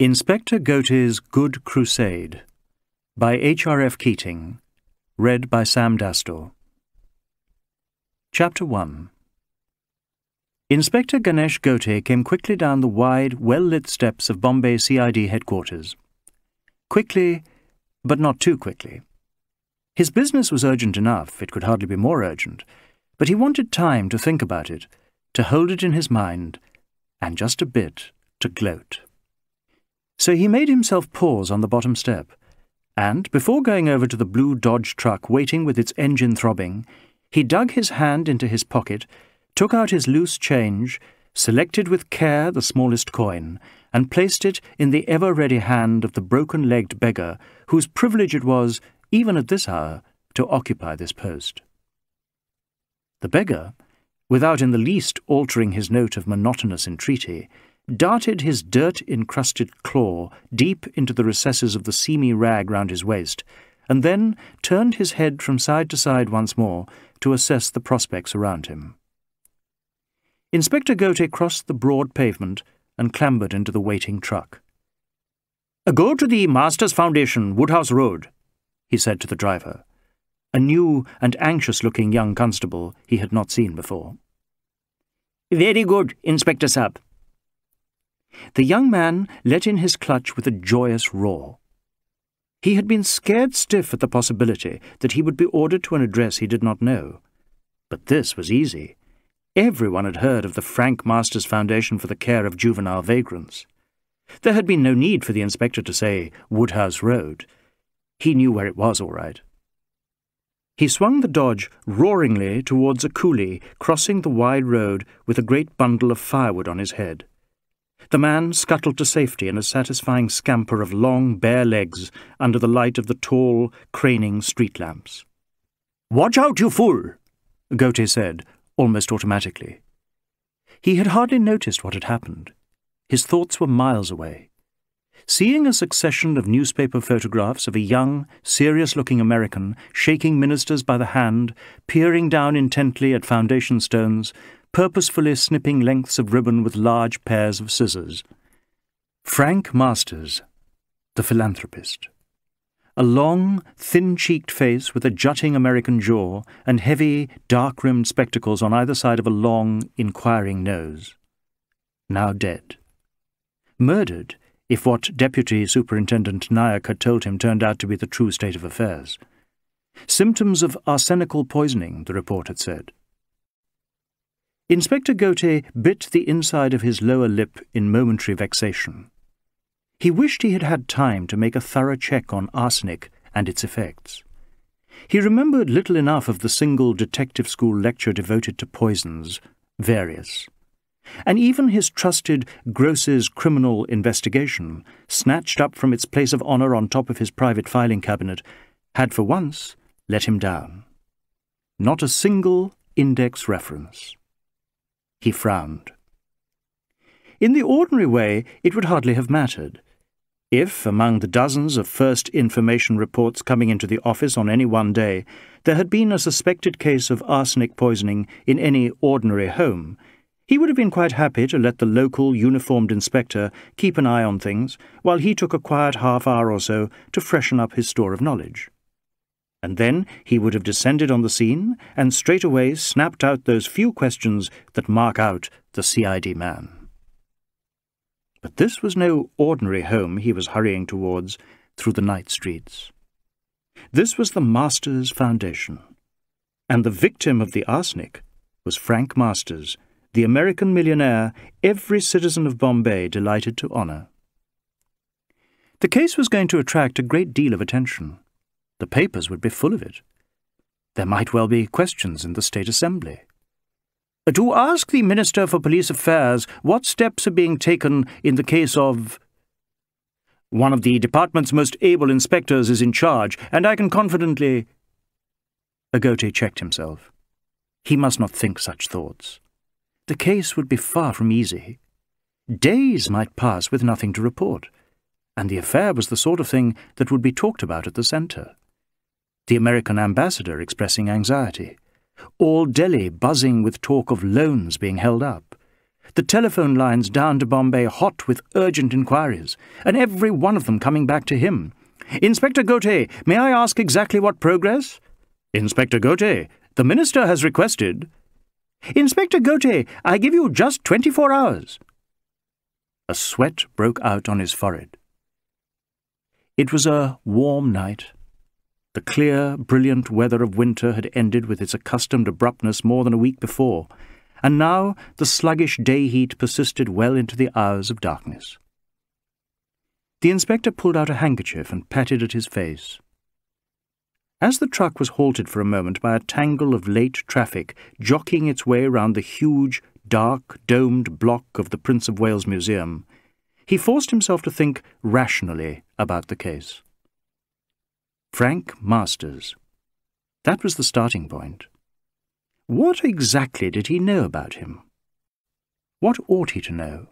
Inspector Ghote's Good Crusade by H.R.F. Keating Read by Sam Dastor Chapter 1 Inspector Ganesh Ghote came quickly down the wide, well-lit steps of Bombay CID headquarters. Quickly, but not too quickly. His business was urgent enough, it could hardly be more urgent, but he wanted time to think about it, to hold it in his mind, and just a bit to gloat. So he made himself pause on the bottom step, and, before going over to the blue Dodge truck waiting with its engine throbbing, he dug his hand into his pocket, took out his loose change, selected with care the smallest coin, and placed it in the ever-ready hand of the broken-legged beggar whose privilege it was, even at this hour, to occupy this post. The beggar, without in the least altering his note of monotonous entreaty, darted his dirt-encrusted claw deep into the recesses of the seamy rag round his waist, and then turned his head from side to side once more to assess the prospects around him. Inspector Ghote crossed the broad pavement and clambered into the waiting truck. Go to the Masters Foundation, Woodhouse Road, he said to the driver, a new and anxious-looking young constable he had not seen before. Very good, Inspector Saab. The young man let in his clutch with a joyous roar. He had been scared stiff at the possibility that he would be ordered to an address he did not know. But this was easy. Everyone had heard of the Frank Masters Foundation for the Care of Juvenile Vagrants. There had been no need for the inspector to say Woodhouse Road. He knew where it was all right. He swung the Dodge roaringly towards a coolie crossing the wide road with a great bundle of firewood on his head. The man scuttled to safety in a satisfying scamper of long, bare legs under the light of the tall, craning street lamps. Watch out, you fool! Ghote said, almost automatically. He had hardly noticed what had happened. His thoughts were miles away. Seeing a succession of newspaper photographs of a young, serious-looking American shaking ministers by the hand, peering down intently at foundation stones, purposefully snipping lengths of ribbon with large pairs of scissors. Frank Masters, the philanthropist. A long, thin-cheeked face with a jutting American jaw and heavy, dark-rimmed spectacles on either side of a long, inquiring nose. Now dead. Murdered, if what Deputy Superintendent Nayak had told him turned out to be the true state of affairs. Symptoms of arsenical poisoning, the report had said. Inspector Ghote bit the inside of his lower lip in momentary vexation. He wished he had had time to make a thorough check on arsenic and its effects. He remembered little enough of the single detective school lecture devoted to poisons, various. And even his trusted Gross's criminal investigation, snatched up from its place of honour on top of his private filing cabinet, had for once let him down. Not a single index reference. He frowned. In the ordinary way, it would hardly have mattered. If, among the dozens of first information reports coming into the office on any one day, there had been a suspected case of arsenic poisoning in any ordinary home, he would have been quite happy to let the local uniformed inspector keep an eye on things while he took a quiet half hour or so to freshen up his store of knowledge and then he would have descended on the scene and straightway snapped out those few questions that mark out the CID man. But this was no ordinary home he was hurrying towards through the night streets. This was the Masters Foundation, and the victim of the arsenic was Frank Masters, the American millionaire every citizen of Bombay delighted to honour. The case was going to attract a great deal of attention. The papers would be full of it. There might well be questions in the State Assembly. To ask the Minister for Police Affairs what steps are being taken in the case of... One of the department's most able inspectors is in charge, and I can confidently... Agote checked himself. He must not think such thoughts. The case would be far from easy. Days might pass with nothing to report, and the affair was the sort of thing that would be talked about at the centre the American ambassador expressing anxiety, all Delhi buzzing with talk of loans being held up, the telephone lines down to Bombay hot with urgent inquiries, and every one of them coming back to him. Inspector Ghote, may I ask exactly what progress? Inspector Ghote, the Minister has requested. Inspector Ghote, I give you just twenty-four hours. A sweat broke out on his forehead. It was a warm night. The clear, brilliant weather of winter had ended with its accustomed abruptness more than a week before, and now the sluggish day heat persisted well into the hours of darkness. The inspector pulled out a handkerchief and patted at his face. As the truck was halted for a moment by a tangle of late traffic jockeying its way round the huge, dark, domed block of the Prince of Wales Museum, he forced himself to think rationally about the case. Frank Masters. That was the starting point. What exactly did he know about him? What ought he to know?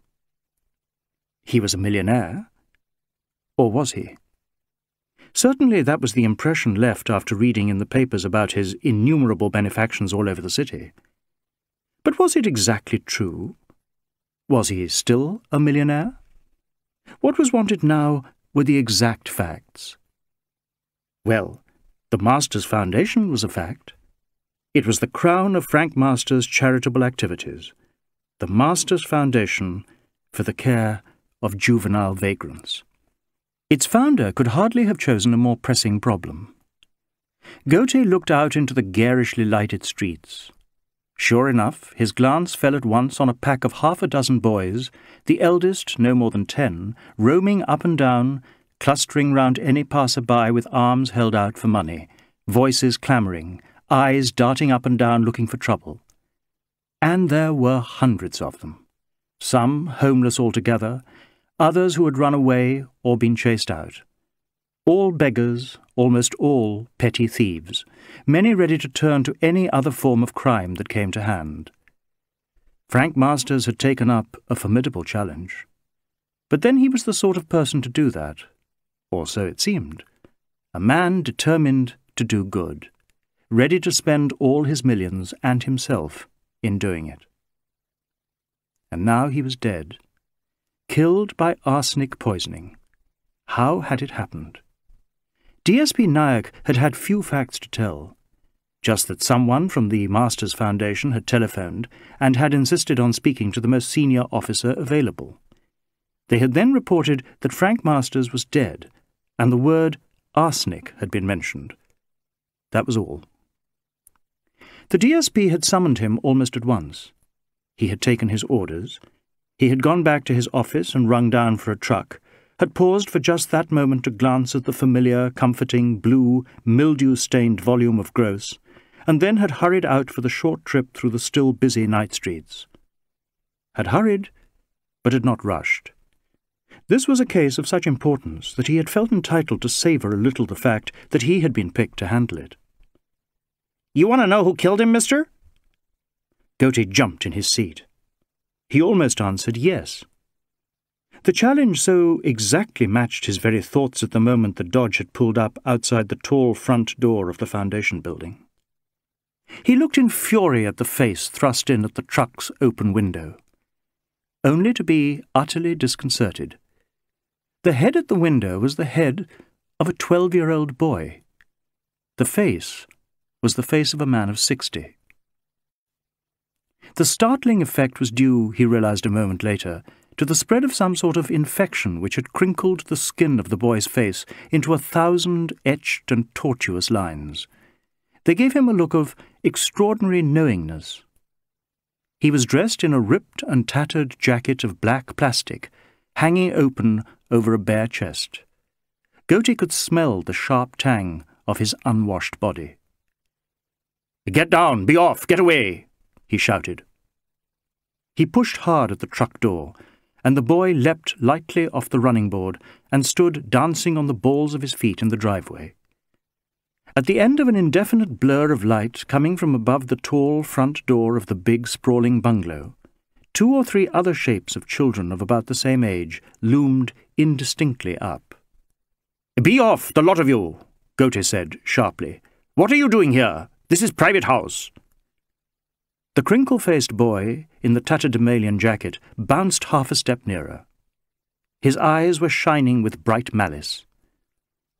He was a millionaire. Or was he? Certainly that was the impression left after reading in the papers about his innumerable benefactions all over the city. But was it exactly true? Was he still a millionaire? What was wanted now were the exact facts. Well, the Masters Foundation was a fact. It was the crown of Frank Masters' charitable activities, the Masters Foundation for the care of juvenile vagrants. Its founder could hardly have chosen a more pressing problem. Ghote looked out into the garishly lighted streets. Sure enough, his glance fell at once on a pack of half a dozen boys, the eldest no more than ten, roaming up and down, clustering round any passer-by with arms held out for money, voices clamouring, eyes darting up and down looking for trouble. And there were hundreds of them, some homeless altogether, others who had run away or been chased out. All beggars, almost all petty thieves, many ready to turn to any other form of crime that came to hand. Frank Masters had taken up a formidable challenge. But then he was the sort of person to do that, or so it seemed. A man determined to do good, ready to spend all his millions and himself in doing it. And now he was dead, killed by arsenic poisoning. How had it happened? DSP Nayak had had few facts to tell, just that someone from the Masters Foundation had telephoned and had insisted on speaking to the most senior officer available. They had then reported that Frank Masters was dead, and the word arsenic had been mentioned. That was all. The DSP had summoned him almost at once. He had taken his orders. He had gone back to his office and rung down for a truck, had paused for just that moment to glance at the familiar, comforting, blue, mildew-stained volume of Gross, and then had hurried out for the short trip through the still busy night streets. Had hurried, but had not rushed. This was a case of such importance that he had felt entitled to savour a little the fact that he had been picked to handle it. You want to know who killed him, mister? Ghote jumped in his seat. He almost answered yes. The challenge so exactly matched his very thoughts at the moment that Dodge had pulled up outside the tall front door of the foundation building. He looked in fury at the face thrust in at the truck's open window, only to be utterly disconcerted. The head at the window was the head of a twelve-year-old boy. The face was the face of a man of sixty. The startling effect was due, he realized a moment later, to the spread of some sort of infection which had crinkled the skin of the boy's face into a thousand etched and tortuous lines. They gave him a look of extraordinary knowingness. He was dressed in a ripped and tattered jacket of black plastic, hanging open over a bare chest. Ghote could smell the sharp tang of his unwashed body. Get down! Be off! Get away! he shouted. He pushed hard at the truck door, and the boy leapt lightly off the running board and stood dancing on the balls of his feet in the driveway. At the end of an indefinite blur of light coming from above the tall front door of the big, sprawling bungalow, two or three other shapes of children of about the same age loomed indistinctly up. Be off, the lot of you, Ghote said sharply. What are you doing here? This is private house. The crinkle-faced boy, in the tatterdemalion jacket bounced half a step nearer. His eyes were shining with bright malice.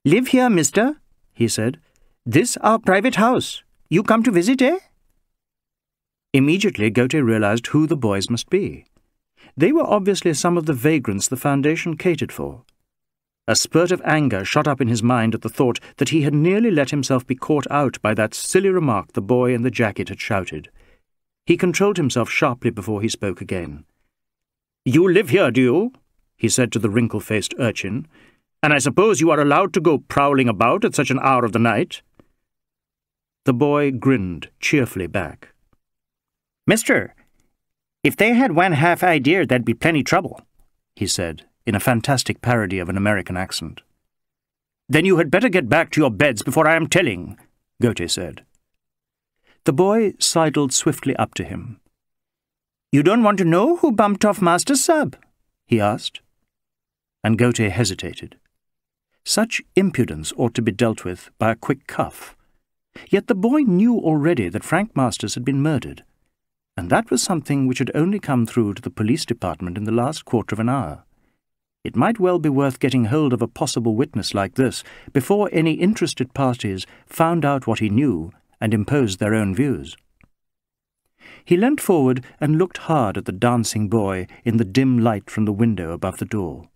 Live here, mister, he said. This our private house. You come to visit, eh? Immediately, Ghote realized who the boys must be. They were obviously some of the vagrants the Foundation catered for. A spurt of anger shot up in his mind at the thought that he had nearly let himself be caught out by that silly remark the boy in the jacket had shouted. He controlled himself sharply before he spoke again. You live here, do you? he said to the wrinkle-faced urchin. And I suppose you are allowed to go prowling about at such an hour of the night? The boy grinned cheerfully back. Mister, if they had one half idea, there'd be plenty trouble, he said, in a fantastic parody of an American accent. Then you had better get back to your beds before I am telling, Ghote said. The boy sidled swiftly up to him. You don't want to know who bumped off Master Sub? he asked. And Ghote hesitated. Such impudence ought to be dealt with by a quick cuff. Yet the boy knew already that Frank Masters had been murdered, and that was something which had only come through to the police department in the last quarter of an hour. It might well be worth getting hold of a possible witness like this before any interested parties found out what he knew and imposed their own views. He leant forward and looked hard at the dancing boy in the dim light from the window above the door.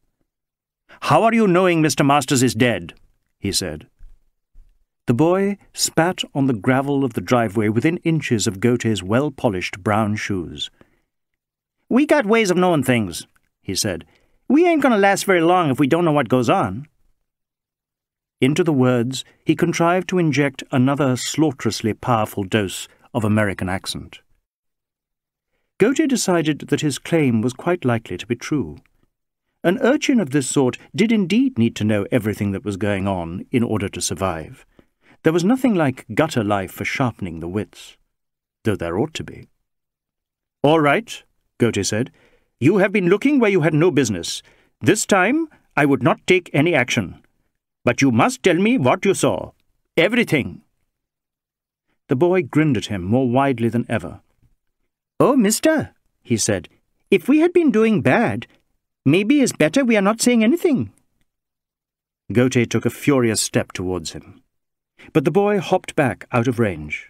How are you knowing Mr. Masters is dead? he said. The boy spat on the gravel of the driveway within inches of Ghote's well-polished brown shoes. We got ways of knowing things, he said. We ain't going to last very long if we don't know what goes on. Into the words, he contrived to inject another slaughterously powerful dose of American accent. Ghote decided that his claim was quite likely to be true. An urchin of this sort did indeed need to know everything that was going on in order to survive. There was nothing like gutter life for sharpening the wits, though there ought to be. All right, Ghote said. You have been looking where you had no business. This time I would not take any action. But you must tell me what you saw. Everything. The boy grinned at him more widely than ever. Oh, mister, he said, if we had been doing bad, maybe it's better we are not saying anything. Ghote took a furious step towards him. But the boy hopped back out of range.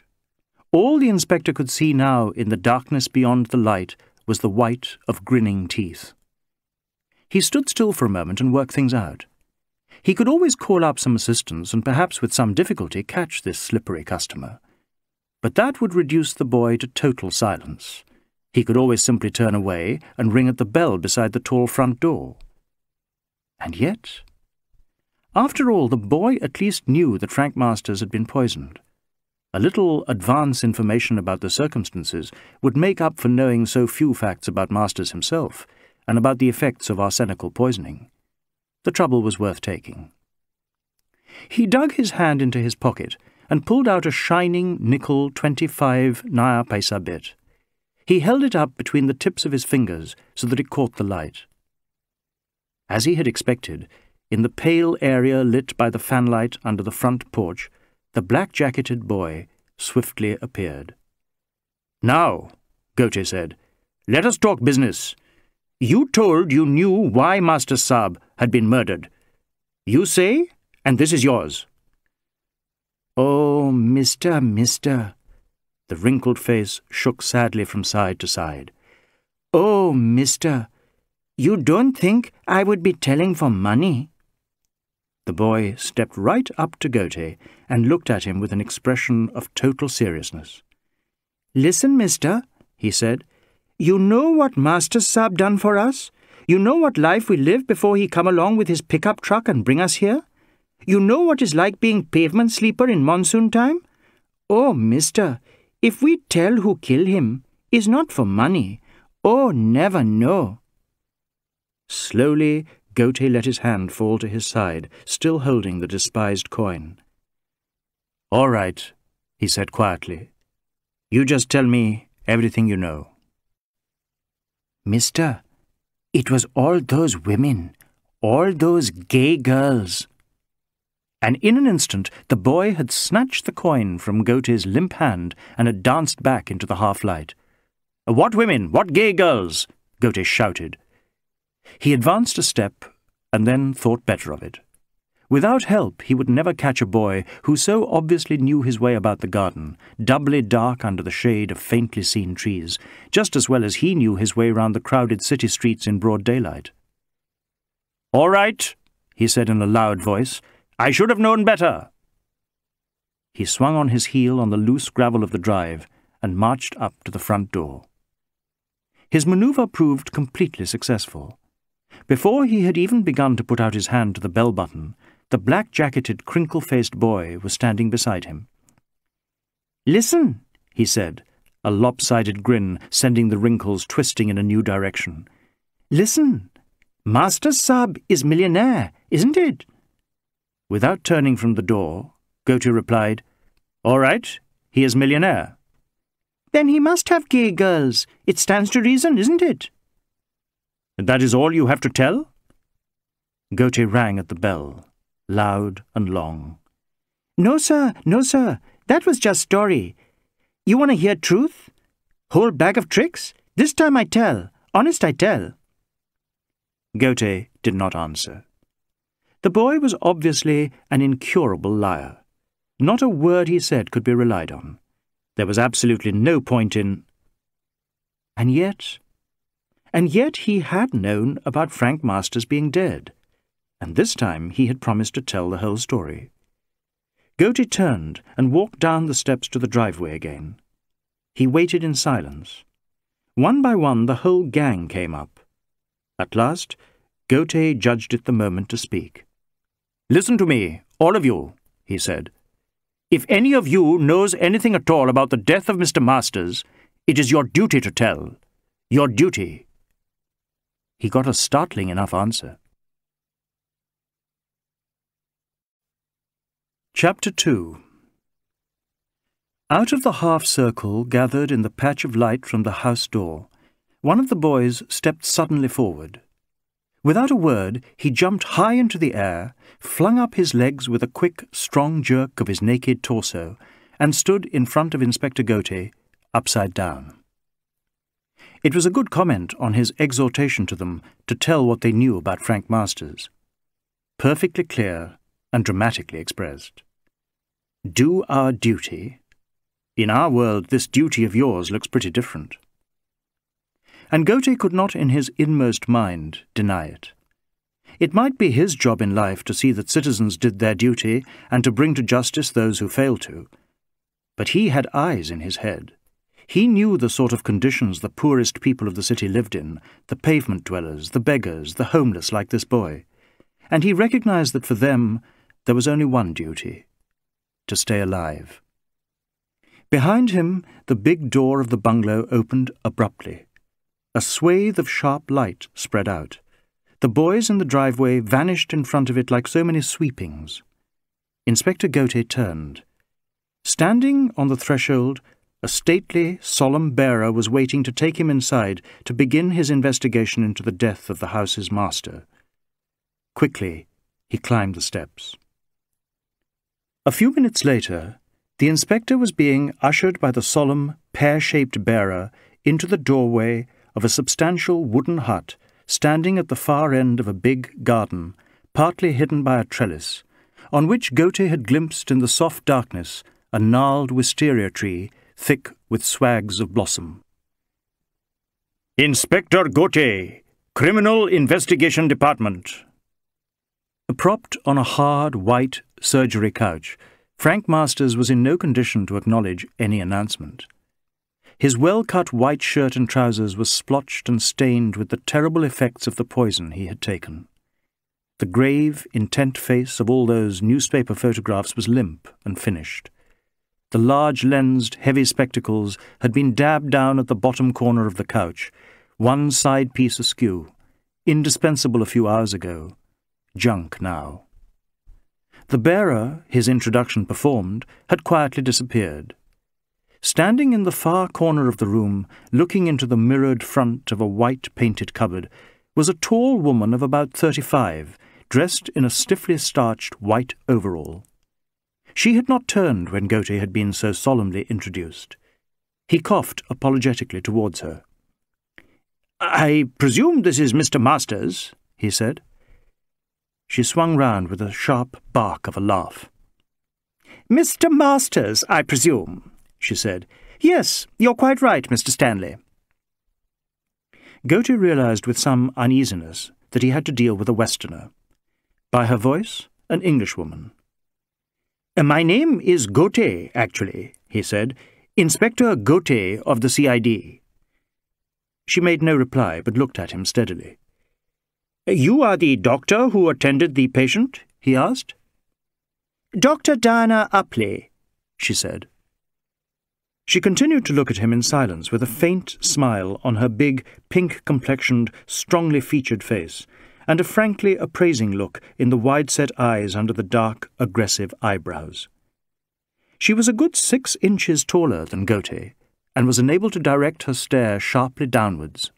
All the inspector could see now in the darkness beyond the light was the white of grinning teeth. He stood still for a moment and worked things out. He could always call up some assistance and perhaps with some difficulty catch this slippery customer. But that would reduce the boy to total silence. He could always simply turn away and ring at the bell beside the tall front door. And yet... After all, the boy at least knew that Frank Masters had been poisoned. A little advance information about the circumstances would make up for knowing so few facts about Masters himself and about the effects of arsenical poisoning. The trouble was worth taking. He dug his hand into his pocket and pulled out a shining nickel 25 naya paisa bit. He held it up between the tips of his fingers so that it caught the light. As he had expected, in the pale area lit by the fanlight under the front porch, the black-jacketed boy swiftly appeared. Now, Ghote said, let us talk business. You told you knew why Master Saab had been murdered. You say, and this is yours. Oh, mister, mister. The wrinkled face shook sadly from side to side. Oh, mister, you don't think I would be telling for money? The boy stepped right up to Ghote and looked at him with an expression of total seriousness. Listen, mister, he said. You know what Master Saab done for us? You know what life we lived before he come along with his pickup truck and bring us here? You know what it's like being pavement sleeper in monsoon time? Oh, mister, if we tell who kill him, is not for money. Oh, never no. Slowly, Ghote let his hand fall to his side, still holding the despised coin. All right, he said quietly. You just tell me everything you know. Mister, it was all those women, all those gay girls. And in an instant the boy had snatched the coin from Ghote's limp hand and had danced back into the half-light. What women? What gay girls? Ghote shouted. He advanced a step and then thought better of it. Without help, he would never catch a boy who so obviously knew his way about the garden, doubly dark under the shade of faintly seen trees, just as well as he knew his way round the crowded city streets in broad daylight. All right, he said in a loud voice. I should have known better. He swung on his heel on the loose gravel of the drive and marched up to the front door. His maneuver proved completely successful. Before he had even begun to put out his hand to the bell button, the black-jacketed, crinkle-faced boy was standing beside him. Listen, he said, a lopsided grin sending the wrinkles twisting in a new direction. Listen, Master Sab is millionaire, isn't it? Without turning from the door, Ghote replied, All right, he is millionaire. Then he must have gay girls. It stands to reason, isn't it? That is all you have to tell? Ghote rang at the bell, loud and long. No, sir, no, sir. That was just story. You want to hear truth? Whole bag of tricks? This time I tell. Honest I tell. Ghote did not answer. The boy was obviously an incurable liar. Not a word he said could be relied on. There was absolutely no point in... And yet... And yet he had known about Frank Masters being dead, and this time he had promised to tell the whole story. Ghote turned and walked down the steps to the driveway again. He waited in silence. One by one the whole gang came up. At last, Ghote judged it the moment to speak. Listen to me, all of you, he said. If any of you knows anything at all about the death of Mr. Masters, it is your duty to tell. Your duty. He got a startling enough answer. Chapter 2 Out of the half-circle gathered in the patch of light from the house door, one of the boys stepped suddenly forward. Without a word, he jumped high into the air, flung up his legs with a quick, strong jerk of his naked torso, and stood in front of Inspector Ghote, upside down. It was a good comment on his exhortation to them to tell what they knew about Frank Masters. Perfectly clear and dramatically expressed. Do our duty. In our world, this duty of yours looks pretty different and Ghote could not in his inmost mind deny it. It might be his job in life to see that citizens did their duty and to bring to justice those who failed to. But he had eyes in his head. He knew the sort of conditions the poorest people of the city lived in, the pavement dwellers, the beggars, the homeless like this boy, and he recognized that for them there was only one duty to stay alive. Behind him, the big door of the bungalow opened abruptly. A swathe of sharp light spread out. The boys in the driveway vanished in front of it like so many sweepings. Inspector Ghote turned. Standing on the threshold, a stately, solemn bearer was waiting to take him inside to begin his investigation into the death of the house's master. Quickly, he climbed the steps. A few minutes later, the inspector was being ushered by the solemn, pear-shaped bearer into the doorway of a substantial wooden hut standing at the far end of a big garden, partly hidden by a trellis, on which Ghote had glimpsed in the soft darkness a gnarled wisteria tree thick with swags of blossom. Inspector Ghote, Criminal Investigation Department. Propped on a hard, white surgery couch, Frank Masters was in no condition to acknowledge any announcement. His well-cut white shirt and trousers were splotched and stained with the terrible effects of the poison he had taken. The grave, intent face of all those newspaper photographs was limp and finished. The large-lensed, heavy spectacles had been dabbed down at the bottom corner of the couch, one side piece askew, indispensable a few hours ago, junk now. The bearer, his introduction performed, had quietly disappeared. Standing in the far corner of the room, looking into the mirrored front of a white painted cupboard, was a tall woman of about thirty-five, dressed in a stiffly starched white overall. She had not turned when Ghote had been so solemnly introduced. He coughed apologetically towards her. I presume this is Mr. Masters, he said. She swung round with a sharp bark of a laugh. Mr. Masters, I presume, she said. Yes, you're quite right, Mr. Stanley. Ghote realized with some uneasiness that he had to deal with a Westerner. By her voice, an Englishwoman. Uh, my name is Ghote, actually, he said. Inspector Ghote of the CID. She made no reply, but looked at him steadily. Uh, you are the doctor who attended the patient? he asked. Dr. Diana Upley, she said. She continued to look at him in silence, with a faint smile on her big, pink-complexioned, strongly featured face, and a frankly appraising look in the wide-set eyes under the dark, aggressive eyebrows. She was a good six inches taller than Ghote, and was enabled to direct her stare sharply downwards.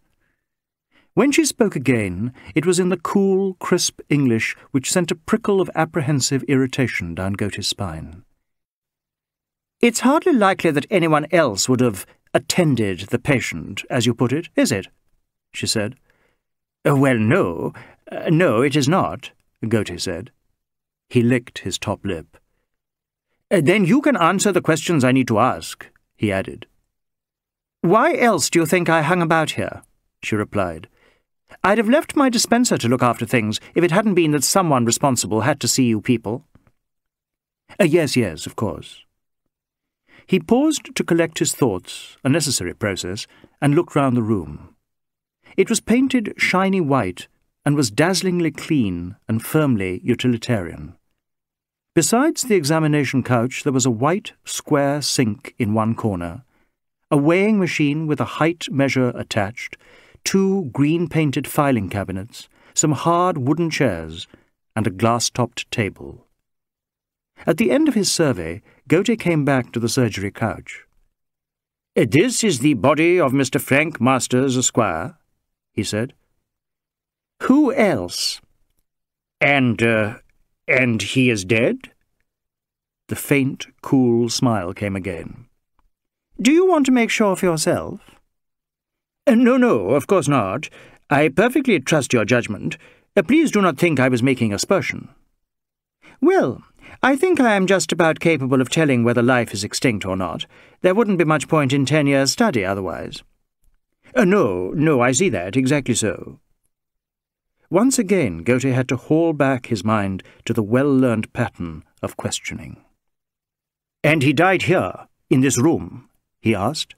When she spoke again, it was in the cool, crisp English which sent a prickle of apprehensive irritation down Ghote's spine. It's hardly likely that anyone else would have attended the patient, as you put it, is it? she said. Uh, well, no. Uh, no, it is not, Ghote said. He licked his top lip. Uh, then you can answer the questions I need to ask, he added. Why else do you think I hung about here? she replied. I'd have left my dispenser to look after things if it hadn't been that someone responsible had to see you people. Uh, yes, yes, of course. He paused to collect his thoughts, a necessary process, and looked round the room. It was painted shiny white and was dazzlingly clean and firmly utilitarian. Besides the examination couch, there was a white, square sink in one corner, a weighing machine with a height measure attached, two green-painted filing cabinets, some hard wooden chairs, and a glass-topped table. At the end of his survey, Ghote came back to the surgery couch. This is the body of Mr. Frank Masters, Esquire, he said. Who else? And, uh, and he is dead? The faint, cool smile came again. Do you want to make sure for yourself? Uh, no, no, of course not. I perfectly trust your judgment. Uh, please do not think I was making aspersion. Well, I think I am just about capable of telling whether life is extinct or not. There wouldn't be much point in ten years' study otherwise. Uh, no, no, I see that, exactly so. Once again, Ghote had to haul back his mind to the well-learned pattern of questioning. And he died here, in this room? he asked.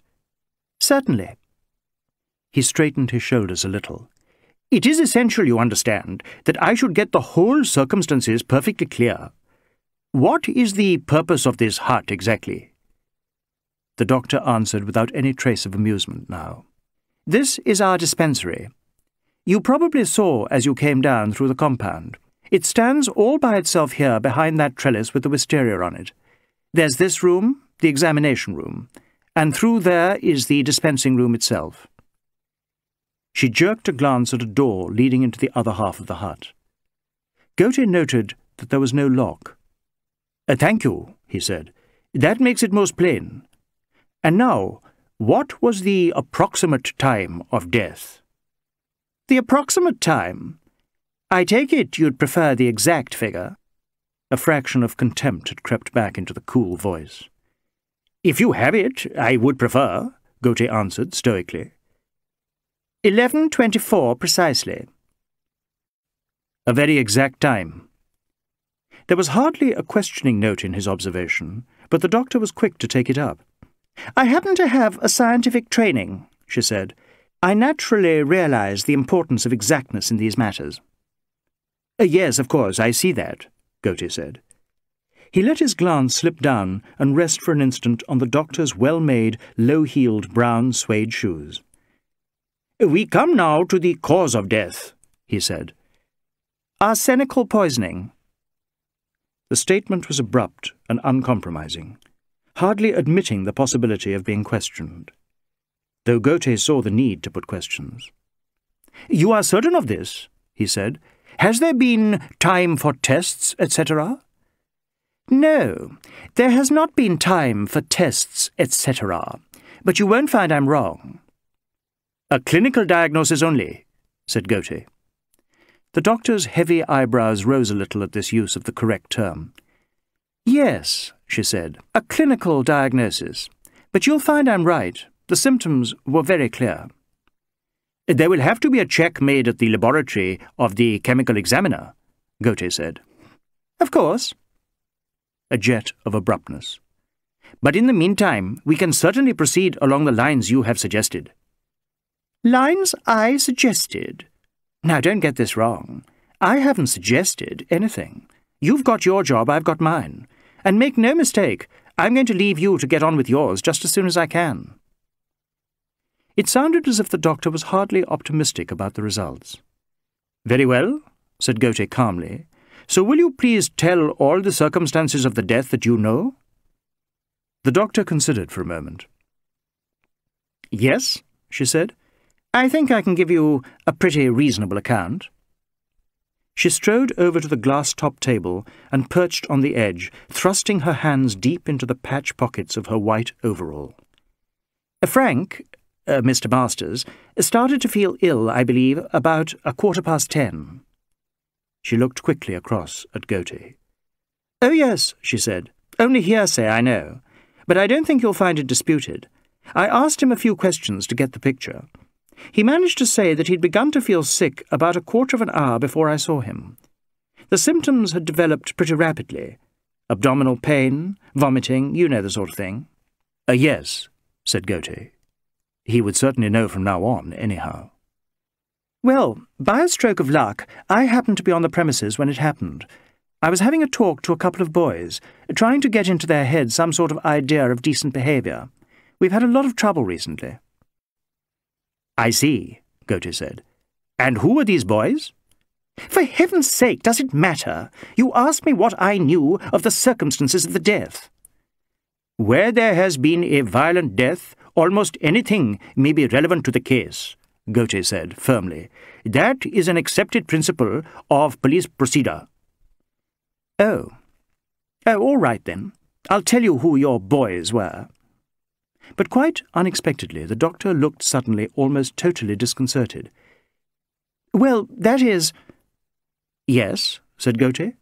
Certainly. He straightened his shoulders a little. It is essential, you understand, that I should get the whole circumstances perfectly clear. What is the purpose of this hut exactly? The doctor answered without any trace of amusement now. This is our dispensary. You probably saw as you came down through the compound. It stands all by itself here behind that trellis with the wisteria on it. There's this room, the examination room, and through there is the dispensing room itself. She jerked a glance at a door leading into the other half of the hut. Ghote noted that there was no lock. Uh, thank you, he said. That makes it most plain. And now, what was the approximate time of death? The approximate time? I take it you'd prefer the exact figure. A fraction of contempt had crept back into the cool voice. If you have it, I would prefer, Ghote answered stoically. Eleven twenty-four precisely. A very exact time, there was hardly a questioning note in his observation, but the doctor was quick to take it up. I happen to have a scientific training, she said. I naturally realize the importance of exactness in these matters. Uh, yes, of course, I see that, Ghote said. He let his glance slip down and rest for an instant on the doctor's well-made, low-heeled brown suede shoes. We come now to the cause of death, he said. Arsenical poisoning, the statement was abrupt and uncompromising, hardly admitting the possibility of being questioned, though Ghote saw the need to put questions. You are certain of this? he said. Has there been time for tests, etc.? No, there has not been time for tests, etc., but you won't find I'm wrong. A clinical diagnosis only, said Ghote. The doctor's heavy eyebrows rose a little at this use of the correct term. Yes, she said, a clinical diagnosis. But you'll find I'm right. The symptoms were very clear. There will have to be a check made at the laboratory of the chemical examiner, Ghote said. Of course. A jet of abruptness. But in the meantime, we can certainly proceed along the lines you have suggested. Lines I suggested? Now, don't get this wrong. I haven't suggested anything. You've got your job, I've got mine. And make no mistake, I'm going to leave you to get on with yours just as soon as I can. It sounded as if the doctor was hardly optimistic about the results. Very well, said Ghote calmly. So will you please tell all the circumstances of the death that you know? The doctor considered for a moment. Yes, she said. I think I can give you a pretty reasonable account. She strode over to the glass-topped table and perched on the edge, thrusting her hands deep into the patch pockets of her white overall. "A frank, uh, Mr. Masters, started to feel ill, I believe, about a quarter past ten. She looked quickly across at Ghote. Oh, yes, she said. Only hearsay, I know. But I don't think you'll find it disputed. I asked him a few questions to get the picture. He managed to say that he'd begun to feel sick about a quarter of an hour before I saw him. The symptoms had developed pretty rapidly. Abdominal pain, vomiting, you know the sort of thing. Uh, yes, said Ghote. He would certainly know from now on, anyhow. Well, by a stroke of luck, I happened to be on the premises when it happened. I was having a talk to a couple of boys, trying to get into their heads some sort of idea of decent behaviour. We've had a lot of trouble recently. I see, Ghote said. And who were these boys? For heaven's sake, does it matter? You asked me what I knew of the circumstances of the death. Where there has been a violent death, almost anything may be relevant to the case, Ghote said firmly. That is an accepted principle of police procedure. Oh. Oh, all right then. I'll tell you who your boys were. But quite unexpectedly, the doctor looked suddenly almost totally disconcerted. Well, that is... Yes, said Ghote.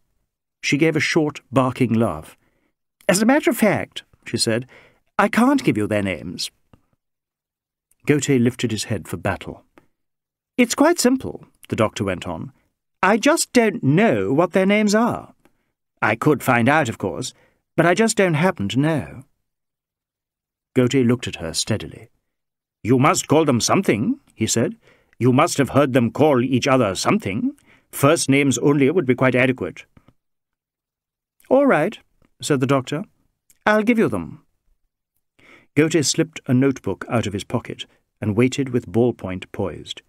She gave a short, barking laugh. As a matter of fact, she said, I can't give you their names. Ghote lifted his head for battle. It's quite simple, the doctor went on. I just don't know what their names are. I could find out, of course, but I just don't happen to know. Ghote looked at her steadily. You must call them something, he said. You must have heard them call each other something. First names only would be quite adequate. All right, said the doctor. I'll give you them. Ghote slipped a notebook out of his pocket and waited with ballpoint poised.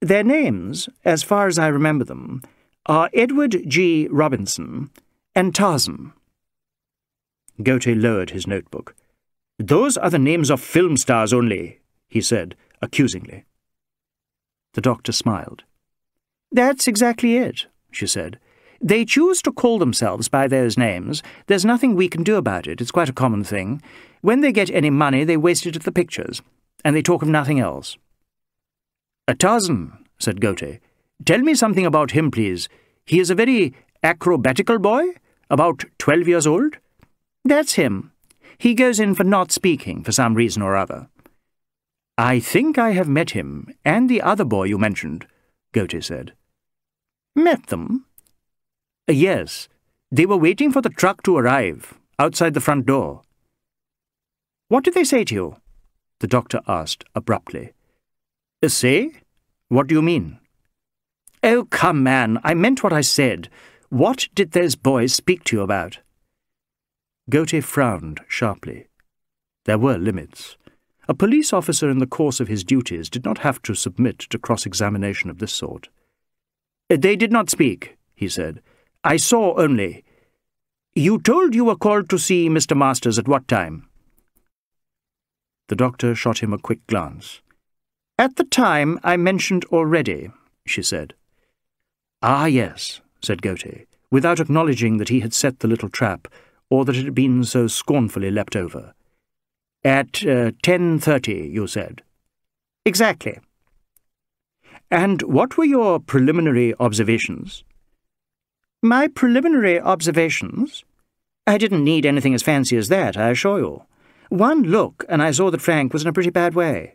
Their names, as far as I remember them, are Edward G. Robinson and Tarzan. Ghote lowered his notebook. Those are the names of film stars only, he said, accusingly. The doctor smiled. That's exactly it, she said. They choose to call themselves by those names. There's nothing we can do about it. It's quite a common thing. When they get any money, they waste it at the pictures, and they talk of nothing else. A Tarzan, said Ghote. Tell me something about him, please. He is a very acrobatical boy, about twelve years old? That's him. He goes in for not speaking for some reason or other. I think I have met him, and the other boy you mentioned, Ghote said. Met them? Uh, yes. They were waiting for the truck to arrive, outside the front door. What did they say to you? The doctor asked abruptly. Uh, say? What do you mean? Oh, come, man, I meant what I said. What did those boys speak to you about? Ghote frowned sharply. There were limits. A police officer in the course of his duties did not have to submit to cross-examination of this sort. They did not speak, he said. I saw only. You told you were called to see Mr. Masters at what time? The doctor shot him a quick glance. At the time I mentioned already, she said. Ah, yes, said Ghote, without acknowledging that he had set the little trap or that it had been so scornfully leapt over. At uh, 10.30, you said. Exactly. And what were your preliminary observations? My preliminary observations? I didn't need anything as fancy as that, I assure you. One look, and I saw that Frank was in a pretty bad way.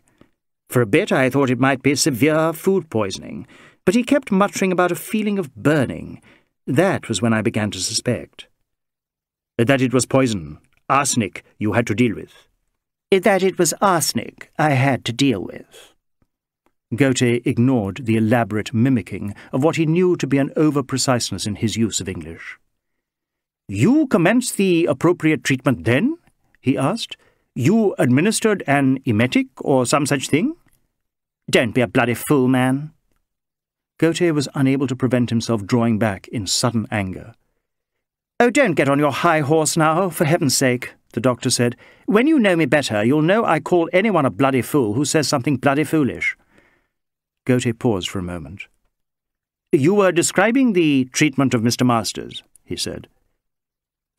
For a bit I thought it might be severe food poisoning, but he kept muttering about a feeling of burning. That was when I began to suspect. That it was poison, arsenic, you had to deal with. That it was arsenic I had to deal with. Ghote ignored the elaborate mimicking of what he knew to be an over-preciseness in his use of English. You commenced the appropriate treatment then? he asked. You administered an emetic or some such thing? Don't be a bloody fool, man. Ghote was unable to prevent himself drawing back in sudden anger. Oh, don't get on your high horse now, for heaven's sake, the doctor said. When you know me better, you'll know I call anyone a bloody fool who says something bloody foolish. Ghote paused for a moment. You were describing the treatment of Mr. Masters, he said.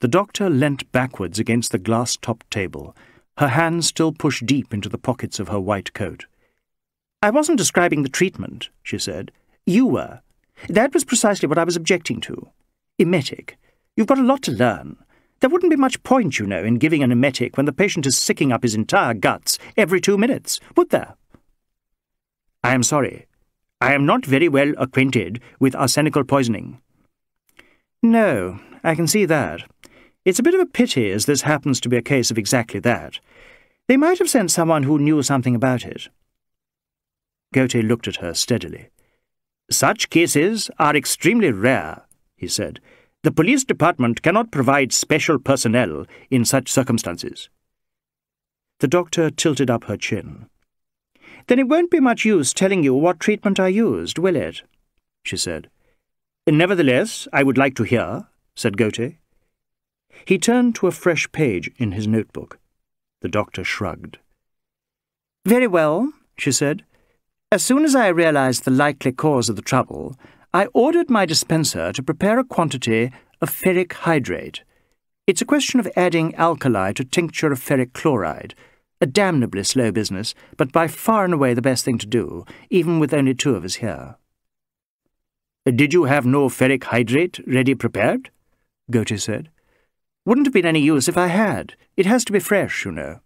The doctor leant backwards against the glass-topped table, her hands still pushed deep into the pockets of her white coat. I wasn't describing the treatment, she said. You were. That was precisely what I was objecting to. Emetic. You've got a lot to learn. There wouldn't be much point, you know, in giving an emetic when the patient is sicking up his entire guts every two minutes, would there? I am sorry. I am not very well acquainted with arsenical poisoning. No, I can see that. It's a bit of a pity, as this happens to be a case of exactly that. They might have sent someone who knew something about it. Ghote looked at her steadily. Such cases are extremely rare, he said. The police department cannot provide special personnel in such circumstances. The doctor tilted up her chin. Then it won't be much use telling you what treatment I used, will it? she said. Nevertheless, I would like to hear, said Ghote. He turned to a fresh page in his notebook. The doctor shrugged. Very well, she said. As soon as I realized the likely cause of the trouble, I ordered my dispenser to prepare a quantity of ferric hydrate. It's a question of adding alkali to tincture of ferric chloride, a damnably slow business, but by far and away the best thing to do, even with only two of us here. Uh, did you have no ferric hydrate ready prepared? Ghote said. Wouldn't have been any use if I had. It has to be fresh, you know.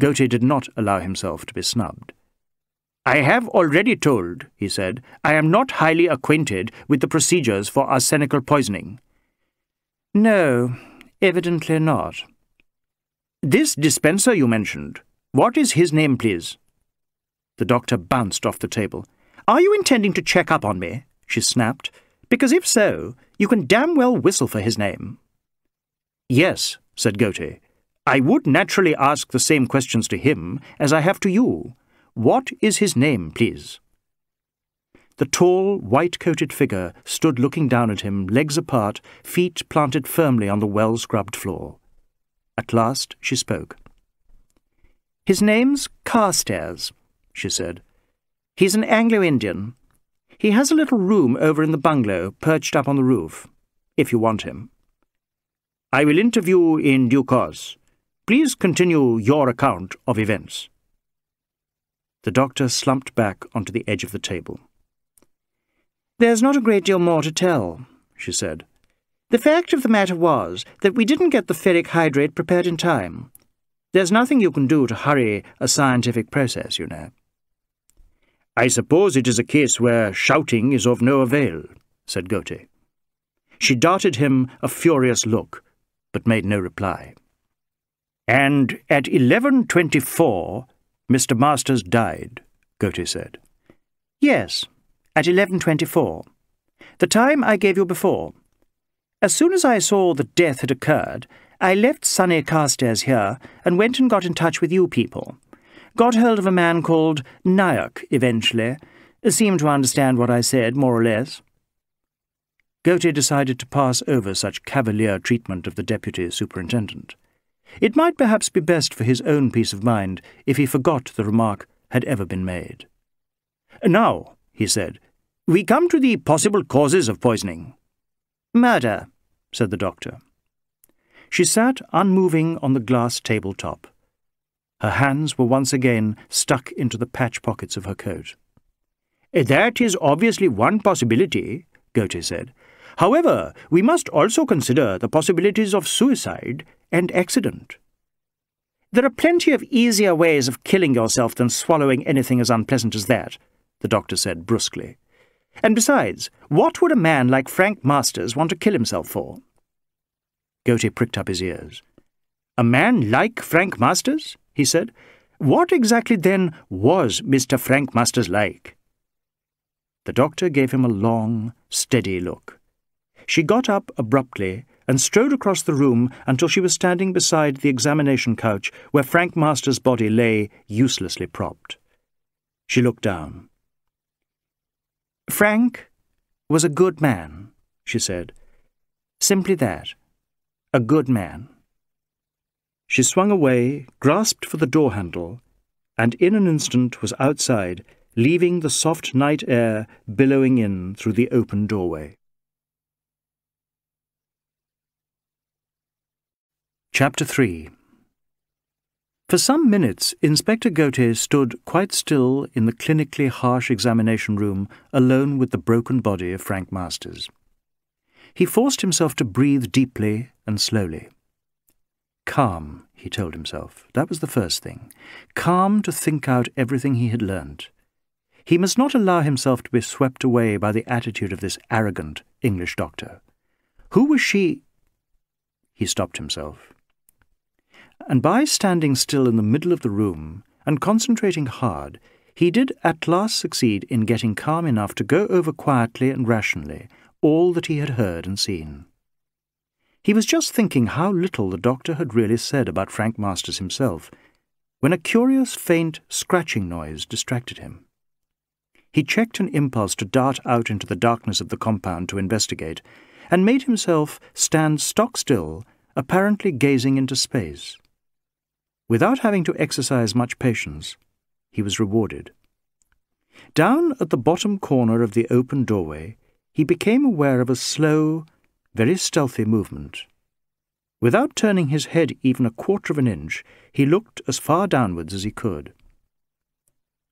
Ghote did not allow himself to be snubbed. I have already told, he said, I am not highly acquainted with the procedures for arsenical poisoning. No, evidently not. This dispenser you mentioned, what is his name, please? The doctor bounced off the table. Are you intending to check up on me? she snapped. Because if so, you can damn well whistle for his name. Yes, said Ghote. I would naturally ask the same questions to him as I have to you. What is his name, please? The tall, white-coated figure stood looking down at him, legs apart, feet planted firmly on the well-scrubbed floor. At last she spoke. His name's Carstairs, she said. He's an Anglo-Indian. He has a little room over in the bungalow, perched up on the roof, if you want him. I will interview in due course. Please continue your account of events. The doctor slumped back onto the edge of the table. There's not a great deal more to tell, she said. The fact of the matter was that we didn't get the ferric hydrate prepared in time. There's nothing you can do to hurry a scientific process, you know. I suppose it is a case where shouting is of no avail, said Ghote. She darted him a furious look, but made no reply. And at 11.24, Mr. Masters died, Ghote said. Yes, at 11.24. The time I gave you before. As soon as I saw that death had occurred, I left Sonny Carstairs here and went and got in touch with you people. Got hold of a man called Nyack eventually. Seemed to understand what I said, more or less. Ghote decided to pass over such cavalier treatment of the deputy superintendent. It might perhaps be best for his own peace of mind if he forgot the remark had ever been made. Now, he said, we come to the possible causes of poisoning. Murder, said the doctor. She sat unmoving on the glass tabletop, Her hands were once again stuck into the patch pockets of her coat. Eh, that is obviously one possibility, Ghote said. However, we must also consider the possibilities of suicide and accident. There are plenty of easier ways of killing yourself than swallowing anything as unpleasant as that, the doctor said brusquely. And besides, what would a man like Frank Masters want to kill himself for? Ghote pricked up his ears. A man like Frank Masters? he said. What exactly, then, was Mr. Frank Masters like? The doctor gave him a long, steady look. She got up abruptly and strode across the room until she was standing beside the examination couch where Frank Masters' body lay uselessly propped. She looked down. Frank was a good man, she said. Simply that. A good man. She swung away, grasped for the door handle, and in an instant was outside, leaving the soft night air billowing in through the open doorway. Chapter 3 For some minutes, Inspector Ghote stood quite still in the clinically harsh examination room, alone with the broken body of Frank Masters. He forced himself to breathe deeply and slowly. Calm, he told himself. That was the first thing. Calm to think out everything he had learnt. He must not allow himself to be swept away by the attitude of this arrogant English doctor. Who was she? He stopped himself. And by standing still in the middle of the room and concentrating hard, he did at last succeed in getting calm enough to go over quietly and rationally all that he had heard and seen. He was just thinking how little the doctor had really said about Frank Masters himself, when a curious, faint, scratching noise distracted him. He checked an impulse to dart out into the darkness of the compound to investigate, and made himself stand stock still, apparently gazing into space. Without having to exercise much patience, he was rewarded. Down at the bottom corner of the open doorway, he became aware of a slow, very stealthy movement. Without turning his head even a quarter of an inch, he looked as far downwards as he could.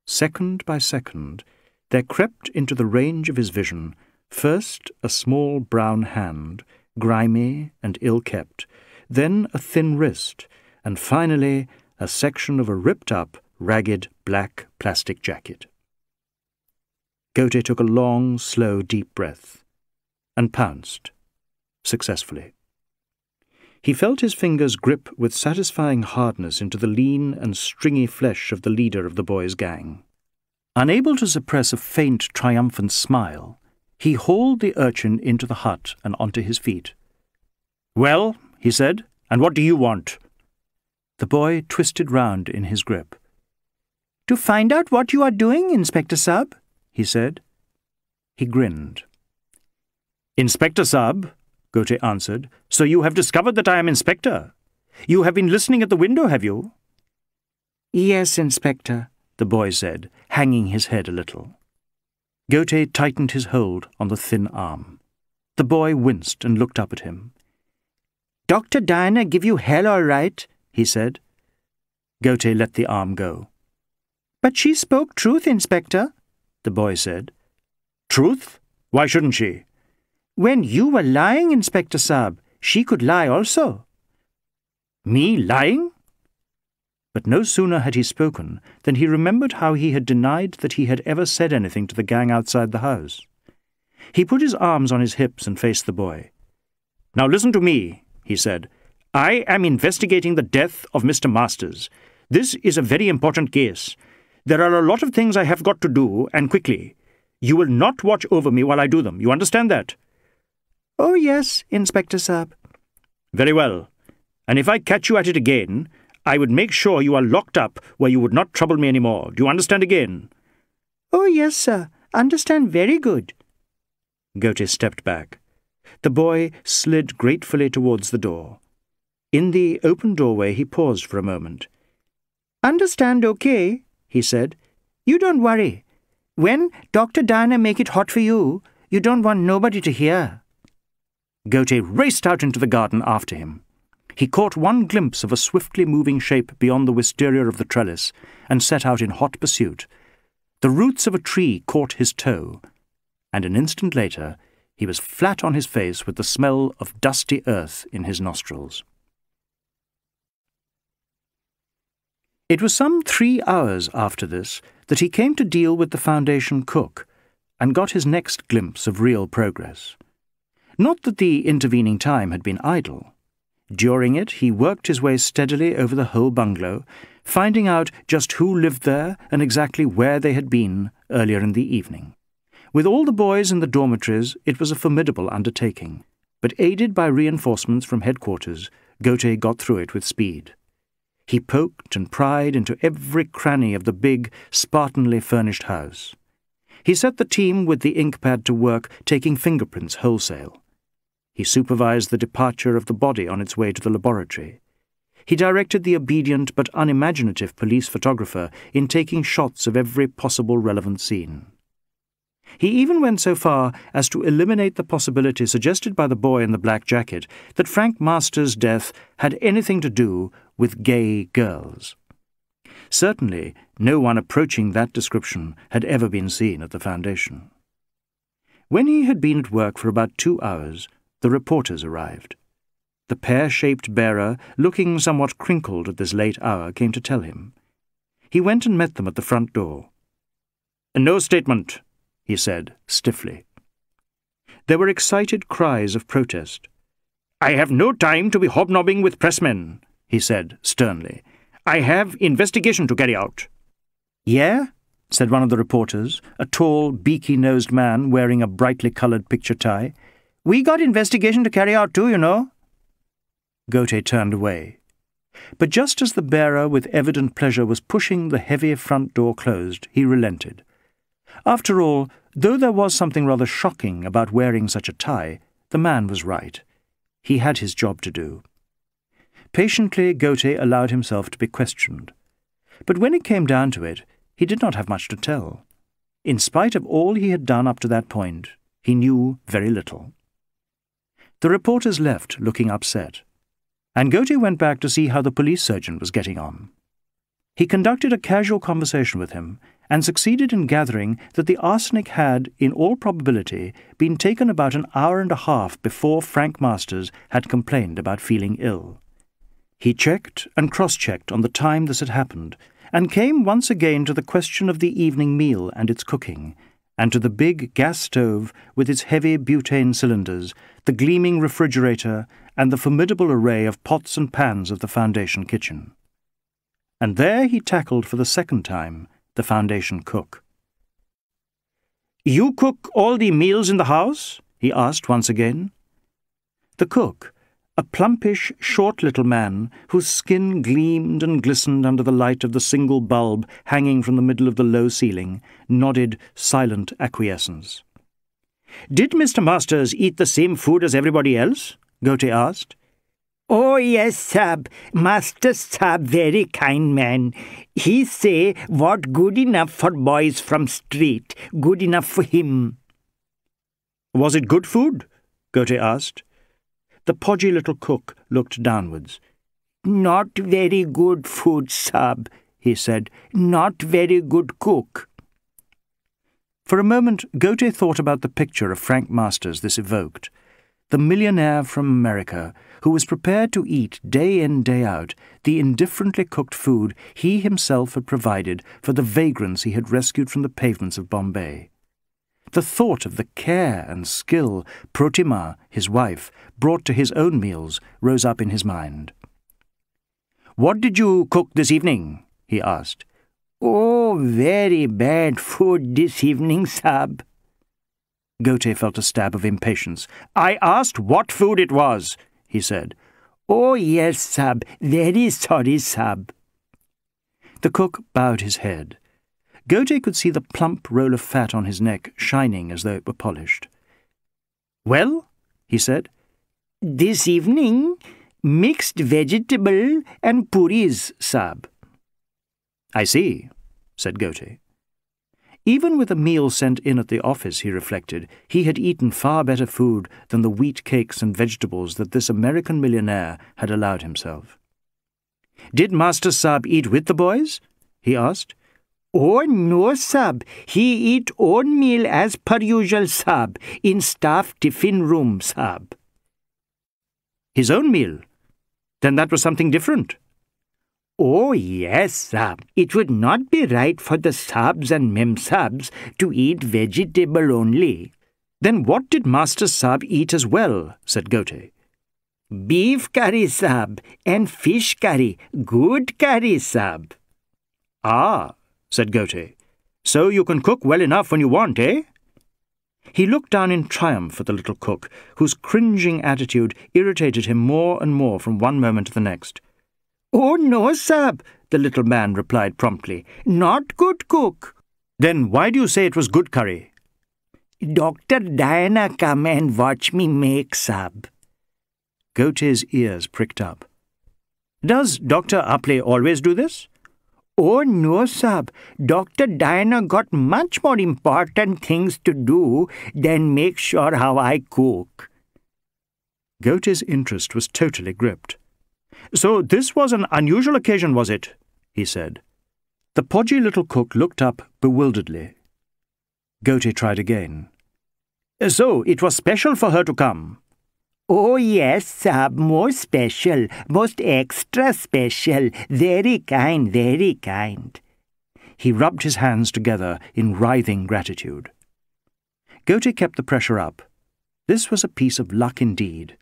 Second by second, there crept into the range of his vision first a small brown hand, grimy and ill-kept, then a thin wrist, and finally a section of a ripped-up, ragged black plastic jacket. Ghote took a long, slow, deep breath and pounced successfully. He felt his fingers grip with satisfying hardness into the lean and stringy flesh of the leader of the boys' gang. Unable to suppress a faint, triumphant smile, he hauled the urchin into the hut and onto his feet. Well, he said, and what do you want? The boy twisted round in his grip. To find out what you are doing, Inspector Sub, he said. He grinned. Inspector Sub, Ghote answered. So you have discovered that I am Inspector. You have been listening at the window, have you? Yes, Inspector, the boy said, hanging his head a little. Ghote tightened his hold on the thin arm. The boy winced and looked up at him. Dr. Dinah give you hell all right, he said. Ghote let the arm go. But she spoke truth, Inspector, the boy said. Truth? Why shouldn't she? When you were lying, Inspector Saab, she could lie also. Me lying? But no sooner had he spoken than he remembered how he had denied that he had ever said anything to the gang outside the house. He put his arms on his hips and faced the boy. Now listen to me, he said. I am investigating the death of Mr. Masters. This is a very important case. There are a lot of things I have got to do, and quickly. You will not watch over me while I do them. You understand that? Oh, yes, Inspector Saab. Very well. And if I catch you at it again, I would make sure you are locked up where you would not trouble me any more. Do you understand again? Oh, yes, sir. Understand very good. Ghote stepped back. The boy slid gratefully towards the door. In the open doorway he paused for a moment. Understand okay, he said. You don't worry. When Dr. Dinah make it hot for you, you don't want nobody to hear. Ghote raced out into the garden after him. He caught one glimpse of a swiftly moving shape beyond the wisteria of the trellis and set out in hot pursuit. The roots of a tree caught his toe, and an instant later he was flat on his face with the smell of dusty earth in his nostrils. It was some three hours after this that he came to deal with the Foundation cook and got his next glimpse of real progress. Not that the intervening time had been idle. During it, he worked his way steadily over the whole bungalow, finding out just who lived there and exactly where they had been earlier in the evening. With all the boys in the dormitories, it was a formidable undertaking, but aided by reinforcements from headquarters, Ghote got through it with speed. He poked and pried into every cranny of the big, Spartanly furnished house. He set the team with the ink pad to work taking fingerprints wholesale. He supervised the departure of the body on its way to the laboratory. He directed the obedient but unimaginative police photographer in taking shots of every possible relevant scene. He even went so far as to eliminate the possibility suggested by the boy in the black jacket that Frank Masters' death had anything to do with gay girls. Certainly, no one approaching that description had ever been seen at the Foundation. When he had been at work for about two hours, the reporters arrived. The pear-shaped bearer, looking somewhat crinkled at this late hour, came to tell him. He went and met them at the front door. No statement, he said, stiffly. There were excited cries of protest. I have no time to be hobnobbing with pressmen, he said, sternly. I have investigation to carry out. Yeah? said one of the reporters, a tall, beaky-nosed man wearing a brightly coloured picture tie. We got investigation to carry out too, you know. Ghote turned away. But just as the bearer with evident pleasure was pushing the heavy front door closed, he relented. After all, though there was something rather shocking about wearing such a tie, the man was right. He had his job to do. Patiently, Ghote allowed himself to be questioned. But when it came down to it, he did not have much to tell. In spite of all he had done up to that point, he knew very little. The reporters left, looking upset, and Ghote went back to see how the police surgeon was getting on. He conducted a casual conversation with him and succeeded in gathering that the arsenic had, in all probability, been taken about an hour and a half before Frank Masters had complained about feeling ill. He checked and cross-checked on the time this had happened, and came once again to the question of the evening meal and its cooking, and to the big gas stove with its heavy butane cylinders, the gleaming refrigerator, and the formidable array of pots and pans of the foundation kitchen. And there he tackled for the second time the foundation cook. You cook all the meals in the house? he asked once again. The cook, a plumpish, short little man, whose skin gleamed and glistened under the light of the single bulb hanging from the middle of the low ceiling, nodded silent acquiescence. Did Mr. Masters eat the same food as everybody else? Ghote asked. Oh, yes, sab. Master sab very kind man. He say what good enough for boys from street, good enough for him. Was it good food? Ghote asked. The podgy little cook looked downwards. Not very good food, sab, he said. Not very good cook. For a moment, Ghote thought about the picture of Frank Masters this evoked. The millionaire from America, who was prepared to eat day in, day out, the indifferently cooked food he himself had provided for the vagrants he had rescued from the pavements of Bombay. The thought of the care and skill Protima, his wife, brought to his own meals rose up in his mind. What did you cook this evening? he asked. Oh, very bad food this evening, Sab. Ghote felt a stab of impatience. I asked what food it was he said. Oh, yes, sab. Very sorry, sab. The cook bowed his head. Ghote could see the plump roll of fat on his neck shining as though it were polished. Well, he said. This evening, mixed vegetable and puris, sab. I see, said Ghote. Even with a meal sent in at the office, he reflected, he had eaten far better food than the wheat cakes and vegetables that this American millionaire had allowed himself. Did Master Sahib eat with the boys? he asked. Oh, no, Sab. He eat own meal as per usual, Sab, in staff tiffin room, Sab. His own meal? Then that was something different. Oh, yes, Sab. It would not be right for the Sabs and Memsabs to eat vegetable only. Then what did Master Sahib eat as well? said Ghote. Beef curry, Sab, and fish curry. Good curry, Sab. Ah, said Ghote. So you can cook well enough when you want, eh? He looked down in triumph at the little cook, whose cringing attitude irritated him more and more from one moment to the next. Oh, no, sab, the little man replied promptly. Not good cook. Then why do you say it was good curry? Dr. Diana come and watch me make, sab. Ghote's ears pricked up. Does Dr. Upleigh always do this? Oh, no, sab. Dr. Diana got much more important things to do than make sure how I cook. Ghote's interest was totally gripped. So this was an unusual occasion, was it? he said. The podgy little cook looked up bewilderedly. Ghote tried again. So it was special for her to come? Oh, yes, sab, most special, most extra special, very kind, very kind. He rubbed his hands together in writhing gratitude. Ghote kept the pressure up. This was a piece of luck indeed.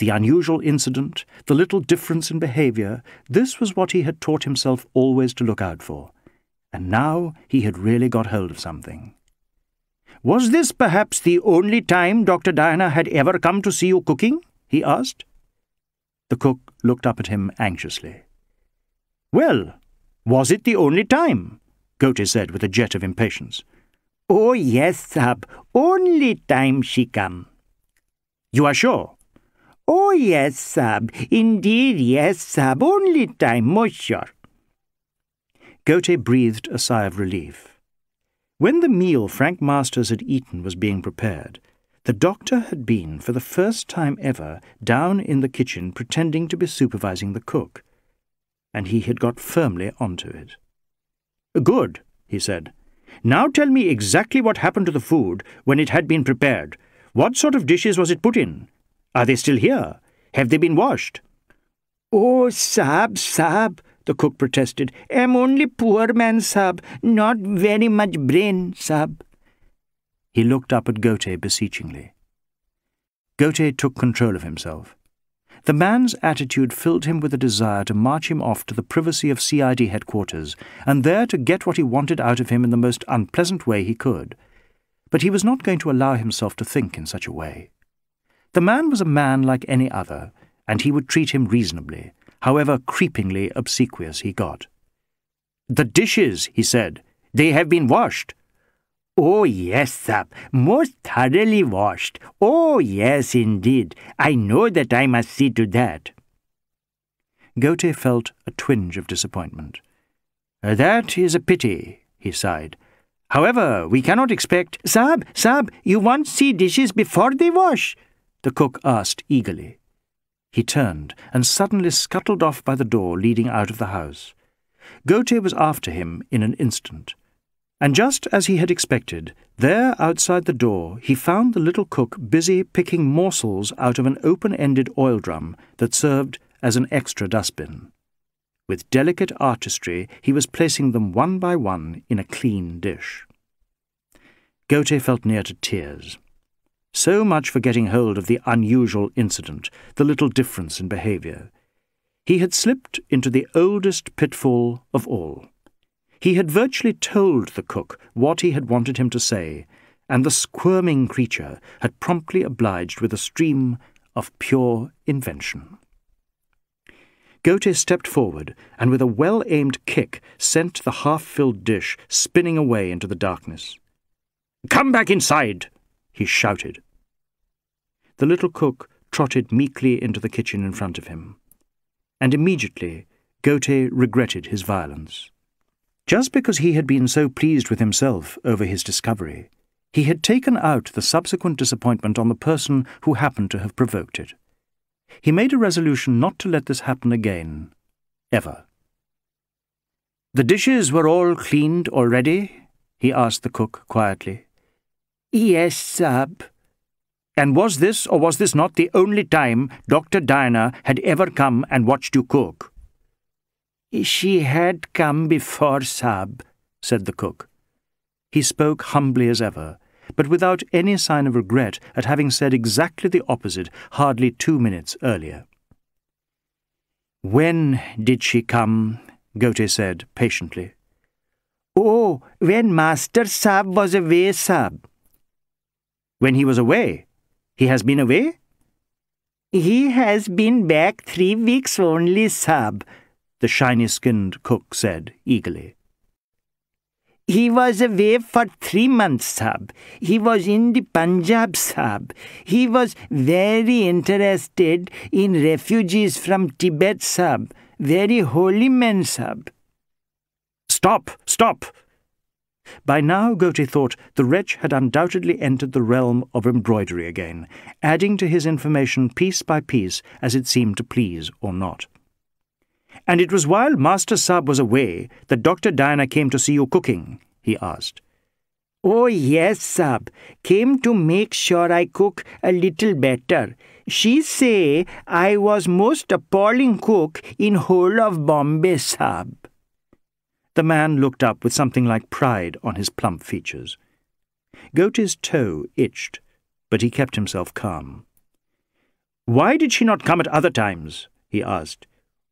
The unusual incident, the little difference in behaviour, this was what he had taught himself always to look out for. And now he had really got hold of something. Was this perhaps the only time Dr. Diana had ever come to see you cooking? he asked. The cook looked up at him anxiously. Well, was it the only time? Ghote said with a jet of impatience. Oh, yes, sab. Only time she come. You are sure? Oh, yes, sab. Indeed, yes, sab. Only time, most sure. Ghote breathed a sigh of relief. When the meal Frank Masters had eaten was being prepared, the doctor had been, for the first time ever, down in the kitchen pretending to be supervising the cook, and he had got firmly onto it. Good, he said. Now tell me exactly what happened to the food when it had been prepared. What sort of dishes was it put in? Are they still here? Have they been washed? Oh, Sab, Sab, the cook protested. Am only poor man, Sab. Not very much brain, Sab. He looked up at Ghote beseechingly. Ghote took control of himself. The man's attitude filled him with a desire to march him off to the privacy of CID headquarters, and there to get what he wanted out of him in the most unpleasant way he could. But he was not going to allow himself to think in such a way. The man was a man like any other, and he would treat him reasonably, however creepingly obsequious he got. The dishes, he said, they have been washed. Oh, yes, sir, most thoroughly washed. Oh, yes, indeed. I know that I must see to that. Ghote felt a twinge of disappointment. That is a pity, he sighed. However, we cannot expect... Sab, Sab, you want see dishes before they wash? The cook asked eagerly. He turned and suddenly scuttled off by the door leading out of the house. Ghote was after him in an instant. And just as he had expected, there outside the door he found the little cook busy picking morsels out of an open-ended oil drum that served as an extra dustbin. With delicate artistry he was placing them one by one in a clean dish. Ghote felt near to tears. So much for getting hold of the unusual incident, the little difference in behaviour. He had slipped into the oldest pitfall of all. He had virtually told the cook what he had wanted him to say, and the squirming creature had promptly obliged with a stream of pure invention. Ghote stepped forward, and with a well-aimed kick sent the half-filled dish spinning away into the darkness. "'Come back inside!' He shouted. The little cook trotted meekly into the kitchen in front of him, and immediately Ghote regretted his violence. Just because he had been so pleased with himself over his discovery, he had taken out the subsequent disappointment on the person who happened to have provoked it. He made a resolution not to let this happen again, ever. The dishes were all cleaned already? he asked the cook quietly. Yes, sab. And was this or was this not the only time Dr. Diana had ever come and watched you cook? She had come before, sab, said the cook. He spoke humbly as ever, but without any sign of regret at having said exactly the opposite hardly two minutes earlier. When did she come? Ghote said patiently. Oh, when Master Sab was away, Sab. When he was away? He has been away? He has been back three weeks only, Sab, the shiny-skinned cook said eagerly. He was away for three months, Sab. He was in the Punjab, Sab. He was very interested in refugees from Tibet, Sab. Very holy men, Sab. Stop, stop! By now, Ghote thought, the wretch had undoubtedly entered the realm of embroidery again, adding to his information piece by piece as it seemed to please or not. And it was while Master Sab was away that Dr. Diana came to see you cooking, he asked. Oh, yes, Sab. Came to make sure I cook a little better. She say I was most appalling cook in whole of Bombay, Sab. The man looked up with something like pride on his plump features. Ghote's toe itched, but he kept himself calm. Why did she not come at other times? he asked.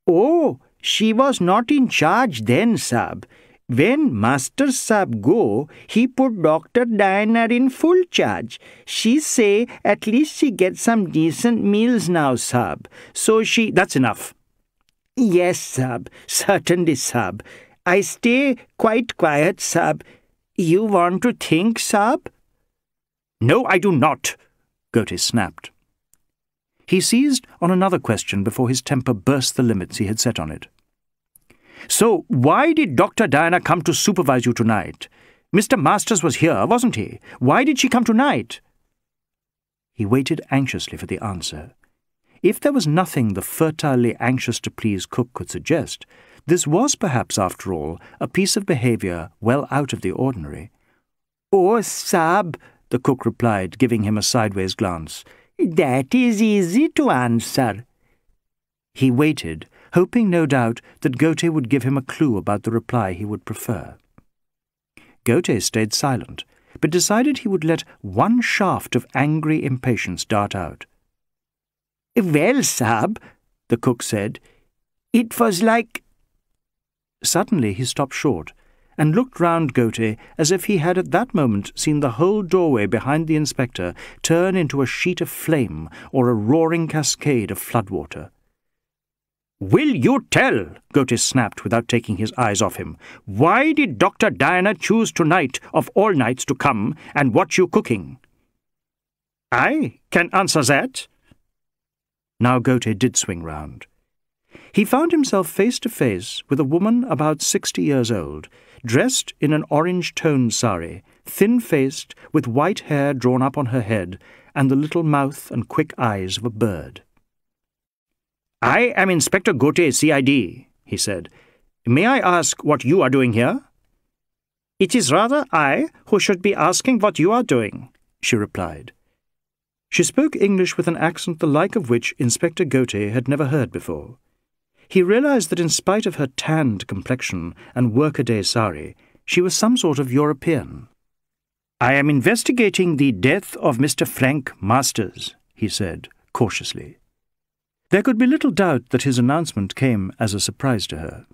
Oh, she was not in charge then, Sab. When Master Sab go, he put Dr. Diana in full charge. She say at least she get some decent meals now, Sab. So she... That's enough. Yes, Sab. Certainly, Sab. I stay quite quiet, Sab. You want to think, Sab? No, I do not, Ghote snapped. He seized on another question before his temper burst the limits he had set on it. So, why did Dr. Diana come to supervise you tonight? Mr. Masters was here, wasn't he? Why did she come tonight? He waited anxiously for the answer. If there was nothing the fertilely anxious to please cook could suggest, this was perhaps, after all, a piece of behaviour well out of the ordinary. Oh, Sab, the cook replied, giving him a sideways glance. That is easy to answer. He waited, hoping no doubt that Ghote would give him a clue about the reply he would prefer. Ghote stayed silent, but decided he would let one shaft of angry impatience dart out. Well, Sab, the cook said, it was like... Suddenly he stopped short, and looked round Ghote as if he had at that moment seen the whole doorway behind the inspector turn into a sheet of flame or a roaring cascade of flood water. Will you tell, Ghote snapped without taking his eyes off him, why did Dr. Diana choose tonight of all nights to come and watch you cooking? I can answer that. Now Ghote did swing round. He found himself face to face with a woman about sixty years old, dressed in an orange-toned sari, thin-faced, with white hair drawn up on her head, and the little mouth and quick eyes of a bird. I am Inspector Ghote, CID, he said. May I ask what you are doing here? It is rather I who should be asking what you are doing, she replied. She spoke English with an accent the like of which Inspector Ghote had never heard before. He realized that in spite of her tanned complexion and workaday sari, she was some sort of European. I am investigating the death of Mr. Frank Masters, he said, cautiously. There could be little doubt that his announcement came as a surprise to her.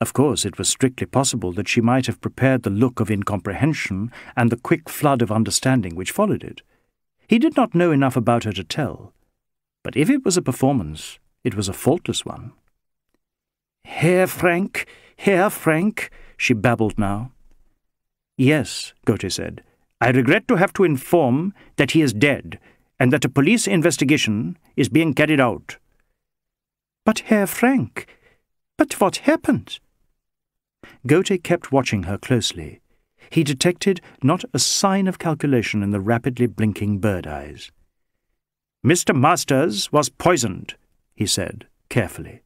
Of course, it was strictly possible that she might have prepared the look of incomprehension and the quick flood of understanding which followed it. He did not know enough about her to tell. But if it was a performance, it was a faultless one. Herr Frank, Herr Frank, she babbled now. Yes, Ghote said. I regret to have to inform that he is dead, and that a police investigation is being carried out. But Herr Frank, but what happened? Ghote kept watching her closely. He detected not a sign of calculation in the rapidly blinking bird eyes. Mr. Masters was poisoned, he said, carefully.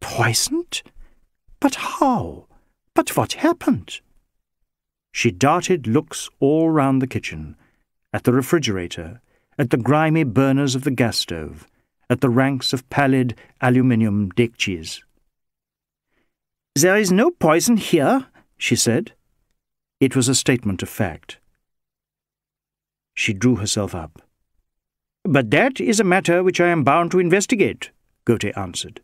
Poisoned? But how? But what happened? She darted looks all round the kitchen, at the refrigerator, at the grimy burners of the gas stove, at the ranks of pallid aluminium dekchis. There is no poison here, she said. It was a statement of fact. She drew herself up. But that is a matter which I am bound to investigate, Ghote answered.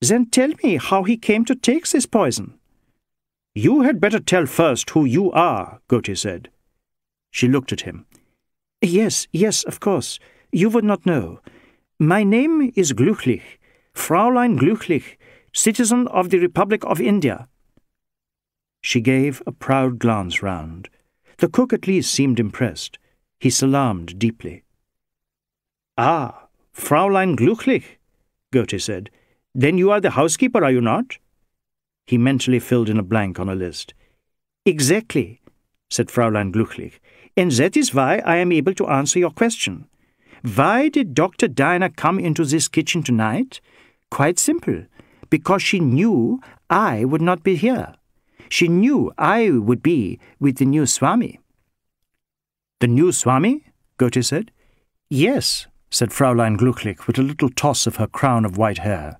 Then tell me how he came to take this poison. You had better tell first who you are, Ghote said. She looked at him. Yes, yes, of course. You would not know. My name is Glücklich, Fraulein Glücklich, citizen of the Republic of India. She gave a proud glance round. The cook at least seemed impressed. He salaamed deeply. Ah, Fraulein Glücklich, Ghote said. Then you are the housekeeper, are you not? He mentally filled in a blank on a list. Exactly, said Fraulein Glücklich, and that is why I am able to answer your question. Why did Dr. Dinah come into this kitchen tonight? Quite simple. Because she knew I would not be here. She knew I would be with the new Swami. The new Swami? Ghote said. Yes, said Fraulein Glücklich with a little toss of her crown of white hair.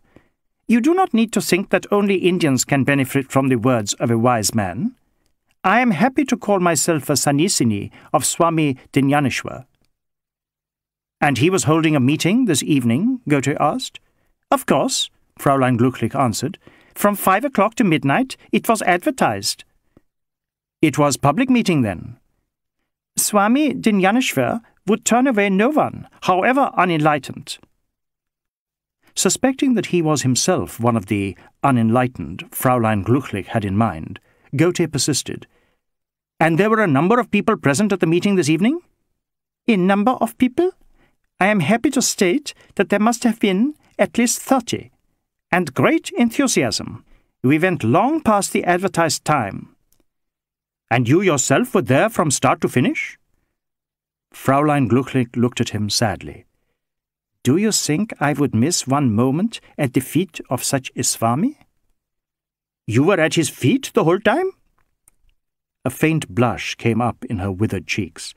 You do not need to think that only Indians can benefit from the words of a wise man. I am happy to call myself a Sannyasini of Swami Dnyaneshwar. And he was holding a meeting this evening? Ghote asked. Of course, Fraulein Glücklich answered. From five o'clock to midnight it was advertised. It was public meeting then? Swami Dnyaneshwar would turn away no one, however unenlightened. Suspecting that he was himself one of the unenlightened Fraulein Glücklich had in mind, Ghote persisted. And there were a number of people present at the meeting this evening? A number of people? I am happy to state that there must have been at least thirty, and great enthusiasm. We went long past the advertised time. And you yourself were there from start to finish? Fraulein Glücklich looked at him sadly. Do you think I would miss one moment at the feet of such a Swami? You were at his feet the whole time? A faint blush came up in her withered cheeks.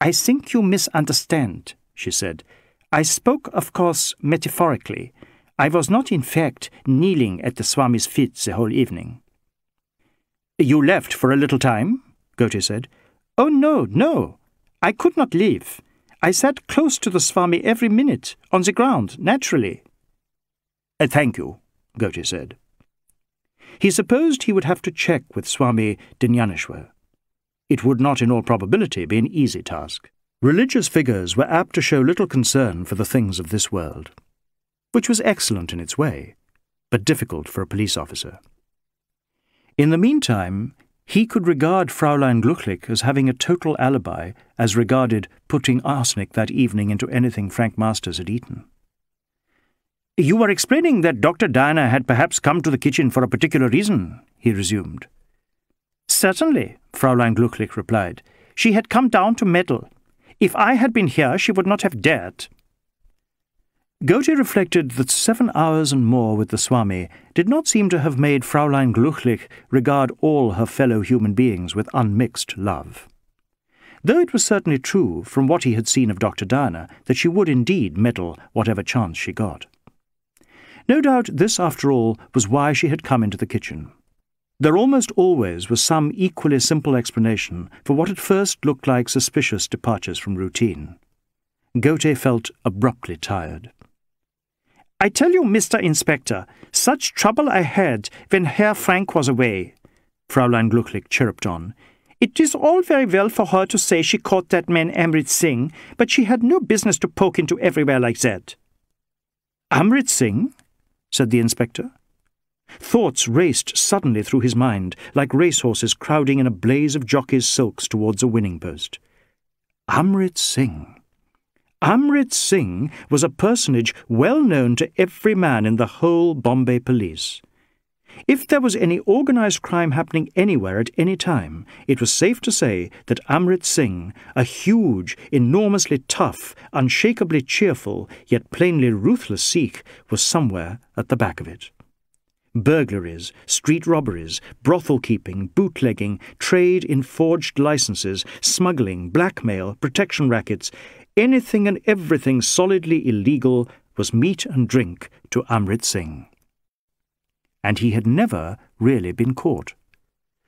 I think you misunderstand, she said. I spoke, of course, metaphorically. I was not, in fact, kneeling at the Swami's feet the whole evening. You left for a little time? Ghote said. Oh, no, no. I could not leave. I sat close to the Swami every minute, on the ground, naturally. Uh, thank you, Ghote said. He supposed he would have to check with Swami Dnyaneshwar. It would not in all probability be an easy task. Religious figures were apt to show little concern for the things of this world, which was excellent in its way, but difficult for a police officer. In the meantime, he could regard Fraulein Glücklich as having a total alibi as regarded putting arsenic that evening into anything Frank Masters had eaten. You were explaining that Dr. Dinah had perhaps come to the kitchen for a particular reason, he resumed. Certainly, Fraulein Glücklich replied. She had come down to meddle. If I had been here, she would not have dared. Ghote reflected that seven hours and more with the Swami did not seem to have made Fraulein Glücklich regard all her fellow human beings with unmixed love. Though it was certainly true, from what he had seen of Dr. Dinah, that she would indeed meddle whatever chance she got. No doubt this, after all, was why she had come into the kitchen. There almost always was some equally simple explanation for what at first looked like suspicious departures from routine. Ghote felt abruptly tired. I tell you, Mr. Inspector, such trouble I had when Herr Frank was away, Fraulein Glücklich chirruped on. It is all very well for her to say she caught that man Amrit Singh, but she had no business to poke into everywhere like that. Amrit Singh? said the inspector. Thoughts raced suddenly through his mind, like racehorses crowding in a blaze of jockeys' silks towards a winning post. Amrit Singh. Amrit Singh was a personage well known to every man in the whole Bombay police. If there was any organised crime happening anywhere at any time, it was safe to say that Amrit Singh, a huge, enormously tough, unshakably cheerful, yet plainly ruthless Sikh, was somewhere at the back of it. Burglaries, street robberies, brothel keeping, bootlegging, trade in forged licenses, smuggling, blackmail, protection rackets, anything and everything solidly illegal was meat and drink to Amrit Singh and he had never really been caught.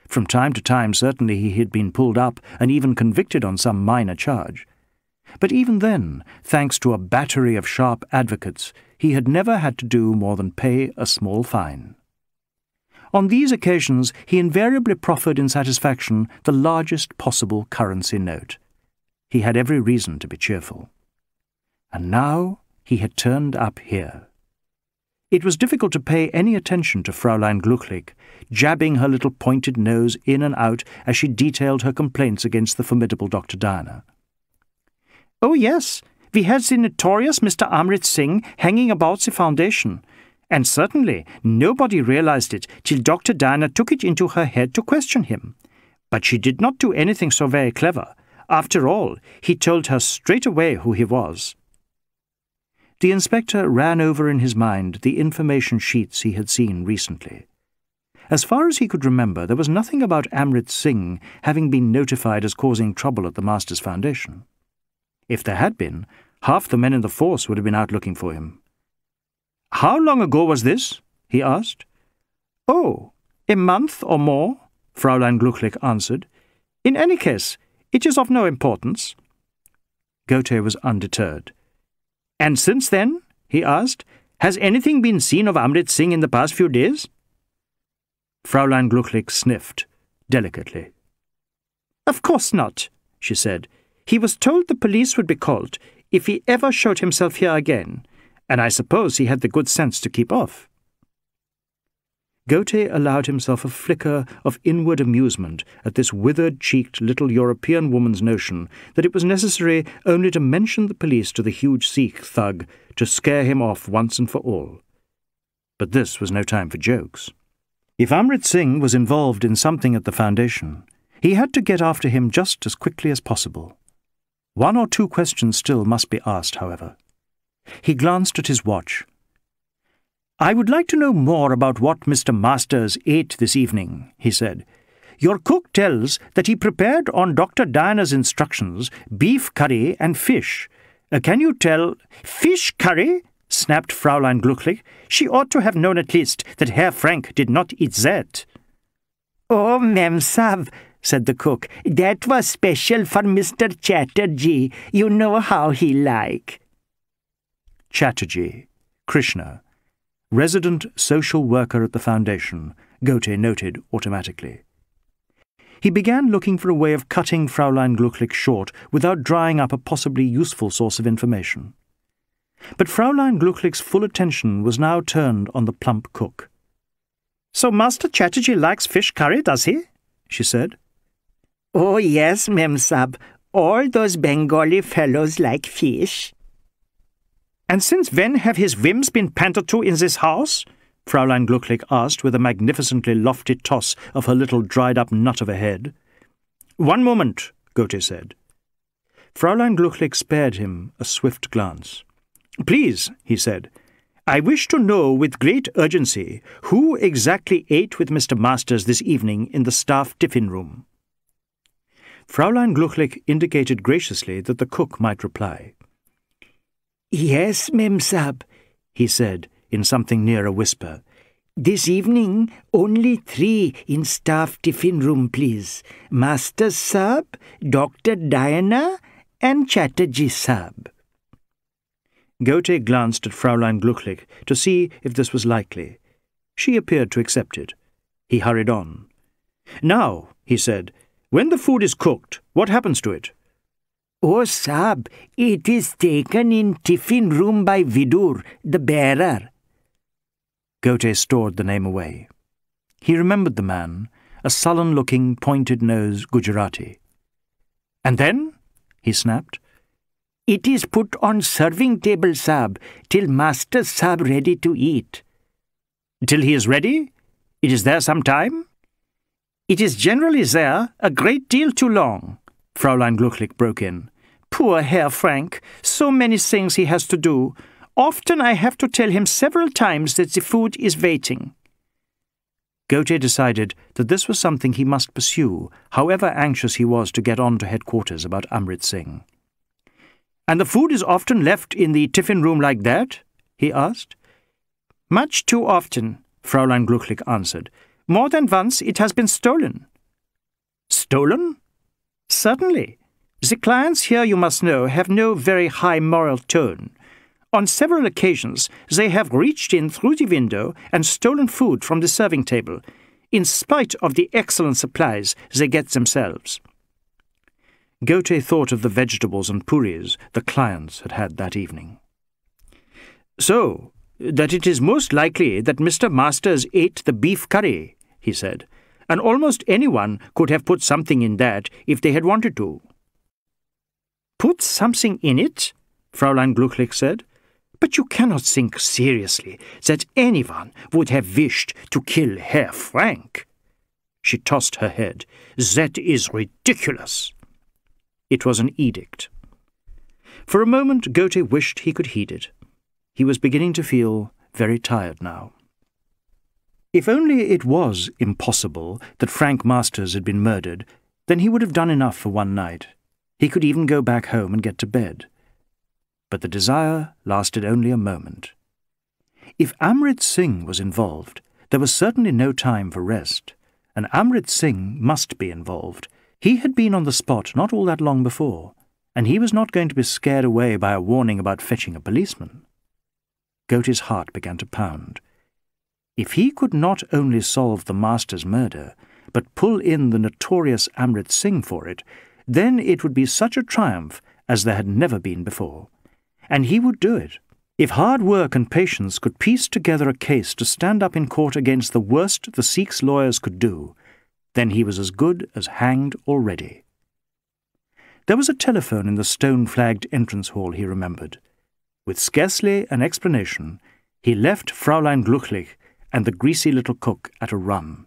From time to time, certainly, he had been pulled up and even convicted on some minor charge. But even then, thanks to a battery of sharp advocates, he had never had to do more than pay a small fine. On these occasions, he invariably proffered in satisfaction the largest possible currency note. He had every reason to be cheerful. And now he had turned up here. It was difficult to pay any attention to Fraulein Glucklich, jabbing her little pointed nose in and out as she detailed her complaints against the formidable Dr. Diana. Oh, yes, we had the notorious Mr. Amrit Singh hanging about the foundation, and certainly nobody realized it till Dr. Diana took it into her head to question him. But she did not do anything so very clever. After all, he told her straight away who he was. The inspector ran over in his mind the information sheets he had seen recently. As far as he could remember, there was nothing about Amrit Singh having been notified as causing trouble at the Master's Foundation. If there had been, half the men in the force would have been out looking for him. How long ago was this? he asked. Oh, a month or more, Fraulein Glucklich answered. In any case, it is of no importance. Ghote was undeterred. And since then, he asked, has anything been seen of Amrit Singh in the past few days? Fraulein Glucklich sniffed, delicately. Of course not, she said. He was told the police would be called if he ever showed himself here again, and I suppose he had the good sense to keep off. Ghote allowed himself a flicker of inward amusement at this withered-cheeked little European woman's notion that it was necessary only to mention the police to the huge Sikh thug to scare him off once and for all. But this was no time for jokes. If Amrit Singh was involved in something at the Foundation, he had to get after him just as quickly as possible. One or two questions still must be asked, however. He glanced at his watch. I would like to know more about what Mr. Masters ate this evening, he said. Your cook tells that he prepared on Dr. Diana's instructions beef curry and fish. Uh, can you tell... Fish curry? snapped Fraulein Glucklich. She ought to have known at least that Herr Frank did not eat that. Oh, Mem Sab, said the cook, that was special for Mr. Chatterjee. You know how he like. Chatterjee, Krishna, resident social worker at the Foundation, Ghote noted automatically. He began looking for a way of cutting Fraulein Glucklich short without drying up a possibly useful source of information. But Fraulein Glucklich's full attention was now turned on the plump cook. So Master Chatterjee likes fish curry, does he? she said. Oh, yes, Memsab. All those Bengali fellows like fish. And since when have his whims been pandered to in this house? Fraulein Glucklich asked with a magnificently lofty toss of her little dried-up nut of a head. One moment, Ghote said. Fraulein Glucklich spared him a swift glance. Please, he said, I wish to know with great urgency who exactly ate with Mr. Masters this evening in the staff tiffin room. Fraulein Glucklich indicated graciously that the cook might reply. Yes, Memsab, he said in something near a whisper. This evening, only three in staff tiffin room, please. Master Sab, Dr. Diana, and Chatterjee Sab. Ghote glanced at Fraulein Glucklich to see if this was likely. She appeared to accept it. He hurried on. Now, he said, when the food is cooked, what happens to it? Oh, Sab, it is taken in tiffin room by Vidur, the bearer. Ghote stored the name away. He remembered the man, a sullen-looking, pointed-nosed Gujarati. And then? he snapped. It is put on serving table, Sab, till Master Sab ready to eat. Till he is ready? It is there some time? It is generally there a great deal too long, Fraulein Glucklich broke in. Poor Herr Frank, so many things he has to do. Often I have to tell him several times that the food is waiting. Ghote decided that this was something he must pursue, however anxious he was to get on to headquarters about Amrit Singh. And the food is often left in the tiffin room like that? he asked. Much too often, Fraulein Glucklich answered. More than once it has been stolen. Stolen? Certainly. The clients here, you must know, have no very high moral tone. On several occasions, they have reached in through the window and stolen food from the serving table, in spite of the excellent supplies they get themselves. Ghote thought of the vegetables and puris the clients had had that evening. So, that it is most likely that Mr. Masters ate the beef curry, he said, and almost anyone could have put something in that if they had wanted to. Put something in it? Fraulein Glucklich said. But you cannot think seriously that anyone would have wished to kill Herr Frank. She tossed her head. That is ridiculous. It was an edict. For a moment Ghote wished he could heed it. He was beginning to feel very tired now. If only it was impossible that Frank Masters had been murdered, then he would have done enough for one night. He could even go back home and get to bed but the desire lasted only a moment. If Amrit Singh was involved, there was certainly no time for rest, and Amrit Singh must be involved. He had been on the spot not all that long before, and he was not going to be scared away by a warning about fetching a policeman. Ghote's heart began to pound. If he could not only solve the master's murder, but pull in the notorious Amrit Singh for it, then it would be such a triumph as there had never been before and he would do it. If hard work and patience could piece together a case to stand up in court against the worst the Sikhs' lawyers could do, then he was as good as hanged already. There was a telephone in the stone-flagged entrance hall, he remembered. With scarcely an explanation, he left Fraulein Glucklich and the greasy little cook at a run.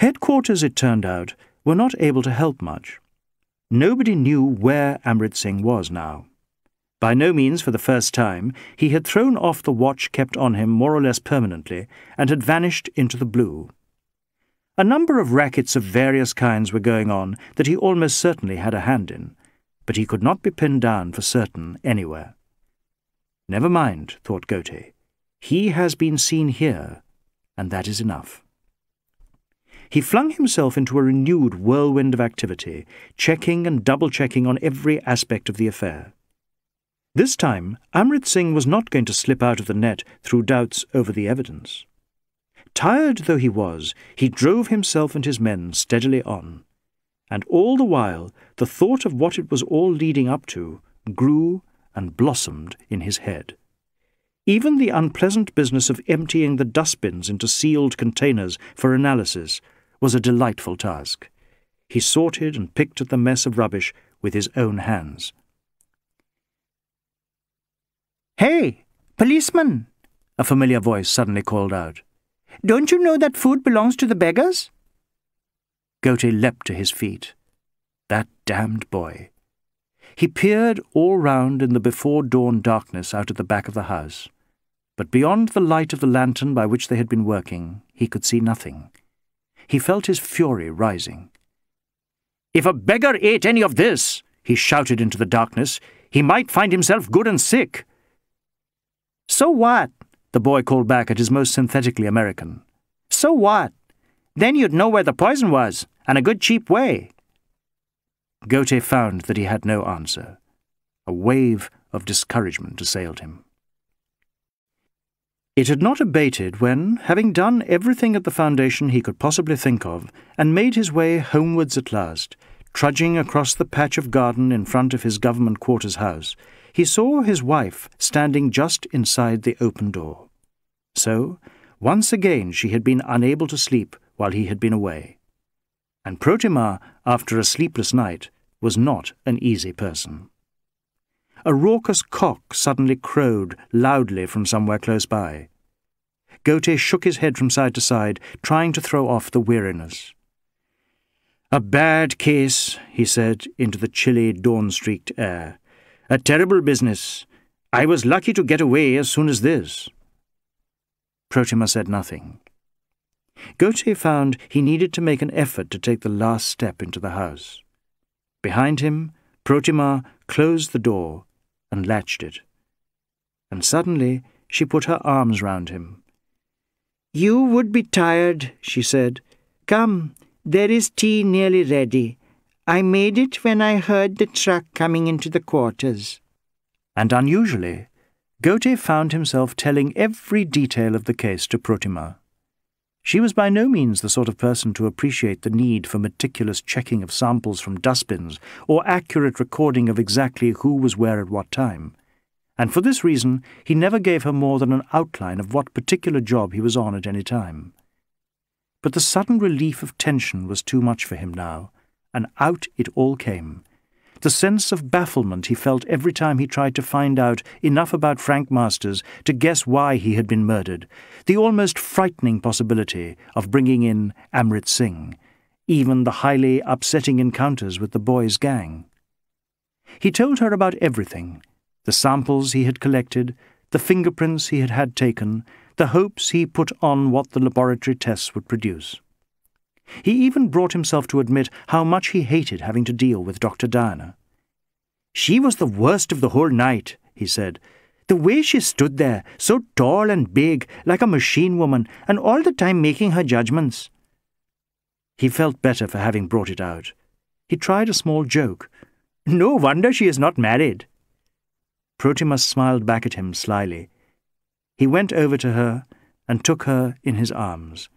Headquarters, it turned out, were not able to help much. Nobody knew where Amrit Singh was now. By no means for the first time, he had thrown off the watch kept on him more or less permanently and had vanished into the blue. A number of rackets of various kinds were going on that he almost certainly had a hand in, but he could not be pinned down for certain anywhere. Never mind, thought Ghote. He has been seen here, and that is enough. He flung himself into a renewed whirlwind of activity, checking and double-checking on every aspect of the affair. This time, Amrit Singh was not going to slip out of the net through doubts over the evidence. Tired though he was, he drove himself and his men steadily on. And all the while, the thought of what it was all leading up to grew and blossomed in his head. Even the unpleasant business of emptying the dustbins into sealed containers for analysis was a delightful task. He sorted and picked at the mess of rubbish with his own hands. Hey, policeman! a familiar voice suddenly called out. Don't you know that food belongs to the beggars? Ghote leapt to his feet. That damned boy. He peered all round in the before-dawn darkness out at the back of the house, but beyond the light of the lantern by which they had been working, he could see nothing. He felt his fury rising. If a beggar ate any of this, he shouted into the darkness, he might find himself good and sick. So what? the boy called back at his most synthetically American. So what? Then you'd know where the poison was, and a good cheap way. Ghote found that he had no answer. A wave of discouragement assailed him. It had not abated when, having done everything at the foundation he could possibly think of, and made his way homewards at last, trudging across the patch of garden in front of his government quarters house, he saw his wife standing just inside the open door. So, once again she had been unable to sleep while he had been away. And Protima, after a sleepless night, was not an easy person. A raucous cock suddenly crowed loudly from somewhere close by. Ghote shook his head from side to side, trying to throw off the weariness. A bad case, he said into the chilly, dawn-streaked air. A terrible business. I was lucky to get away as soon as this. Protima said nothing. Ghote found he needed to make an effort to take the last step into the house. Behind him, Protima closed the door and latched it. And suddenly she put her arms round him. You would be tired, she said. Come, there is tea nearly ready. I made it when I heard the truck coming into the quarters. And unusually, Ghote found himself telling every detail of the case to Protima. She was by no means the sort of person to appreciate the need for meticulous checking of samples from dustbins or accurate recording of exactly who was where at what time. And for this reason, he never gave her more than an outline of what particular job he was on at any time. But the sudden relief of tension was too much for him now, and out it all came the sense of bafflement he felt every time he tried to find out enough about Frank Masters to guess why he had been murdered, the almost frightening possibility of bringing in Amrit Singh, even the highly upsetting encounters with the boys' gang. He told her about everything the samples he had collected, the fingerprints he had had taken, the hopes he put on what the laboratory tests would produce. He even brought himself to admit how much he hated having to deal with Dr. Diana. She was the worst of the whole night, he said. The way she stood there, so tall and big, like a machine woman, and all the time making her judgments. He felt better for having brought it out. He tried a small joke. No wonder she is not married. Protimus smiled back at him slyly. He went over to her and took her in his arms.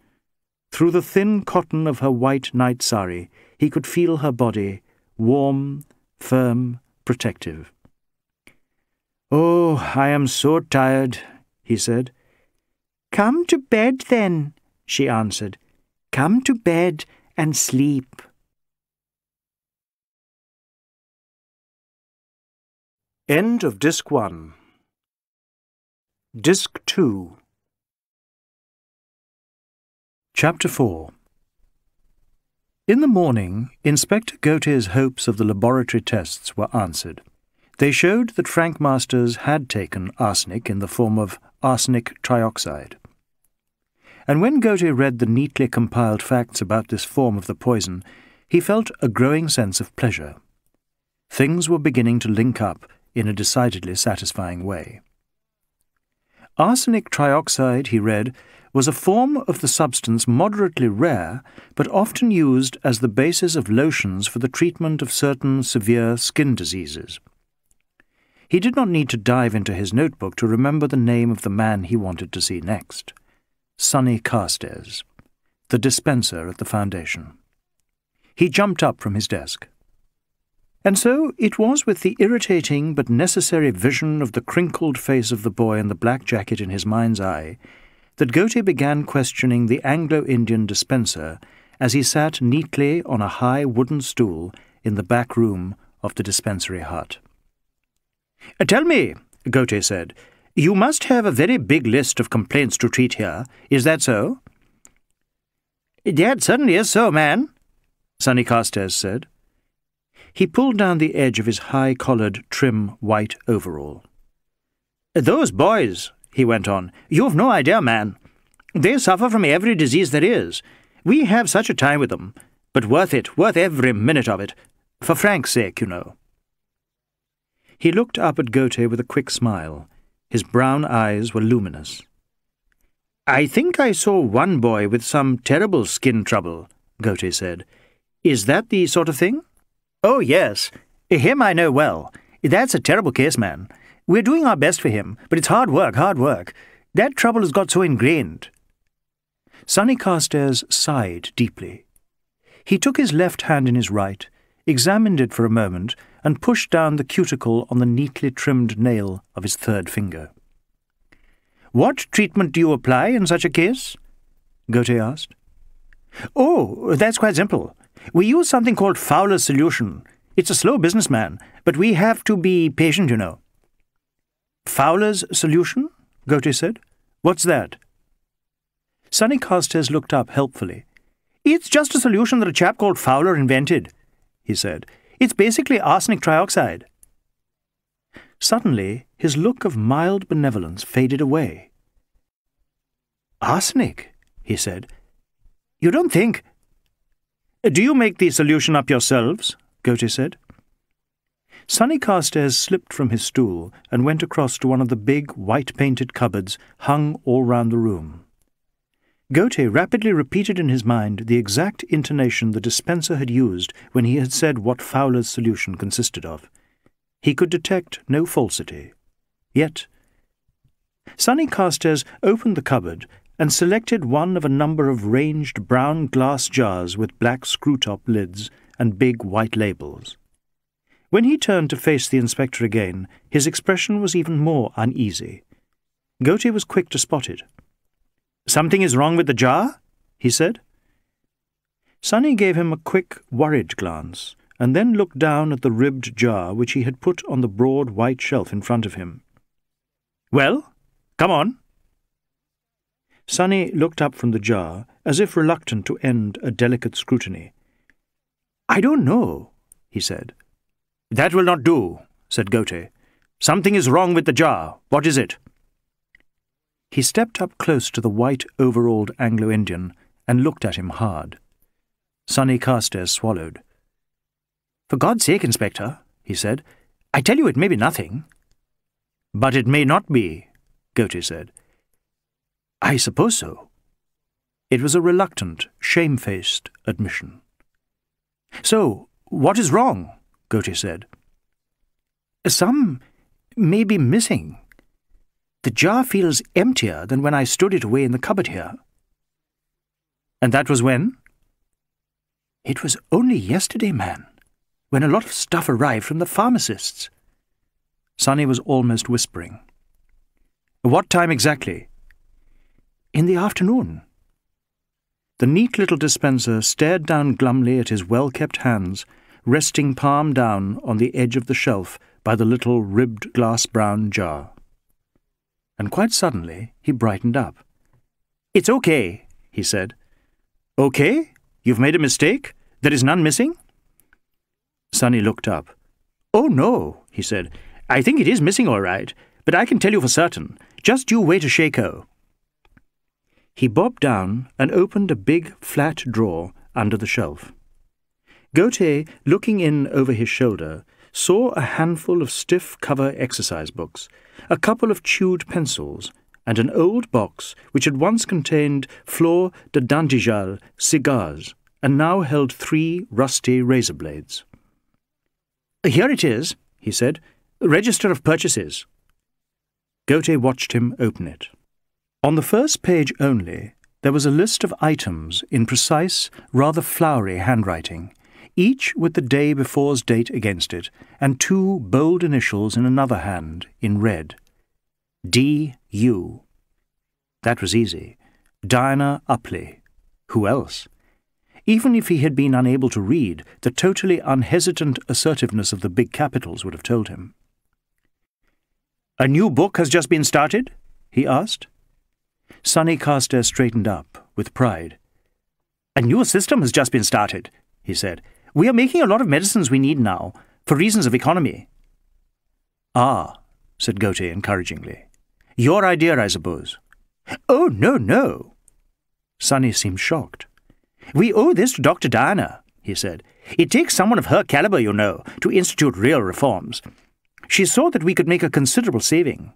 Through the thin cotton of her white night sari, he could feel her body, warm, firm, protective. Oh, I am so tired, he said. Come to bed, then, she answered. Come to bed and sleep. End of Disc 1 Disc 2 Chapter 4 In the morning, Inspector Ghote's hopes of the laboratory tests were answered. They showed that Frank Masters had taken arsenic in the form of arsenic trioxide. And when Ghote read the neatly compiled facts about this form of the poison, he felt a growing sense of pleasure. Things were beginning to link up in a decidedly satisfying way. Arsenic trioxide, he read, was a form of the substance moderately rare, but often used as the basis of lotions for the treatment of certain severe skin diseases. He did not need to dive into his notebook to remember the name of the man he wanted to see next. Sonny Carstairs, the dispenser at the Foundation. He jumped up from his desk. And so it was with the irritating but necessary vision of the crinkled face of the boy in the black jacket in his mind's eye that Ghote began questioning the Anglo-Indian dispenser as he sat neatly on a high wooden stool in the back room of the dispensary hut. Uh, tell me, Ghote said, you must have a very big list of complaints to treat here. Is that so? That certainly is so, man, Sonny Carstairs said. He pulled down the edge of his high-collared, trim white overall. Those boys, he went on. You've no idea, man. They suffer from every disease there is. We have such a time with them, but worth it, worth every minute of it. For Frank's sake, you know. He looked up at Ghote with a quick smile. His brown eyes were luminous. I think I saw one boy with some terrible skin trouble, Ghote said. Is that the sort of thing? Oh, yes. Him I know well. That's a terrible case, man. We're doing our best for him, but it's hard work, hard work. That trouble has got so ingrained. Sonny Carstairs sighed deeply. He took his left hand in his right, examined it for a moment, and pushed down the cuticle on the neatly trimmed nail of his third finger. What treatment do you apply in such a case? Ghote asked. Oh, that's quite simple. We use something called Fowler's solution. It's a slow business, man, but we have to be patient, you know. Fowler's solution? Ghote said. What's that? Sonny Carstairs looked up helpfully. It's just a solution that a chap called Fowler invented, he said. It's basically arsenic trioxide. Suddenly, his look of mild benevolence faded away. Arsenic, he said. You don't think... Do you make the solution up yourselves? Ghote said. Sonny Carstairs slipped from his stool and went across to one of the big, white-painted cupboards hung all round the room. Ghote rapidly repeated in his mind the exact intonation the dispenser had used when he had said what Fowler's solution consisted of. He could detect no falsity. Yet, Sonny Carstairs opened the cupboard and selected one of a number of ranged brown glass jars with black screw-top lids and big white labels. When he turned to face the inspector again, his expression was even more uneasy. Ghote was quick to spot it. Something is wrong with the jar? he said. Sonny gave him a quick, worried glance and then looked down at the ribbed jar which he had put on the broad white shelf in front of him. Well, come on. Sonny looked up from the jar, as if reluctant to end a delicate scrutiny. I don't know, he said. That will not do, said Ghote. Something is wrong with the jar. What is it? He stepped up close to the white overalled Anglo-Indian and looked at him hard. Sonny Carstairs swallowed. For God's sake, Inspector, he said, I tell you it may be nothing. But it may not be, Ghote said. I suppose so. It was a reluctant, shamefaced admission. So, what is wrong? Ghote said. Some may be missing. The jar feels emptier than when I stood it away in the cupboard here. And that was when? It was only yesterday, man when a lot of stuff arrived from the pharmacists. Sonny was almost whispering. What time exactly? In the afternoon. The neat little dispenser stared down glumly at his well-kept hands, resting palm down on the edge of the shelf by the little ribbed glass-brown jar. And quite suddenly he brightened up. It's okay, he said. Okay? You've made a mistake? There is none missing? Sonny looked up. Oh, no, he said. I think it is missing all right, but I can tell you for certain. Just you wait a shako. He bobbed down and opened a big, flat drawer under the shelf. Ghote, looking in over his shoulder, saw a handful of stiff cover exercise books, a couple of chewed pencils, and an old box which had once contained Flor de Dindigul cigars and now held three rusty razor blades. Here it is, he said. Register of purchases. Ghote watched him open it. On the first page only, there was a list of items in precise, rather flowery handwriting, each with the day before's date against it, and two bold initials in another hand, in red. D.U. That was easy. Diana Upleigh. Who else? Even if he had been unable to read, the totally unhesitant assertiveness of the big capitals would have told him. A new book has just been started? he asked. Sonny Carstairs straightened up, with pride. A new system has just been started, he said. We are making a lot of medicines we need now, for reasons of economy. Ah, said Ghote encouragingly. Your idea, I suppose. Oh, no, no. Sonny seemed shocked. We owe this to Dr. Diana, he said. It takes someone of her caliber, you know, to institute real reforms. She saw that we could make a considerable saving.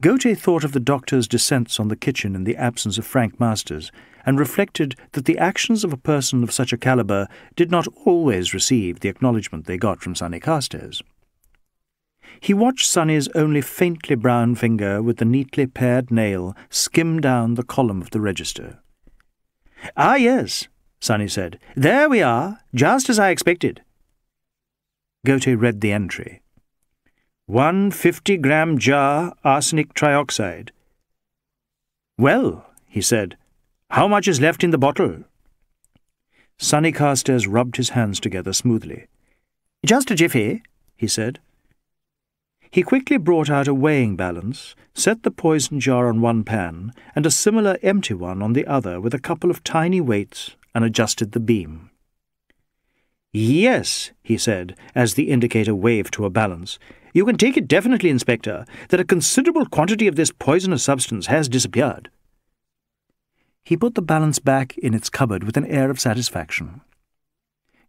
Ghote thought of the doctor's descents on the kitchen in the absence of Frank Masters, and reflected that the actions of a person of such a caliber did not always receive the acknowledgment they got from Sonny Carstairs. He watched Sonny's only faintly brown finger with the neatly pared nail skim down the column of the register. Ah, yes, Sonny said. There we are, just as I expected. Ghote read the entry. One fifty-gram jar arsenic trioxide. Well, he said, how much is left in the bottle? Sonny Carstairs rubbed his hands together smoothly. Just a jiffy, he said. He quickly brought out a weighing balance, set the poison jar on one pan, and a similar empty one on the other with a couple of tiny weights, and adjusted the beam. Yes, he said, as the indicator waved to a balance. You can take it definitely, Inspector, that a considerable quantity of this poisonous substance has disappeared. He put the balance back in its cupboard with an air of satisfaction.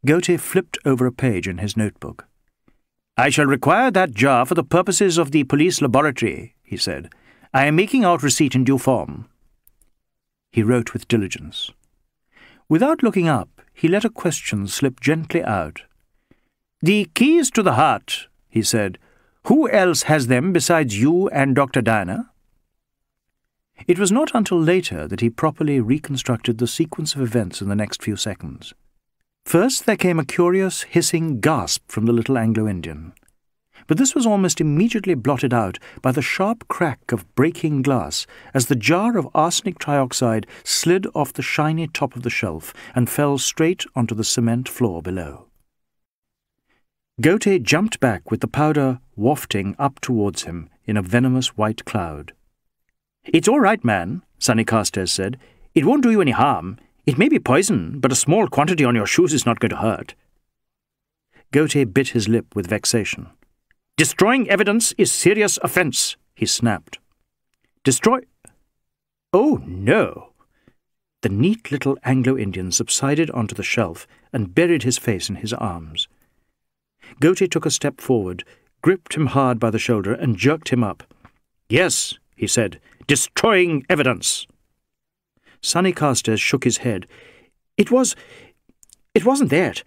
Ghote flipped over a page in his notebook. I shall require that jar for the purposes of the police laboratory, he said. I am making out receipt in due form. He wrote with diligence. Without looking up, he let a question slip gently out. The keys to the heart, he said. Who else has them besides you and Dr. Diana? It was not until later that he properly reconstructed the sequence of events in the next few seconds. First there came a curious hissing gasp from the little Anglo-Indian. But this was almost immediately blotted out by the sharp crack of breaking glass as the jar of arsenic trioxide slid off the shiny top of the shelf and fell straight onto the cement floor below. Ghote jumped back with the powder wafting up towards him in a venomous white cloud. It's all right, man, Sonny Carstairs said. It won't do you any harm. It may be poison, but a small quantity on your shoes is not going to hurt. Ghote bit his lip with vexation. Destroying evidence is serious offence, he snapped. Destroy... Oh, no. The neat little Anglo-Indian subsided onto the shelf and buried his face in his arms. Ghote took a step forward, gripped him hard by the shoulder, and jerked him up. Yes, he said, destroying evidence. Sonny Carstairs shook his head. It was... it wasn't that.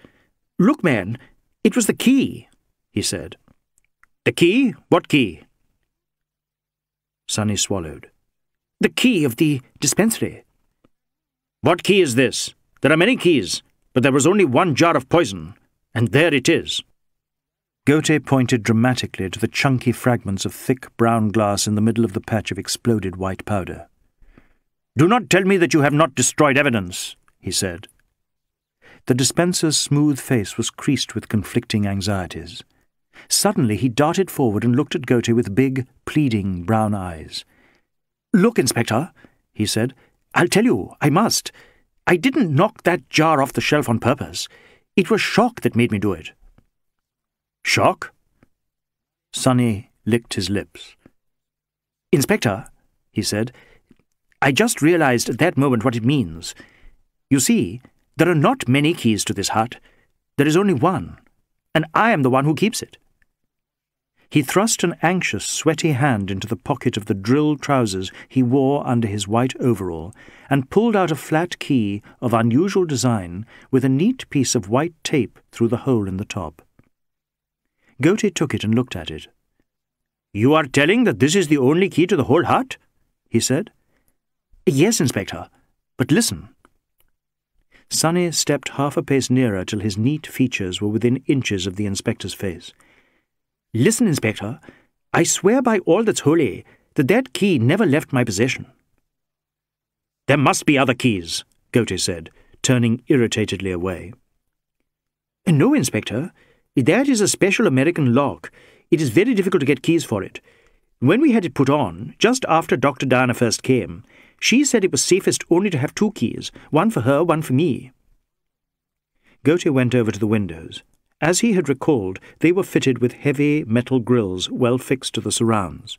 Look, man, it was the key, he said. The key? What key? Sonny swallowed. The key of the dispensary. What key is this? There are many keys, but there was only one jar of poison, and there it is. Ghote pointed dramatically to the chunky fragments of thick brown glass in the middle of the patch of exploded white powder. Do not tell me that you have not destroyed evidence, he said. The dispenser's smooth face was creased with conflicting anxieties. Suddenly he darted forward and looked at Ghote with big, pleading brown eyes. Look, Inspector, he said. I'll tell you, I must. I didn't knock that jar off the shelf on purpose. It was shock that made me do it. Shock? Sonny licked his lips. Inspector, he said, I just realized at that moment what it means. You see, there are not many keys to this hut. There is only one, and I am the one who keeps it. He thrust an anxious, sweaty hand into the pocket of the drilled trousers he wore under his white overall and pulled out a flat key of unusual design with a neat piece of white tape through the hole in the top. Ghote took it and looked at it. You are telling that this is the only key to the whole hut? he said. Yes, Inspector, but listen. Sonny stepped half a pace nearer till his neat features were within inches of the inspector's face. Listen, Inspector, I swear by all that's holy that that key never left my possession. There must be other keys, Ghote said, turning irritatedly away. No, Inspector. That is a special American lock. It is very difficult to get keys for it. When we had it put on, just after Dr. Diana first came, she said it was safest only to have two keys, one for her, one for me. Ghote went over to the windows. As he had recalled, they were fitted with heavy metal grills well fixed to the surrounds.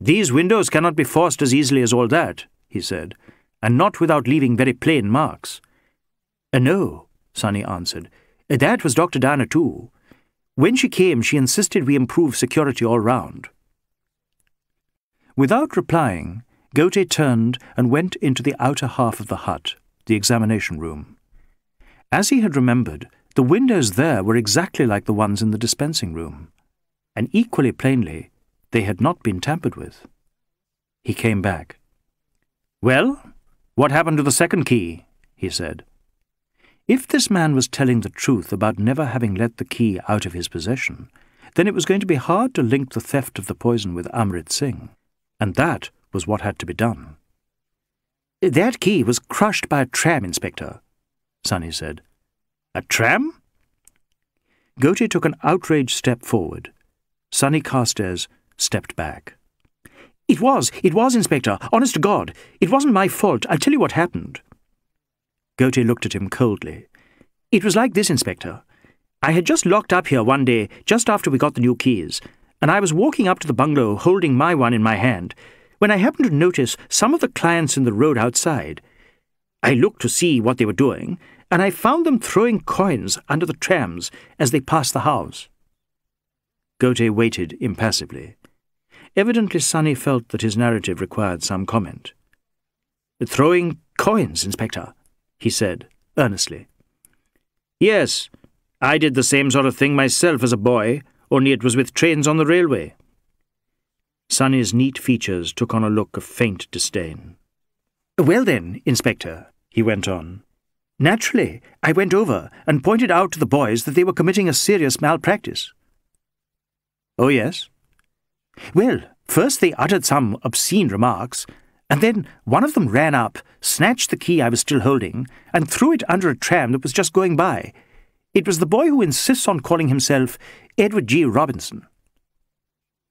These windows cannot be forced as easily as all that, he said, and not without leaving very plain marks. Uh, no, Sonny answered. That was Dr. Dana too. When she came, she insisted we improve security all round. Without replying, Ghote turned and went into the outer half of the hut, the examination room. As he had remembered, the windows there were exactly like the ones in the dispensing room, and equally plainly, they had not been tampered with. He came back. Well, what happened to the second key? he said. If this man was telling the truth about never having let the key out of his possession, then it was going to be hard to link the theft of the poison with Amrit Singh, and that was what had to be done. That key was crushed by a tram, Inspector, Sonny said. A tram? Ghote took an outraged step forward. Sonny Carstairs stepped back. It was, it was, Inspector. Honest to God. It wasn't my fault. I'll tell you what happened. Ghote looked at him coldly. It was like this, Inspector. I had just locked up here one day, just after we got the new keys, and I was walking up to the bungalow holding my one in my hand, when I happened to notice some of the clients in the road outside. I looked to see what they were doing, and I found them throwing coins under the trams as they passed the house. Ghote waited impassively. Evidently Sonny felt that his narrative required some comment. Throwing coins, Inspector, he said, earnestly. Yes, I did the same sort of thing myself as a boy, only it was with trains on the railway. Sonny's neat features took on a look of faint disdain. Well then, Inspector, he went on, naturally I went over and pointed out to the boys that they were committing a serious malpractice. Oh, yes? Well, first they uttered some obscene remarks, and then one of them ran up, snatched the key I was still holding, and threw it under a tram that was just going by. It was the boy who insists on calling himself Edward G. Robinson.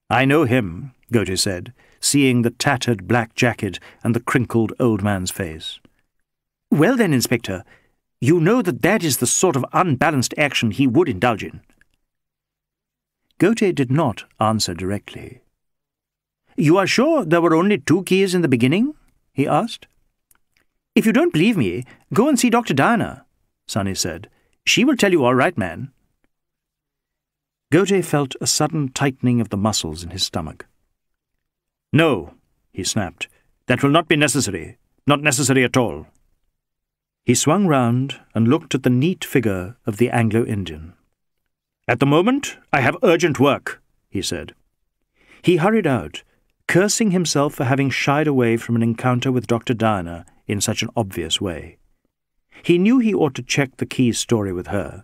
I know him, Ghote said, seeing the tattered black jacket and the crinkled old man's face. Well then, Inspector, you know that that is the sort of unbalanced action he would indulge in. Ghote did not answer directly. You are sure there were only two keys in the beginning? he asked. If you don't believe me, go and see Dr. Diana, Sonny said. She will tell you all right, man. Ghote felt a sudden tightening of the muscles in his stomach. No, he snapped. That will not be necessary. Not necessary at all. He swung round and looked at the neat figure of the Anglo-Indian. At the moment, I have urgent work, he said. He hurried out, cursing himself for having shied away from an encounter with Dr. Diana in such an obvious way. He knew he ought to check the key's story with her.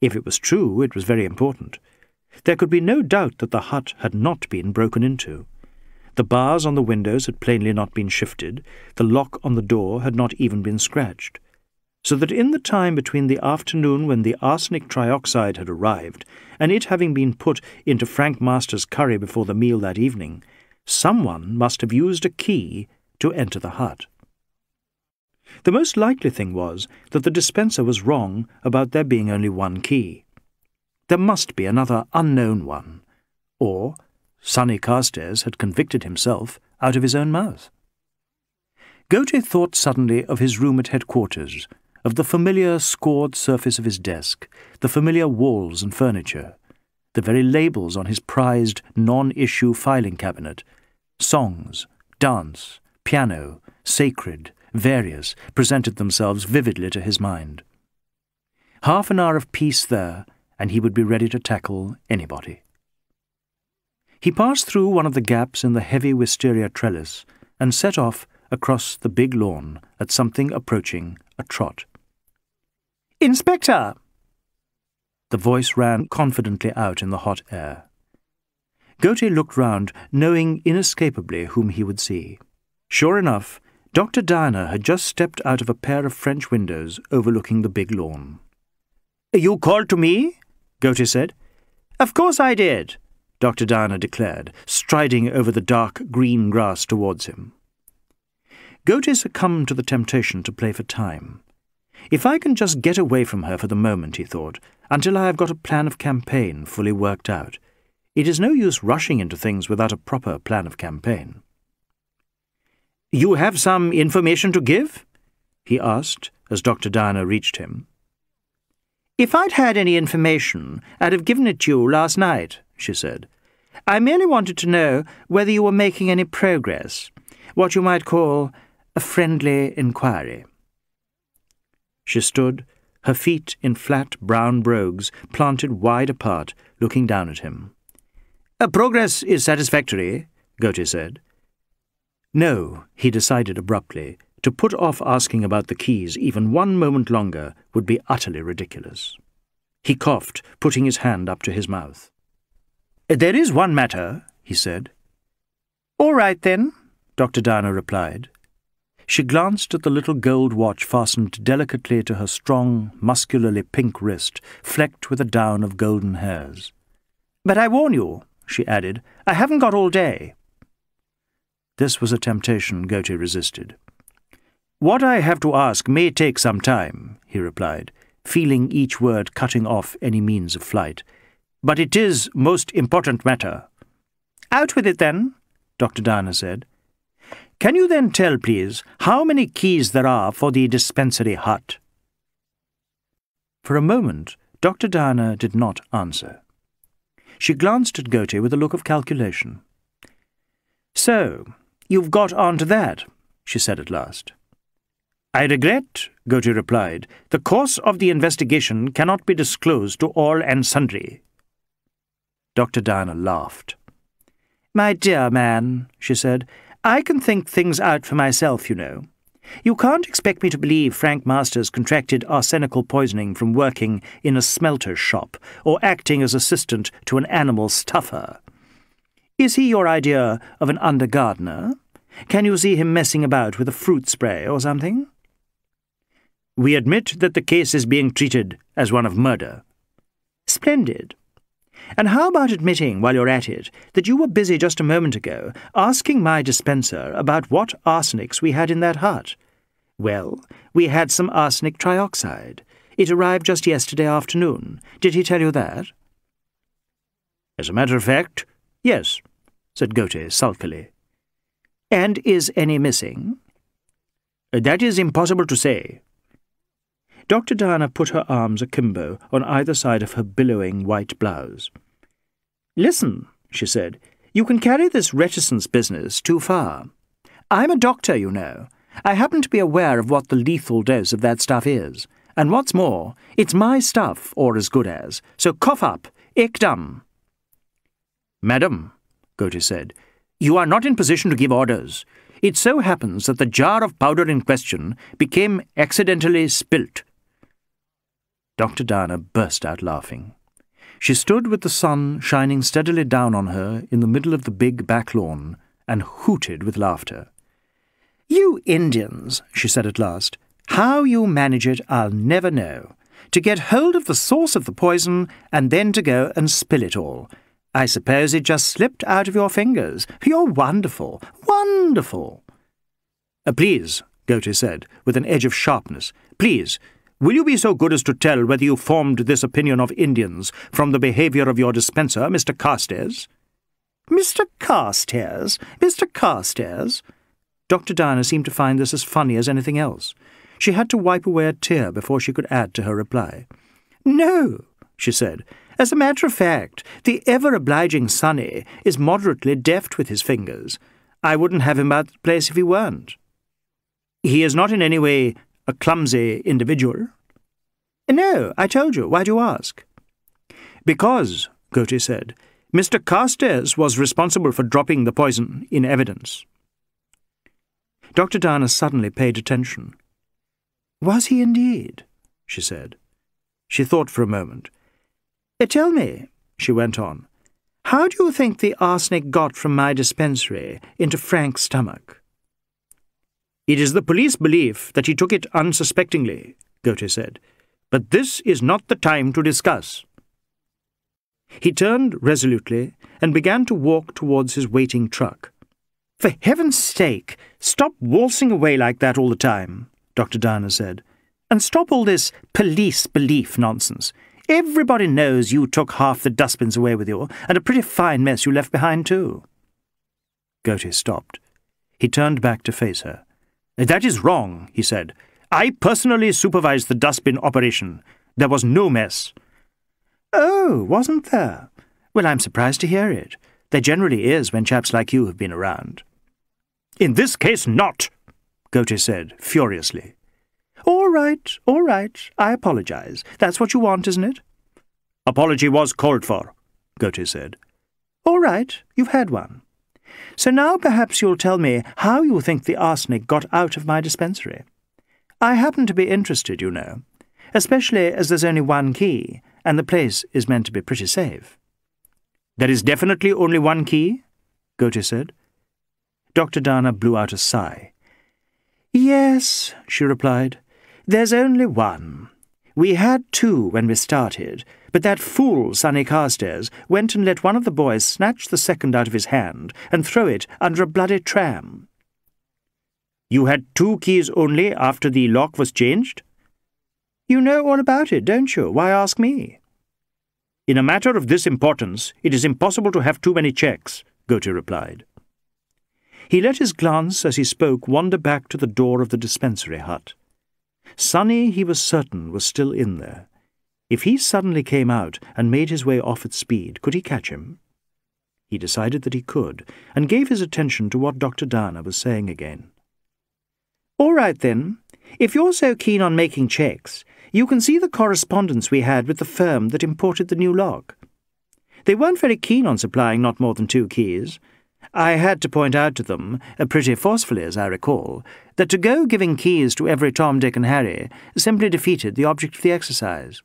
If it was true, it was very important. There could be no doubt that the hut had not been broken into. The bars on the windows had plainly not been shifted, the lock on the door had not even been scratched. So that in the time between the afternoon when the arsenic trioxide had arrived and it having been put into Frank Master's curry before the meal that evening, someone must have used a key to enter the hut. The most likely thing was that the dispenser was wrong about there being only one key. There must be another unknown one, or Sonny Carstairs had convicted himself out of his own mouth. Ghote thought suddenly of his room at headquarters, of the familiar scored surface of his desk, the familiar walls and furniture, the very labels on his prized non-issue filing cabinet, songs, dance, piano, sacred, various, presented themselves vividly to his mind. Half an hour of peace there, and he would be ready to tackle anybody. He passed through one of the gaps in the heavy wisteria trellis and set off across the big lawn at something approaching a trot. Inspector! The voice ran confidently out in the hot air. Ghote looked round, knowing inescapably whom he would see. Sure enough, Dr. Diana had just stepped out of a pair of French windows overlooking the big lawn. You called to me? Ghote said. Of course I did, Dr. Diana declared, striding over the dark green grass towards him. Ghote succumbed to the temptation to play for time. If I can just get away from her for the moment, he thought, until I have got a plan of campaign fully worked out. It is no use rushing into things without a proper plan of campaign. You have some information to give? he asked, as Dr. Diana reached him. If I'd had any information, I'd have given it to you last night, she said. I merely wanted to know whether you were making any progress, what you might call a friendly inquiry. She stood, her feet in flat brown brogues planted wide apart, looking down at him. Progress is satisfactory, Ghote said. No, he decided abruptly, to put off asking about the keys even one moment longer would be utterly ridiculous. He coughed, putting his hand up to his mouth. There is one matter, he said. All right, then, Dr. Diana replied. She glanced at the little gold watch fastened delicately to her strong, muscularly pink wrist, flecked with a down of golden hairs. But I warn you, she added. I haven't got all day. This was a temptation Ghote resisted. What I have to ask may take some time, he replied, feeling each word cutting off any means of flight. But it is most important matter. Out with it, then, Dr. Diana said. Can you then tell, please, how many keys there are for the dispensary hut? For a moment, Dr. Diana did not answer. She glanced at Ghote with a look of calculation. So, you've got on to that, she said at last. I regret, Ghote replied, the course of the investigation cannot be disclosed to all and sundry. Dr. Diana laughed. My dear man, she said, I can think things out for myself, you know. You can't expect me to believe Frank Masters contracted arsenical poisoning from working in a smelter's shop or acting as assistant to an animal stuffer. Is he your idea of an under gardener? Can you see him messing about with a fruit spray or something? We admit that the case is being treated as one of murder. Splendid. And how about admitting, while you're at it, that you were busy just a moment ago asking my dispenser about what arsenics we had in that hut? Well, we had some arsenic trioxide. It arrived just yesterday afternoon. Did he tell you that? As a matter of fact, yes, said Ghote sulkily. And is any missing? That is impossible to say, Dr. Diana put her arms akimbo on either side of her billowing white blouse. Listen, she said, you can carry this reticence business too far. I'm a doctor, you know. I happen to be aware of what the lethal dose of that stuff is. And what's more, it's my stuff, or as good as. So cough up, dum. Madam, Ghote said, you are not in position to give orders. It so happens that the jar of powder in question became accidentally spilt Dr. Diana burst out laughing. She stood with the sun shining steadily down on her in the middle of the big back lawn and hooted with laughter. You Indians, she said at last, how you manage it I'll never know. To get hold of the source of the poison and then to go and spill it all. I suppose it just slipped out of your fingers. You're wonderful, wonderful. Uh, please, Ghote said, with an edge of sharpness, please, Will you be so good as to tell whether you formed this opinion of Indians from the behaviour of your dispenser, Mr. Carstairs? Mr. Carstairs? Mr. Carstairs? Dr. Diana seemed to find this as funny as anything else. She had to wipe away a tear before she could add to her reply. No, she said. As a matter of fact, the ever-obliging Sonny is moderately deft with his fingers. I wouldn't have him about the place if he weren't. He is not in any way a clumsy individual? No, I told you. Why do you ask? Because, Ghote said, Mr. Carstairs was responsible for dropping the poison in evidence. Dr. Diana suddenly paid attention. Was he indeed? she said. She thought for a moment. Uh, tell me, she went on, how do you think the arsenic got from my dispensary into Frank's stomach? It is the police belief that he took it unsuspectingly, Ghote said, but this is not the time to discuss. He turned resolutely and began to walk towards his waiting truck. For heaven's sake, stop waltzing away like that all the time, Dr. Diana said, and stop all this police belief nonsense. Everybody knows you took half the dustbins away with you, and a pretty fine mess you left behind, too. Ghote stopped. He turned back to face her. That is wrong, he said. I personally supervised the dustbin operation. There was no mess. Oh, wasn't there? Well, I'm surprised to hear it. There generally is when chaps like you have been around. In this case, not, Ghote said, furiously. All right, all right. I apologize. That's what you want, isn't it? Apology was called for, Ghote said. All right, you've had one. So now perhaps you'll tell me how you think the arsenic got out of my dispensary. I happen to be interested, you know, especially as there's only one key, and the place is meant to be pretty safe. There is definitely only one key, Ghote said. Dr. Diana blew out a sigh. Yes, she replied, there's only one. We had two when we started, but that fool, Sonny Carstairs, went and let one of the boys snatch the second out of his hand and throw it under a bloody tram. You had two keys only after the lock was changed? You know all about it, don't you? Why ask me? In a matter of this importance, it is impossible to have too many checks, Ghote replied. He let his glance as he spoke wander back to the door of the dispensary hut. Sonny, he was certain, was still in there. If he suddenly came out and made his way off at speed, could he catch him? He decided that he could, and gave his attention to what Dr. Diana was saying again. All right, then. If you're so keen on making checks, you can see the correspondence we had with the firm that imported the new lock. They weren't very keen on supplying not more than two keys. I had to point out to them, pretty forcefully as I recall, that to go giving keys to every Tom, Dick, and Harry simply defeated the object of the exercise.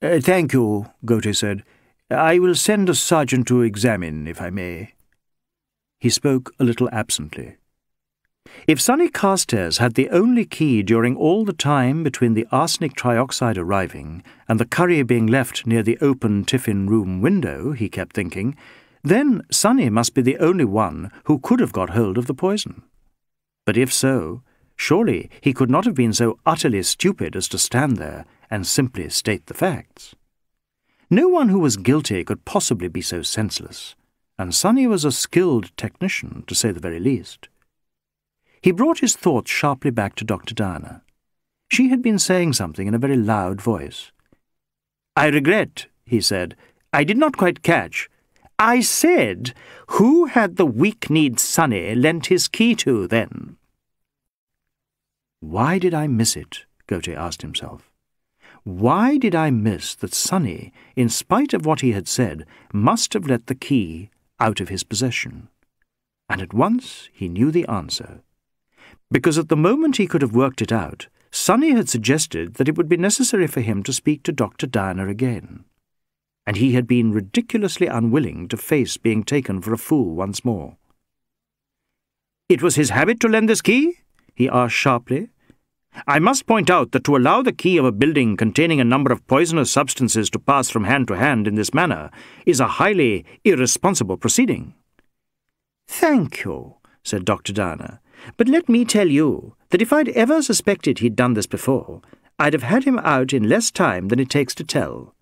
Uh, thank you, Ghote said. I will send a sergeant to examine, if I may. He spoke a little absently. If Sonny Carstairs had the only key during all the time between the arsenic trioxide arriving and the curry being left near the open tiffin room window, he kept thinking, then Sonny must be the only one who could have got hold of the poison. But if so, surely he could not have been so utterly stupid as to stand there and simply state the facts. No one who was guilty could possibly be so senseless, and Sonny was a skilled technician, to say the very least. He brought his thoughts sharply back to Dr. Diana. She had been saying something in a very loud voice. I regret, he said. I did not quite catch. I said, who had the weak-kneed Sonny lent his key to, then? Why did I miss it? Ghote asked himself. Why did I miss that Sonny, in spite of what he had said, must have let the key out of his possession? And at once he knew the answer because at the moment he could have worked it out, Sonny had suggested that it would be necessary for him to speak to Dr. Diana again, and he had been ridiculously unwilling to face being taken for a fool once more. It was his habit to lend this key? he asked sharply. I must point out that to allow the key of a building containing a number of poisonous substances to pass from hand to hand in this manner is a highly irresponsible proceeding. Thank you, said Dr. Diana. But let me tell you that if I'd ever suspected he'd done this before, I'd have had him out in less time than it takes to tell.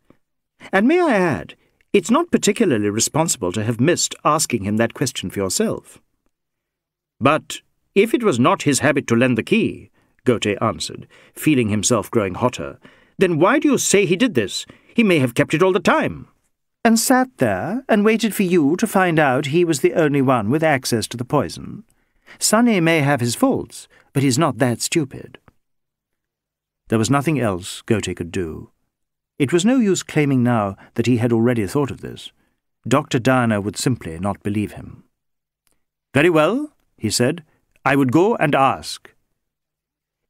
And may I add, it's not particularly responsible to have missed asking him that question for yourself. But if it was not his habit to lend the key, Ghote answered, feeling himself growing hotter, then why do you say he did this? He may have kept it all the time. And sat there and waited for you to find out he was the only one with access to the poison. Sonny may have his faults, but he's not that stupid. There was nothing else Ghote could do. It was no use claiming now that he had already thought of this. Dr. Diana would simply not believe him. Very well, he said. I would go and ask.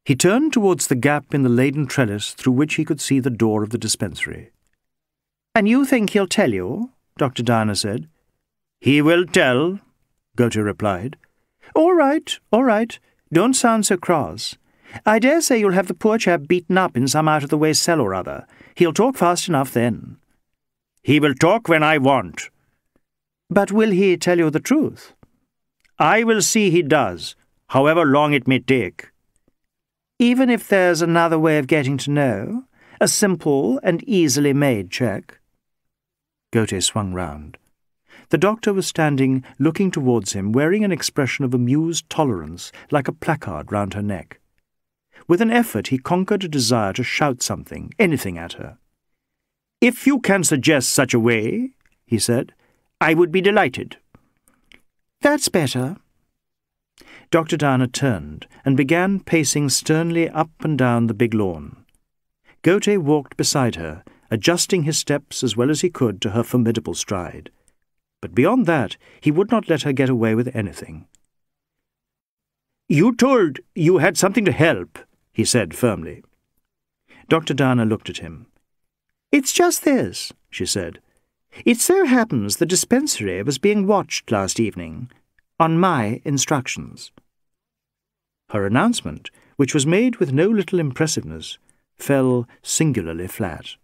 He turned towards the gap in the laden trellis through which he could see the door of the dispensary. And you think he'll tell you? Dr. Diana said. He will tell, Ghote replied. All right, all right. Don't sound so cross. I dare say you'll have the poor chap beaten up in some out-of-the-way cell or other. He'll talk fast enough then. He will talk when I want. But will he tell you the truth? I will see he does, however long it may take. Even if there's another way of getting to know? A simple and easily made check? Ghote swung round. The doctor was standing, looking towards him, wearing an expression of amused tolerance, like a placard round her neck. With an effort he conquered a desire to shout something, anything at her. If you can suggest such a way, he said, I would be delighted. That's better. Dr. Diana turned and began pacing sternly up and down the big lawn. Ghote walked beside her, adjusting his steps as well as he could to her formidable stride but beyond that he would not let her get away with anything. You told you had something to help, he said firmly. Dr. Diana looked at him. It's just this, she said. It so happens the dispensary was being watched last evening, on my instructions. Her announcement, which was made with no little impressiveness, fell singularly flat.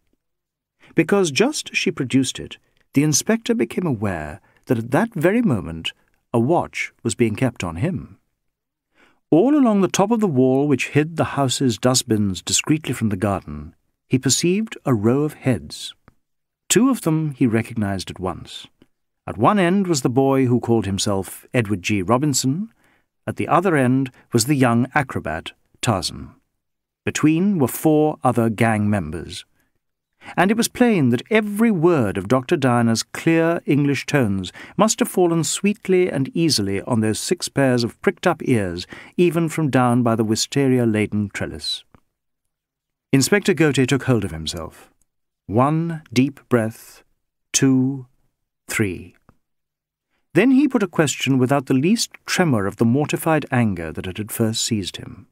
Because just as she produced it, the inspector became aware that at that very moment a watch was being kept on him. All along the top of the wall which hid the house's dustbins discreetly from the garden, he perceived a row of heads. Two of them he recognized at once. At one end was the boy who called himself Edward G. Robinson. At the other end was the young acrobat, Tarzan. Between were four other gang members. And it was plain that every word of Dr. Diana's clear English tones must have fallen sweetly and easily on those six pairs of pricked-up ears, even from down by the wisteria-laden trellis. Inspector Ghote took hold of himself. One deep breath, two, three. Then he put a question without the least tremor of the mortified anger that had first seized him.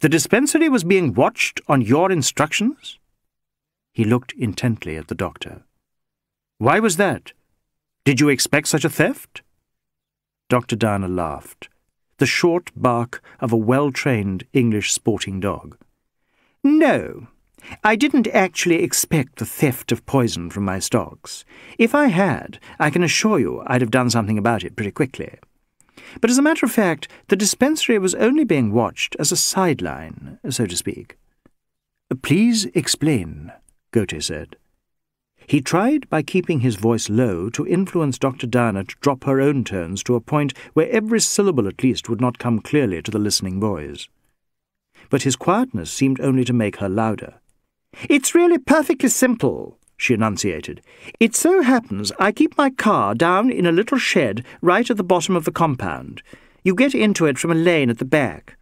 The dispensary was being watched on your instructions? He looked intently at the doctor. Why was that? Did you expect such a theft? Dr. Diana laughed, the short bark of a well-trained English sporting dog. No, I didn't actually expect the theft of poison from my stocks. If I had, I can assure you I'd have done something about it pretty quickly. But as a matter of fact, the dispensary was only being watched as a sideline, so to speak. Please explain, Ghote said. He tried, by keeping his voice low, to influence Dr. Diana to drop her own tones to a point where every syllable at least would not come clearly to the listening boys. But his quietness seemed only to make her louder. It's really perfectly simple, she enunciated. It so happens I keep my car down in a little shed right at the bottom of the compound. You get into it from a lane at the back.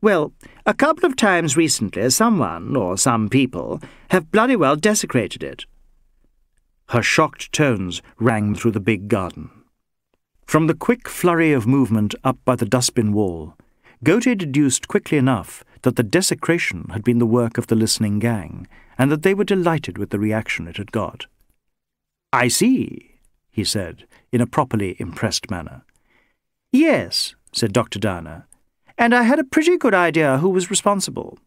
Well, a couple of times recently someone, or some people, have bloody well desecrated it. Her shocked tones rang through the big garden. From the quick flurry of movement up by the dustbin wall, Ghote deduced quickly enough that the desecration had been the work of the listening gang, and that they were delighted with the reaction it had got. I see, he said, in a properly impressed manner. Yes, said Dr. Diana, and I had a pretty good idea who was responsible.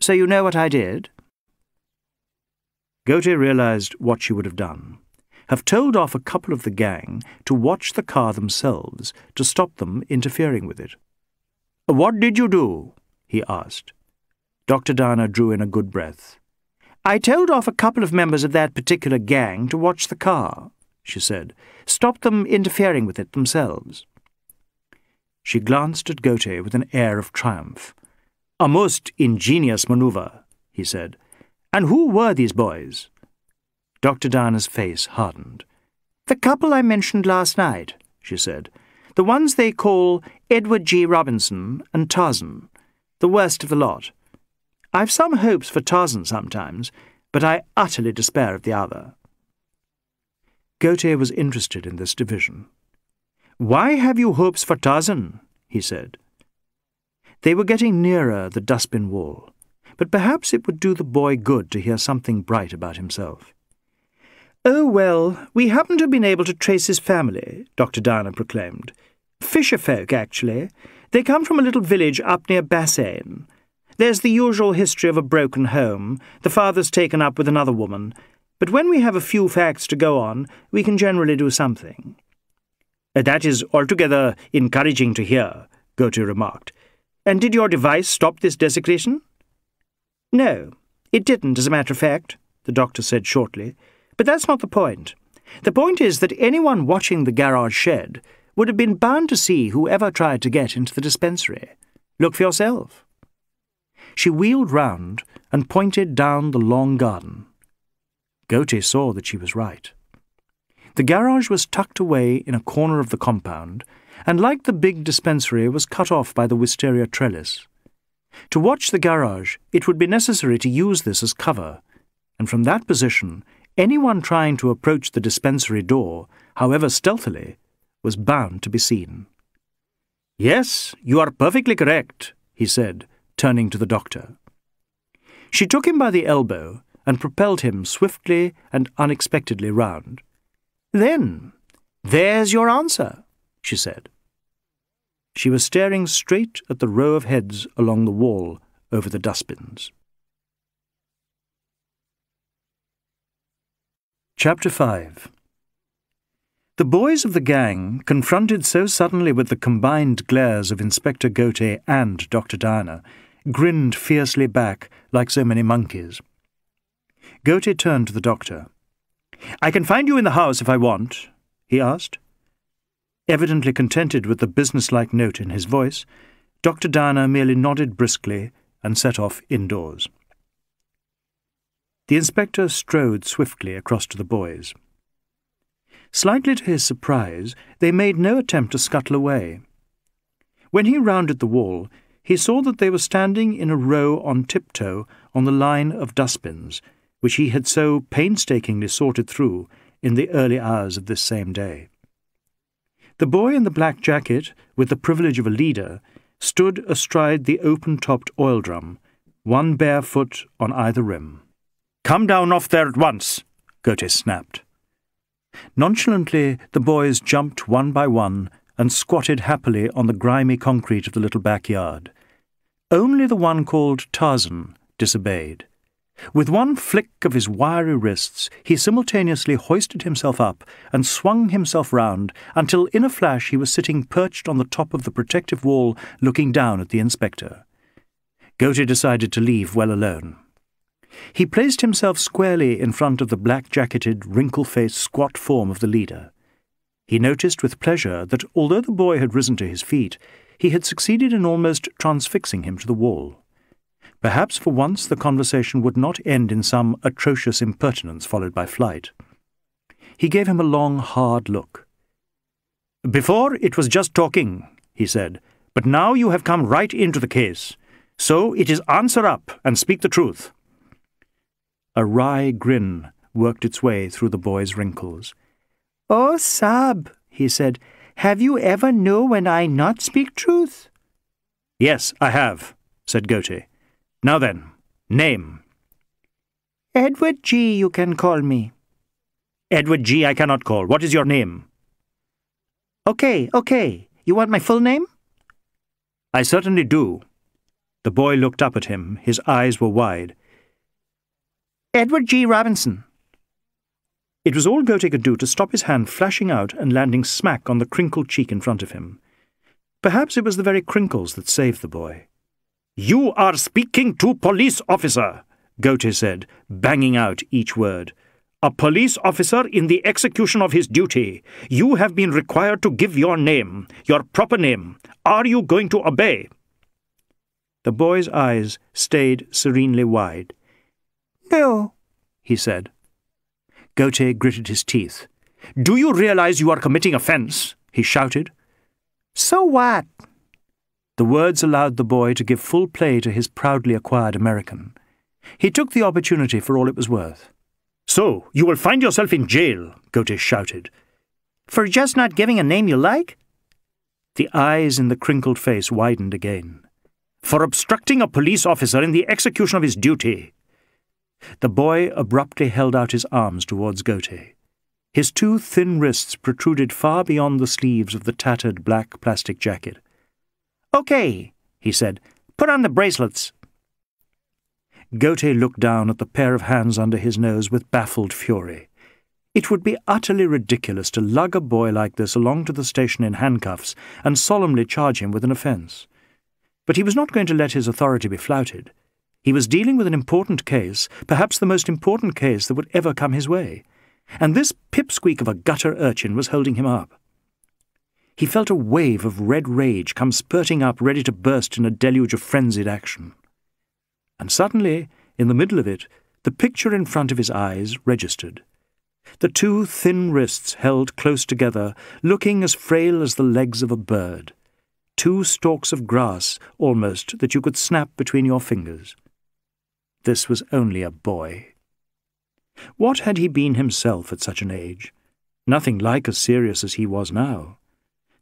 So you know what I did? Ghote realized what she would have done. Have told off a couple of the gang to watch the car themselves to stop them interfering with it. What did you do? He asked. Dr. Diana drew in a good breath. I told off a couple of members of that particular gang to watch the car, she said. Stop them interfering with it themselves. She glanced at Ghote with an air of triumph. A most ingenious manoeuvre, he said. And who were these boys? Dr. Diana's face hardened. The couple I mentioned last night, she said. The ones they call Edward G. Robinson and Tarzan. The worst of the lot. I've some hopes for Tarzan sometimes, but I utterly despair of the other. Ghote was interested in this division. Why have you hopes for Tarzan? he said. They were getting nearer the dustbin wall, but perhaps it would do the boy good to hear something bright about himself. Oh, well, we happen to have been able to trace his family, Dr. Diana proclaimed. Fisher folk, actually. They come from a little village up near Bassein. There's the usual history of a broken home, the father's taken up with another woman, but when we have a few facts to go on, we can generally do something. Uh, that is altogether encouraging to hear, Ghote remarked. And did your device stop this desecration? No, it didn't, as a matter of fact, the doctor said shortly. But that's not the point. The point is that anyone watching the garage shed would have been bound to see whoever tried to get into the dispensary. Look for yourself. She wheeled round and pointed down the long garden. Ghote saw that she was right. The garage was tucked away in a corner of the compound, and like the big dispensary was cut off by the wisteria trellis. To watch the garage, it would be necessary to use this as cover, and from that position, anyone trying to approach the dispensary door, however stealthily, was bound to be seen. Yes, you are perfectly correct, he said, turning to the doctor. She took him by the elbow and propelled him swiftly and unexpectedly round. Then, there's your answer, she said. She was staring straight at the row of heads along the wall over the dustbins. Chapter 5 the boys of the gang, confronted so suddenly with the combined glares of Inspector Ghote and Dr. Diana, grinned fiercely back like so many monkeys. Ghote turned to the doctor. I can find you in the house if I want, he asked. Evidently contented with the businesslike note in his voice, Dr. Diana merely nodded briskly and set off indoors. The inspector strode swiftly across to the boys. Slightly to his surprise, they made no attempt to scuttle away. When he rounded the wall, he saw that they were standing in a row on tiptoe on the line of dustbins, which he had so painstakingly sorted through in the early hours of this same day. The boy in the black jacket, with the privilege of a leader, stood astride the open-topped oil drum, one bare foot on either rim. Come down off there at once, Ghote snapped. Nonchalantly, the boys jumped one by one and squatted happily on the grimy concrete of the little backyard. Only the one called Tarzan disobeyed. With one flick of his wiry wrists, he simultaneously hoisted himself up and swung himself round until in a flash he was sitting perched on the top of the protective wall looking down at the inspector. Ghote decided to leave well alone. He placed himself squarely in front of the black-jacketed, wrinkle-faced, squat form of the leader. He noticed with pleasure that although the boy had risen to his feet, he had succeeded in almost transfixing him to the wall. Perhaps for once the conversation would not end in some atrocious impertinence followed by flight. He gave him a long, hard look. Before it was just talking, he said, but now you have come right into the case. So it is answer up and speak the truth. A wry grin worked its way through the boy's wrinkles. Oh, Sab, he said, have you ever know when I not speak truth? Yes, I have, said Ghote. Now then, name. Edward G. you can call me. Edward G. I cannot call. What is your name? Okay, okay. You want my full name? I certainly do. The boy looked up at him. His eyes were wide. Edward G. Robinson. It was all Ghote could do to stop his hand flashing out and landing smack on the crinkled cheek in front of him. Perhaps it was the very crinkles that saved the boy. You are speaking to police officer, Ghote said, banging out each word. A police officer in the execution of his duty. You have been required to give your name, your proper name. Are you going to obey? The boy's eyes stayed serenely wide. No, he said. Ghote gritted his teeth. Do you realize you are committing offence? he shouted. So what? The words allowed the boy to give full play to his proudly acquired American. He took the opportunity for all it was worth. So, you will find yourself in jail, Ghote shouted. For just not giving a name you like? The eyes in the crinkled face widened again. For obstructing a police officer in the execution of his duty, the boy abruptly held out his arms towards Ghote. His two thin wrists protruded far beyond the sleeves of the tattered black plastic jacket. Okay, he said. Put on the bracelets. Ghote looked down at the pair of hands under his nose with baffled fury. It would be utterly ridiculous to lug a boy like this along to the station in handcuffs and solemnly charge him with an offence. But he was not going to let his authority be flouted. He was dealing with an important case, perhaps the most important case that would ever come his way, and this pipsqueak of a gutter urchin was holding him up. He felt a wave of red rage come spurting up, ready to burst in a deluge of frenzied action. And suddenly, in the middle of it, the picture in front of his eyes registered. The two thin wrists held close together, looking as frail as the legs of a bird. Two stalks of grass, almost, that you could snap between your fingers. This was only a boy. What had he been himself at such an age? Nothing like as serious as he was now.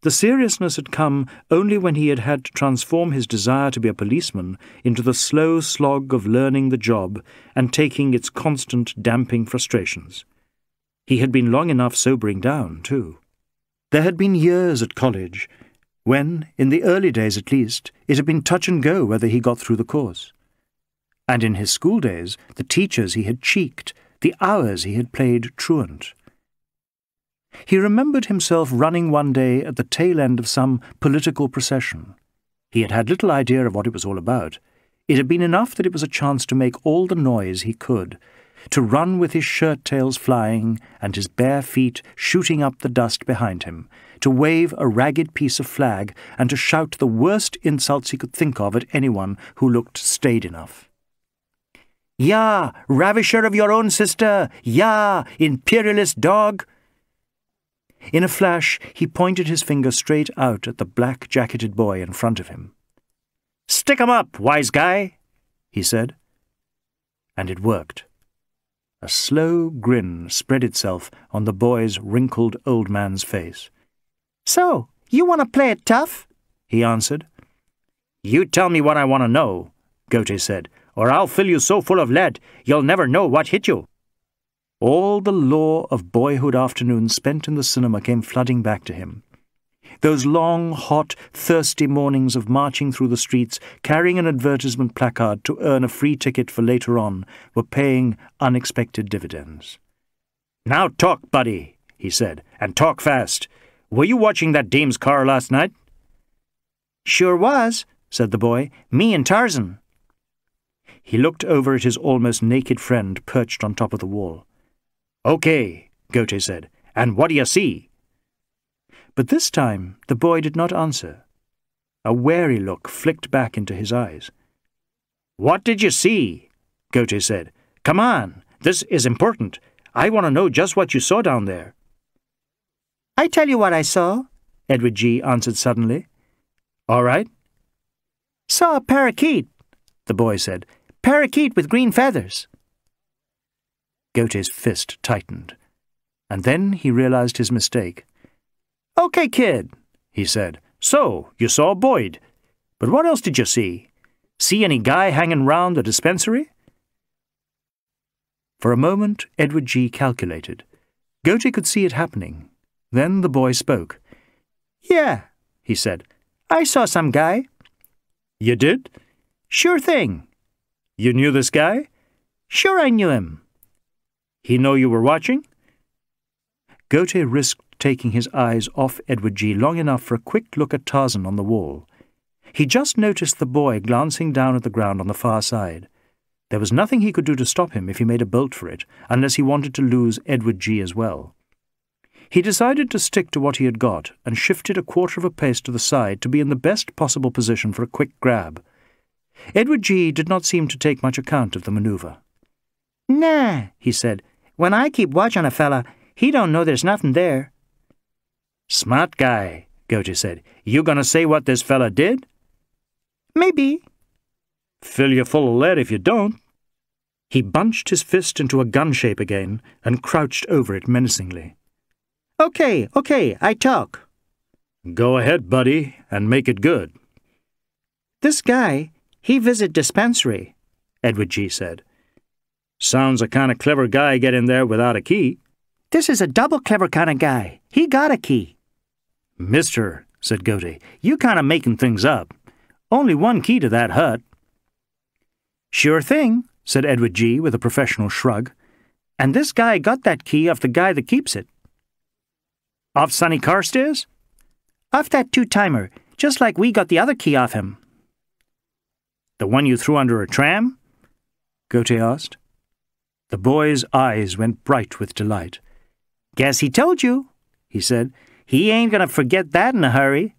The seriousness had come only when he had had to transform his desire to be a policeman into the slow slog of learning the job and taking its constant damping frustrations. He had been long enough sobering down, too. There had been years at college when, in the early days at least, it had been touch and go whether he got through the course. And in his school days, the teachers he had cheeked, the hours he had played truant. He remembered himself running one day at the tail end of some political procession. He had had little idea of what it was all about. It had been enough that it was a chance to make all the noise he could, to run with his shirt tails flying and his bare feet shooting up the dust behind him, to wave a ragged piece of flag and to shout the worst insults he could think of at anyone who looked staid enough. Ya, ravisher of your own sister! Ya, imperialist dog! In a flash, he pointed his finger straight out at the black-jacketed boy in front of him. Stick 'em up, wise guy, he said. And it worked. A slow grin spread itself on the boy's wrinkled old man's face. So, you want to play it tough? he answered. You tell me what I want to know, Ghote said, or I'll fill you so full of lead you'll never know what hit you. All the lore of boyhood afternoons spent in the cinema came flooding back to him. Those long, hot, thirsty mornings of marching through the streets, carrying an advertisement placard to earn a free ticket for later on, were paying unexpected dividends. Now talk, buddy, he said, and talk fast. Were you watching that dame's car last night? Sure was, said the boy. Me and Tarzan. He looked over at his almost naked friend perched on top of the wall. Okay, Ghote said, and what do you see? But this time the boy did not answer. A wary look flicked back into his eyes. What did you see? Ghote said. Come on, this is important. I want to know just what you saw down there. I tell you what I saw, Edward G. answered suddenly. All right. Saw a parakeet, the boy said. Parakeet with green feathers. Ghote's fist tightened, and then he realized his mistake. Okay, kid, he said. So, you saw Boyd. But what else did you see? See any guy hanging round the dispensary? For a moment, Edward G. calculated. Ghote could see it happening. Then the boy spoke. Yeah, he said. I saw some guy. You did? Sure thing. You knew this guy? Sure I knew him. He know you were watching? Ghote risked taking his eyes off Edward G. long enough for a quick look at Tarzan on the wall. He just noticed the boy glancing down at the ground on the far side. There was nothing he could do to stop him if he made a bolt for it, unless he wanted to lose Edward G. as well. He decided to stick to what he had got and shifted a quarter of a pace to the side to be in the best possible position for a quick grab. Edward G. did not seem to take much account of the maneuver. Nah, he said. When I keep watch on a fella, he don't know there's nothing there. Smart guy, Ghote said. You gonna say what this fella did? Maybe. Fill you full of lead if you don't. He bunched his fist into a gun shape again and crouched over it menacingly. Okay, okay, I talk. Go ahead, buddy, and make it good. This guy, he visit dispensary, Edward G. said. Sounds a kind of clever guy get in there without a key. This is a double clever kind of guy. He got a key. Mister, said Ghote, you kind of making things up. Only one key to that hut. Sure thing, said Edward G. with a professional shrug. And this guy got that key off the guy that keeps it. Off Sonny Carstairs? Off that two-timer, just like we got the other key off him. The one you threw under a tram? Ghote asked. The boy's eyes went bright with delight. Guess he told you, he said. He ain't going to forget that in a hurry.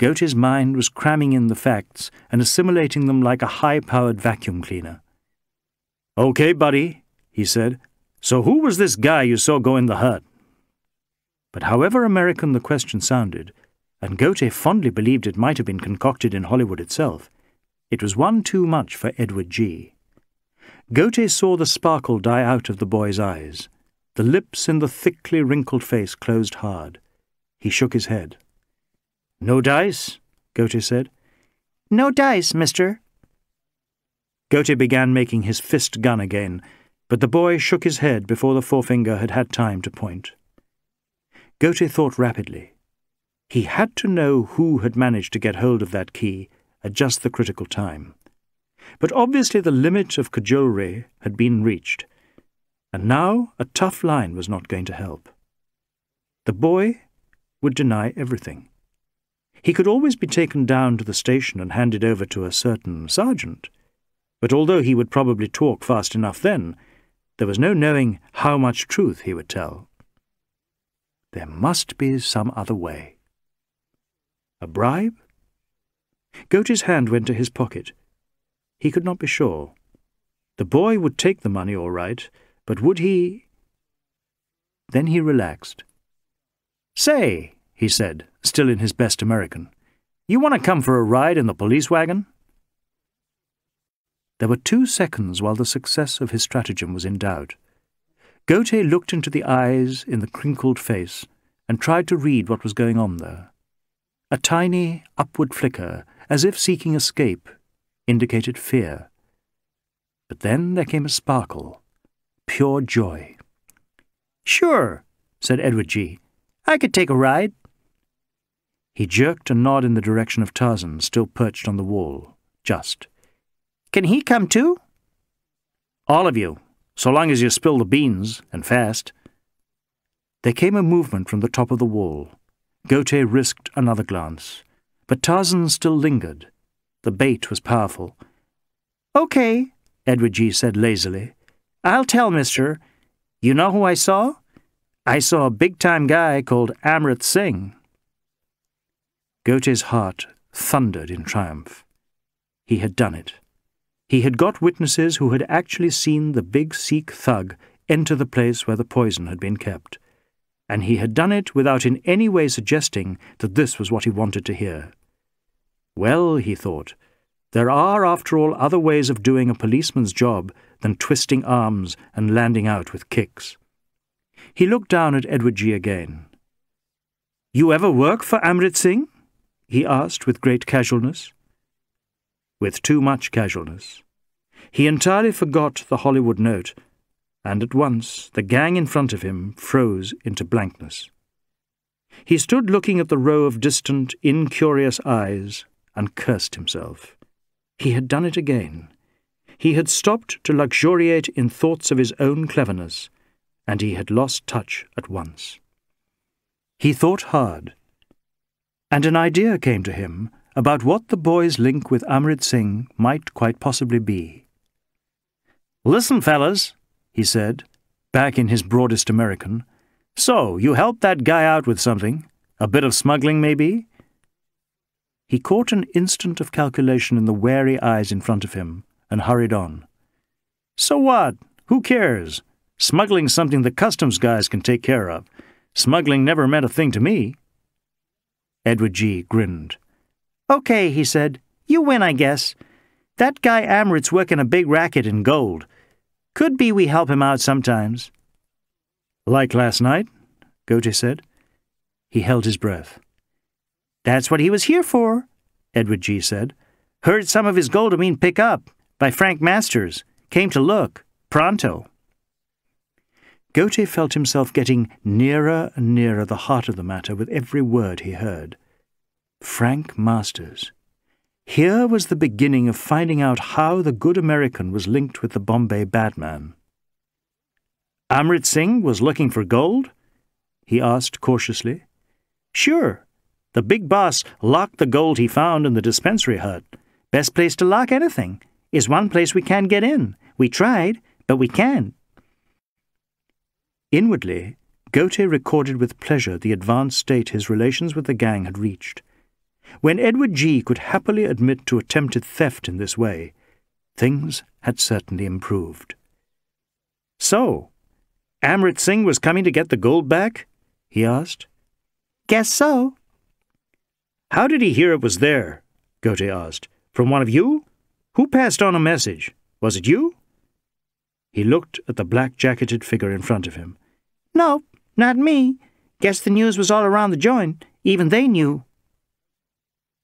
Ghote's mind was cramming in the facts and assimilating them like a high-powered vacuum cleaner. Okay, buddy, he said. So who was this guy you saw go in the hut? But however American the question sounded, and Ghote fondly believed it might have been concocted in Hollywood itself, it was one too much for Edward G. Ghote saw the sparkle die out of the boy's eyes. The lips in the thickly wrinkled face closed hard. He shook his head. No dice? Ghote said. No dice, mister. Ghote began making his fist gun again, but the boy shook his head before the forefinger had had time to point. Ghote thought rapidly. He had to know who had managed to get hold of that key at just the critical time. But obviously the limit of cajolery had been reached. And now a tough line was not going to help. The boy would deny everything. He could always be taken down to the station and handed over to a certain sergeant, but although he would probably talk fast enough then, there was no knowing how much truth he would tell. There must be some other way. A bribe? Ghote's hand went to his pocket. He could not be sure. The boy would take the money all right, but would he... Then he relaxed. Say, he said, still in his best American, you want to come for a ride in the police wagon? There were two seconds while the success of his stratagem was in doubt. Ghote looked into the eyes in the crinkled face and tried to read what was going on there. A tiny upward flicker, as if seeking escape, indicated fear. But then there came a sparkle, pure joy. Sure, said Edward G. I could take a ride. He jerked a nod in the direction of Tarzan, still perched on the wall, just. Can he come too? All of you, so long as you spill the beans, and fast. There came a movement from the top of the wall. Ghote risked another glance, but Tarzan still lingered. The bait was powerful. Okay, Edward G. said lazily. I'll tell, mister. You know who I saw? I saw a big-time guy called Amrit Singh. Ghote's heart thundered in triumph. He had done it. He had got witnesses who had actually seen the big Sikh thug enter the place where the poison had been kept, and he had done it without in any way suggesting that this was what he wanted to hear. Well, he thought, there are, after all, other ways of doing a policeman's job than twisting arms and landing out with kicks. He looked down at Edward G. again. You ever work for Amrit Singh? he asked with great casualness. With too much casualness. He entirely forgot the Hollywood note, and at once the gang in front of him froze into blankness. He stood looking at the row of distant, incurious eyes and cursed himself. He had done it again. He had stopped to luxuriate in thoughts of his own cleverness and he had lost touch at once. He thought hard, and an idea came to him about what the boy's link with Amrit Singh might quite possibly be. Listen, fellas, he said, back in his broadest American. So, you helped that guy out with something? A bit of smuggling, maybe? He caught an instant of calculation in the wary eyes in front of him and hurried on. So what? Who cares? Smuggling's something the customs guys can take care of. Smuggling never meant a thing to me. Edward G. grinned. Okay, he said. You win, I guess. That guy Amrit's working a big racket in gold. Could be we help him out sometimes. Like last night, Ghote said. He held his breath. That's what he was here for, Edward G. said. Heard some of his gold have been up by Frank Masters. Came to look. Pronto. Ghote felt himself getting nearer and nearer the heart of the matter with every word he heard. Frank Masters. Here was the beginning of finding out how the good American was linked with the Bombay badman. Amrit Singh was looking for gold? he asked cautiously. Sure. The big boss locked the gold he found in the dispensary hut. Best place to lock anything. Is one place we can't get in. We tried, but we can't. Inwardly, Ghote recorded with pleasure the advanced state his relations with the gang had reached. When Edward G. could happily admit to attempted theft in this way, things had certainly improved. So, Amrit Singh was coming to get the gold back? he asked. Guess so. How did he hear it was there? Ghote asked. From one of you? Who passed on a message? Was it you? He looked at the black-jacketed figure in front of him. No, not me. Guess the news was all around the joint. Even they knew.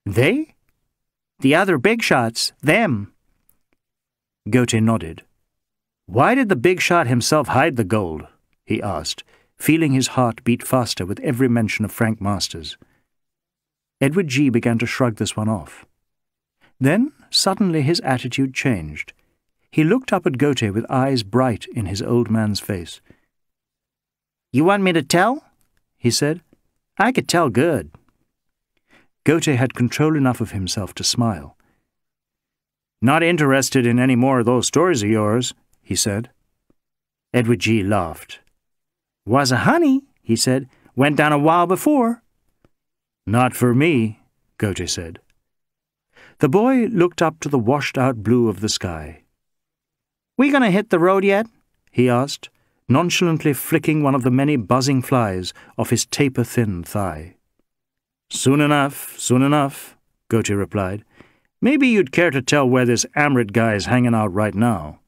They? The other big shots, them. Ghote nodded. Why did the big shot himself hide the gold? he asked, feeling his heart beat faster with every mention of Frank Masters. Edward G. began to shrug this one off. Then, suddenly, his attitude changed. He looked up at Ghote with eyes bright in his old man's face. You want me to tell? he said. I could tell good. Ghote had control enough of himself to smile. Not interested in any more of those stories of yours, he said. Edward G. laughed. Was a honey, he said. Went down a while before. Not for me, Ghote said. The boy looked up to the washed-out blue of the sky. We gonna hit the road yet? he asked, nonchalantly flicking one of the many buzzing flies off his taper-thin thigh. Soon enough, soon enough, Ghote replied. Maybe you'd care to tell where this Amrit guy is hanging out right now.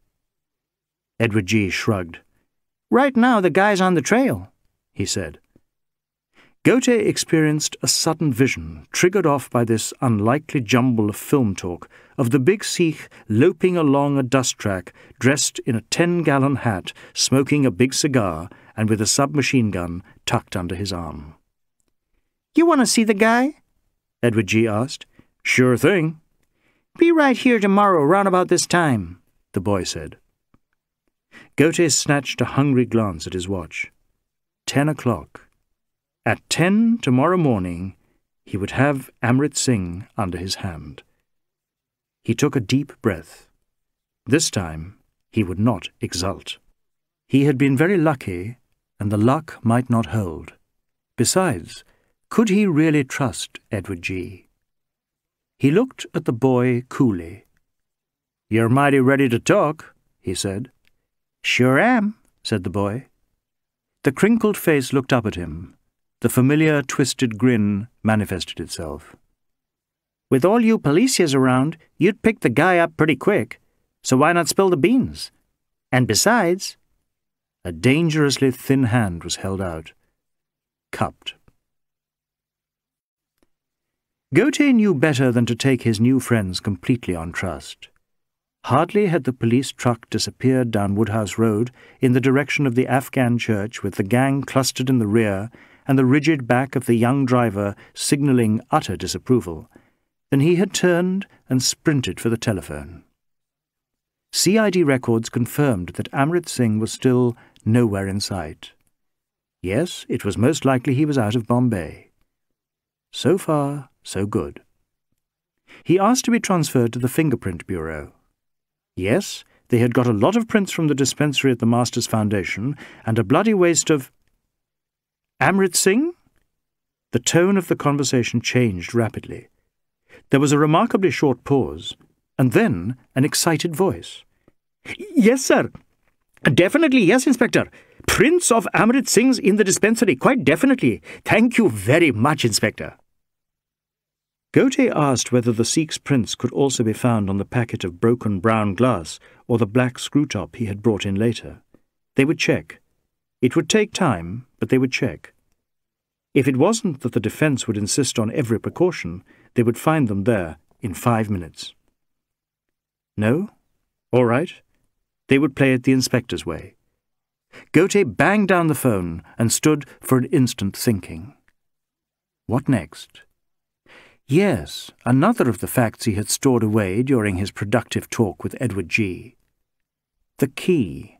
Edward G. shrugged. Right now the guy's on the trail, he said. Ghote experienced a sudden vision, triggered off by this unlikely jumble of film talk, of the big Sikh loping along a dust track, dressed in a ten-gallon hat, smoking a big cigar, and with a submachine gun tucked under his arm. You want to see the guy? Edward G. asked. Sure thing. Be right here tomorrow, round about this time, the boy said. Ghote snatched a hungry glance at his watch. Ten o'clock. At ten tomorrow morning, he would have Amrit Singh under his hand. He took a deep breath. This time, he would not exult. He had been very lucky, and the luck might not hold. Besides, could he really trust Edward G.? He looked at the boy coolly. You're mighty ready to talk, he said. Sure am, said the boy. The crinkled face looked up at him. The familiar twisted grin manifested itself. With all you policiers around, you'd pick the guy up pretty quick, so why not spill the beans? And besides... A dangerously thin hand was held out, cupped. Ghote knew better than to take his new friends completely on trust. Hardly had the police truck disappeared down Woodhouse Road in the direction of the Afghan church with the gang clustered in the rear and the rigid back of the young driver signalling utter disapproval, than he had turned and sprinted for the telephone. CID records confirmed that Amrit Singh was still nowhere in sight. Yes, it was most likely he was out of Bombay. So far, so good. He asked to be transferred to the Fingerprint Bureau. Yes, they had got a lot of prints from the dispensary at the Masters Foundation, and a bloody waste of... Amrit Singh? The tone of the conversation changed rapidly. There was a remarkably short pause, and then an excited voice. Yes, sir. Definitely, yes, Inspector. Prints of Amrit Singh's in the dispensary, quite definitely. Thank you very much, Inspector. Ghote asked whether the Sikh's prints could also be found on the packet of broken brown glass or the black screw top he had brought in later. They would check. It would take time, but they would check. If it wasn't that the defence would insist on every precaution, they would find them there in five minutes. No? All right. They would play it the inspector's way. Ghote banged down the phone and stood for an instant thinking. What next? Yes, another of the facts he had stored away during his productive talk with Edward G. The key.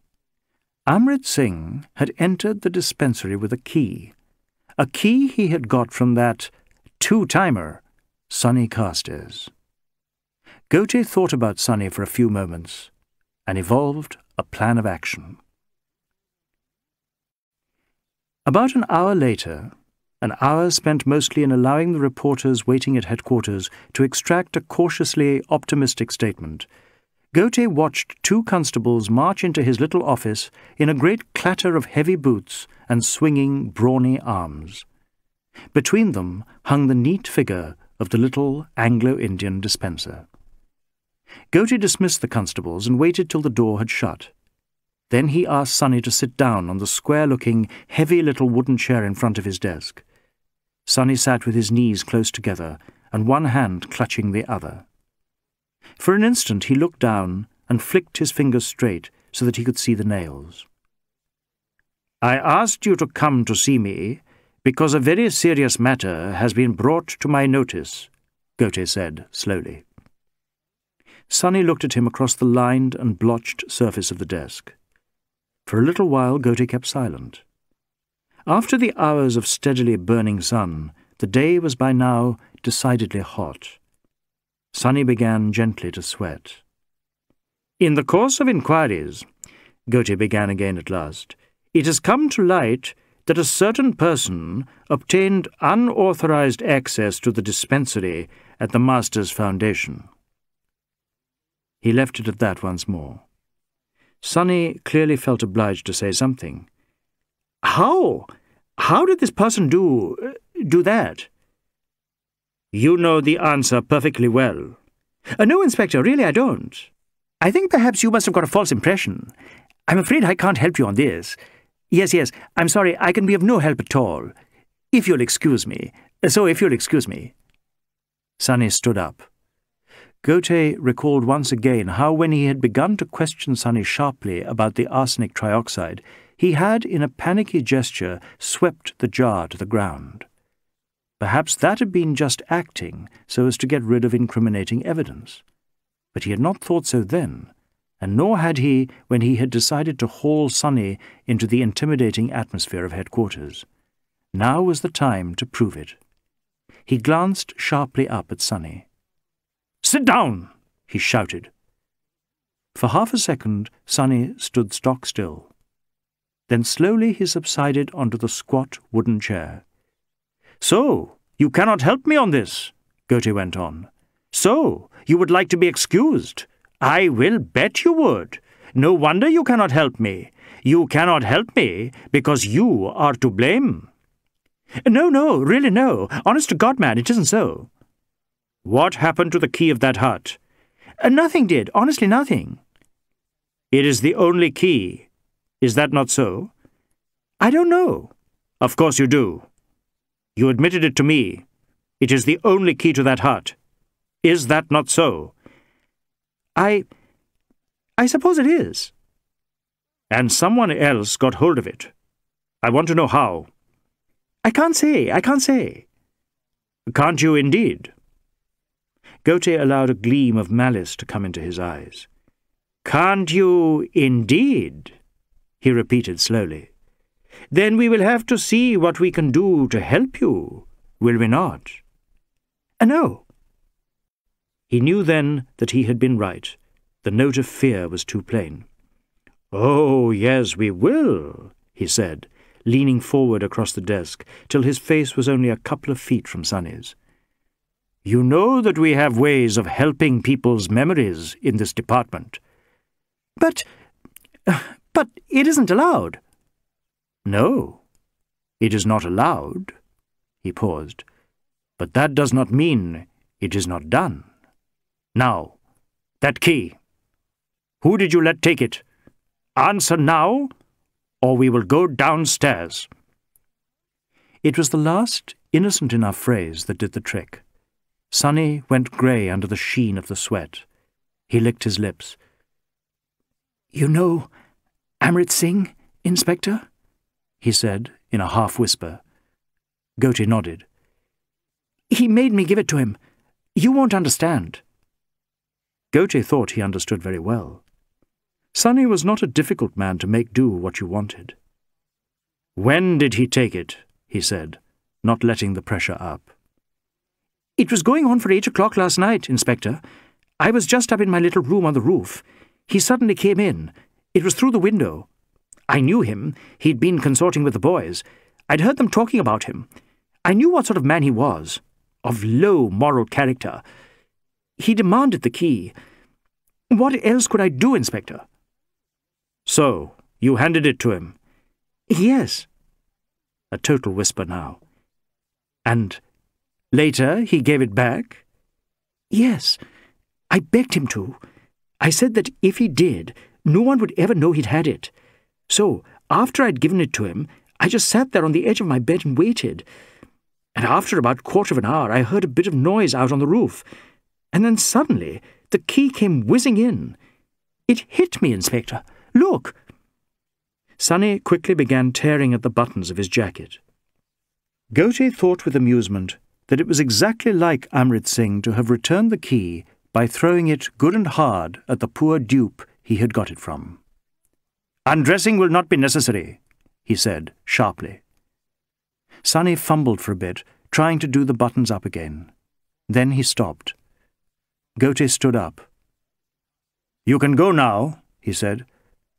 Amrit Singh had entered the dispensary with a key, a key he had got from that two-timer, Sonny Carstairs. Ghote thought about Sonny for a few moments and evolved a plan of action. About an hour later, an hour spent mostly in allowing the reporters waiting at headquarters to extract a cautiously optimistic statement, Ghote watched two constables march into his little office in a great clatter of heavy boots and swinging, brawny arms. Between them hung the neat figure of the little Anglo-Indian dispenser. Ghote dismissed the constables and waited till the door had shut. Then he asked Sonny to sit down on the square-looking, heavy little wooden chair in front of his desk. Sonny sat with his knees close together and one hand clutching the other. For an instant he looked down and flicked his fingers straight so that he could see the nails. I asked you to come to see me because a very serious matter has been brought to my notice, Ghote said slowly. Sonny looked at him across the lined and blotched surface of the desk. For a little while Ghote kept silent. After the hours of steadily burning sun, the day was by now decidedly hot. Sonny began gently to sweat. In the course of inquiries, Ghote began again at last, it has come to light that a certain person obtained unauthorized access to the dispensary at the Master's Foundation. He left it at that once more. Sonny clearly felt obliged to say something. How? How did this person do... Uh, do that? You know the answer perfectly well. Uh, no, Inspector, really I don't. I think perhaps you must have got a false impression. I'm afraid I can't help you on this. Yes, yes, I'm sorry, I can be of no help at all. If you'll excuse me. So if you'll excuse me. Sonny stood up. Ghote recalled once again how when he had begun to question Sonny sharply about the arsenic trioxide, he had, in a panicky gesture, swept the jar to the ground. Perhaps that had been just acting so as to get rid of incriminating evidence. But he had not thought so then, and nor had he when he had decided to haul Sonny into the intimidating atmosphere of headquarters. Now was the time to prove it. He glanced sharply up at Sonny. Sit down, he shouted. For half a second, Sonny stood stock still. Then slowly he subsided onto the squat wooden chair. So, you cannot help me on this, Ghote went on. So, you would like to be excused? I will bet you would. No wonder you cannot help me. You cannot help me because you are to blame. No, no, really no. Honest to God, man, it isn't so. What happened to the key of that hut? Uh, nothing did. Honestly, nothing. It is the only key. Is that not so? I don't know. Of course you do. You admitted it to me. It is the only key to that hut. Is that not so? I... I suppose it is. And someone else got hold of it. I want to know how. I can't say, I can't say. Can't you indeed? Ghote allowed a gleam of malice to come into his eyes. Can't you, indeed? he repeated slowly. Then we will have to see what we can do to help you, will we not? Uh, no. He knew then that he had been right. The note of fear was too plain. Oh, yes, we will, he said, leaning forward across the desk till his face was only a couple of feet from Sonny's. You know that we have ways of helping people's memories in this department. But... but it isn't allowed. No, it is not allowed. He paused. But that does not mean it is not done. Now, that key. Who did you let take it? Answer now, or we will go downstairs. It was the last innocent enough phrase that did the trick. Sonny went grey under the sheen of the sweat. He licked his lips. You know Amrit Singh, Inspector? He said in a half whisper. Ghote nodded. He made me give it to him. You won't understand. Ghote thought he understood very well. Sonny was not a difficult man to make do what you wanted. When did he take it? he said, not letting the pressure up. It was going on for eight o'clock last night, Inspector. I was just up in my little room on the roof. He suddenly came in. It was through the window. I knew him. He'd been consorting with the boys. I'd heard them talking about him. I knew what sort of man he was. Of low moral character. He demanded the key. What else could I do, Inspector? So, you handed it to him? Yes. A total whisper now. And Later, he gave it back? Yes. I begged him to. I said that if he did, no one would ever know he'd had it. So, after I'd given it to him, I just sat there on the edge of my bed and waited. And after about a quarter of an hour, I heard a bit of noise out on the roof. And then suddenly, the key came whizzing in. It hit me, Inspector. Look! Sonny quickly began tearing at the buttons of his jacket. Ghote thought with amusement that it was exactly like Amrit Singh to have returned the key by throwing it good and hard at the poor dupe he had got it from. Undressing will not be necessary, he said sharply. Sonny fumbled for a bit, trying to do the buttons up again. Then he stopped. Ghote stood up. You can go now, he said,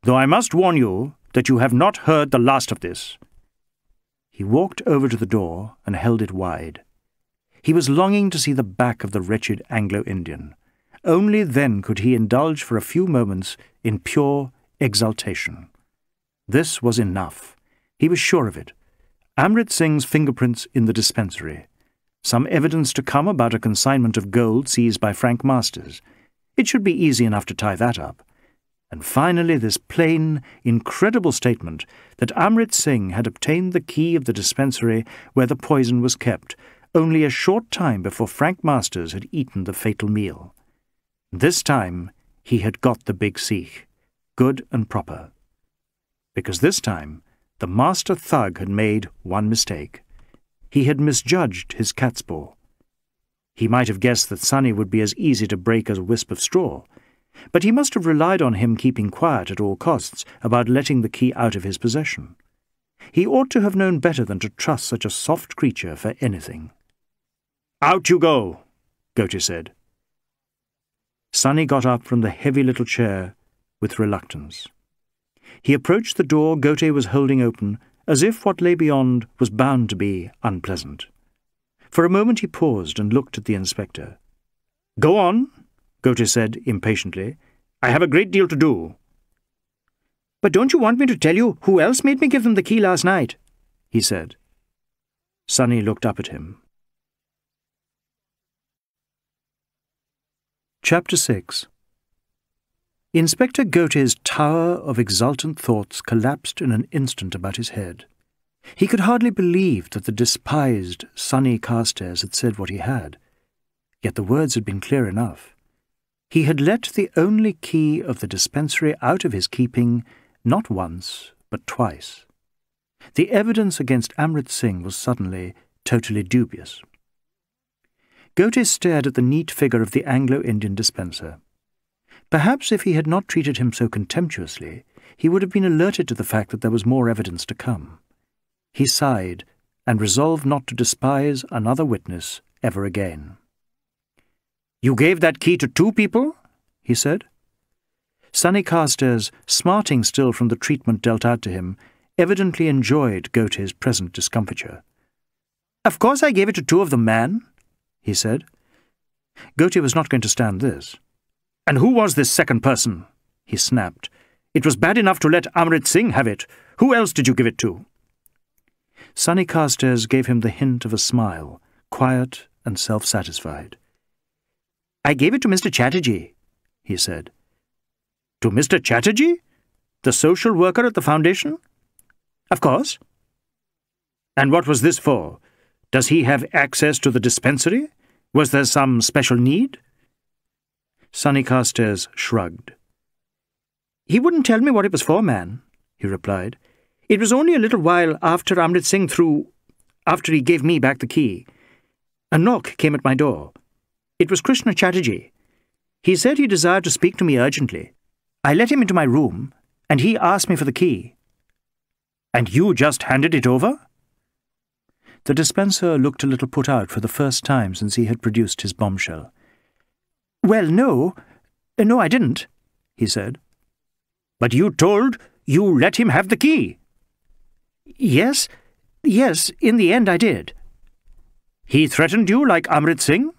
though I must warn you that you have not heard the last of this. He walked over to the door and held it wide. He was longing to see the back of the wretched Anglo-Indian. Only then could he indulge for a few moments in pure exultation. This was enough. He was sure of it. Amrit Singh's fingerprints in the dispensary. Some evidence to come about a consignment of gold seized by Frank Masters. It should be easy enough to tie that up. And finally this plain, incredible statement that Amrit Singh had obtained the key of the dispensary where the poison was kept, only a short time before Frank Masters had eaten the fatal meal. This time he had got the big Sikh, good and proper. Because this time the master thug had made one mistake. He had misjudged his catspaw. He might have guessed that Sonny would be as easy to break as a wisp of straw, but he must have relied on him keeping quiet at all costs about letting the key out of his possession. He ought to have known better than to trust such a soft creature for anything. Out you go, Ghote said. Sonny got up from the heavy little chair with reluctance. He approached the door Ghote was holding open as if what lay beyond was bound to be unpleasant. For a moment he paused and looked at the inspector. Go on, Ghote said impatiently. I have a great deal to do. But don't you want me to tell you who else made me give them the key last night? he said. Sonny looked up at him. Chapter 6 Inspector Ghote's tower of exultant thoughts collapsed in an instant about his head. He could hardly believe that the despised Sonny Carstairs had said what he had. Yet the words had been clear enough. He had let the only key of the dispensary out of his keeping not once, but twice. The evidence against Amrit Singh was suddenly totally dubious. Ghote stared at the neat figure of the Anglo-Indian dispenser. Perhaps if he had not treated him so contemptuously, he would have been alerted to the fact that there was more evidence to come. He sighed, and resolved not to despise another witness ever again. You gave that key to two people? he said. Sonny Carstairs, smarting still from the treatment dealt out to him, evidently enjoyed Ghote's present discomfiture. Of course I gave it to two of them, man, he said. Ghote was not going to stand this. And who was this second person? he snapped. It was bad enough to let Amrit Singh have it. Who else did you give it to? Sonny Carstairs gave him the hint of a smile, quiet and self-satisfied. I gave it to Mr. Chatterjee, he said. To Mr. Chatterjee? The social worker at the foundation? Of course. And what was this for? Does he have access to the dispensary? Was there some special need? Sonny Carstairs shrugged. He wouldn't tell me what it was for, man, he replied. It was only a little while after Amrit Singh threw... after he gave me back the key. A knock came at my door. It was Krishna Chatterjee. He said he desired to speak to me urgently. I let him into my room, and he asked me for the key. And you just handed it over? The dispenser looked a little put out for the first time since he had produced his bombshell. Well, no. Uh, no, I didn't, he said. But you told you let him have the key. Yes, yes, in the end I did. He threatened you like Amrit Singh?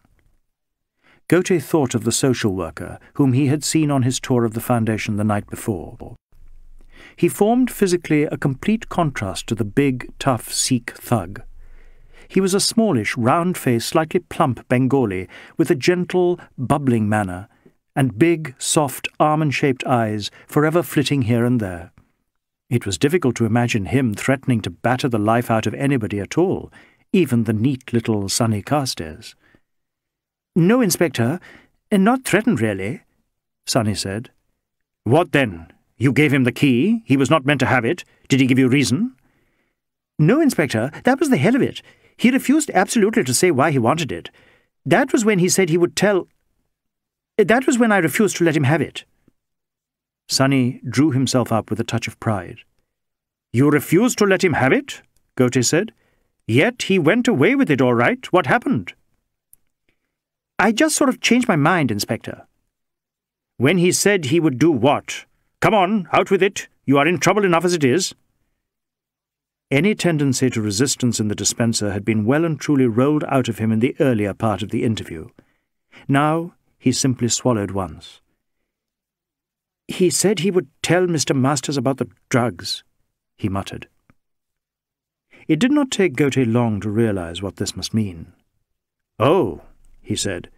Ghote thought of the social worker whom he had seen on his tour of the foundation the night before. He formed physically a complete contrast to the big, tough Sikh thug. He was a smallish, round-faced, slightly plump Bengali with a gentle, bubbling manner, and big, soft, almond-shaped eyes forever flitting here and there. It was difficult to imagine him threatening to batter the life out of anybody at all, even the neat little Sonny Carstairs. No, Inspector, not threatened, really, Sonny said. What then? You gave him the key. He was not meant to have it. Did he give you reason? No, Inspector, that was the hell of it. He refused absolutely to say why he wanted it. That was when he said he would tell... That was when I refused to let him have it. Sonny drew himself up with a touch of pride. You refused to let him have it? Ghote said. Yet he went away with it all right. What happened? I just sort of changed my mind, Inspector. When he said he would do what? Come on, out with it. You are in trouble enough as it is. Any tendency to resistance in the dispenser had been well and truly rolled out of him in the earlier part of the interview. Now he simply swallowed once. He said he would tell Mr. Masters about the drugs, he muttered. It did not take Ghote long to realize what this must mean. Oh, he said,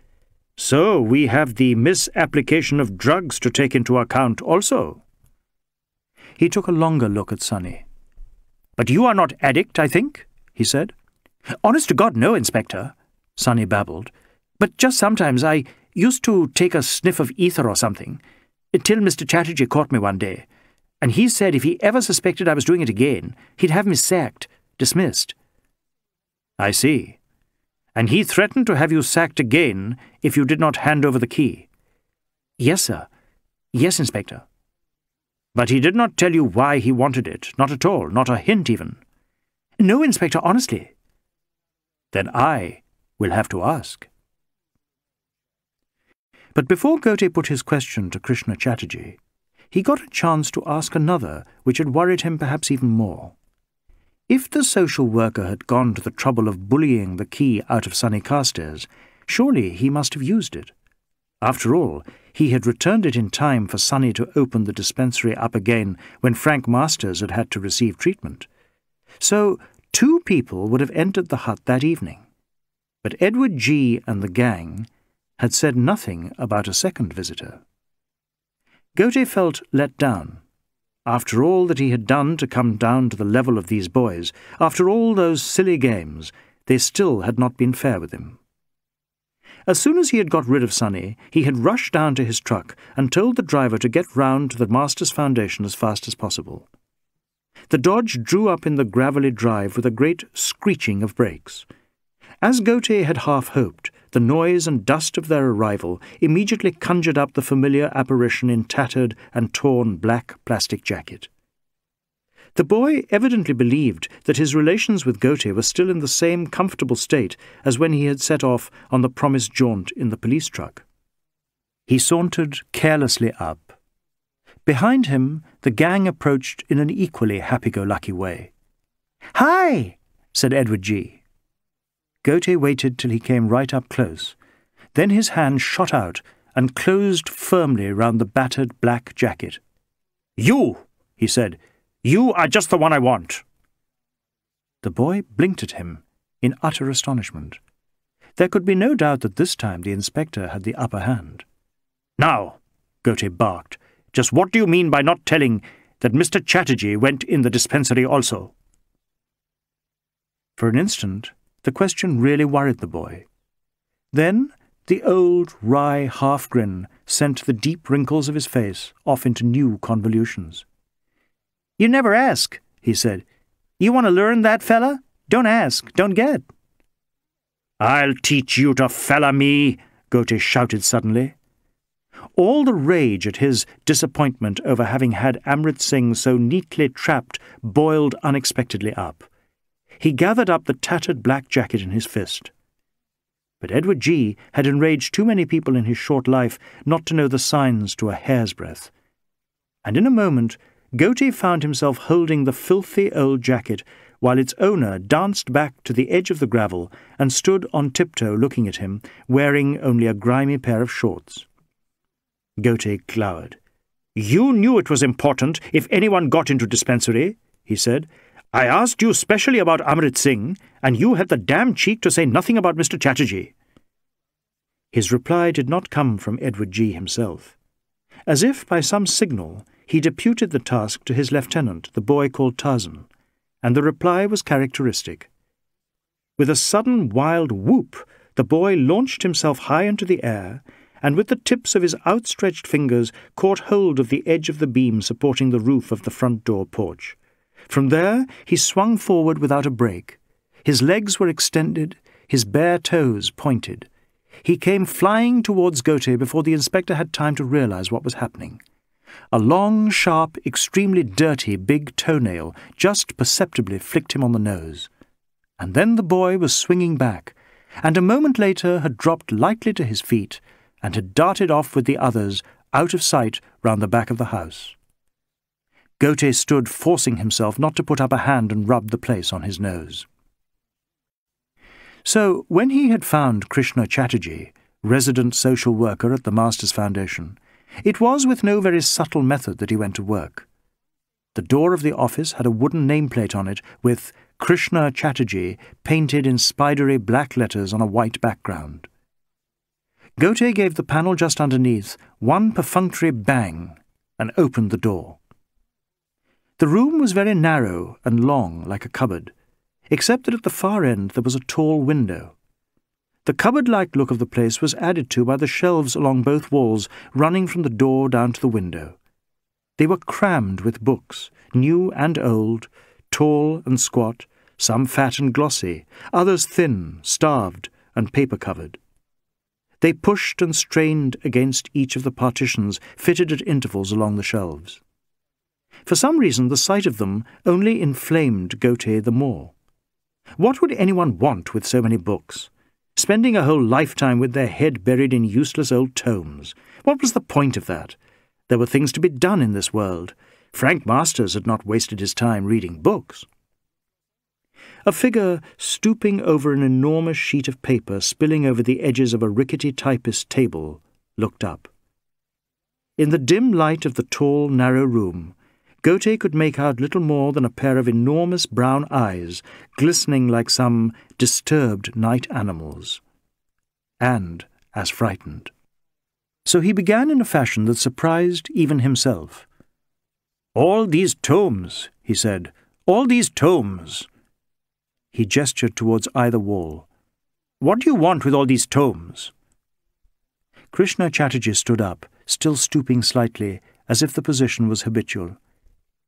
so we have the misapplication of drugs to take into account also. He took a longer look at Sonny. But you are not addict, I think, he said. Honest to God, no, Inspector, Sonny babbled. But just sometimes I used to take a sniff of ether or something, till Mr. Chatterjee caught me one day, and he said if he ever suspected I was doing it again, he'd have me sacked, dismissed. I see. And he threatened to have you sacked again if you did not hand over the key. Yes, sir. Yes, Inspector. But he did not tell you why he wanted it, not at all, not a hint even. No, Inspector, honestly. Then I will have to ask. But before Ghote put his question to Krishna Chatterjee, he got a chance to ask another which had worried him perhaps even more. If the social worker had gone to the trouble of bullying the key out of Sonny Carstairs, surely he must have used it. After all, he had returned it in time for Sonny to open the dispensary up again when Frank Masters had had to receive treatment. So two people would have entered the hut that evening. But Edward G. and the gang had said nothing about a second visitor. Ghote felt let down. After all that he had done to come down to the level of these boys, after all those silly games, they still had not been fair with him. As soon as he had got rid of Sonny, he had rushed down to his truck and told the driver to get round to the Masters Foundation as fast as possible. The Dodge drew up in the gravelly drive with a great screeching of brakes. As Ghote had half hoped, the noise and dust of their arrival immediately conjured up the familiar apparition in tattered and torn black plastic jacket. The boy evidently believed that his relations with Ghote were still in the same comfortable state as when he had set off on the promised jaunt in the police truck. He sauntered carelessly up. Behind him, the gang approached in an equally happy-go-lucky way. Hi, said Edward G. Ghote waited till he came right up close. Then his hand shot out and closed firmly round the battered black jacket. You, he said, you are just the one I want. The boy blinked at him in utter astonishment. There could be no doubt that this time the inspector had the upper hand. Now, Ghote barked, just what do you mean by not telling that Mr. Chatterjee went in the dispensary also? For an instant, the question really worried the boy. Then the old, wry half-grin sent the deep wrinkles of his face off into new convolutions. You never ask, he said. You want to learn that fella? Don't ask, don't get. I'll teach you to fella me, Ghote shouted suddenly. All the rage at his disappointment over having had Amrit Singh so neatly trapped boiled unexpectedly up. He gathered up the tattered black jacket in his fist. But Edward G. had enraged too many people in his short life not to know the signs to a hair's breadth. And in a moment Ghote found himself holding the filthy old jacket while its owner danced back to the edge of the gravel and stood on tiptoe looking at him, wearing only a grimy pair of shorts. Ghote glowered. You knew it was important if anyone got into dispensary, he said. I asked you specially about Amrit Singh, and you had the damn cheek to say nothing about Mr. Chatterjee. His reply did not come from Edward G. himself. As if by some signal, he deputed the task to his lieutenant, the boy called Tarzan, and the reply was characteristic. With a sudden wild whoop, the boy launched himself high into the air, and with the tips of his outstretched fingers caught hold of the edge of the beam supporting the roof of the front door porch. From there he swung forward without a break. His legs were extended, his bare toes pointed. he came flying towards Ghote before the inspector had time to realize what was happening. A long, sharp, extremely dirty big toenail just perceptibly flicked him on the nose. And then the boy was swinging back, and a moment later had dropped lightly to his feet and had darted off with the others out of sight round the back of the house. Ghote stood forcing himself not to put up a hand and rub the place on his nose. So, when he had found Krishna Chatterjee, resident social worker at the Masters Foundation, it was with no very subtle method that he went to work. The door of the office had a wooden nameplate on it with Krishna Chatterjee painted in spidery black letters on a white background. Ghote gave the panel just underneath one perfunctory bang and opened the door. The room was very narrow and long, like a cupboard, except that at the far end there was a tall window. The cupboard-like look of the place was added to by the shelves along both walls, running from the door down to the window. They were crammed with books, new and old, tall and squat, some fat and glossy, others thin, starved, and paper-covered. They pushed and strained against each of the partitions fitted at intervals along the shelves. For some reason, the sight of them only inflamed Ghote the more. What would anyone want with so many books? Spending a whole lifetime with their head buried in useless old tomes. What was the point of that? There were things to be done in this world. Frank Masters had not wasted his time reading books. A figure stooping over an enormous sheet of paper spilling over the edges of a rickety typist's table looked up. In the dim light of the tall, narrow room, Ghote could make out little more than a pair of enormous brown eyes, glistening like some disturbed night animals. And as frightened. So he began in a fashion that surprised even himself. All these tomes, he said, all these tomes. He gestured towards either wall. What do you want with all these tomes? Krishna Chatterjee stood up, still stooping slightly, as if the position was habitual.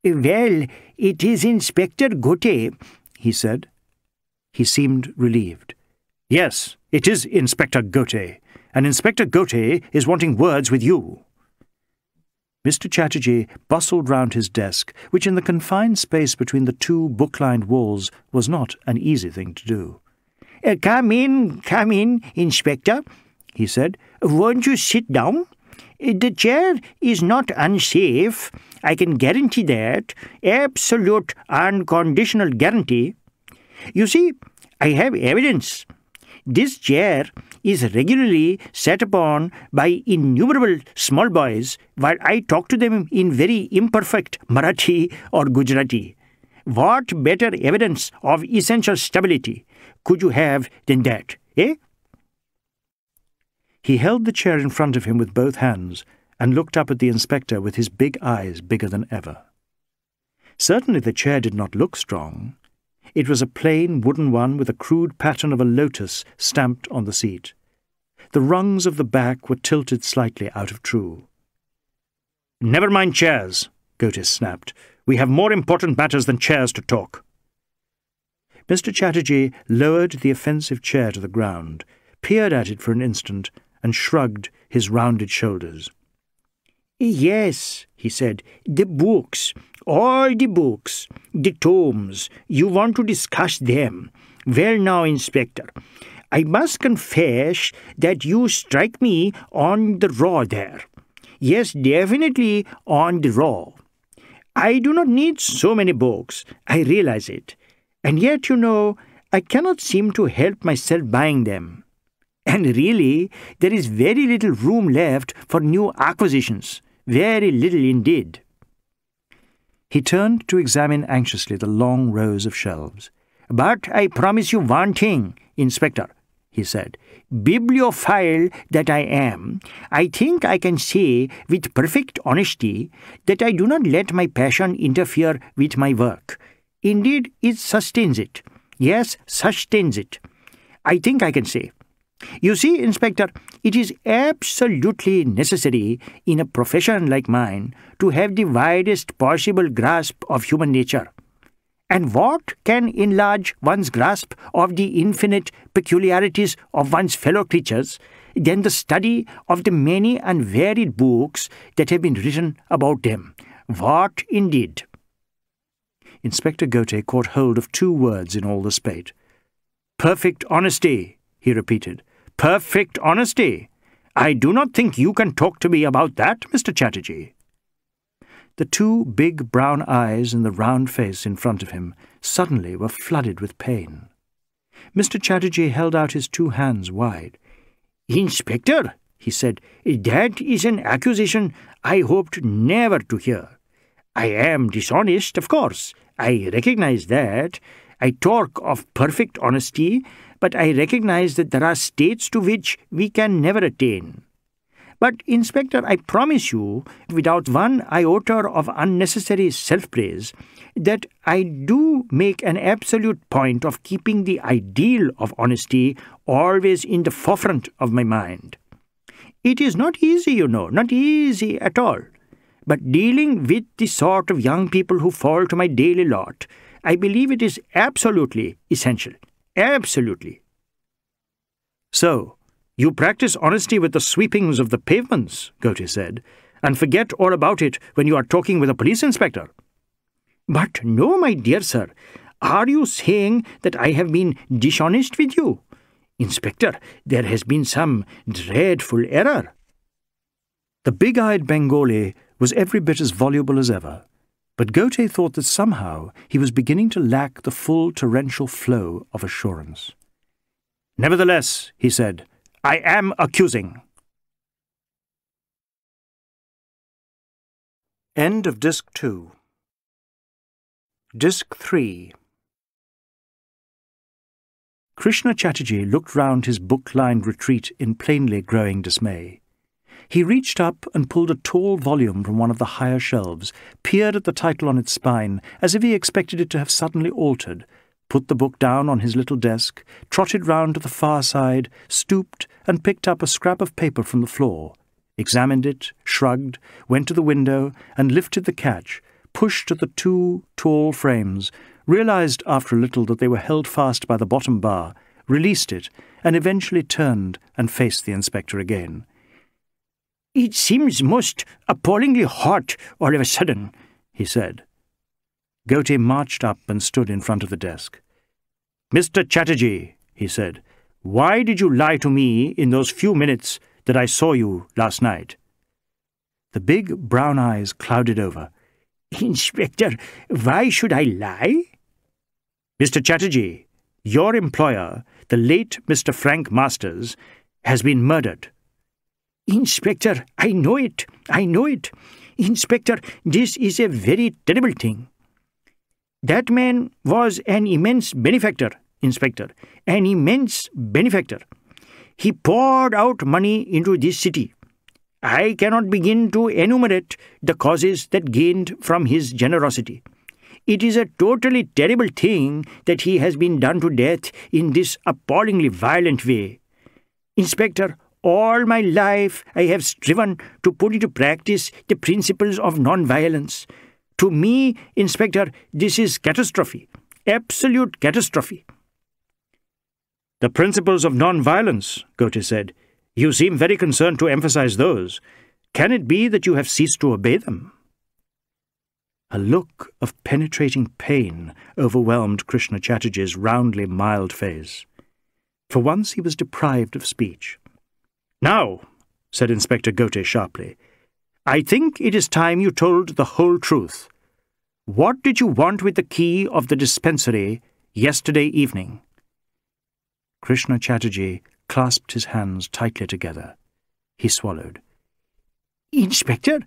Well, it is Inspector Ghote, he said. He seemed relieved. Yes, it is Inspector Ghote, and Inspector Ghote is wanting words with you. Mr. Chatterjee bustled round his desk, which in the confined space between the two book-lined walls was not an easy thing to do. Uh, come in, come in, Inspector, he said. Won't you sit down? The chair is not unsafe. I can guarantee that. Absolute unconditional guarantee. You see, I have evidence. This chair is regularly sat upon by innumerable small boys while I talk to them in very imperfect Marathi or Gujarati. What better evidence of essential stability could you have than that, eh? He held the chair in front of him with both hands and looked up at the inspector with his big eyes bigger than ever. Certainly the chair did not look strong. It was a plain wooden one with a crude pattern of a lotus stamped on the seat. The rungs of the back were tilted slightly out of true. Never mind chairs, Ghote snapped. We have more important matters than chairs to talk. Mr. Chatterjee lowered the offensive chair to the ground, peered at it for an instant, and shrugged his rounded shoulders. Yes, he said, the books, all the books, the tomes, you want to discuss them. Well now, Inspector, I must confess that you strike me on the raw there. Yes, definitely on the raw. I do not need so many books, I realize it. And yet, you know, I cannot seem to help myself buying them. And really, there is very little room left for new acquisitions. Very little indeed. He turned to examine anxiously the long rows of shelves. But I promise you one thing, Inspector, he said. Bibliophile that I am, I think I can say with perfect honesty that I do not let my passion interfere with my work. Indeed, it sustains it. Yes, sustains it. I think I can say. You see, Inspector, it is absolutely necessary in a profession like mine to have the widest possible grasp of human nature. And what can enlarge one's grasp of the infinite peculiarities of one's fellow creatures than the study of the many and varied books that have been written about them? What indeed? Inspector Ghote caught hold of two words in all the spate. Perfect honesty, he repeated. Perfect honesty. I do not think you can talk to me about that, Mr. Chatterjee. The two big brown eyes in the round face in front of him suddenly were flooded with pain. Mr. Chatterjee held out his two hands wide. Inspector, he said, that is an accusation I hoped never to hear. I am dishonest, of course. I recognize that. I talk of perfect honesty, but I recognize that there are states to which we can never attain. But, Inspector, I promise you, without one iota of unnecessary self praise, that I do make an absolute point of keeping the ideal of honesty always in the forefront of my mind. It is not easy, you know, not easy at all. But dealing with the sort of young people who fall to my daily lot, I believe it is absolutely essential. Absolutely. So, you practice honesty with the sweepings of the pavements, Ghote said, and forget all about it when you are talking with a police inspector. But no, my dear sir. Are you saying that I have been dishonest with you? Inspector, there has been some dreadful error. The big eyed Bengali was every bit as voluble as ever, but Ghote thought that somehow he was beginning to lack the full torrential flow of assurance. Nevertheless, he said, I am accusing. End of Disc 2 Disc 3 Krishna Chatterjee looked round his book-lined retreat in plainly growing dismay. He reached up and pulled a tall volume from one of the higher shelves, peered at the title on its spine, as if he expected it to have suddenly altered, put the book down on his little desk, trotted round to the far side, stooped, and picked up a scrap of paper from the floor, examined it, shrugged, went to the window, and lifted the catch, pushed at the two tall frames, realized after a little that they were held fast by the bottom bar, released it, and eventually turned and faced the inspector again. It seems most appallingly hot all of a sudden, he said. Ghote marched up and stood in front of the desk. Mr. Chatterjee, he said, why did you lie to me in those few minutes that I saw you last night? The big brown eyes clouded over. Inspector, why should I lie? Mr. Chatterjee, your employer, the late Mr. Frank Masters, has been murdered. Inspector, I know it. I know it. Inspector, this is a very terrible thing. That man was an immense benefactor, Inspector, an immense benefactor. He poured out money into this city. I cannot begin to enumerate the causes that gained from his generosity. It is a totally terrible thing that he has been done to death in this appallingly violent way. Inspector, all my life I have striven to put into practice the principles of non-violence. To me, Inspector, this is catastrophe. Absolute catastrophe. The principles of non-violence, Ghote said. You seem very concerned to emphasize those. Can it be that you have ceased to obey them? A look of penetrating pain overwhelmed Krishna Chatterjee's roundly mild face. For once he was deprived of speech. Now, said Inspector Ghote sharply, I think it is time you told the whole truth. What did you want with the key of the dispensary yesterday evening? Krishna Chatterjee clasped his hands tightly together. He swallowed. Inspector,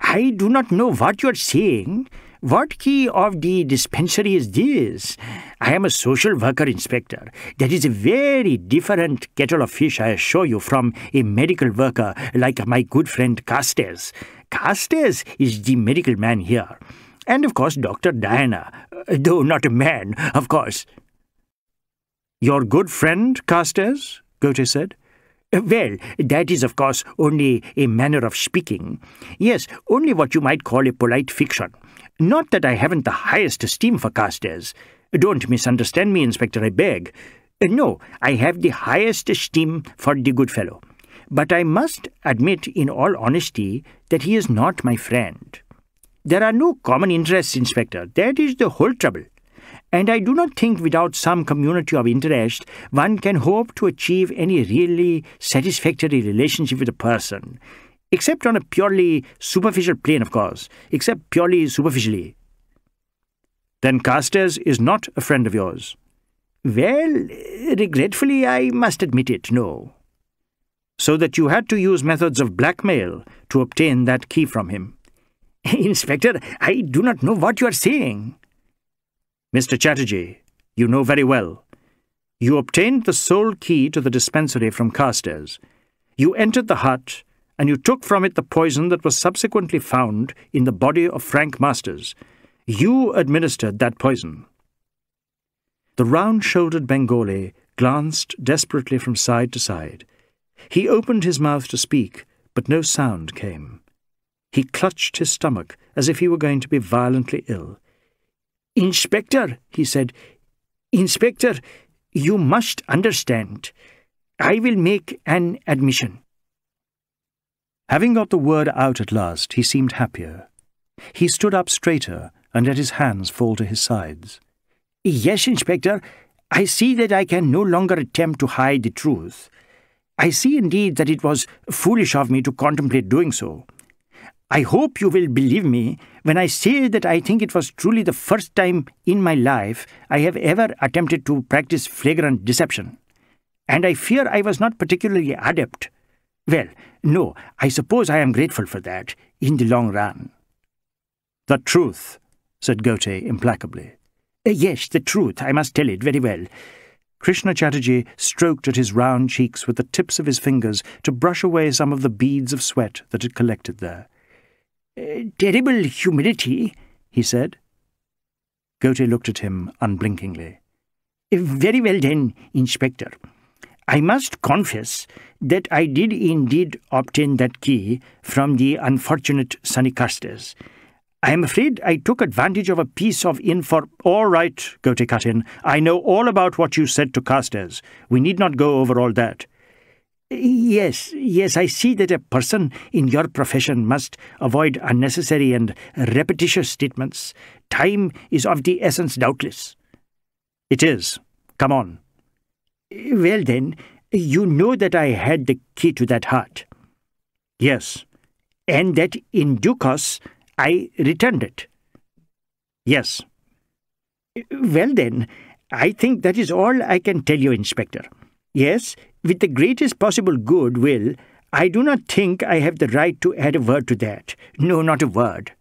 I do not know what you are saying. What key of the dispensary is this? I am a social worker inspector. That is a very different kettle of fish, I assure you, from a medical worker like my good friend Carstairs. Carstairs is the medical man here. And of course, Dr. Diana, uh, though not a man, of course. Your good friend, Carstairs? Ghote said. Uh, well, that is, of course, only a manner of speaking. Yes, only what you might call a polite fiction. Not that I haven't the highest esteem for Carstairs. Don't misunderstand me, Inspector, I beg. Uh, no, I have the highest esteem for the good fellow. But I must admit, in all honesty, that he is not my friend. There are no common interests, Inspector. That is the whole trouble and I do not think without some community of interest one can hope to achieve any really satisfactory relationship with a person, except on a purely superficial plane, of course, except purely superficially. Then Carstairs is not a friend of yours? Well, regretfully, I must admit it, no. So that you had to use methods of blackmail to obtain that key from him? Inspector, I do not know what you are saying. Mr. Chatterjee, you know very well. You obtained the sole key to the dispensary from Carstairs. You entered the hut, and you took from it the poison that was subsequently found in the body of Frank Masters. You administered that poison. The round-shouldered Bengali glanced desperately from side to side. He opened his mouth to speak, but no sound came. He clutched his stomach as if he were going to be violently ill. Inspector, he said, Inspector, you must understand. I will make an admission. Having got the word out at last, he seemed happier. He stood up straighter and let his hands fall to his sides. Yes, Inspector, I see that I can no longer attempt to hide the truth. I see indeed that it was foolish of me to contemplate doing so. I hope you will believe me when I say that I think it was truly the first time in my life I have ever attempted to practice flagrant deception. And I fear I was not particularly adept. Well, no, I suppose I am grateful for that, in the long run. The truth, said Ghote implacably. Uh, yes, the truth, I must tell it very well. Krishna Chatterjee stroked at his round cheeks with the tips of his fingers to brush away some of the beads of sweat that had collected there. Uh, terrible humility, he said. Ghote looked at him unblinkingly. Uh, very well then, Inspector. I must confess that I did indeed obtain that key from the unfortunate Sonny Carstairs. I am afraid I took advantage of a piece of info. All right, Ghote cut in. I know all about what you said to Carstairs. We need not go over all that. Yes, yes, I see that a person in your profession must avoid unnecessary and repetitious statements. Time is of the essence, doubtless. It is. Come on. Well, then, you know that I had the key to that hut. Yes. And that in due course I returned it. Yes. Well, then, I think that is all I can tell you, Inspector. Yes, with the greatest possible goodwill, I do not think I have the right to add a word to that. No, not a word.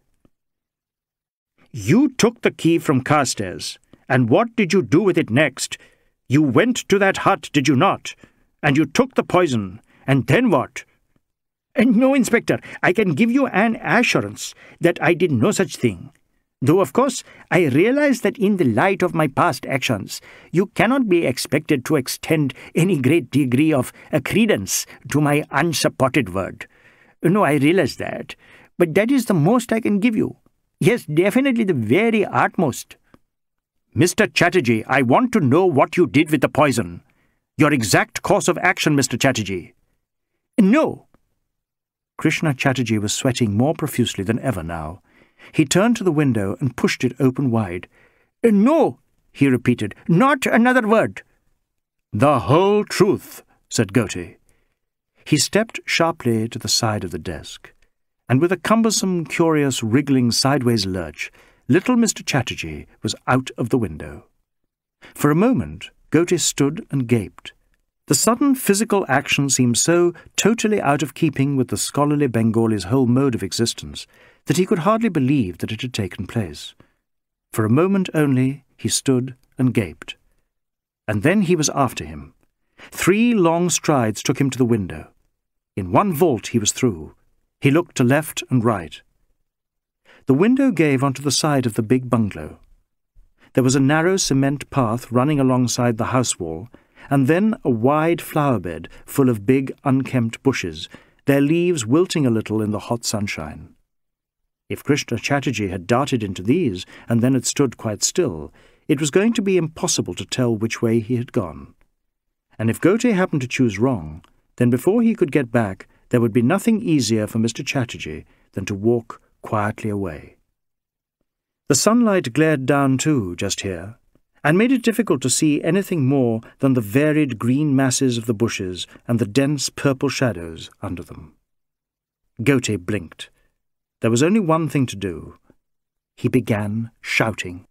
You took the key from Carstairs, and what did you do with it next? You went to that hut, did you not? And you took the poison, and then what? And no, Inspector, I can give you an assurance that I did no such thing. Though, of course, I realize that in the light of my past actions, you cannot be expected to extend any great degree of credence to my unsupported word. No, I realize that, but that is the most I can give you. Yes, definitely the very utmost. Mr. Chatterjee, I want to know what you did with the poison. Your exact course of action, Mr. Chatterjee. No. Krishna Chatterjee was sweating more profusely than ever now. He turned to the window and pushed it open wide. Uh, no, he repeated, not another word. The whole truth, said Ghote. He stepped sharply to the side of the desk, and with a cumbersome, curious, wriggling sideways lurch, little Mr. Chatterjee was out of the window. For a moment, Ghote stood and gaped. The sudden physical action seemed so totally out of keeping with the scholarly Bengali's whole mode of existence that he could hardly believe that it had taken place. For a moment only he stood and gaped. And then he was after him. Three long strides took him to the window. In one vault he was through. He looked to left and right. The window gave onto the side of the big bungalow. There was a narrow cement path running alongside the house wall, and then a wide flower bed full of big unkempt bushes, their leaves wilting a little in the hot sunshine. If Krishna Chatterjee had darted into these and then had stood quite still, it was going to be impossible to tell which way he had gone. And if Ghote happened to choose wrong, then before he could get back, there would be nothing easier for Mr. Chatterjee than to walk quietly away. The sunlight glared down too, just here, and made it difficult to see anything more than the varied green masses of the bushes and the dense purple shadows under them. Ghote blinked. There was only one thing to do. He began shouting.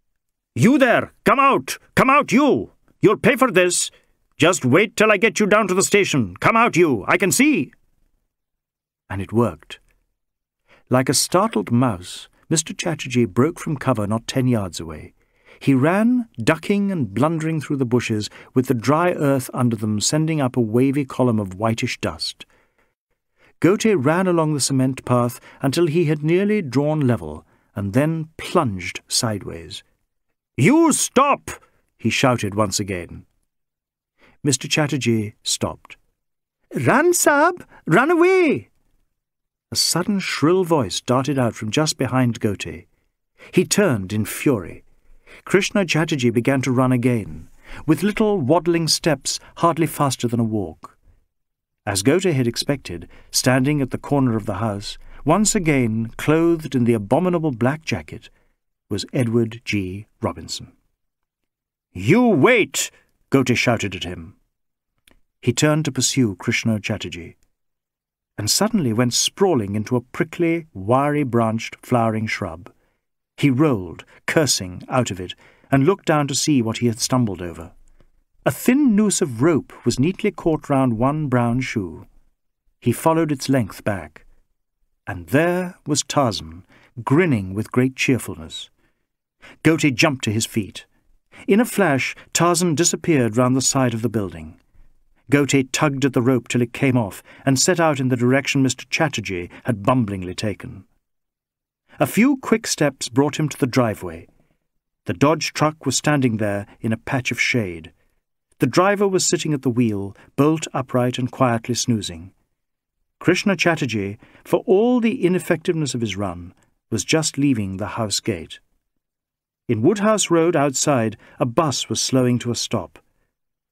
You there! Come out! Come out, you! You'll pay for this! Just wait till I get you down to the station. Come out, you! I can see! And it worked. Like a startled mouse, Mr. Chatterjee broke from cover not ten yards away. He ran, ducking and blundering through the bushes, with the dry earth under them sending up a wavy column of whitish dust. Ghote ran along the cement path until he had nearly drawn level, and then plunged sideways. You stop! he shouted once again. Mr. Chatterjee stopped. Run, Sab! Run away! A sudden shrill voice darted out from just behind Ghote. He turned in fury. Krishna Chatterjee began to run again, with little waddling steps hardly faster than a walk. As Ghote had expected, standing at the corner of the house, once again clothed in the abominable black jacket, was Edward G. Robinson. You wait! Ghote shouted at him. He turned to pursue Krishna Chatterjee, and suddenly went sprawling into a prickly, wiry-branched, flowering shrub. He rolled, cursing, out of it, and looked down to see what he had stumbled over. A thin noose of rope was neatly caught round one brown shoe. He followed its length back. And there was Tarzan, grinning with great cheerfulness. Ghote jumped to his feet. In a flash, Tarzan disappeared round the side of the building. Ghote tugged at the rope till it came off and set out in the direction Mr. Chatterjee had bumblingly taken. A few quick steps brought him to the driveway. The Dodge truck was standing there in a patch of shade. The driver was sitting at the wheel, bolt upright and quietly snoozing. Krishna Chatterjee, for all the ineffectiveness of his run, was just leaving the house gate. In Woodhouse Road outside, a bus was slowing to a stop.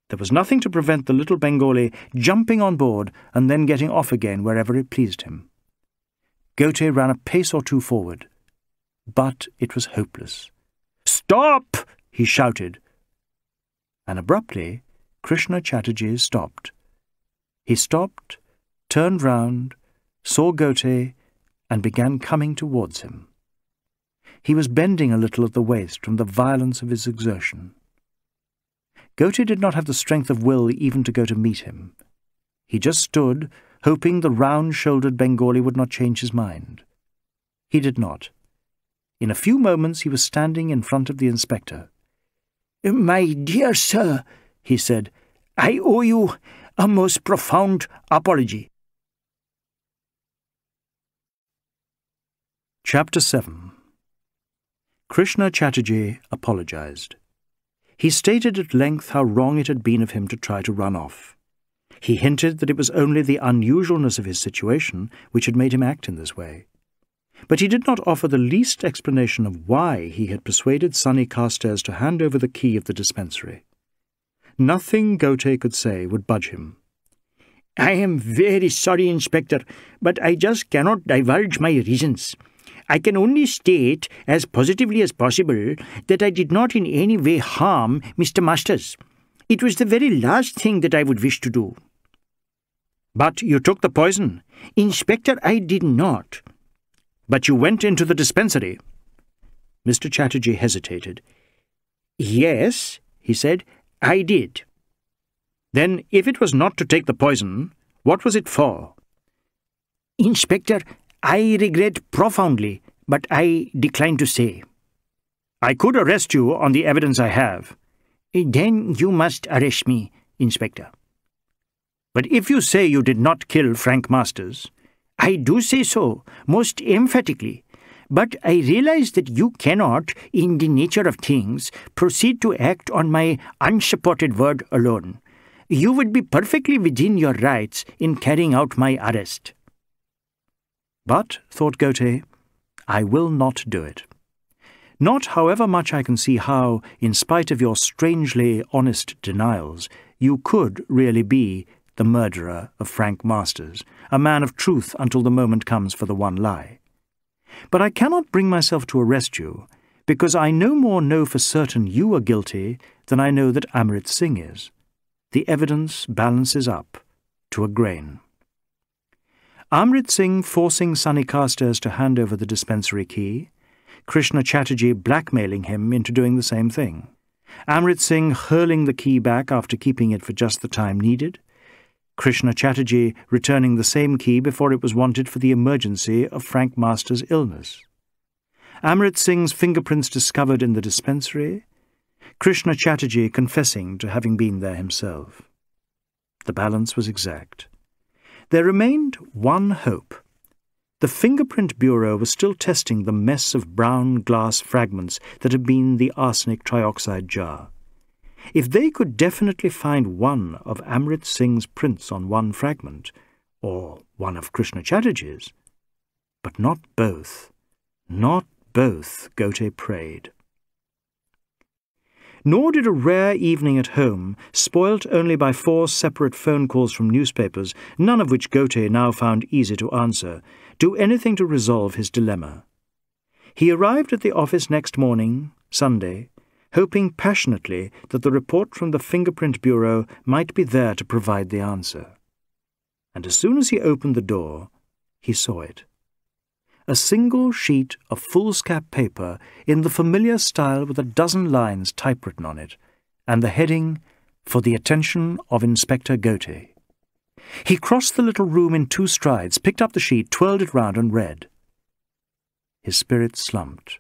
There was nothing to prevent the little Bengali jumping on board and then getting off again wherever it pleased him. Ghote ran a pace or two forward. But it was hopeless. Stop! he shouted. And abruptly, Krishna Chatterjee stopped. He stopped, turned round, saw Ghote, and began coming towards him. He was bending a little at the waist from the violence of his exertion. Ghote did not have the strength of will even to go to meet him. He just stood, hoping the round-shouldered Bengali would not change his mind. He did not. In a few moments he was standing in front of the inspector. My dear sir, he said, I owe you a most profound apology. Chapter 7 Krishna Chatterjee apologized. He stated at length how wrong it had been of him to try to run off. He hinted that it was only the unusualness of his situation which had made him act in this way. But he did not offer the least explanation of why he had persuaded Sonny Carstairs to hand over the key of the dispensary. Nothing Ghote could say would budge him. I am very sorry, Inspector, but I just cannot divulge my reasons. I can only state, as positively as possible, that I did not in any way harm Mr. Masters. It was the very last thing that I would wish to do. But you took the poison. Inspector, I did not. But you went into the dispensary. Mr. Chatterjee hesitated. Yes, he said, I did. Then, if it was not to take the poison, what was it for? Inspector, I regret profoundly, but I decline to say. I could arrest you on the evidence I have. Eh, then you must arrest me, Inspector. But if you say you did not kill Frank Masters... I do say so, most emphatically. But I realize that you cannot, in the nature of things, proceed to act on my unsupported word alone. You would be perfectly within your rights in carrying out my arrest. But, thought Ghote, I will not do it. Not however much I can see how, in spite of your strangely honest denials, you could really be the murderer of Frank Masters, a man of truth until the moment comes for the one lie. But I cannot bring myself to arrest you, because I no more know for certain you are guilty than I know that Amrit Singh is. The evidence balances up to a grain. Amrit Singh forcing Sonny Carstairs to hand over the dispensary key, Krishna Chatterjee blackmailing him into doing the same thing, Amrit Singh hurling the key back after keeping it for just the time needed, Krishna Chatterjee returning the same key before it was wanted for the emergency of Frank Master's illness. Amrit Singh's fingerprints discovered in the dispensary, Krishna Chatterjee confessing to having been there himself. The balance was exact. There remained one hope. The Fingerprint Bureau was still testing the mess of brown glass fragments that had been the arsenic trioxide jar. If they could definitely find one of Amrit Singh's prints on one fragment, or one of Krishna Chatterjee's, but not both, not both, Ghote prayed. Nor did a rare evening at home, spoilt only by four separate phone calls from newspapers, none of which Ghote now found easy to answer, do anything to resolve his dilemma. He arrived at the office next morning, Sunday, hoping passionately that the report from the Fingerprint Bureau might be there to provide the answer. And as soon as he opened the door, he saw it. A single sheet of foolscap paper in the familiar style with a dozen lines typewritten on it, and the heading, For the Attention of Inspector Ghote. He crossed the little room in two strides, picked up the sheet, twirled it round, and read. His spirit slumped.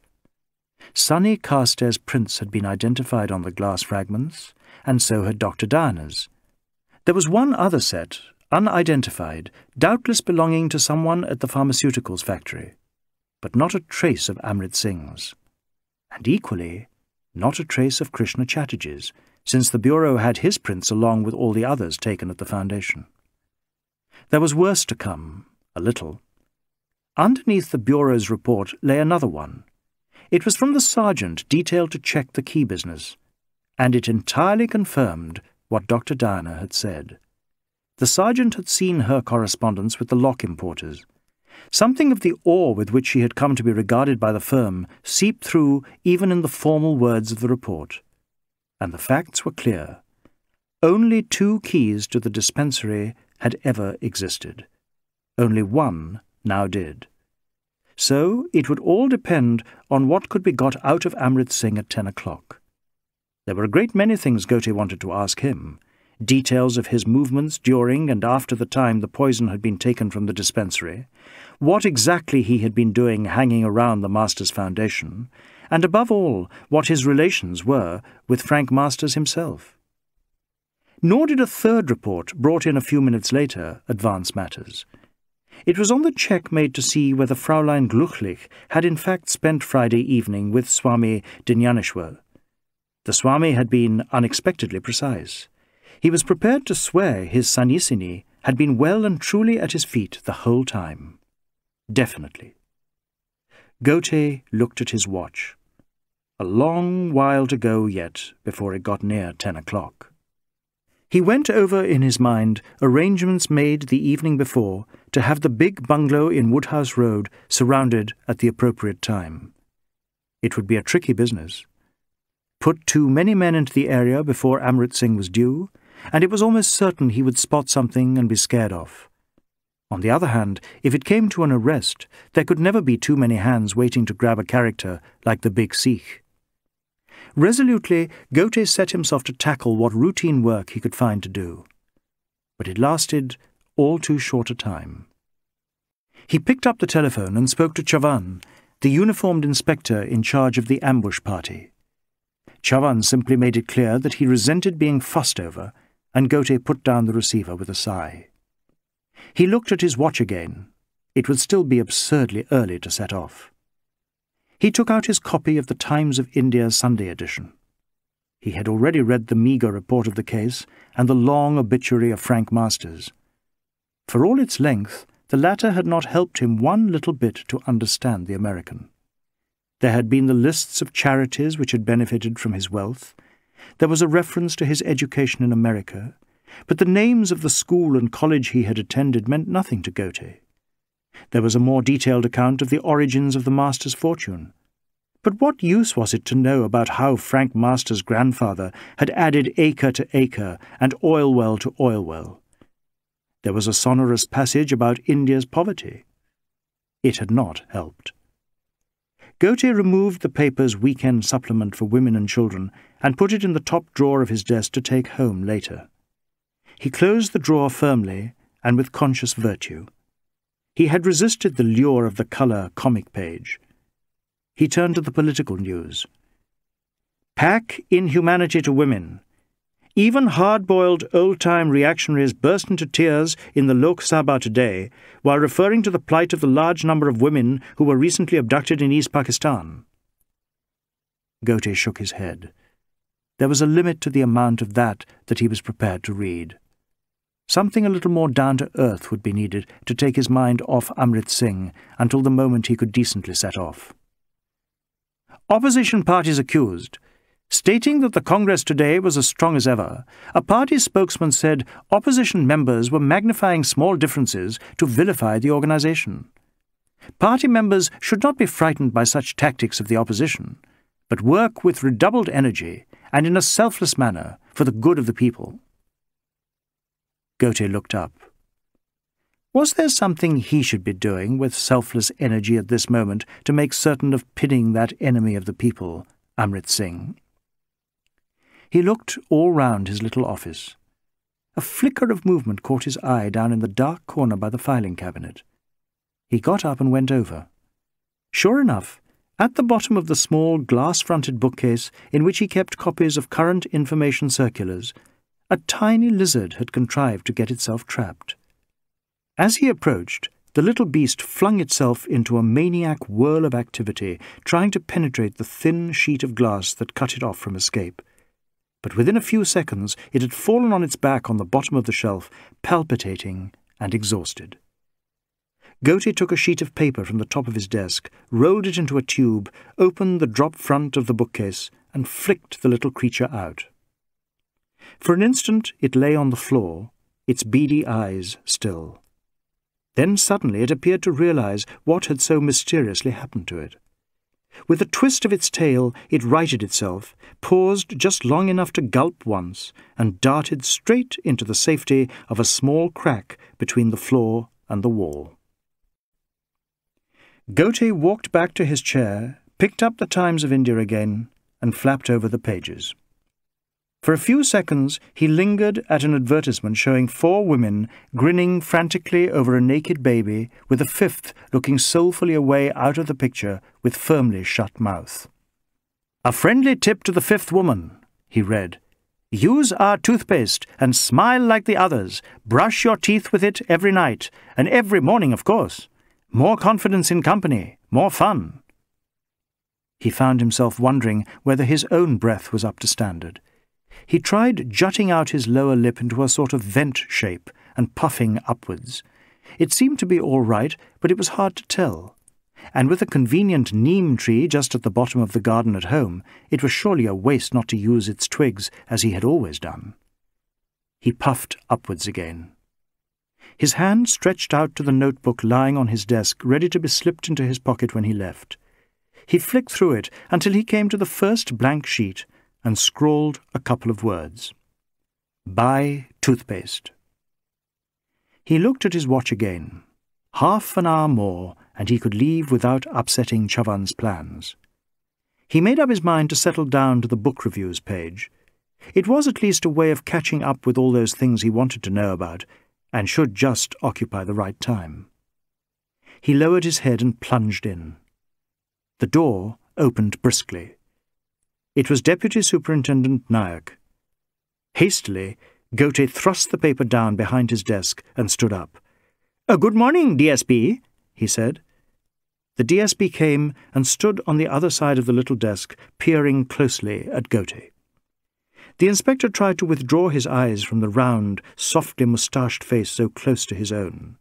Sonny Carstairs' prints had been identified on the glass fragments, and so had Dr. Diana's. There was one other set, unidentified, doubtless belonging to someone at the pharmaceuticals factory, but not a trace of Amrit Singh's. And equally, not a trace of Krishna Chatterjee's, since the Bureau had his prints along with all the others taken at the Foundation. There was worse to come, a little. Underneath the Bureau's report lay another one, it was from the sergeant detailed to check the key business, and it entirely confirmed what Dr. Diana had said. The sergeant had seen her correspondence with the lock importers. Something of the awe with which she had come to be regarded by the firm seeped through even in the formal words of the report. And the facts were clear. Only two keys to the dispensary had ever existed. Only one now did. So it would all depend on what could be got out of Amrit Singh at ten o'clock. There were a great many things Ghote wanted to ask him. Details of his movements during and after the time the poison had been taken from the dispensary, what exactly he had been doing hanging around the Masters Foundation, and above all, what his relations were with Frank Masters himself. Nor did a third report, brought in a few minutes later, advance matters. It was on the check made to see whether Fraulein Glücklich had in fact spent Friday evening with Swami Dnyaneshwar. The Swami had been unexpectedly precise. He was prepared to swear his Sannyasini had been well and truly at his feet the whole time. Definitely. Ghote looked at his watch. A long while to go yet before it got near ten o'clock. He went over in his mind arrangements made the evening before to have the big bungalow in Woodhouse Road surrounded at the appropriate time. It would be a tricky business. Put too many men into the area before Amrit Singh was due, and it was almost certain he would spot something and be scared off. On the other hand, if it came to an arrest, there could never be too many hands waiting to grab a character like the big Sikh. Resolutely, Ghote set himself to tackle what routine work he could find to do. But it lasted all too short a time. He picked up the telephone and spoke to Chavan, the uniformed inspector in charge of the ambush party. Chavan simply made it clear that he resented being fussed over, and Ghote put down the receiver with a sigh. He looked at his watch again. It would still be absurdly early to set off. He took out his copy of the Times of India Sunday edition. He had already read the meagre report of the case and the long obituary of Frank Masters. For all its length, the latter had not helped him one little bit to understand the American. There had been the lists of charities which had benefited from his wealth. There was a reference to his education in America, but the names of the school and college he had attended meant nothing to Ghote. There was a more detailed account of the origins of the master's fortune. But what use was it to know about how Frank Master's grandfather had added acre to acre and oil well to oil well? There was a sonorous passage about India's poverty. It had not helped. Ghote removed the paper's weekend supplement for women and children and put it in the top drawer of his desk to take home later. He closed the drawer firmly and with conscious virtue. He had resisted the lure of the colour comic page. He turned to the political news. Pack inhumanity to women, even hard-boiled old-time reactionaries burst into tears in the Lok Sabha today while referring to the plight of the large number of women who were recently abducted in East Pakistan. Ghote shook his head. There was a limit to the amount of that that he was prepared to read. Something a little more down to earth would be needed to take his mind off Amrit Singh until the moment he could decently set off. Opposition parties accused, Stating that the Congress today was as strong as ever, a party spokesman said opposition members were magnifying small differences to vilify the organization. Party members should not be frightened by such tactics of the opposition, but work with redoubled energy and in a selfless manner for the good of the people. Ghote looked up. Was there something he should be doing with selfless energy at this moment to make certain of pinning that enemy of the people, Amrit Singh? He looked all round his little office. A flicker of movement caught his eye down in the dark corner by the filing cabinet. He got up and went over. Sure enough, at the bottom of the small glass-fronted bookcase in which he kept copies of current information circulars, a tiny lizard had contrived to get itself trapped. As he approached, the little beast flung itself into a maniac whirl of activity, trying to penetrate the thin sheet of glass that cut it off from escape but within a few seconds it had fallen on its back on the bottom of the shelf, palpitating and exhausted. Ghote took a sheet of paper from the top of his desk, rolled it into a tube, opened the drop front of the bookcase, and flicked the little creature out. For an instant it lay on the floor, its beady eyes still. Then suddenly it appeared to realize what had so mysteriously happened to it. With a twist of its tail, it righted itself, paused just long enough to gulp once, and darted straight into the safety of a small crack between the floor and the wall. Ghote walked back to his chair, picked up the Times of India again, and flapped over the pages. For a few seconds he lingered at an advertisement showing four women grinning frantically over a naked baby, with a fifth looking soulfully away out of the picture with firmly shut mouth. A friendly tip to the fifth woman, he read. Use our toothpaste and smile like the others. Brush your teeth with it every night, and every morning, of course. More confidence in company, more fun. He found himself wondering whether his own breath was up to standard. He tried jutting out his lower lip into a sort of vent shape and puffing upwards. It seemed to be all right, but it was hard to tell. And with a convenient neem tree just at the bottom of the garden at home, it was surely a waste not to use its twigs as he had always done. He puffed upwards again. His hand stretched out to the notebook lying on his desk, ready to be slipped into his pocket when he left. He flicked through it until he came to the first blank sheet and scrawled a couple of words. Buy toothpaste. He looked at his watch again. Half an hour more, and he could leave without upsetting Chavan's plans. He made up his mind to settle down to the book reviews page. It was at least a way of catching up with all those things he wanted to know about, and should just occupy the right time. He lowered his head and plunged in. The door opened briskly. It was Deputy Superintendent Nayak. Hastily, Ghote thrust the paper down behind his desk and stood up. Uh, good morning, DSP, he said. The DSP came and stood on the other side of the little desk, peering closely at Ghote. The inspector tried to withdraw his eyes from the round, softly moustached face so close to his own.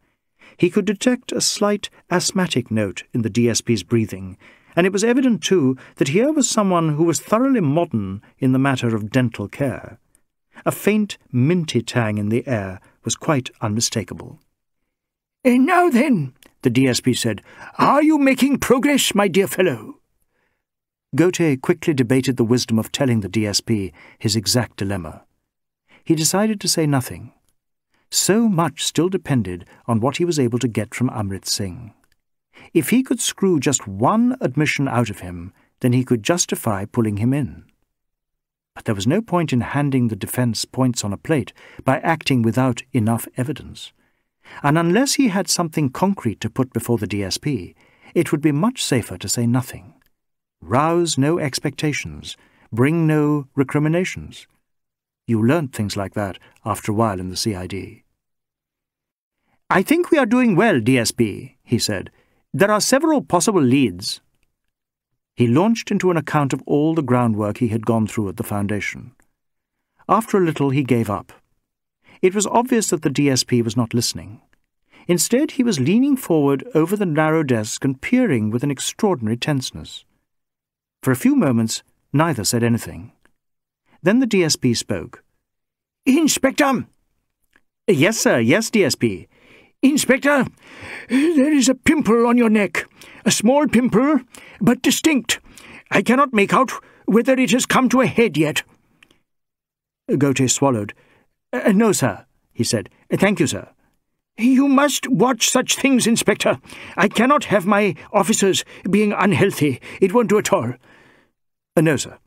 He could detect a slight asthmatic note in the DSP's breathing, and it was evident, too, that here was someone who was thoroughly modern in the matter of dental care. A faint, minty tang in the air was quite unmistakable. And now then, the DSP said, are you making progress, my dear fellow? Ghote quickly debated the wisdom of telling the DSP his exact dilemma. He decided to say nothing. So much still depended on what he was able to get from Amrit Singh. If he could screw just one admission out of him, then he could justify pulling him in. But there was no point in handing the defence points on a plate by acting without enough evidence. And unless he had something concrete to put before the DSP, it would be much safer to say nothing. Rouse no expectations. Bring no recriminations. You learnt things like that after a while in the CID. I think we are doing well, DSP, he said. There are several possible leads. He launched into an account of all the groundwork he had gone through at the Foundation. After a little, he gave up. It was obvious that the DSP was not listening. Instead, he was leaning forward over the narrow desk and peering with an extraordinary tenseness. For a few moments, neither said anything. Then the DSP spoke. Inspector! Yes, sir. Yes, DSP. Inspector, there is a pimple on your neck. A small pimple, but distinct. I cannot make out whether it has come to a head yet. Ghote swallowed. Uh, no, sir, he said. Thank you, sir. You must watch such things, Inspector. I cannot have my officers being unhealthy. It won't do at all. Uh, no, sir.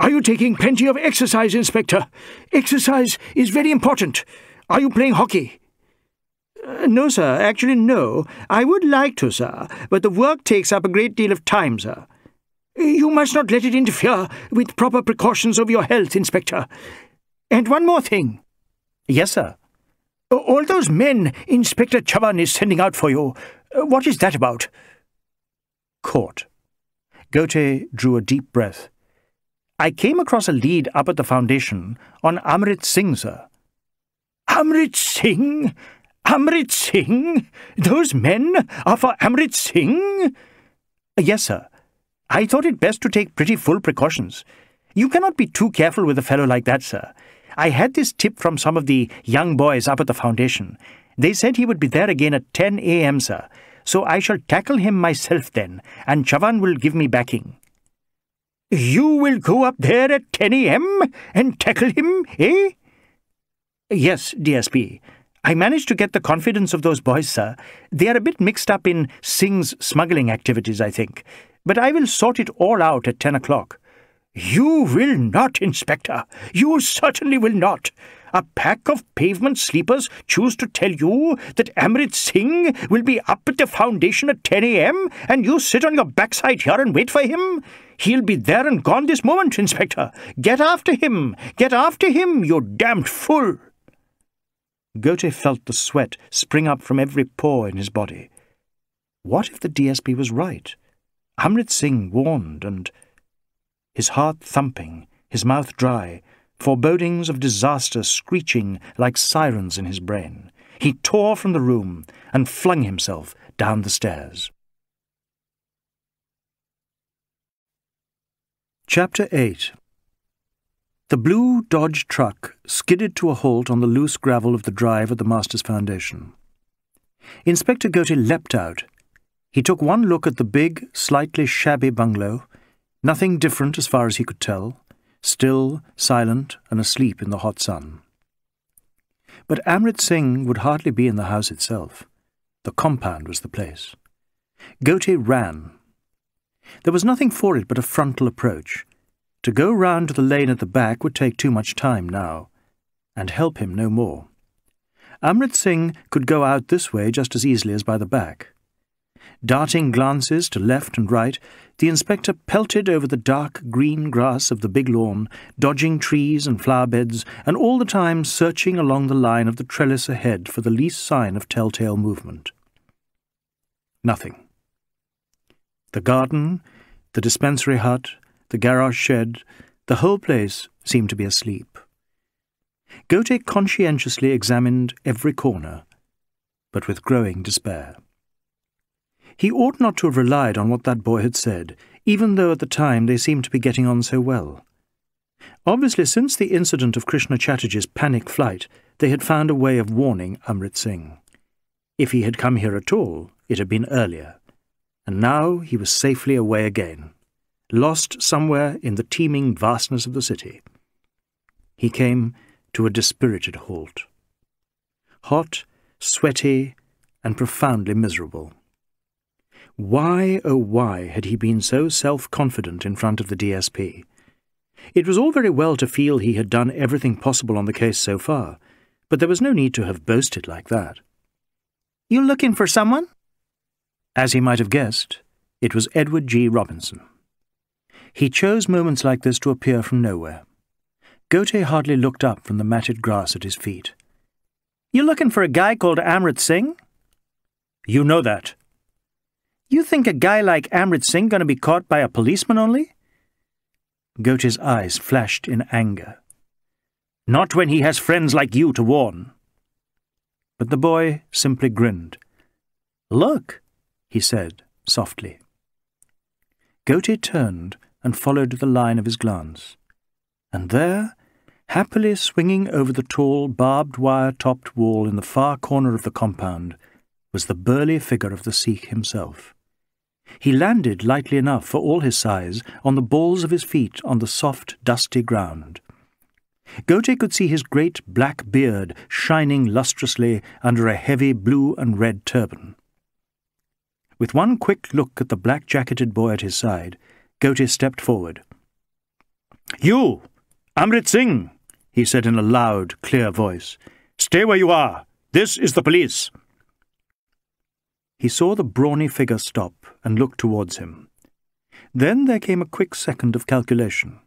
Are you taking plenty of exercise, Inspector? Exercise is very important. Are you playing hockey? Uh, no, sir. Actually, no. I would like to, sir, but the work takes up a great deal of time, sir. You must not let it interfere with proper precautions of your health, Inspector. And one more thing. Yes, sir. All those men Inspector Chavan is sending out for you, what is that about? Court. Ghote drew a deep breath. I came across a lead up at the Foundation on Amrit Singh, sir. Amrit Singh? Amrit Singh? Those men are for Amrit Singh? Yes, sir. I thought it best to take pretty full precautions. You cannot be too careful with a fellow like that, sir. I had this tip from some of the young boys up at the Foundation. They said he would be there again at 10 a.m., sir, so I shall tackle him myself then, and Chavan will give me backing. You will go up there at 10 a.m. and tackle him, eh? Yes, DSP. I managed to get the confidence of those boys, sir. They are a bit mixed up in Singh's smuggling activities, I think. But I will sort it all out at 10 o'clock. You will not, Inspector. You certainly will not. A pack of pavement sleepers choose to tell you that Amrit Singh will be up at the foundation at 10 a.m. and you sit on your backside here and wait for him? He'll be there and gone this moment, Inspector. Get after him. Get after him, you damned fool. Ghote felt the sweat spring up from every pore in his body. What if the DSP was right? Amrit Singh warned, and his heart thumping, his mouth dry, forebodings of disaster screeching like sirens in his brain. He tore from the room and flung himself down the stairs. Chapter 8 The blue Dodge truck skidded to a halt on the loose gravel of the drive at the Masters Foundation. Inspector Ghote leapt out. He took one look at the big, slightly shabby bungalow, nothing different as far as he could tell, still, silent, and asleep in the hot sun. But Amrit Singh would hardly be in the house itself. The compound was the place. Ghote ran. There was nothing for it but a frontal approach. To go round to the lane at the back would take too much time now, and help him no more. Amrit Singh could go out this way just as easily as by the back. Darting glances to left and right, the inspector pelted over the dark green grass of the big lawn, dodging trees and flower beds, and all the time searching along the line of the trellis ahead for the least sign of telltale movement. Nothing. The garden, the dispensary hut, the garage shed, the whole place seemed to be asleep. Ghote conscientiously examined every corner, but with growing despair. He ought not to have relied on what that boy had said, even though at the time they seemed to be getting on so well. Obviously, since the incident of Krishna Chatterjee's panic flight, they had found a way of warning Amrit Singh. If he had come here at all, it had been earlier. And now he was safely away again, lost somewhere in the teeming vastness of the city. He came to a dispirited halt. Hot, sweaty, and profoundly miserable. Why, oh why, had he been so self-confident in front of the DSP? It was all very well to feel he had done everything possible on the case so far, but there was no need to have boasted like that. You looking for someone? As he might have guessed, it was Edward G. Robinson. He chose moments like this to appear from nowhere. Ghote hardly looked up from the matted grass at his feet. You looking for a guy called Amrit Singh? You know that. You think a guy like Amrit Singh going to be caught by a policeman only? Ghote's eyes flashed in anger. Not when he has friends like you to warn. But the boy simply grinned. Look, he said softly. Ghote turned and followed the line of his glance. And there, happily swinging over the tall, barbed wire-topped wall in the far corner of the compound, was the burly figure of the Sikh himself. He landed lightly enough for all his size on the balls of his feet on the soft, dusty ground. Ghote could see his great black beard shining lustrously under a heavy blue and red turban. With one quick look at the black-jacketed boy at his side, Ghote stepped forward. You, Amrit Singh, he said in a loud, clear voice. Stay where you are. This is the police. He saw the brawny figure stop and look towards him. Then there came a quick second of calculation.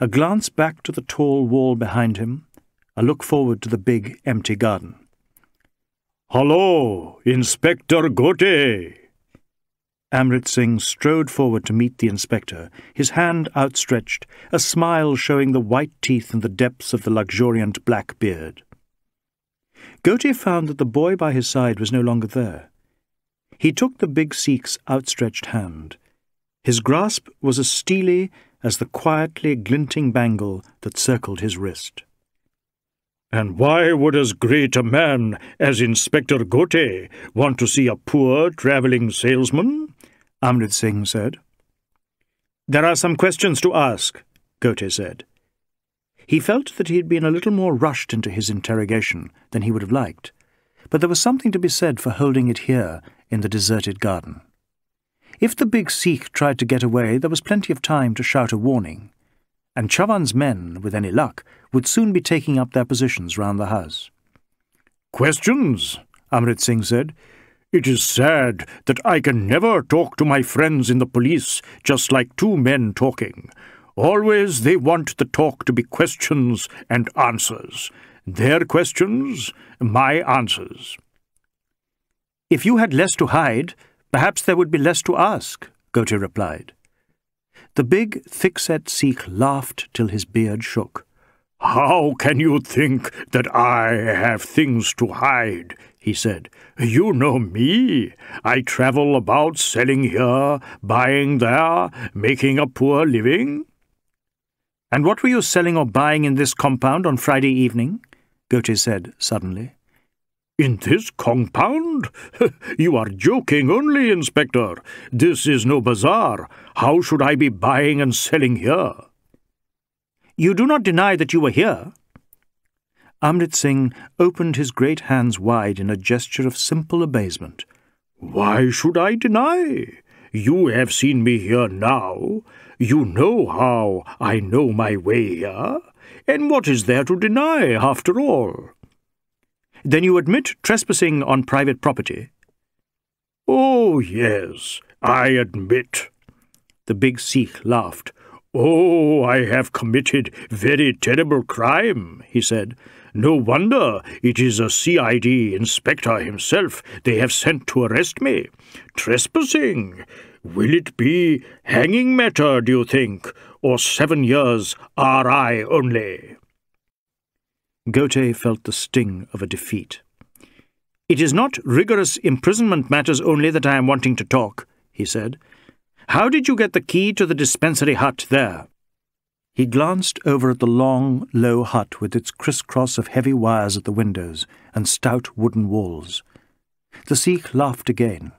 A glance back to the tall wall behind him, a look forward to the big, empty garden. Hello, Inspector Ghote! Amrit Singh strode forward to meet the inspector, his hand outstretched, a smile showing the white teeth and the depths of the luxuriant black beard. Ghote found that the boy by his side was no longer there. He took the big Sikh's outstretched hand. His grasp was as steely as the quietly glinting bangle that circled his wrist. And why would as great a man as Inspector Ghote want to see a poor travelling salesman? Amrit Singh said. There are some questions to ask, Ghote said. He felt that he had been a little more rushed into his interrogation than he would have liked, but there was something to be said for holding it here in the deserted garden. If the big Sikh tried to get away, there was plenty of time to shout a warning, and Chavan's men, with any luck, would soon be taking up their positions round the house. Questions? Amrit Singh said. It is sad that I can never talk to my friends in the police just like two men talking. Always they want the talk to be questions and answers. Their questions, my answers. If you had less to hide, perhaps there would be less to ask, Ghote replied. The big, thick-set Sikh laughed till his beard shook. How can you think that I have things to hide? he said. You know me. I travel about selling here, buying there, making a poor living. And what were you selling or buying in this compound on Friday evening? Ghote said suddenly. In this compound? you are joking only, Inspector. This is no bazaar. How should I be buying and selling here? You do not deny that you were here? Amrit Singh opened his great hands wide in a gesture of simple abasement. Why should I deny? You have seen me here now. You know how I know my way here. And what is there to deny, after all? Then you admit trespassing on private property? Oh, yes, I admit. The big Sikh laughed. Oh, I have committed very terrible crime, he said. No wonder it is a CID inspector himself they have sent to arrest me. Trespassing. Will it be hanging matter, do you think, or seven years R.I. only? Ghote felt the sting of a defeat. It is not rigorous imprisonment matters only that I am wanting to talk, he said. How did you get the key to the dispensary hut there? He glanced over at the long, low hut with its crisscross of heavy wires at the windows and stout wooden walls. The Sikh laughed again.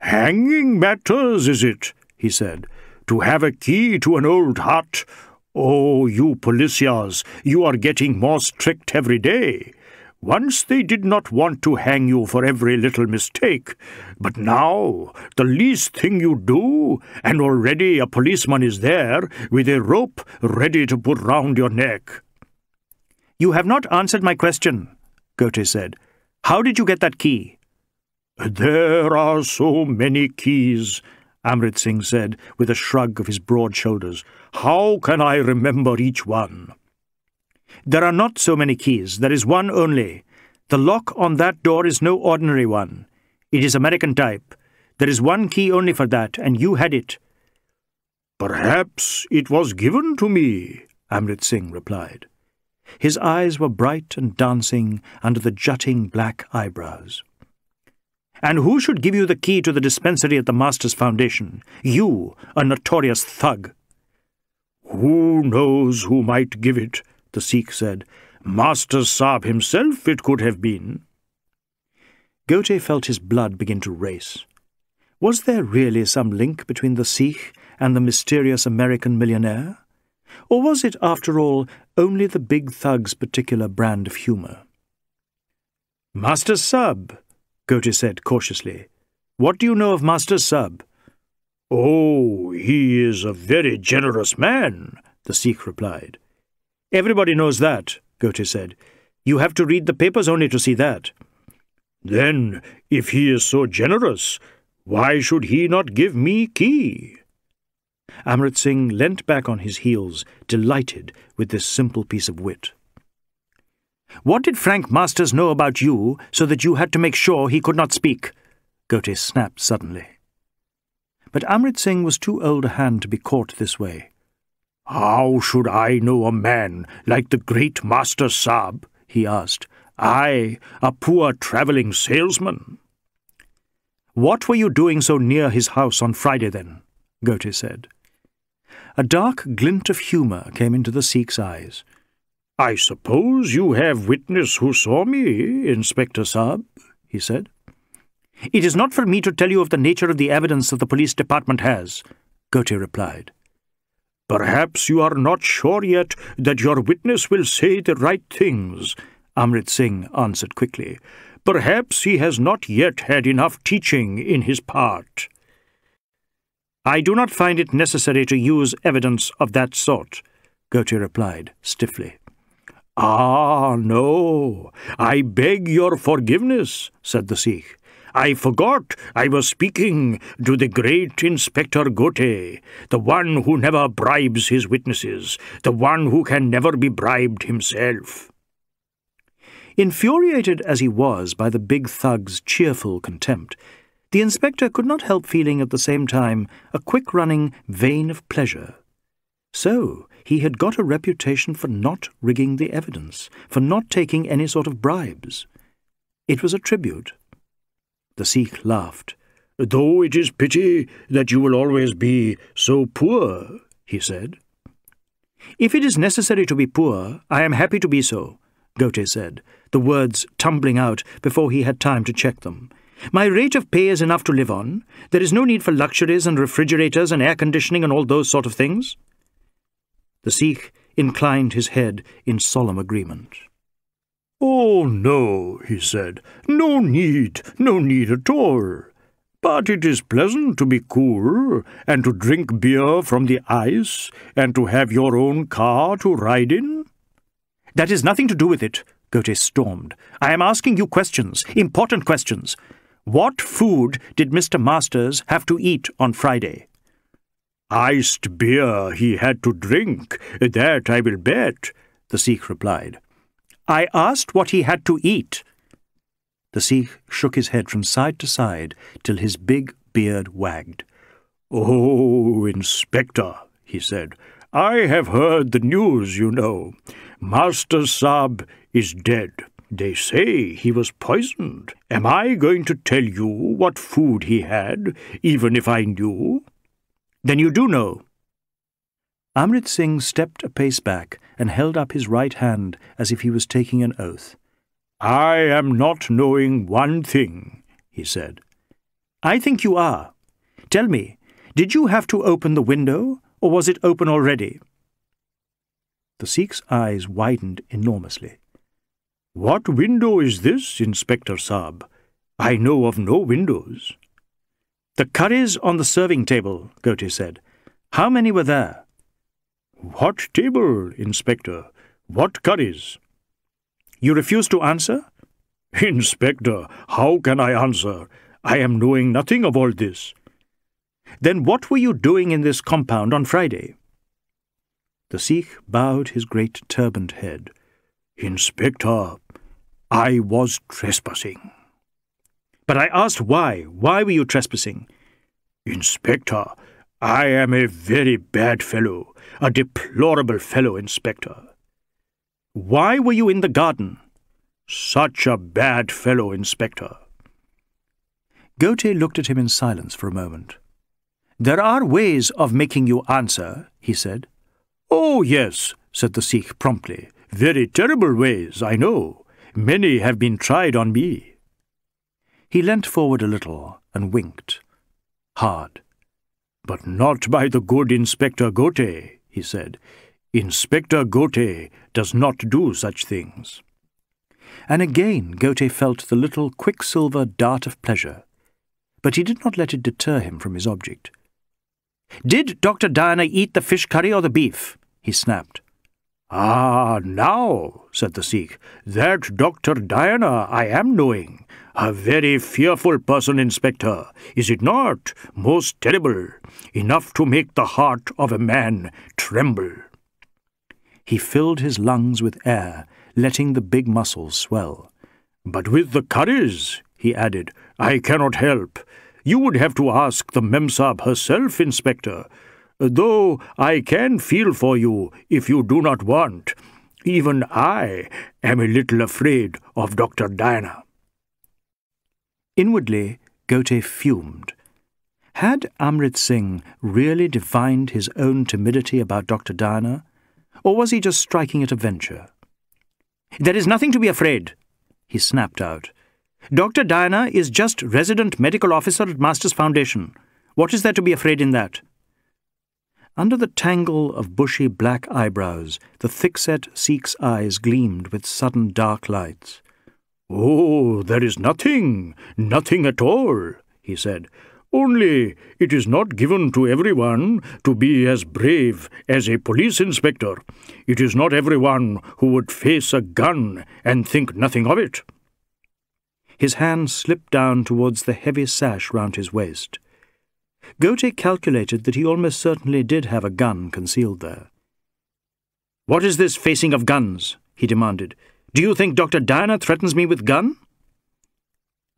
Hanging matters, is it? he said. To have a key to an old hut? Oh, you policiers, you are getting more strict every day. Once they did not want to hang you for every little mistake, but now the least thing you do, and already a policeman is there with a rope ready to put round your neck. You have not answered my question, Ghote said. How did you get that key? There are so many keys, Amrit Singh said, with a shrug of his broad shoulders. How can I remember each one? There are not so many keys. There is one only. The lock on that door is no ordinary one. It is American type. There is one key only for that, and you had it. Perhaps it was given to me, Amrit Singh replied. His eyes were bright and dancing under the jutting black eyebrows. And who should give you the key to the dispensary at the Masters Foundation? You, a notorious thug. Who knows who might give it, the Sikh said. Master Saab himself it could have been. Ghote felt his blood begin to race. Was there really some link between the Sikh and the mysterious American millionaire? Or was it, after all, only the big thug's particular brand of humour? Master Saab, Ghote said cautiously. What do you know of Master Saab? Oh, he is a very generous man, the Sikh replied. Everybody knows that, Ghote said. You have to read the papers only to see that. Then, if he is so generous, why should he not give me key? Amrit Singh leant back on his heels, delighted with this simple piece of wit. What did Frank Masters know about you so that you had to make sure he could not speak? Ghote snapped suddenly. But Amrit Singh was too old a hand to be caught this way. How should I know a man like the great Master Saab? he asked. I, a poor travelling salesman. What were you doing so near his house on Friday, then? Ghote said. A dark glint of humour came into the Sikh's eyes. I suppose you have witness who saw me, Inspector Saab, he said. It is not for me to tell you of the nature of the evidence that the police department has, Ghote replied. Perhaps you are not sure yet that your witness will say the right things, Amrit Singh answered quickly. Perhaps he has not yet had enough teaching in his part. I do not find it necessary to use evidence of that sort, Ghote replied stiffly. Ah, no, I beg your forgiveness, said the Sikh. I forgot I was speaking to the great Inspector Ghote, the one who never bribes his witnesses, the one who can never be bribed himself. Infuriated as he was by the big thug's cheerful contempt, the inspector could not help feeling at the same time a quick-running vein of pleasure. So, he had got a reputation for not rigging the evidence, for not taking any sort of bribes. It was a tribute, the Sikh laughed. Though it is pity that you will always be so poor, he said. If it is necessary to be poor, I am happy to be so, Ghote said, the words tumbling out before he had time to check them. My rate of pay is enough to live on. There is no need for luxuries and refrigerators and air conditioning and all those sort of things. The Sikh inclined his head in solemn agreement. Oh, no, he said. No need, no need at all. But it is pleasant to be cool, and to drink beer from the ice, and to have your own car to ride in. That has nothing to do with it, Ghote stormed. I am asking you questions, important questions. What food did Mr. Masters have to eat on Friday? Iced beer he had to drink, that I will bet, the Sikh replied. I asked what he had to eat. The Sikh shook his head from side to side till his big beard wagged. Oh, Inspector, he said, I have heard the news, you know. Master Sahib is dead. They say he was poisoned. Am I going to tell you what food he had, even if I knew? Then you do know. Amrit Singh stepped a pace back and held up his right hand as if he was taking an oath. I am not knowing one thing, he said. I think you are. Tell me, did you have to open the window, or was it open already? The Sikh's eyes widened enormously. What window is this, Inspector Saab? I know of no windows. The curries on the serving table, Ghote said. How many were there? What table, Inspector? What curries? You refuse to answer? Inspector, how can I answer? I am knowing nothing of all this. Then what were you doing in this compound on Friday? The Sikh bowed his great turbaned head. Inspector, I was trespassing. But I asked why. Why were you trespassing? Inspector, I am a very bad fellow, a deplorable fellow, Inspector. Why were you in the garden? Such a bad fellow, Inspector. Ghote looked at him in silence for a moment. There are ways of making you answer, he said. Oh, yes, said the Sikh promptly. Very terrible ways, I know. Many have been tried on me. He leant forward a little and winked. Hard. But not by the good Inspector Ghote, he said. Inspector Ghote does not do such things. And again Ghote felt the little quicksilver dart of pleasure, but he did not let it deter him from his object. Did Dr. Diana eat the fish curry or the beef? he snapped. Ah, now, said the Sikh, that Dr. Diana I am knowing. A very fearful person, Inspector, is it not? Most terrible, enough to make the heart of a man tremble. He filled his lungs with air, letting the big muscles swell. But with the curries, he added, I cannot help. You would have to ask the Memsahib herself, Inspector though I can feel for you if you do not want. Even I am a little afraid of Dr. Diana. Inwardly, Ghote fumed. Had Amrit Singh really divined his own timidity about Dr. Diana, or was he just striking at a venture? There is nothing to be afraid, he snapped out. Dr. Diana is just resident medical officer at Masters Foundation. What is there to be afraid in that? Under the tangle of bushy black eyebrows, the thick-set Sikh's eyes gleamed with sudden dark lights. Oh, there is nothing, nothing at all, he said. Only it is not given to everyone to be as brave as a police inspector. It is not everyone who would face a gun and think nothing of it. His hand slipped down towards the heavy sash round his waist. Ghote calculated that he almost certainly did have a gun concealed there. What is this facing of guns? he demanded. Do you think Dr. Diana threatens me with gun?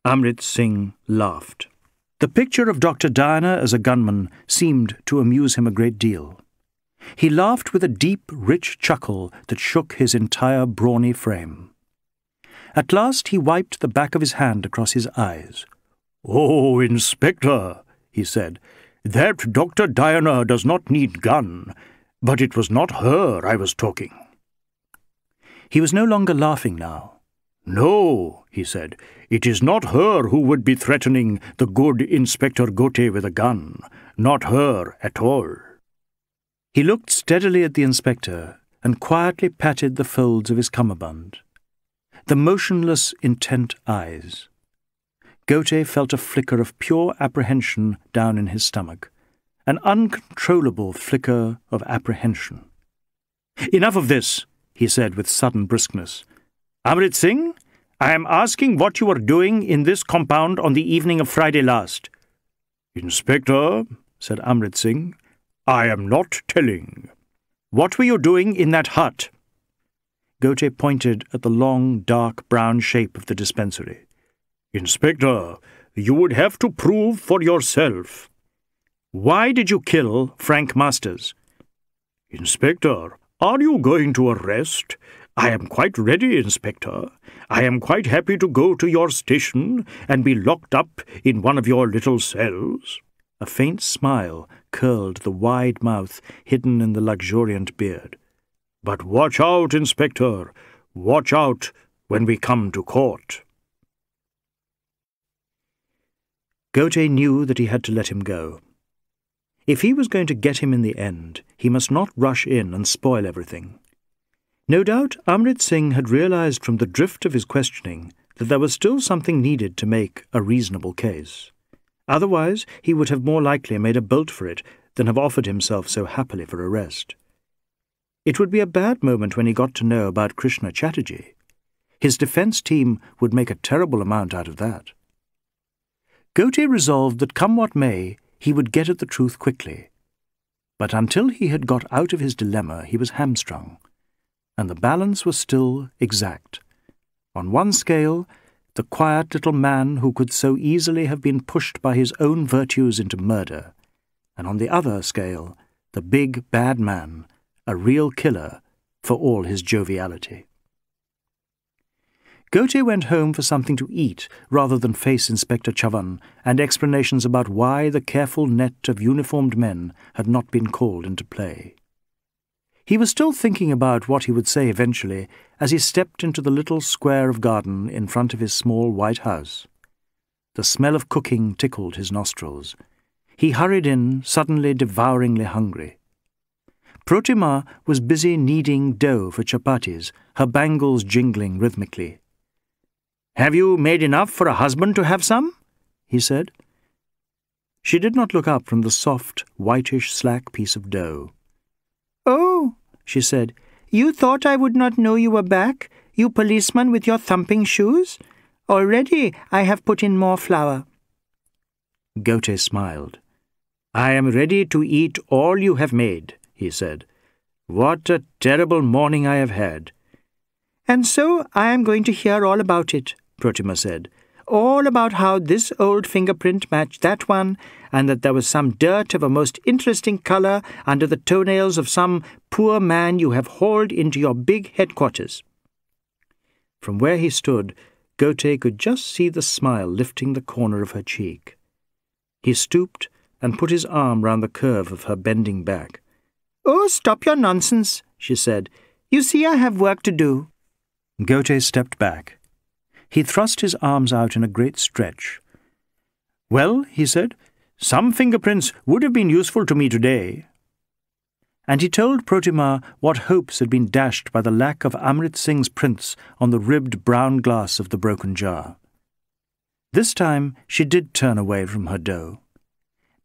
Amrit Singh laughed. The picture of Dr. Diana as a gunman seemed to amuse him a great deal. He laughed with a deep, rich chuckle that shook his entire brawny frame. At last he wiped the back of his hand across his eyes. Oh, Inspector, he said. That Dr. Diana does not need gun, but it was not her I was talking. He was no longer laughing now. No, he said, it is not her who would be threatening the good Inspector Ghote with a gun. Not her at all. He looked steadily at the inspector and quietly patted the folds of his cummerbund. The motionless, intent eyes. Ghote felt a flicker of pure apprehension down in his stomach, an uncontrollable flicker of apprehension. Enough of this, he said with sudden briskness. Amrit Singh, I am asking what you were doing in this compound on the evening of Friday last. Inspector, said Amrit Singh, I am not telling. What were you doing in that hut? Ghote pointed at the long, dark brown shape of the dispensary. Inspector, you would have to prove for yourself. Why did you kill Frank Masters? Inspector, are you going to arrest? I am quite ready, Inspector. I am quite happy to go to your station and be locked up in one of your little cells. A faint smile curled the wide mouth hidden in the luxuriant beard. But watch out, Inspector. Watch out when we come to court. Ghote knew that he had to let him go. If he was going to get him in the end, he must not rush in and spoil everything. No doubt Amrit Singh had realized from the drift of his questioning that there was still something needed to make a reasonable case. Otherwise, he would have more likely made a bolt for it than have offered himself so happily for arrest. It would be a bad moment when he got to know about Krishna Chatterjee. His defence team would make a terrible amount out of that. Ghote resolved that come what may, he would get at the truth quickly. But until he had got out of his dilemma, he was hamstrung and the balance was still exact. On one scale, the quiet little man who could so easily have been pushed by his own virtues into murder, and on the other scale, the big bad man, a real killer, for all his joviality. Ghote went home for something to eat rather than face Inspector Chavan and explanations about why the careful net of uniformed men had not been called into play. He was still thinking about what he would say eventually as he stepped into the little square of garden in front of his small white house. The smell of cooking tickled his nostrils. He hurried in, suddenly devouringly hungry. Protima was busy kneading dough for chapatis, her bangles jingling rhythmically. Have you made enough for a husband to have some? he said. She did not look up from the soft, whitish, slack piece of dough. Oh, she said, you thought I would not know you were back, you policeman with your thumping shoes? Already I have put in more flour. Ghote smiled. I am ready to eat all you have made, he said. What a terrible morning I have had. And so I am going to hear all about it, Protima said all about how this old fingerprint matched that one, and that there was some dirt of a most interesting colour under the toenails of some poor man you have hauled into your big headquarters. From where he stood, Ghote could just see the smile lifting the corner of her cheek. He stooped and put his arm round the curve of her bending back. Oh, stop your nonsense, she said. You see I have work to do. Ghote stepped back. He thrust his arms out in a great stretch. Well, he said, some fingerprints would have been useful to me today. And he told Protima what hopes had been dashed by the lack of Amrit Singh's prints on the ribbed brown glass of the broken jar. This time she did turn away from her dough.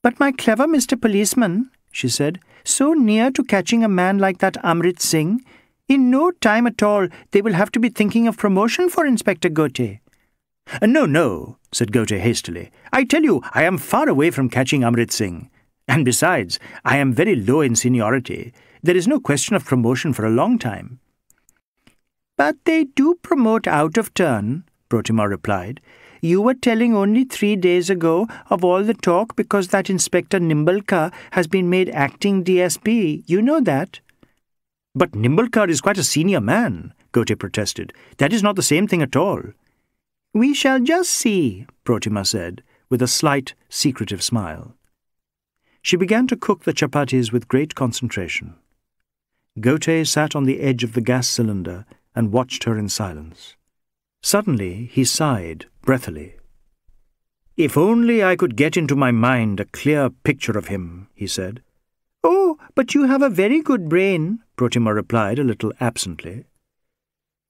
But my clever Mr. Policeman, she said, so near to catching a man like that Amrit Singh, in no time at all, they will have to be thinking of promotion for Inspector Ghote. Uh, no, no, said Ghote hastily. I tell you, I am far away from catching Amrit Singh. And besides, I am very low in seniority. There is no question of promotion for a long time. But they do promote out of turn, Protima replied. You were telling only three days ago of all the talk because that Inspector Nimbalkar has been made acting DSP. You know that. But Nimbalkar is quite a senior man, Ghote protested. That is not the same thing at all. We shall just see, Protima said, with a slight, secretive smile. She began to cook the chapatis with great concentration. Ghote sat on the edge of the gas cylinder and watched her in silence. Suddenly he sighed, breathily. If only I could get into my mind a clear picture of him, he said. Oh, but you have a very good brain, Protima replied a little absently.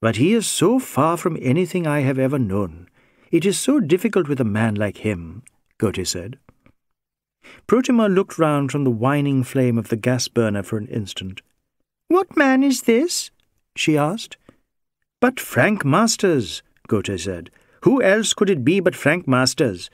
But he is so far from anything I have ever known. It is so difficult with a man like him, Ghote said. Protima looked round from the whining flame of the gas burner for an instant. What man is this? she asked. But Frank Masters, Ghote said. Who else could it be but Frank Masters?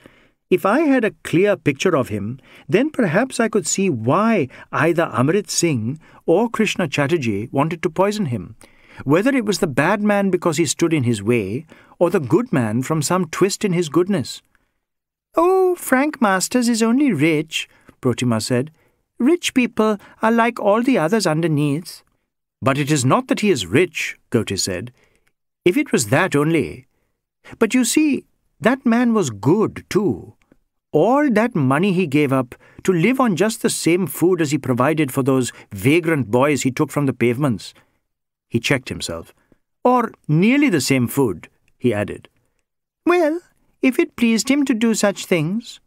If I had a clear picture of him, then perhaps I could see why either Amrit Singh or Krishna Chatterjee wanted to poison him, whether it was the bad man because he stood in his way, or the good man from some twist in his goodness. Oh, Frank Masters is only rich, Protima said. Rich people are like all the others underneath. But it is not that he is rich, Ghote said. If it was that only. But you see, that man was good, too. All that money he gave up to live on just the same food as he provided for those vagrant boys he took from the pavements. He checked himself. Or nearly the same food, he added. Well, if it pleased him to do such things.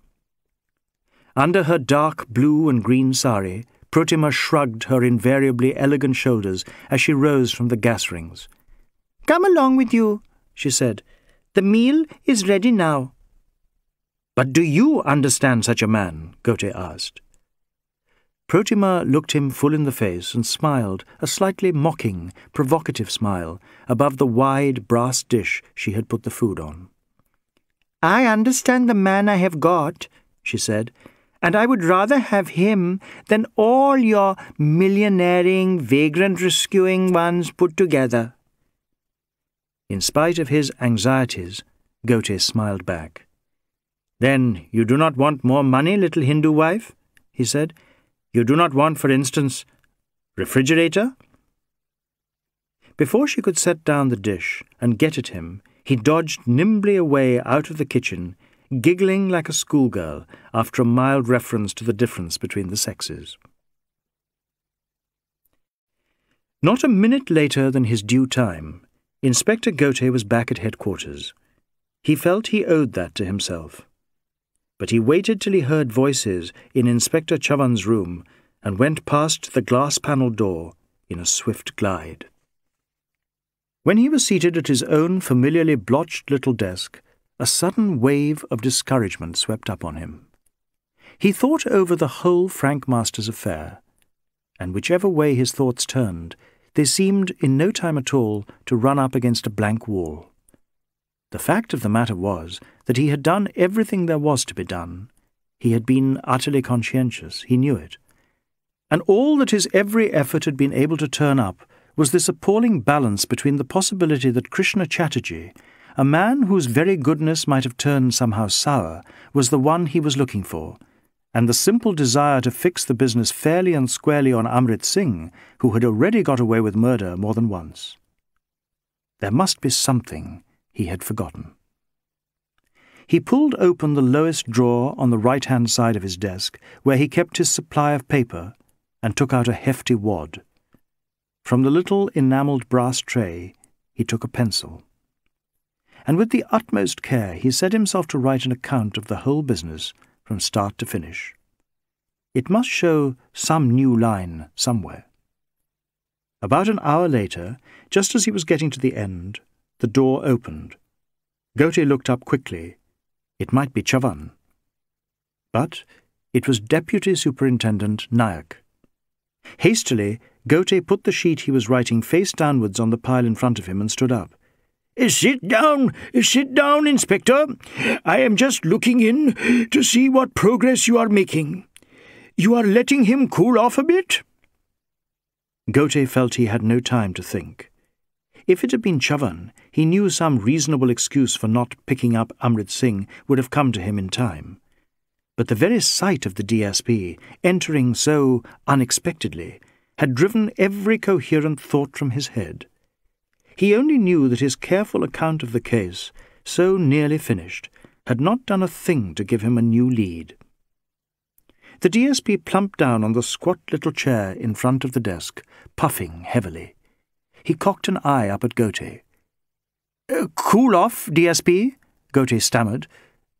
Under her dark blue and green sari, Protima shrugged her invariably elegant shoulders as she rose from the gas rings. Come along with you, she said. The meal is ready now. But do you understand such a man? Ghote asked. Protima looked him full in the face and smiled, a slightly mocking, provocative smile, above the wide brass dish she had put the food on. I understand the man I have got, she said, and I would rather have him than all your millionairing, vagrant rescuing ones put together. In spite of his anxieties, Ghote smiled back. Then you do not want more money, little Hindu wife? he said. You do not want, for instance, refrigerator? Before she could set down the dish and get at him, he dodged nimbly away out of the kitchen giggling like a schoolgirl after a mild reference to the difference between the sexes. Not a minute later than his due time, Inspector Ghote was back at headquarters. He felt he owed that to himself. But he waited till he heard voices in Inspector Chavan's room and went past the glass-panelled door in a swift glide. When he was seated at his own familiarly blotched little desk, a sudden wave of discouragement swept up on him. He thought over the whole Frank Masters affair, and whichever way his thoughts turned, they seemed in no time at all to run up against a blank wall. The fact of the matter was that he had done everything there was to be done. He had been utterly conscientious, he knew it. And all that his every effort had been able to turn up was this appalling balance between the possibility that Krishna Chatterjee a man whose very goodness might have turned somehow sour was the one he was looking for, and the simple desire to fix the business fairly and squarely on Amrit Singh, who had already got away with murder more than once. There must be something he had forgotten. He pulled open the lowest drawer on the right-hand side of his desk, where he kept his supply of paper, and took out a hefty wad. From the little enamelled brass tray, he took a pencil and with the utmost care he set himself to write an account of the whole business from start to finish. It must show some new line somewhere. About an hour later, just as he was getting to the end, the door opened. Ghote looked up quickly. It might be Chavan. But it was Deputy Superintendent Nayak. Hastily, Ghote put the sheet he was writing face downwards on the pile in front of him and stood up. Sit down, sit down, Inspector. I am just looking in to see what progress you are making. You are letting him cool off a bit? Ghote felt he had no time to think. If it had been Chavan, he knew some reasonable excuse for not picking up Amrit Singh would have come to him in time. But the very sight of the DSP, entering so unexpectedly, had driven every coherent thought from his head. He only knew that his careful account of the case, so nearly finished, had not done a thing to give him a new lead. The DSP plumped down on the squat little chair in front of the desk, puffing heavily. He cocked an eye up at Ghote. Uh, cool off, DSP? Ghote stammered.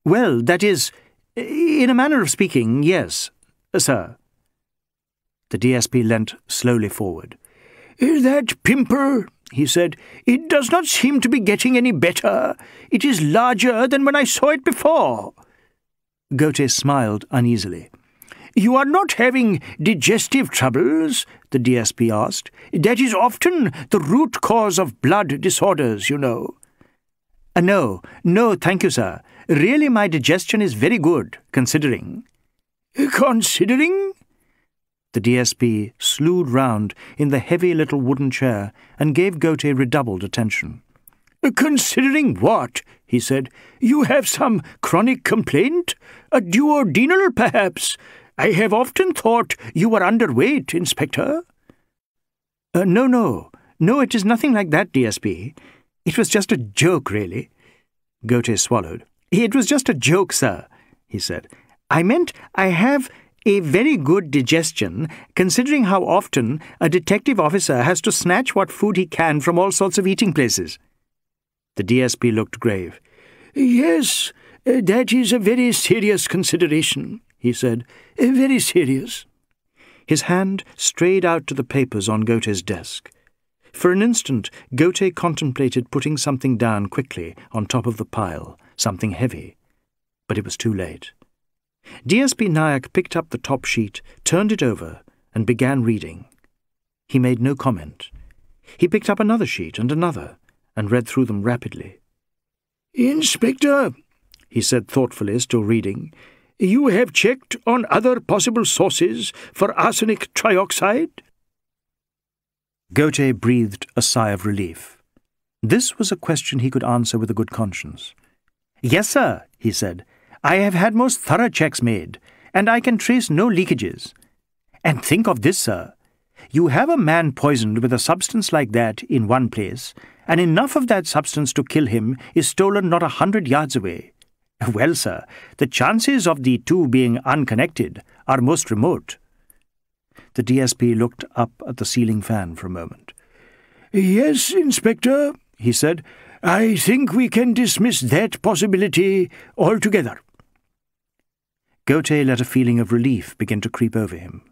Well, that is, in a manner of speaking, yes, sir. The DSP leant slowly forward. That pimper, he said, it does not seem to be getting any better. It is larger than when I saw it before. Ghote smiled uneasily. You are not having digestive troubles? the DSP asked. That is often the root cause of blood disorders, you know. Uh, no, no, thank you, sir. Really, my digestion is very good, considering. Considering? The DSP slewed round in the heavy little wooden chair and gave Ghote redoubled attention. Considering what? he said. You have some chronic complaint? A duodenal, perhaps? I have often thought you were underweight, Inspector. Uh, no, no. No, it is nothing like that, DSP. It was just a joke, really. Ghote swallowed. It was just a joke, sir, he said. I meant I have a very good digestion, considering how often a detective officer has to snatch what food he can from all sorts of eating places. The DSP looked grave. Yes, uh, that is a very serious consideration, he said. Very serious. His hand strayed out to the papers on Ghote's desk. For an instant, Ghote contemplated putting something down quickly on top of the pile, something heavy. But it was too late. DSP Nayak picked up the top sheet, turned it over, and began reading. He made no comment. He picked up another sheet and another, and read through them rapidly. Inspector, he said thoughtfully, still reading, you have checked on other possible sources for arsenic trioxide? Ghote breathed a sigh of relief. This was a question he could answer with a good conscience. Yes, sir, he said. I have had most thorough checks made, and I can trace no leakages. And think of this, sir. You have a man poisoned with a substance like that in one place, and enough of that substance to kill him is stolen not a hundred yards away. Well, sir, the chances of the two being unconnected are most remote. The DSP looked up at the ceiling fan for a moment. Yes, Inspector, he said. I think we can dismiss that possibility altogether. Ghote let a feeling of relief begin to creep over him.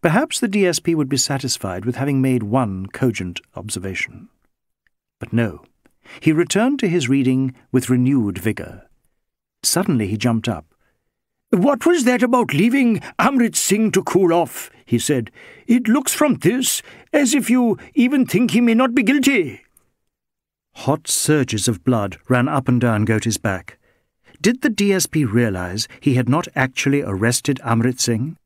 Perhaps the DSP would be satisfied with having made one cogent observation. But no, he returned to his reading with renewed vigour. Suddenly he jumped up. What was that about leaving Amrit Singh to cool off? he said. It looks from this as if you even think he may not be guilty. Hot surges of blood ran up and down Ghote's back. Did the DSP realize he had not actually arrested Amrit Singh?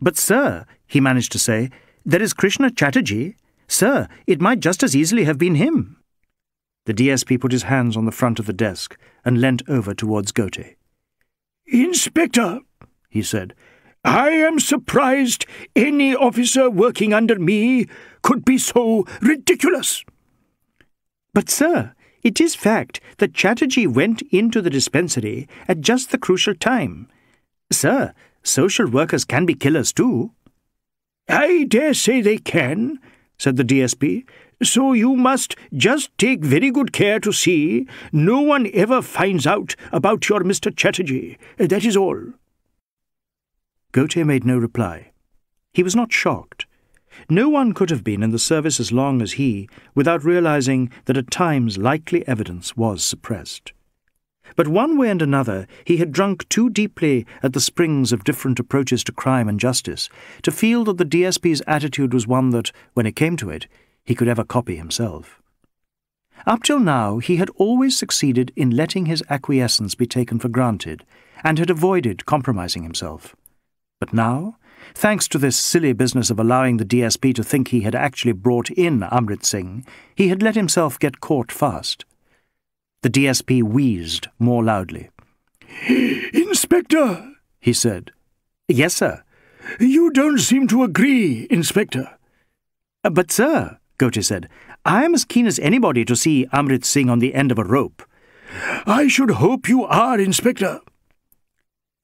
But, sir, he managed to say, there is Krishna Chatterjee. Sir, it might just as easily have been him. The DSP put his hands on the front of the desk and leant over towards Ghote. Inspector, he said, I am surprised any officer working under me could be so ridiculous. But, sir, it is fact that Chatterjee went into the dispensary at just the crucial time. Sir, social workers can be killers too. I dare say they can, said the DSP, so you must just take very good care to see no one ever finds out about your Mr. Chatterjee. Uh, that is all. Ghote made no reply. He was not shocked. No one could have been in the service as long as he without realizing that at times likely evidence was suppressed. But one way and another he had drunk too deeply at the springs of different approaches to crime and justice to feel that the DSP's attitude was one that, when it came to it, he could ever copy himself. Up till now he had always succeeded in letting his acquiescence be taken for granted, and had avoided compromising himself. But now Thanks to this silly business of allowing the DSP to think he had actually brought in Amrit Singh, he had let himself get caught fast. The DSP wheezed more loudly. Inspector, he said. Yes, sir. You don't seem to agree, Inspector. But, sir, Ghote said, I am as keen as anybody to see Amrit Singh on the end of a rope. I should hope you are, Inspector.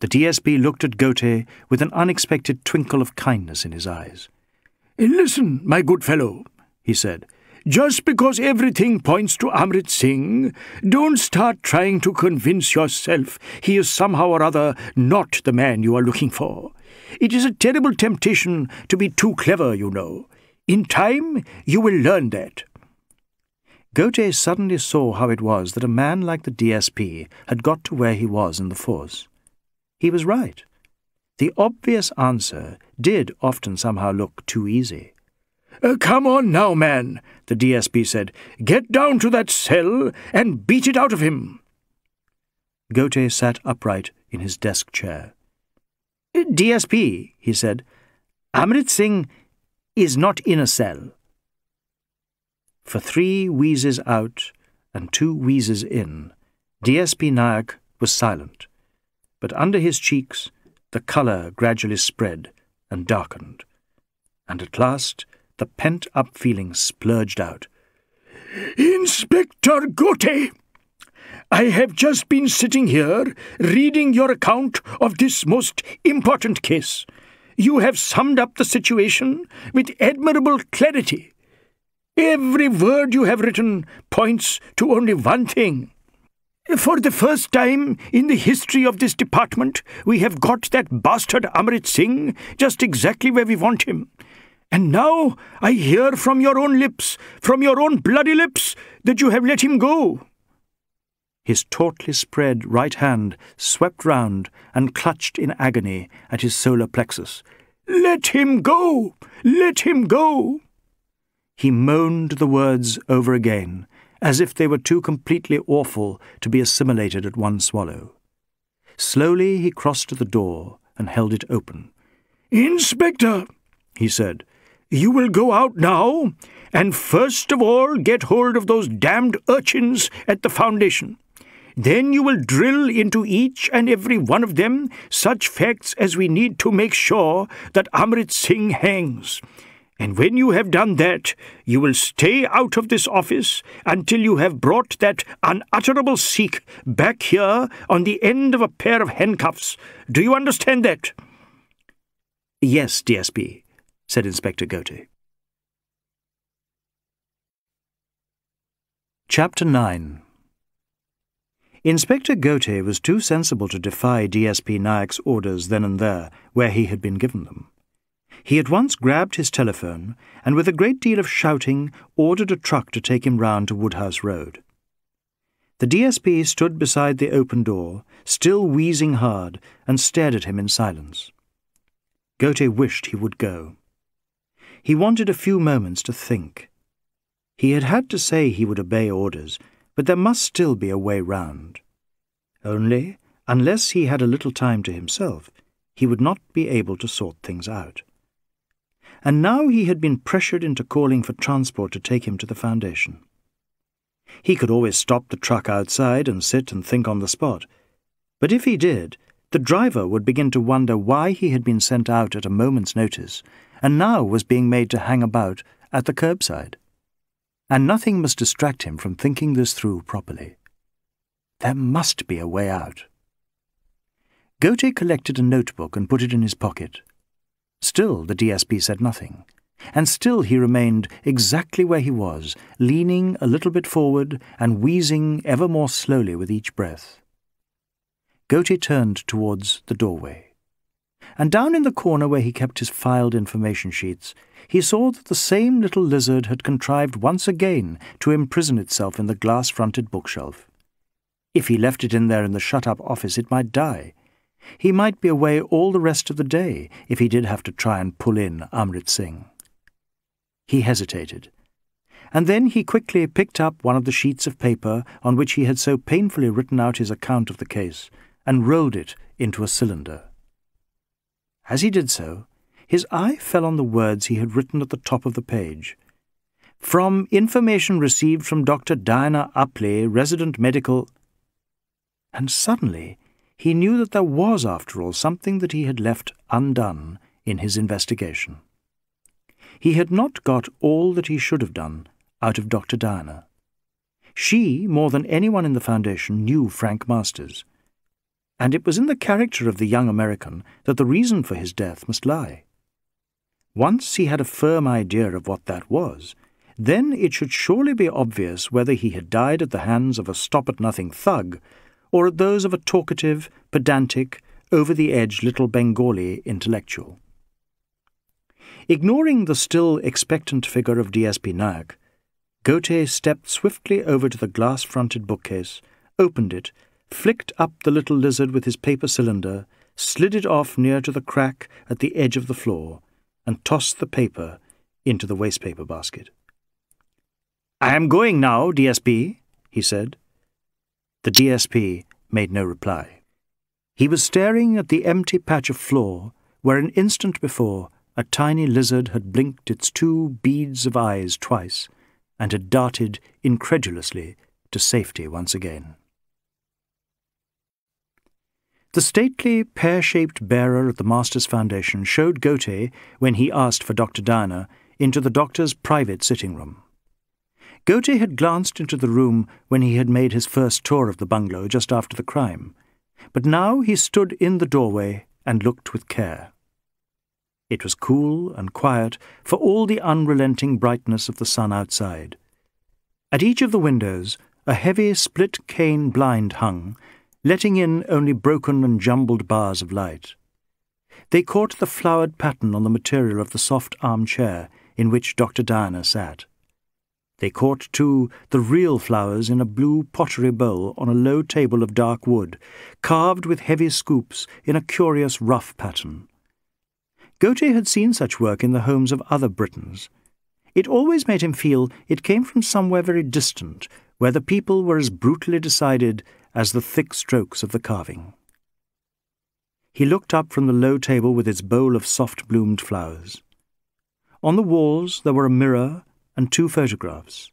The DSP looked at Ghote with an unexpected twinkle of kindness in his eyes. Listen, my good fellow, he said. Just because everything points to Amrit Singh, don't start trying to convince yourself he is somehow or other not the man you are looking for. It is a terrible temptation to be too clever, you know. In time, you will learn that. Ghote suddenly saw how it was that a man like the DSP had got to where he was in the force. He was right. The obvious answer did often somehow look too easy. Uh, come on now, man, the DSP said. Get down to that cell and beat it out of him. Ghote sat upright in his desk chair. Uh, DSP, he said, Amrit Singh is not in a cell. For three wheezes out and two wheezes in, DSP Nayak was silent but under his cheeks the colour gradually spread and darkened, and at last the pent-up feeling splurged out. Inspector Ghote! I have just been sitting here reading your account of this most important case. You have summed up the situation with admirable clarity. Every word you have written points to only one thing. For the first time in the history of this department, we have got that bastard Amrit Singh just exactly where we want him. And now I hear from your own lips, from your own bloody lips, that you have let him go. His tautly spread right hand swept round and clutched in agony at his solar plexus. Let him go! Let him go! He moaned the words over again, as if they were too completely awful to be assimilated at one swallow. Slowly he crossed to the door and held it open. Inspector, he said, you will go out now, and first of all get hold of those damned urchins at the foundation. Then you will drill into each and every one of them such facts as we need to make sure that Amrit Singh hangs. And when you have done that, you will stay out of this office until you have brought that unutterable Sikh back here on the end of a pair of handcuffs. Do you understand that? Yes, DSP, said Inspector Ghote. Chapter 9 Inspector Ghote was too sensible to defy DSP Nayak's orders then and there, where he had been given them. He at once grabbed his telephone and, with a great deal of shouting, ordered a truck to take him round to Woodhouse Road. The DSP stood beside the open door, still wheezing hard, and stared at him in silence. Ghote wished he would go. He wanted a few moments to think. He had had to say he would obey orders, but there must still be a way round. Only, unless he had a little time to himself, he would not be able to sort things out. And now he had been pressured into calling for transport to take him to the foundation. He could always stop the truck outside and sit and think on the spot, but if he did, the driver would begin to wonder why he had been sent out at a moment's notice and now was being made to hang about at the curbside and nothing must distract him from thinking this through properly. There must be a way out. Ghote collected a notebook and put it in his pocket. Still the DSP said nothing, and still he remained exactly where he was, leaning a little bit forward and wheezing ever more slowly with each breath. Ghote turned towards the doorway, and down in the corner where he kept his filed information sheets, he saw that the same little lizard had contrived once again to imprison itself in the glass-fronted bookshelf. If he left it in there in the shut-up office, it might die. He might be away all the rest of the day if he did have to try and pull in Amrit Singh. He hesitated, and then he quickly picked up one of the sheets of paper on which he had so painfully written out his account of the case and rolled it into a cylinder. As he did so, his eye fell on the words he had written at the top of the page. From information received from Dr. Diana Upleigh, resident medical... And suddenly he knew that there was, after all, something that he had left undone in his investigation. He had not got all that he should have done out of Dr. Diana. She, more than anyone in the Foundation, knew Frank Masters, and it was in the character of the young American that the reason for his death must lie. Once he had a firm idea of what that was, then it should surely be obvious whether he had died at the hands of a stop-at-nothing thug or at those of a talkative, pedantic, over-the-edge little Bengali intellectual. Ignoring the still expectant figure of D.S.P. Nayak, Ghote stepped swiftly over to the glass-fronted bookcase, opened it, flicked up the little lizard with his paper cylinder, slid it off near to the crack at the edge of the floor, and tossed the paper into the wastepaper basket. I am going now, DSP, he said. The DSP made no reply. He was staring at the empty patch of floor where an instant before a tiny lizard had blinked its two beads of eyes twice and had darted incredulously to safety once again. The stately, pear-shaped bearer of the Masters Foundation showed Ghote, when he asked for Dr. Diana, into the doctor's private sitting room. Ghote had glanced into the room when he had made his first tour of the bungalow just after the crime, but now he stood in the doorway and looked with care. It was cool and quiet for all the unrelenting brightness of the sun outside. At each of the windows, a heavy split cane blind hung, letting in only broken and jumbled bars of light. They caught the flowered pattern on the material of the soft armchair in which Dr. Diana sat. They caught, too, the real flowers in a blue pottery bowl on a low table of dark wood, carved with heavy scoops in a curious rough pattern. Ghote had seen such work in the homes of other Britons. It always made him feel it came from somewhere very distant, where the people were as brutally decided as the thick strokes of the carving. He looked up from the low table with its bowl of soft-bloomed flowers. On the walls there were a mirror and two photographs.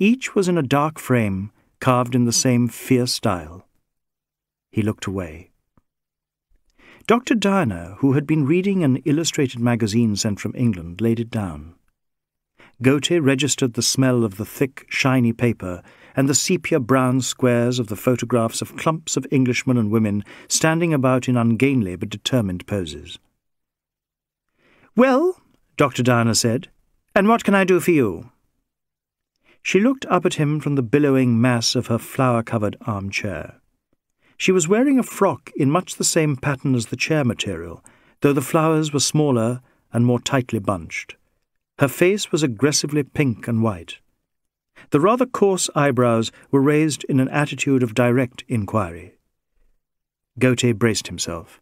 Each was in a dark frame, carved in the same fierce style. He looked away. Dr. Diana, who had been reading an illustrated magazine sent from England, laid it down. Ghote registered the smell of the thick, shiny paper and the sepia-brown squares of the photographs of clumps of Englishmen and women standing about in ungainly but determined poses. Well, Dr. Diana said, and what can I do for you? She looked up at him from the billowing mass of her flower-covered armchair. She was wearing a frock in much the same pattern as the chair material, though the flowers were smaller and more tightly bunched. Her face was aggressively pink and white. The rather coarse eyebrows were raised in an attitude of direct inquiry. Ghote braced himself.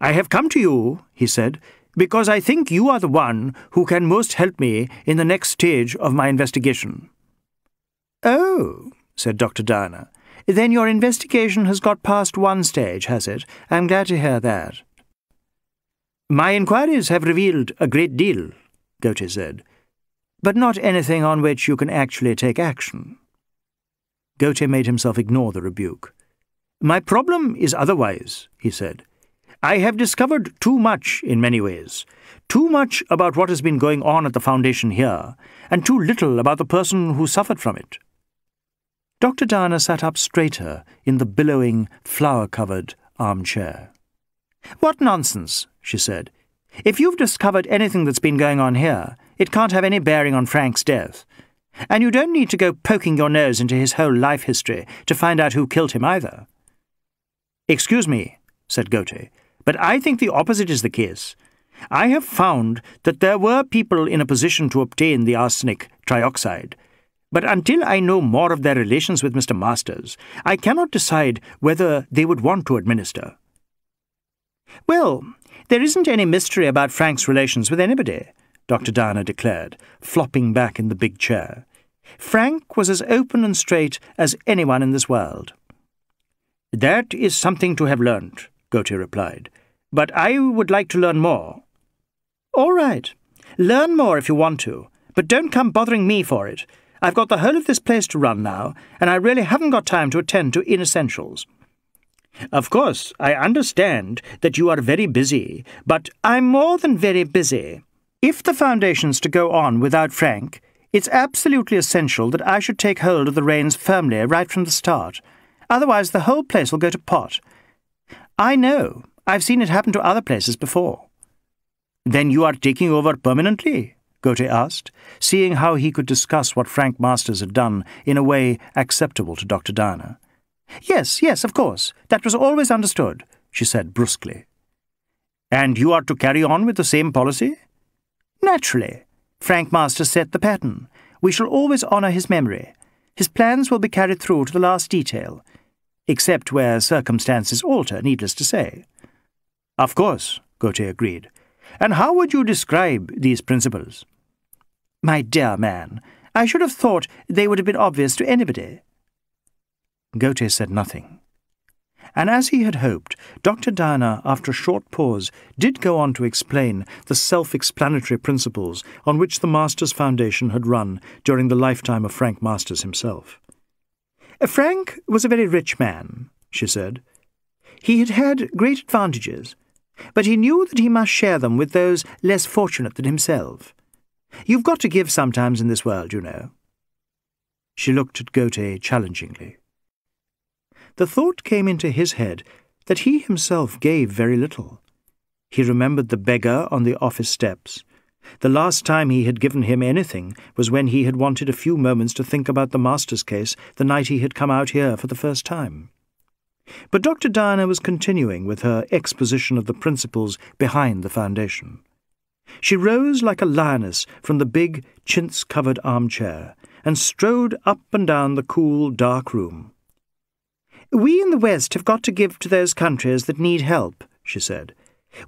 I have come to you, he said, because I think you are the one who can most help me in the next stage of my investigation. Oh, said Dr. Diana, then your investigation has got past one stage, has it? I'm glad to hear that. My inquiries have revealed a great deal, Ghote said but not anything on which you can actually take action. Ghote made himself ignore the rebuke. My problem is otherwise, he said. I have discovered too much in many ways, too much about what has been going on at the Foundation here, and too little about the person who suffered from it. Dr. Diana sat up straighter in the billowing, flower-covered armchair. What nonsense, she said. If you've discovered anything that's been going on here, it can't have any bearing on Frank's death. And you don't need to go poking your nose into his whole life history to find out who killed him either. Excuse me, said Ghote, but I think the opposite is the case. I have found that there were people in a position to obtain the arsenic trioxide, but until I know more of their relations with Mr. Masters, I cannot decide whether they would want to administer. Well, there isn't any mystery about Frank's relations with anybody. Dr. Diana declared, flopping back in the big chair. Frank was as open and straight as anyone in this world. That is something to have learnt, Ghote replied, but I would like to learn more. All right. Learn more if you want to, but don't come bothering me for it. I've got the whole of this place to run now, and I really haven't got time to attend to inessentials. Of course, I understand that you are very busy, but I'm more than very busy. If the foundation's to go on without Frank, it's absolutely essential that I should take hold of the reins firmly right from the start. Otherwise the whole place will go to pot. I know. I've seen it happen to other places before. Then you are taking over permanently? Ghote asked, seeing how he could discuss what Frank Masters had done in a way acceptable to Dr. Diana. Yes, yes, of course. That was always understood, she said brusquely. And you are to carry on with the same policy? Naturally. Frank Masters set the pattern. We shall always honour his memory. His plans will be carried through to the last detail, except where circumstances alter, needless to say. Of course, Ghote agreed. And how would you describe these principles? My dear man, I should have thought they would have been obvious to anybody. Ghote said nothing and as he had hoped, Dr. Diana, after a short pause, did go on to explain the self-explanatory principles on which the Masters Foundation had run during the lifetime of Frank Masters himself. Eh, Frank was a very rich man, she said. He had had great advantages, but he knew that he must share them with those less fortunate than himself. You've got to give sometimes in this world, you know. She looked at Ghote challengingly. The thought came into his head that he himself gave very little. He remembered the beggar on the office steps. The last time he had given him anything was when he had wanted a few moments to think about the master's case the night he had come out here for the first time. But Dr. Diana was continuing with her exposition of the principles behind the foundation. She rose like a lioness from the big, chintz-covered armchair and strode up and down the cool, dark room. We in the West have got to give to those countries that need help, she said.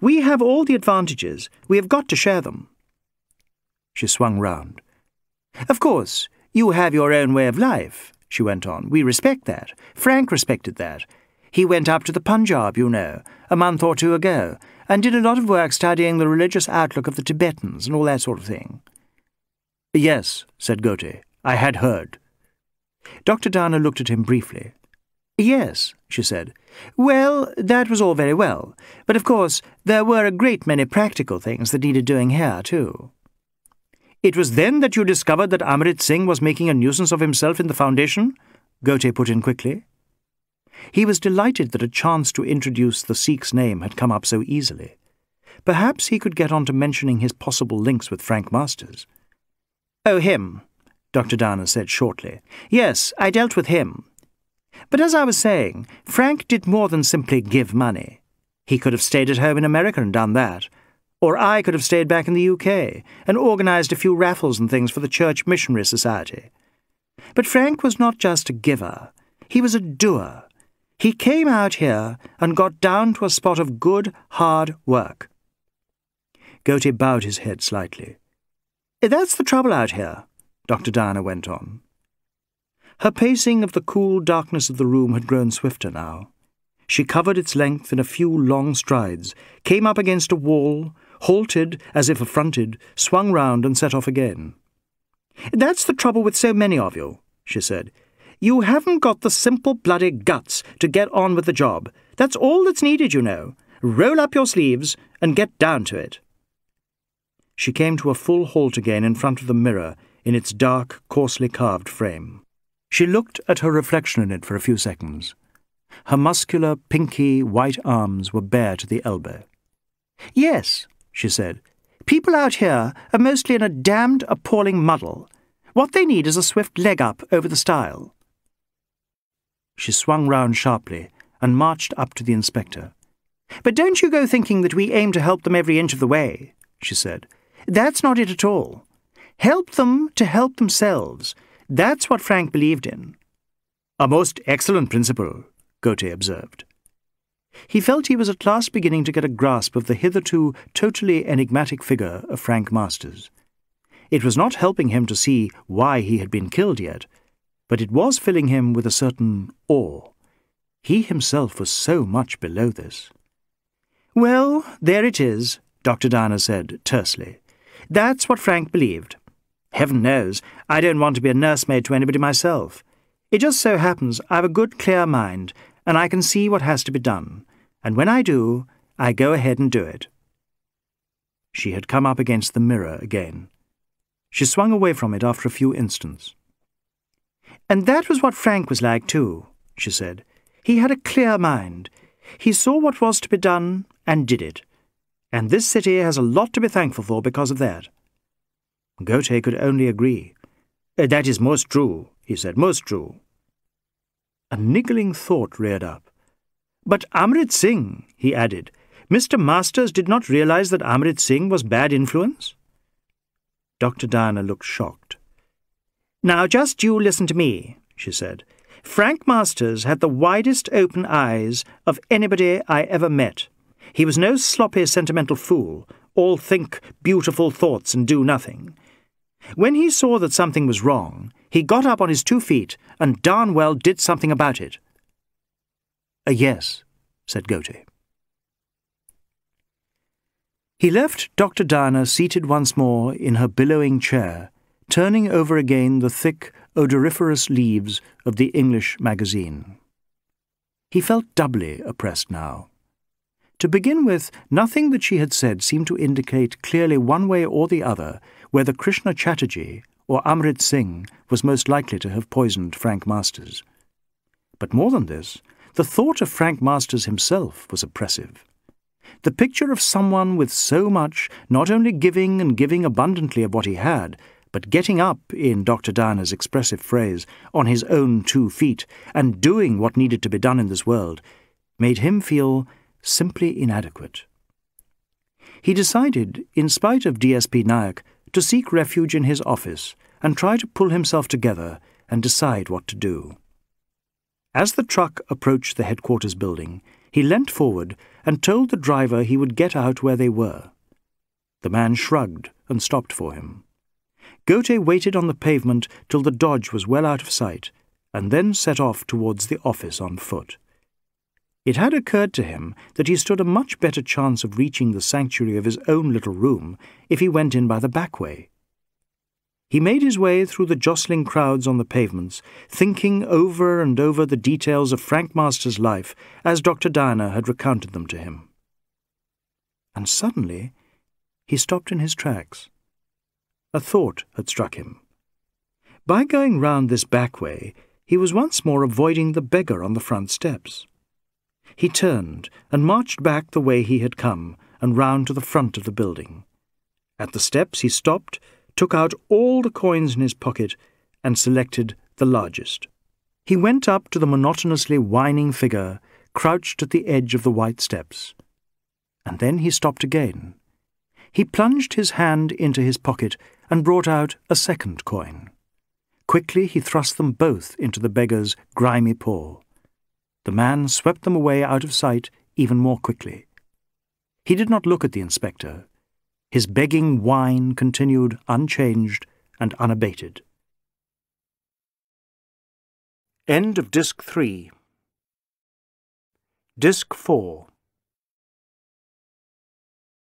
We have all the advantages. We have got to share them. She swung round. Of course, you have your own way of life, she went on. We respect that. Frank respected that. He went up to the Punjab, you know, a month or two ago, and did a lot of work studying the religious outlook of the Tibetans and all that sort of thing. Yes, said Ghote. I had heard. Dr. Diana looked at him briefly. Yes, she said. Well, that was all very well, but of course there were a great many practical things that needed doing here, too. It was then that you discovered that Amrit Singh was making a nuisance of himself in the foundation? Ghote put in quickly. He was delighted that a chance to introduce the Sikh's name had come up so easily. Perhaps he could get on to mentioning his possible links with Frank Masters. Oh, him, Dr. Diana said shortly. Yes, I dealt with him. But as I was saying, Frank did more than simply give money. He could have stayed at home in America and done that. Or I could have stayed back in the UK and organised a few raffles and things for the Church Missionary Society. But Frank was not just a giver, he was a doer. He came out here and got down to a spot of good, hard work. Ghote bowed his head slightly. That's the trouble out here, Dr. Diana went on. Her pacing of the cool darkness of the room had grown swifter now. She covered its length in a few long strides, came up against a wall, halted as if affronted, swung round and set off again. That's the trouble with so many of you, she said. You haven't got the simple bloody guts to get on with the job. That's all that's needed, you know. Roll up your sleeves and get down to it. She came to a full halt again in front of the mirror in its dark, coarsely carved frame. She looked at her reflection in it for a few seconds. Her muscular, pinky, white arms were bare to the elbow. Yes, she said, people out here are mostly in a damned appalling muddle. What they need is a swift leg up over the stile. She swung round sharply and marched up to the inspector. But don't you go thinking that we aim to help them every inch of the way, she said. That's not it at all. Help them to help themselves. That's what Frank believed in. A most excellent principle, Ghote observed. He felt he was at last beginning to get a grasp of the hitherto totally enigmatic figure of Frank Masters. It was not helping him to see why he had been killed yet, but it was filling him with a certain awe. He himself was so much below this. Well, there it is, Dr. Diana said tersely. That's what Frank believed. Heaven knows, I don't want to be a nursemaid to anybody myself. It just so happens I've a good, clear mind, and I can see what has to be done. And when I do, I go ahead and do it. She had come up against the mirror again. She swung away from it after a few instants. And that was what Frank was like, too, she said. He had a clear mind. He saw what was to be done and did it. And this city has a lot to be thankful for because of that. Ghote could only agree. Uh, that is most true, he said, most true. A niggling thought reared up. But Amrit Singh, he added, Mr. Masters did not realize that Amrit Singh was bad influence? Dr. Diana looked shocked. Now just you listen to me, she said. Frank Masters had the widest open eyes of anybody I ever met. He was no sloppy, sentimental fool, all think beautiful thoughts and do nothing. When he saw that something was wrong, he got up on his two feet and darn well did something about it. Uh, yes, said Ghote. He left Dr. Diana seated once more in her billowing chair turning over again the thick, odoriferous leaves of the English magazine. He felt doubly oppressed now. To begin with, nothing that she had said seemed to indicate clearly one way or the other whether Krishna Chatterjee or Amrit Singh was most likely to have poisoned Frank Masters. But more than this, the thought of Frank Masters himself was oppressive. The picture of someone with so much, not only giving and giving abundantly of what he had, but getting up, in Dr. Diana's expressive phrase, on his own two feet, and doing what needed to be done in this world, made him feel simply inadequate. He decided, in spite of DSP Nayak, to seek refuge in his office and try to pull himself together and decide what to do. As the truck approached the headquarters building, he leant forward and told the driver he would get out where they were. The man shrugged and stopped for him. Ghote waited on the pavement till the Dodge was well out of sight, and then set off towards the office on foot. It had occurred to him that he stood a much better chance of reaching the sanctuary of his own little room if he went in by the back way. He made his way through the jostling crowds on the pavements, thinking over and over the details of Frank Master's life as Dr. Diana had recounted them to him. And suddenly he stopped in his tracks. A thought had struck him. By going round this back way, he was once more avoiding the beggar on the front steps. He turned and marched back the way he had come and round to the front of the building. At the steps he stopped, took out all the coins in his pocket, and selected the largest. He went up to the monotonously whining figure crouched at the edge of the white steps. And then he stopped again. He plunged his hand into his pocket and brought out a second coin. Quickly he thrust them both into the beggar's grimy paw. The man swept them away out of sight even more quickly. He did not look at the inspector. His begging whine continued unchanged and unabated. End of Disc 3 Disc 4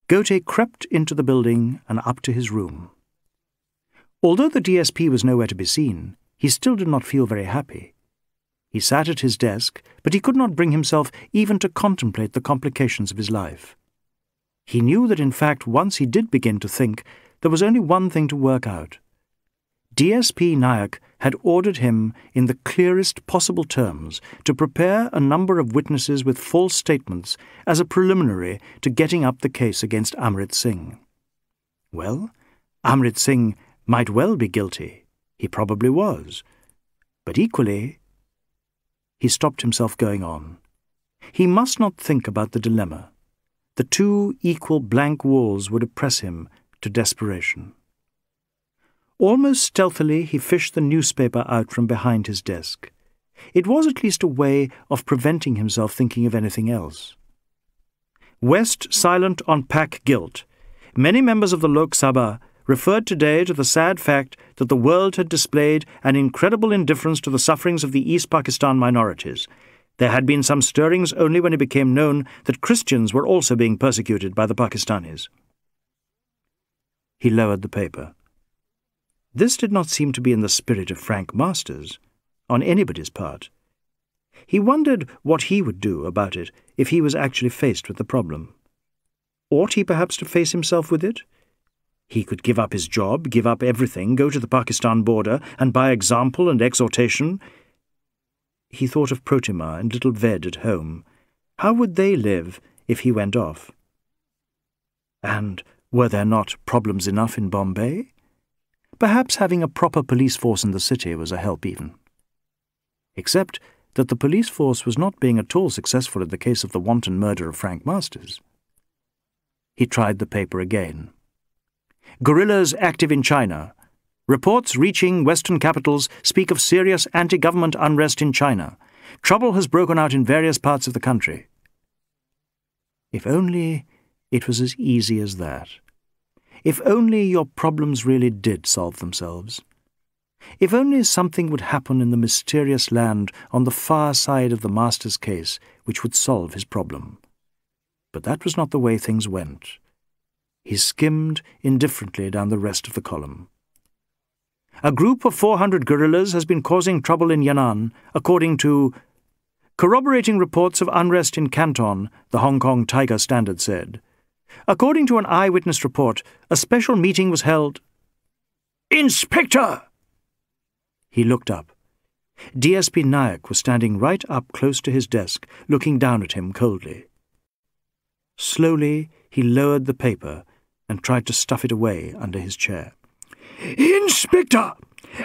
Ghote crept into the building and up to his room. Although the DSP was nowhere to be seen, he still did not feel very happy. He sat at his desk, but he could not bring himself even to contemplate the complications of his life. He knew that in fact once he did begin to think, there was only one thing to work out. DSP Nayak had ordered him in the clearest possible terms to prepare a number of witnesses with false statements as a preliminary to getting up the case against Amrit Singh. Well, Amrit Singh might well be guilty. He probably was. But equally, he stopped himself going on. He must not think about the dilemma. The two equal blank walls would oppress him to desperation. Almost stealthily he fished the newspaper out from behind his desk. It was at least a way of preventing himself thinking of anything else. West silent on Pak guilt. Many members of the Lok Sabha referred today to the sad fact that the world had displayed an incredible indifference to the sufferings of the East Pakistan minorities. There had been some stirrings only when it became known that Christians were also being persecuted by the Pakistanis. He lowered the paper. This did not seem to be in the spirit of Frank Masters, on anybody's part. He wondered what he would do about it if he was actually faced with the problem. Ought he perhaps to face himself with it? He could give up his job, give up everything, go to the Pakistan border, and by example and exhortation. He thought of Protima and little Ved at home. How would they live if he went off? And were there not problems enough in Bombay? Perhaps having a proper police force in the city was a help even. Except that the police force was not being at all successful in the case of the wanton murder of Frank Masters. He tried the paper again. Guerrillas active in China. Reports reaching Western capitals speak of serious anti government unrest in China. Trouble has broken out in various parts of the country. If only it was as easy as that. If only your problems really did solve themselves. If only something would happen in the mysterious land on the far side of the master's case which would solve his problem. But that was not the way things went. He skimmed indifferently down the rest of the column. A group of 400 guerrillas has been causing trouble in Yan'an, according to... Corroborating reports of unrest in Canton, the Hong Kong Tiger Standard said. According to an eyewitness report, a special meeting was held. Inspector! He looked up. DSP Nayak was standing right up close to his desk, looking down at him coldly. Slowly, he lowered the paper and tried to stuff it away under his chair. Inspector!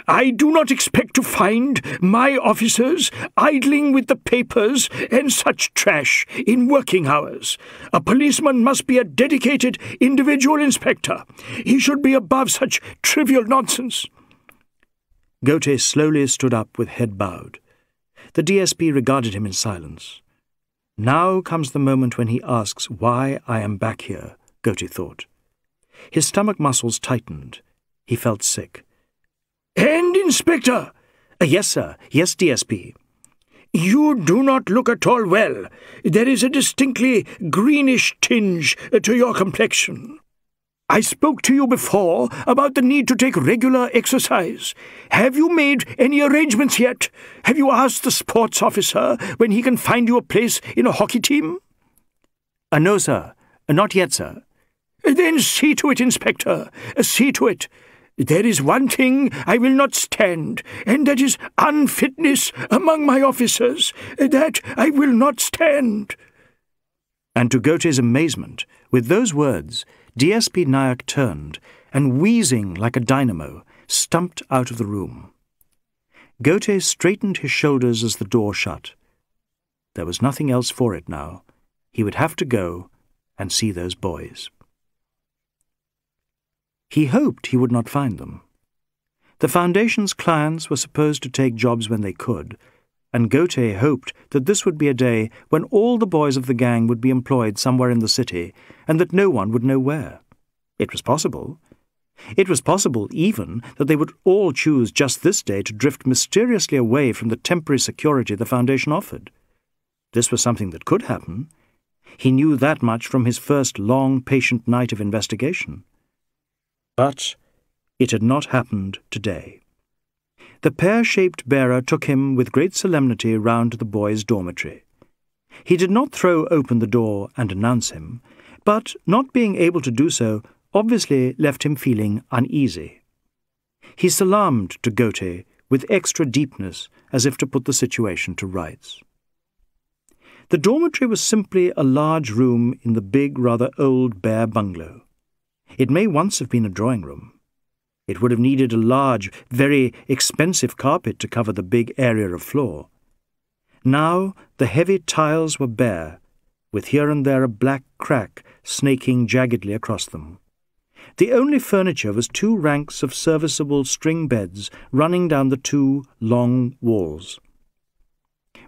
I do not expect to find my officers idling with the papers and such trash in working hours. A policeman must be a dedicated individual inspector. He should be above such trivial nonsense. Ghote slowly stood up with head bowed. The DSP regarded him in silence. Now comes the moment when he asks why I am back here, Ghote thought. His stomach muscles tightened. He felt sick. And, Inspector? Uh, yes, sir. Yes, DSP. You do not look at all well. There is a distinctly greenish tinge to your complexion. I spoke to you before about the need to take regular exercise. Have you made any arrangements yet? Have you asked the sports officer when he can find you a place in a hockey team? Uh, no, sir. Uh, not yet, sir. Then see to it, Inspector. See to it. There is one thing I will not stand, and that is unfitness among my officers. That I will not stand. And to Ghote's amazement, with those words, DSP Nayak turned and, wheezing like a dynamo, stumped out of the room. Ghote straightened his shoulders as the door shut. There was nothing else for it now. He would have to go and see those boys. He hoped he would not find them. The Foundation's clients were supposed to take jobs when they could, and Ghote hoped that this would be a day when all the boys of the gang would be employed somewhere in the city, and that no one would know where. It was possible. It was possible, even, that they would all choose just this day to drift mysteriously away from the temporary security the Foundation offered. This was something that could happen. He knew that much from his first long, patient night of investigation. But it had not happened today. The pear-shaped bearer took him with great solemnity round the boy's dormitory. He did not throw open the door and announce him, but, not being able to do so, obviously left him feeling uneasy. He salaamed to Ghote with extra deepness, as if to put the situation to rights. The dormitory was simply a large room in the big, rather old, bare bungalow. It may once have been a drawing room. It would have needed a large, very expensive carpet to cover the big area of floor. Now the heavy tiles were bare, with here and there a black crack snaking jaggedly across them. The only furniture was two ranks of serviceable string beds running down the two long walls.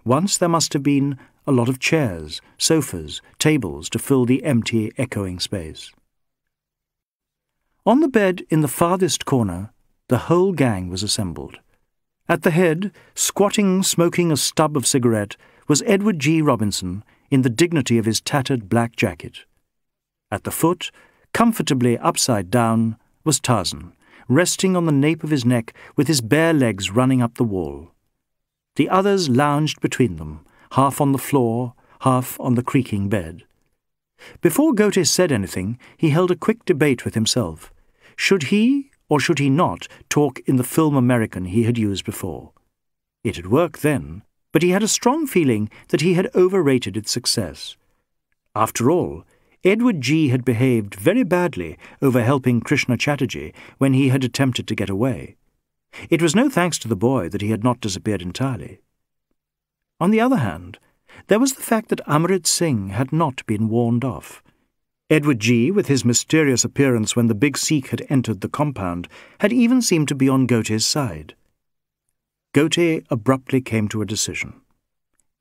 Once there must have been a lot of chairs, sofas, tables to fill the empty, echoing space. On the bed in the farthest corner, the whole gang was assembled. At the head, squatting, smoking a stub of cigarette, was Edward G. Robinson in the dignity of his tattered black jacket. At the foot, comfortably upside down, was Tarzan, resting on the nape of his neck with his bare legs running up the wall. The others lounged between them, half on the floor, half on the creaking bed. Before Ghote said anything, he held a quick debate with himself. Should he or should he not talk in the film American he had used before? It had worked then, but he had a strong feeling that he had overrated its success. After all, Edward G. had behaved very badly over helping Krishna Chatterjee when he had attempted to get away. It was no thanks to the boy that he had not disappeared entirely. On the other hand, there was the fact that Amrit Singh had not been warned off. Edward G., with his mysterious appearance when the big Sikh had entered the compound, had even seemed to be on Ghote's side. Ghote abruptly came to a decision.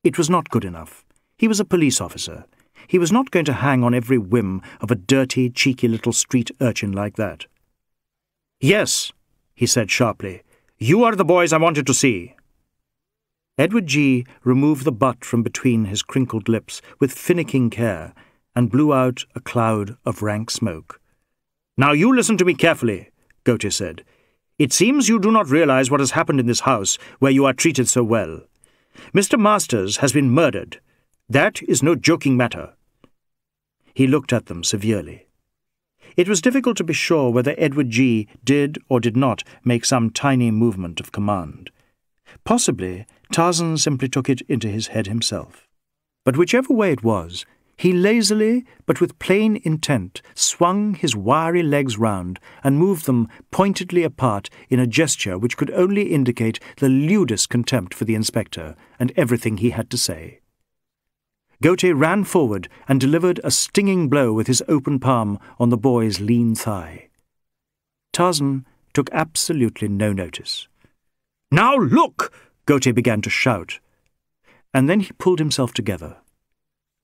It was not good enough. He was a police officer. He was not going to hang on every whim of a dirty, cheeky little street urchin like that. Yes, he said sharply, you are the boys I wanted to see. Edward G. removed the butt from between his crinkled lips with finicking care and blew out a cloud of rank smoke. Now you listen to me carefully, Ghote said. It seems you do not realize what has happened in this house where you are treated so well. Mr. Masters has been murdered. That is no joking matter. He looked at them severely. It was difficult to be sure whether Edward G. did or did not make some tiny movement of command. Possibly Tarzan simply took it into his head himself. But whichever way it was, he lazily, but with plain intent, swung his wiry legs round and moved them pointedly apart in a gesture which could only indicate the lewdest contempt for the inspector and everything he had to say. Ghote ran forward and delivered a stinging blow with his open palm on the boy's lean thigh. Tarzan took absolutely no notice. Now look! Ghote began to shout. And then he pulled himself together.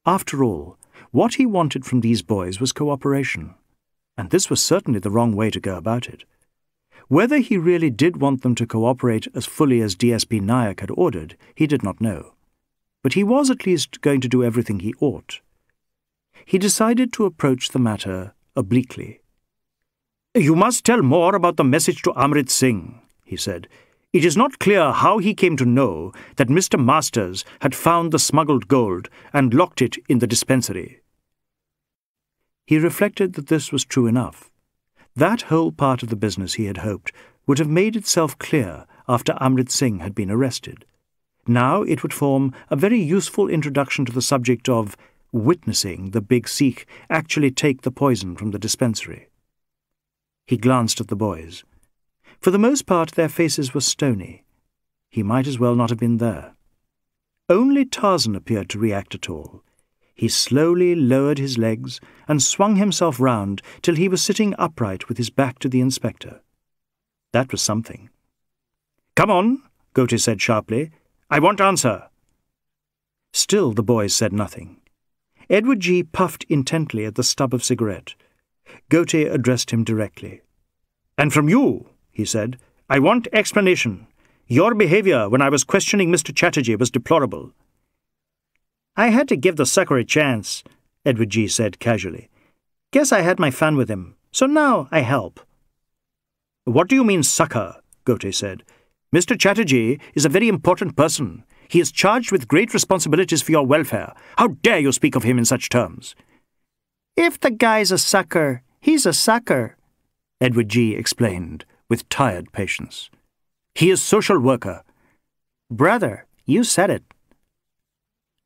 After all, what he wanted from these boys was cooperation, and this was certainly the wrong way to go about it. Whether he really did want them to cooperate as fully as DSP Nayak had ordered, he did not know. But he was at least going to do everything he ought. He decided to approach the matter obliquely. You must tell more about the message to Amrit Singh, he said. It is not clear how he came to know that Mr. Masters had found the smuggled gold and locked it in the dispensary. He reflected that this was true enough. That whole part of the business he had hoped would have made itself clear after Amrit Singh had been arrested. Now it would form a very useful introduction to the subject of witnessing the big Sikh actually take the poison from the dispensary. He glanced at the boys. For the most part, their faces were stony. He might as well not have been there. Only Tarzan appeared to react at all. He slowly lowered his legs and swung himself round till he was sitting upright with his back to the inspector. That was something. Come on, Ghote said sharply. I want answer. Still the boys said nothing. Edward G. puffed intently at the stub of cigarette. Ghote addressed him directly. And from you, he said. I want explanation. Your behaviour when I was questioning Mr. Chatterjee was deplorable. I had to give the sucker a chance, Edward G. said casually. Guess I had my fun with him, so now I help. What do you mean, sucker? Ghote said. Mr. Chatterjee is a very important person. He is charged with great responsibilities for your welfare. How dare you speak of him in such terms? If the guy's a sucker, he's a sucker, Edward G. explained with tired patience. He is social worker. Brother, you said it.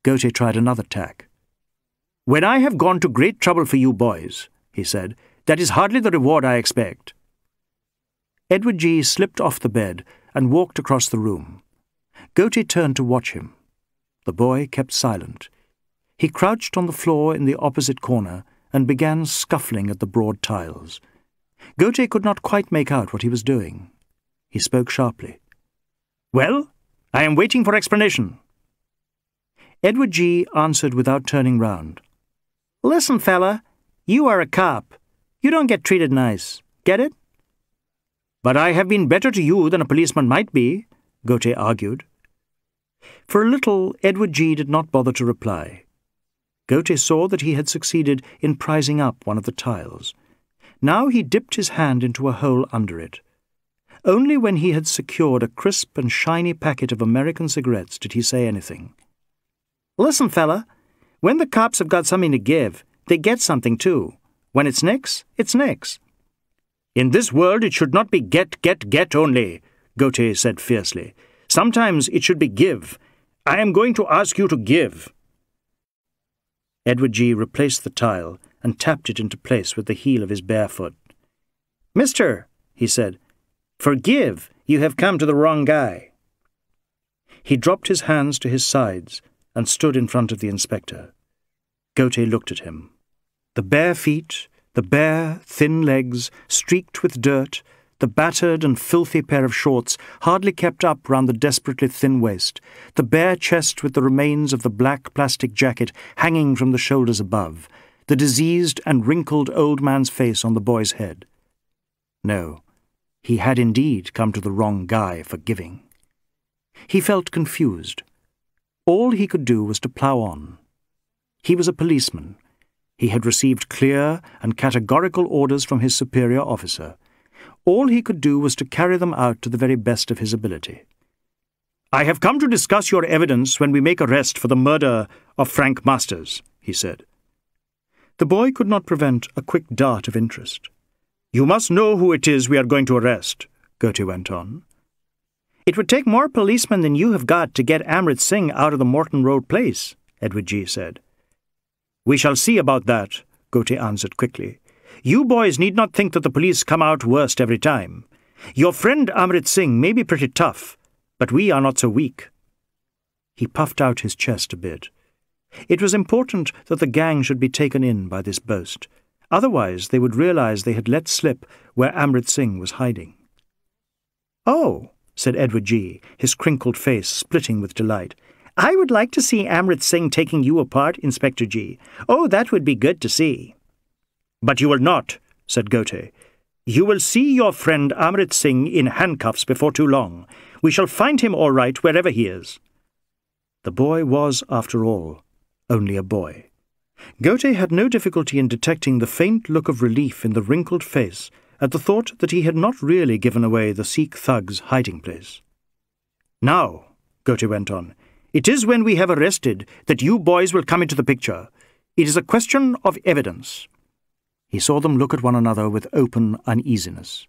Ghote tried another tack. When I have gone to great trouble for you boys, he said, that is hardly the reward I expect. Edward G. slipped off the bed and walked across the room. Ghote turned to watch him. The boy kept silent. He crouched on the floor in the opposite corner and began scuffling at the broad tiles. Ghote could not quite make out what he was doing. He spoke sharply. Well, I am waiting for explanation. Edward G. answered without turning round. Listen, fella, you are a cop. You don't get treated nice. Get it? But I have been better to you than a policeman might be, Ghote argued. For a little, Edward G. did not bother to reply. Ghote saw that he had succeeded in prizing up one of the tiles. Now he dipped his hand into a hole under it. Only when he had secured a crisp and shiny packet of American cigarettes did he say anything. Listen, fella, when the cops have got something to give, they get something too. When it's nix, it's nix. In this world it should not be get, get, get only, Ghote said fiercely. Sometimes it should be give. I am going to ask you to give. Edward G. replaced the tile and tapped it into place with the heel of his bare foot. Mister, he said, forgive, you have come to the wrong guy. He dropped his hands to his sides and stood in front of the inspector. Ghote looked at him. The bare feet, the bare, thin legs, streaked with dirt, the battered and filthy pair of shorts hardly kept up round the desperately thin waist, the bare chest with the remains of the black plastic jacket hanging from the shoulders above, the diseased and wrinkled old man's face on the boy's head. No, he had indeed come to the wrong guy for giving. He felt confused. All he could do was to plough on. He was a policeman. He had received clear and categorical orders from his superior officer. All he could do was to carry them out to the very best of his ability. I have come to discuss your evidence when we make arrest for the murder of Frank Masters, he said. The boy could not prevent a quick dart of interest. You must know who it is we are going to arrest, Ghote went on. It would take more policemen than you have got to get Amrit Singh out of the Morton Road place, Edward G. said. We shall see about that, Ghote answered quickly. You boys need not think that the police come out worst every time. Your friend Amrit Singh may be pretty tough, but we are not so weak. He puffed out his chest a bit. It was important that the gang should be taken in by this boast. Otherwise, they would realize they had let slip where Amrit Singh was hiding. Oh, said Edward G., his crinkled face splitting with delight. I would like to see Amrit Singh taking you apart, Inspector G. Oh, that would be good to see. But you will not, said Ghote. You will see your friend Amrit Singh in handcuffs before too long. We shall find him all right wherever he is. The boy was, after all, only a boy. Ghote had no difficulty in detecting the faint look of relief in the wrinkled face at the thought that he had not really given away the Sikh thug's hiding place. Now, Ghote went on, it is when we have arrested that you boys will come into the picture. It is a question of evidence. He saw them look at one another with open uneasiness.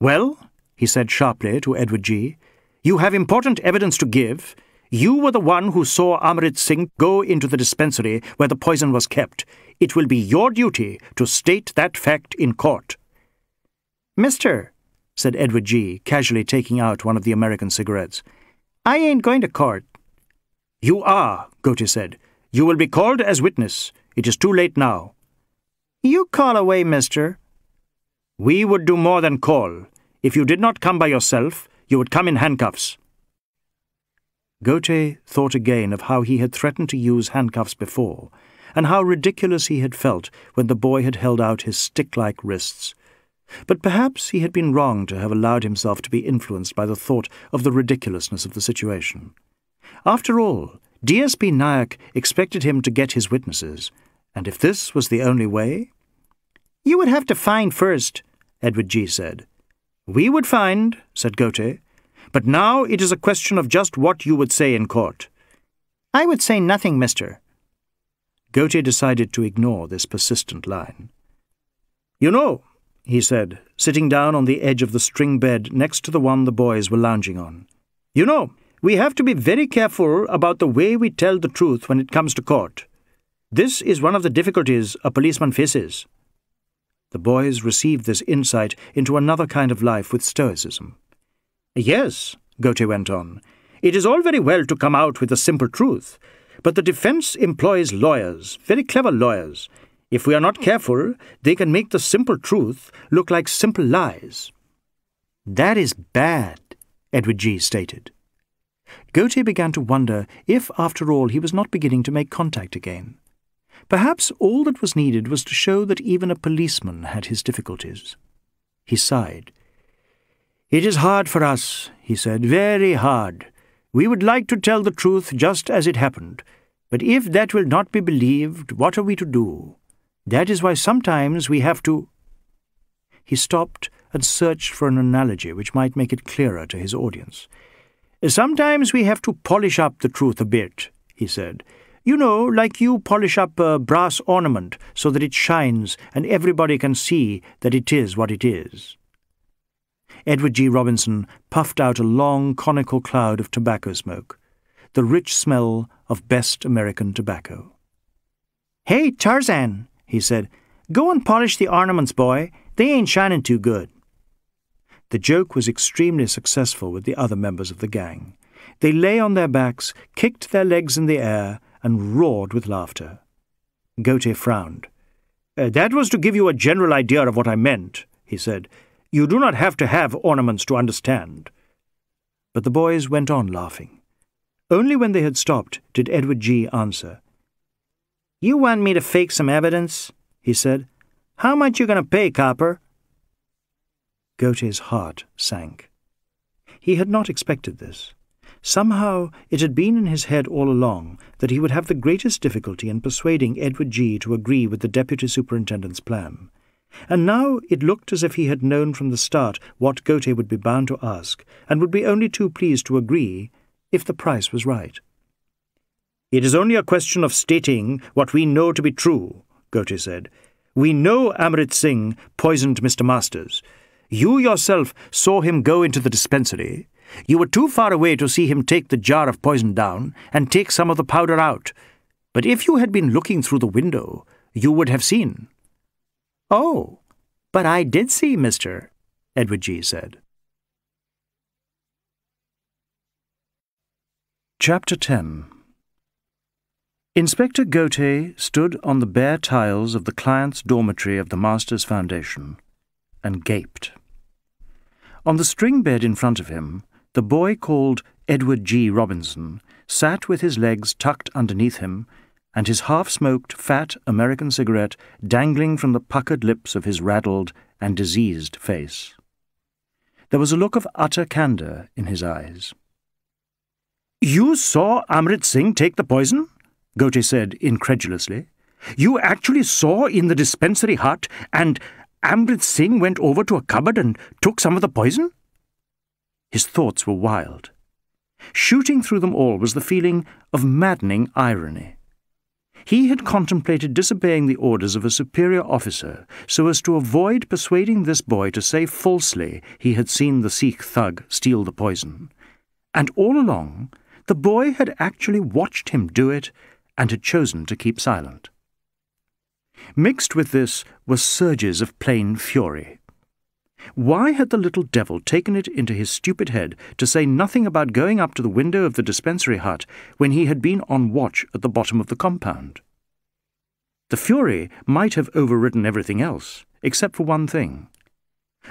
Well, he said sharply to Edward G., you have important evidence to give. You were the one who saw Amrit Singh go into the dispensary where the poison was kept. It will be your duty to state that fact in court. Mister, said Edward G., casually taking out one of the American cigarettes, I ain't going to court. You are, Ghote said. You will be called as witness. It is too late now. You call away, mister. We would do more than call. If you did not come by yourself, you would come in handcuffs. Ghote thought again of how he had threatened to use handcuffs before, and how ridiculous he had felt when the boy had held out his stick-like wrists. But perhaps he had been wrong to have allowed himself to be influenced by the thought of the ridiculousness of the situation. After all, DSP Nayak expected him to get his witnesses, and if this was the only way... You would have to find first, Edward G. said. We would find, said Ghote. But now it is a question of just what you would say in court. I would say nothing, mister. Ghote decided to ignore this persistent line. You know, he said, sitting down on the edge of the string bed next to the one the boys were lounging on. You know, we have to be very careful about the way we tell the truth when it comes to court. This is one of the difficulties a policeman faces. The boys received this insight into another kind of life with stoicism. Yes, Ghote went on, it is all very well to come out with the simple truth, but the defence employs lawyers, very clever lawyers. If we are not careful, they can make the simple truth look like simple lies. That is bad, Edward G. stated. Ghote began to wonder if, after all, he was not beginning to make contact again. Perhaps all that was needed was to show that even a policeman had his difficulties. He sighed. It is hard for us, he said, very hard. We would like to tell the truth just as it happened, but if that will not be believed, what are we to do? That is why sometimes we have to... He stopped and searched for an analogy which might make it clearer to his audience. Sometimes we have to polish up the truth a bit, he said. You know, like you polish up a brass ornament so that it shines and everybody can see that it is what it is. Edward G. Robinson puffed out a long conical cloud of tobacco smoke, the rich smell of best American tobacco. Hey, Tarzan, he said, go and polish the ornaments, boy. They ain't shining too good. The joke was extremely successful with the other members of the gang. They lay on their backs, kicked their legs in the air, and roared with laughter. Ghote frowned. Uh, that was to give you a general idea of what I meant, he said. You do not have to have ornaments to understand. But the boys went on laughing. Only when they had stopped did Edward G. answer. You want me to fake some evidence? he said. How much you going to pay, copper? Ghote's heart sank. He had not expected this. Somehow it had been in his head all along that he would have the greatest difficulty in persuading Edward G. to agree with the deputy superintendent's plan. And now it looked as if he had known from the start what Ghote would be bound to ask, and would be only too pleased to agree if the price was right. It is only a question of stating what we know to be true, Ghote said. We know Amrit Singh poisoned Mr. Masters. You yourself saw him go into the dispensary. You were too far away to see him take the jar of poison down and take some of the powder out. But if you had been looking through the window, you would have seen. Oh, but I did see, mister, Edward G. said. Chapter 10 Inspector Ghote stood on the bare tiles of the client's dormitory of the Masters Foundation and gaped. On the string bed in front of him, the boy called Edward G. Robinson sat with his legs tucked underneath him and his half-smoked, fat American cigarette dangling from the puckered lips of his raddled and diseased face. There was a look of utter candour in his eyes. You saw Amrit Singh take the poison? Ghote said incredulously. You actually saw in the dispensary hut, and Amrit Singh went over to a cupboard and took some of the poison? His thoughts were wild. Shooting through them all was the feeling of maddening irony. He had contemplated disobeying the orders of a superior officer so as to avoid persuading this boy to say falsely he had seen the Sikh thug steal the poison. And all along, the boy had actually watched him do it and had chosen to keep silent. Mixed with this were surges of plain fury. Why had the little devil taken it into his stupid head to say nothing about going up to the window of the dispensary hut when he had been on watch at the bottom of the compound? The fury might have overridden everything else, except for one thing.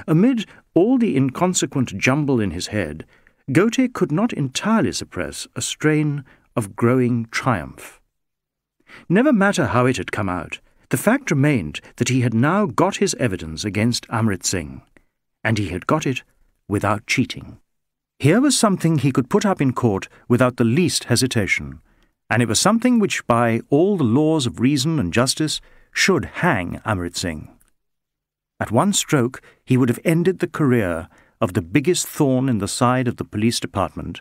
Amid all the inconsequent jumble in his head, Ghote could not entirely suppress a strain of growing triumph. Never matter how it had come out, the fact remained that he had now got his evidence against Amrit Singh and he had got it without cheating. Here was something he could put up in court without the least hesitation, and it was something which, by all the laws of reason and justice, should hang Amrit Singh. At one stroke, he would have ended the career of the biggest thorn in the side of the police department,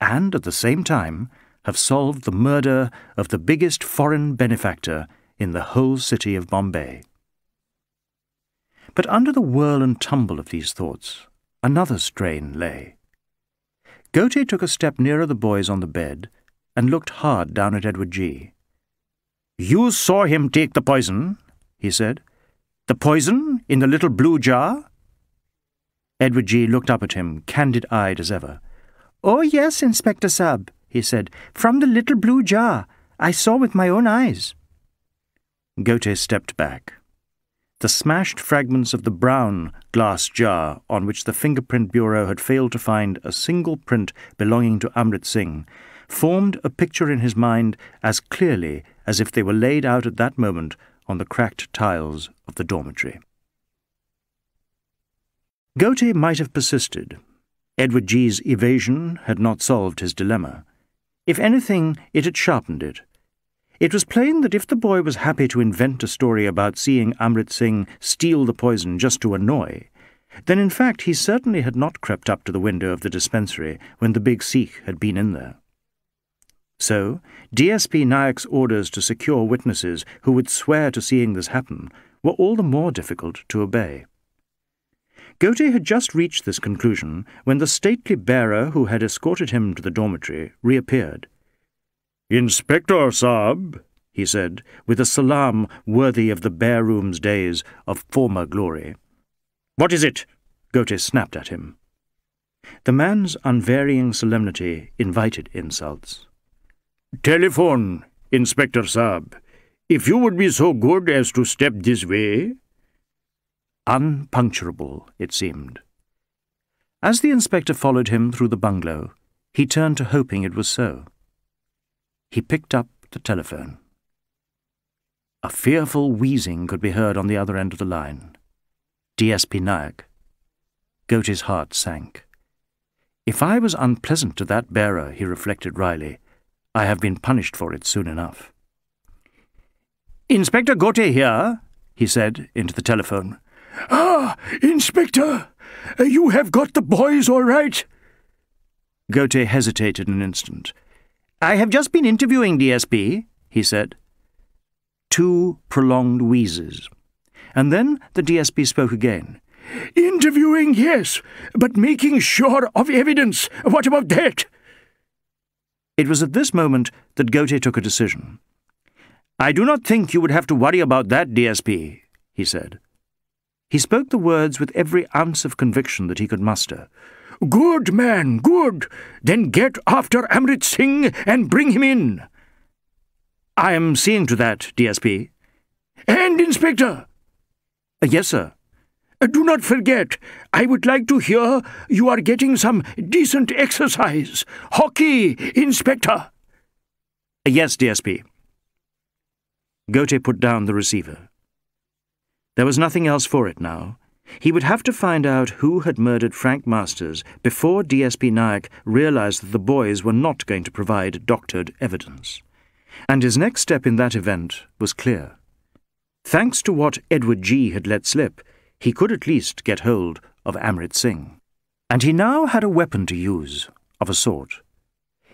and at the same time have solved the murder of the biggest foreign benefactor in the whole city of Bombay. But under the whirl and tumble of these thoughts, another strain lay. Ghote took a step nearer the boys on the bed and looked hard down at Edward G. You saw him take the poison, he said. The poison in the little blue jar? Edward G. looked up at him, candid-eyed as ever. Oh, yes, Inspector Sab, he said, from the little blue jar. I saw with my own eyes. Ghote stepped back. The smashed fragments of the brown glass jar on which the Fingerprint Bureau had failed to find a single print belonging to Amrit Singh formed a picture in his mind as clearly as if they were laid out at that moment on the cracked tiles of the dormitory. Ghote might have persisted. Edward G.'s evasion had not solved his dilemma. If anything, it had sharpened it. It was plain that if the boy was happy to invent a story about seeing Amrit Singh steal the poison just to annoy, then in fact he certainly had not crept up to the window of the dispensary when the big Sikh had been in there. So, DSP Nayak's orders to secure witnesses who would swear to seeing this happen were all the more difficult to obey. Ghote had just reached this conclusion when the stately bearer who had escorted him to the dormitory reappeared. Inspector Saab, he said, with a salam worthy of the bare Room's days of former glory. What is it? Ghote snapped at him. The man's unvarying solemnity invited insults. Telephone, Inspector Saab. If you would be so good as to step this way. Unpuncturable, it seemed. As the inspector followed him through the bungalow, he turned to hoping it was so. He picked up the telephone. A fearful wheezing could be heard on the other end of the line. DSP Nayak. Ghote's heart sank. If I was unpleasant to that bearer, he reflected wryly, I have been punished for it soon enough. Inspector Ghote here, he said into the telephone. Ah, Inspector! You have got the boys all right? Ghote hesitated an instant. I have just been interviewing DSP, he said. Two prolonged wheezes. And then the DSP spoke again. Interviewing, yes, but making sure of evidence. What about that? It was at this moment that Ghote took a decision. I do not think you would have to worry about that, DSP, he said. He spoke the words with every ounce of conviction that he could muster. Good, man, good. Then get after Amrit Singh and bring him in. I am seeing to that, DSP. And, Inspector? Yes, sir. Uh, do not forget, I would like to hear you are getting some decent exercise. Hockey, Inspector. Uh, yes, DSP. Ghote put down the receiver. There was nothing else for it now. He would have to find out who had murdered Frank Masters before DSP Nayak realized that the boys were not going to provide doctored evidence. And his next step in that event was clear. Thanks to what Edward G. had let slip, he could at least get hold of Amrit Singh. And he now had a weapon to use, of a sort.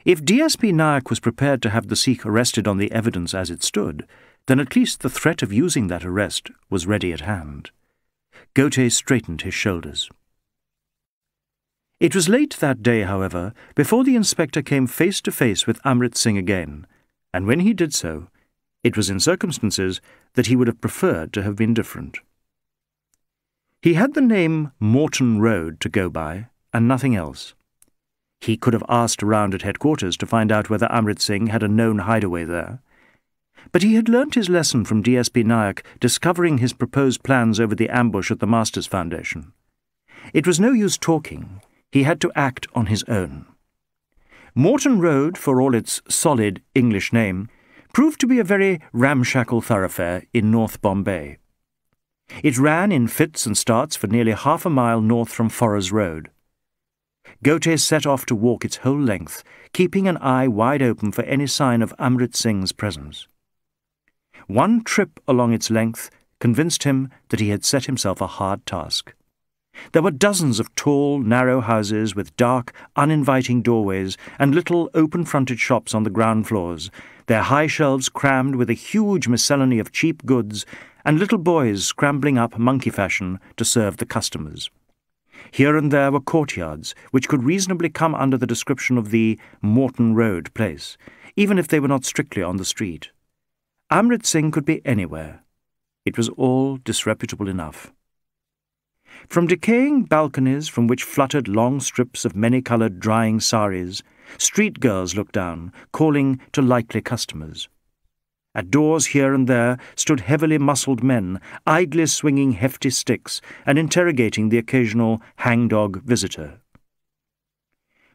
If DSP Nayak was prepared to have the Sikh arrested on the evidence as it stood, then at least the threat of using that arrest was ready at hand. Ghote straightened his shoulders. It was late that day, however, before the inspector came face to face with Amrit Singh again, and when he did so, it was in circumstances that he would have preferred to have been different. He had the name Morton Road to go by, and nothing else. He could have asked around at headquarters to find out whether Amrit Singh had a known hideaway there, but he had learnt his lesson from DSP Nayak discovering his proposed plans over the ambush at the Masters Foundation. It was no use talking. He had to act on his own. Morton Road, for all its solid English name, proved to be a very ramshackle thoroughfare in North Bombay. It ran in fits and starts for nearly half a mile north from Forres Road. Ghote set off to walk its whole length, keeping an eye wide open for any sign of Amrit Singh's presence. One trip along its length convinced him that he had set himself a hard task. There were dozens of tall, narrow houses with dark, uninviting doorways and little open-fronted shops on the ground floors, their high shelves crammed with a huge miscellany of cheap goods and little boys scrambling up monkey fashion to serve the customers. Here and there were courtyards, which could reasonably come under the description of the Morton Road place, even if they were not strictly on the street. Amrit Singh could be anywhere. It was all disreputable enough. From decaying balconies from which fluttered long strips of many-coloured drying saris, street girls looked down, calling to likely customers. At doors here and there stood heavily muscled men, idly swinging hefty sticks and interrogating the occasional hangdog visitor.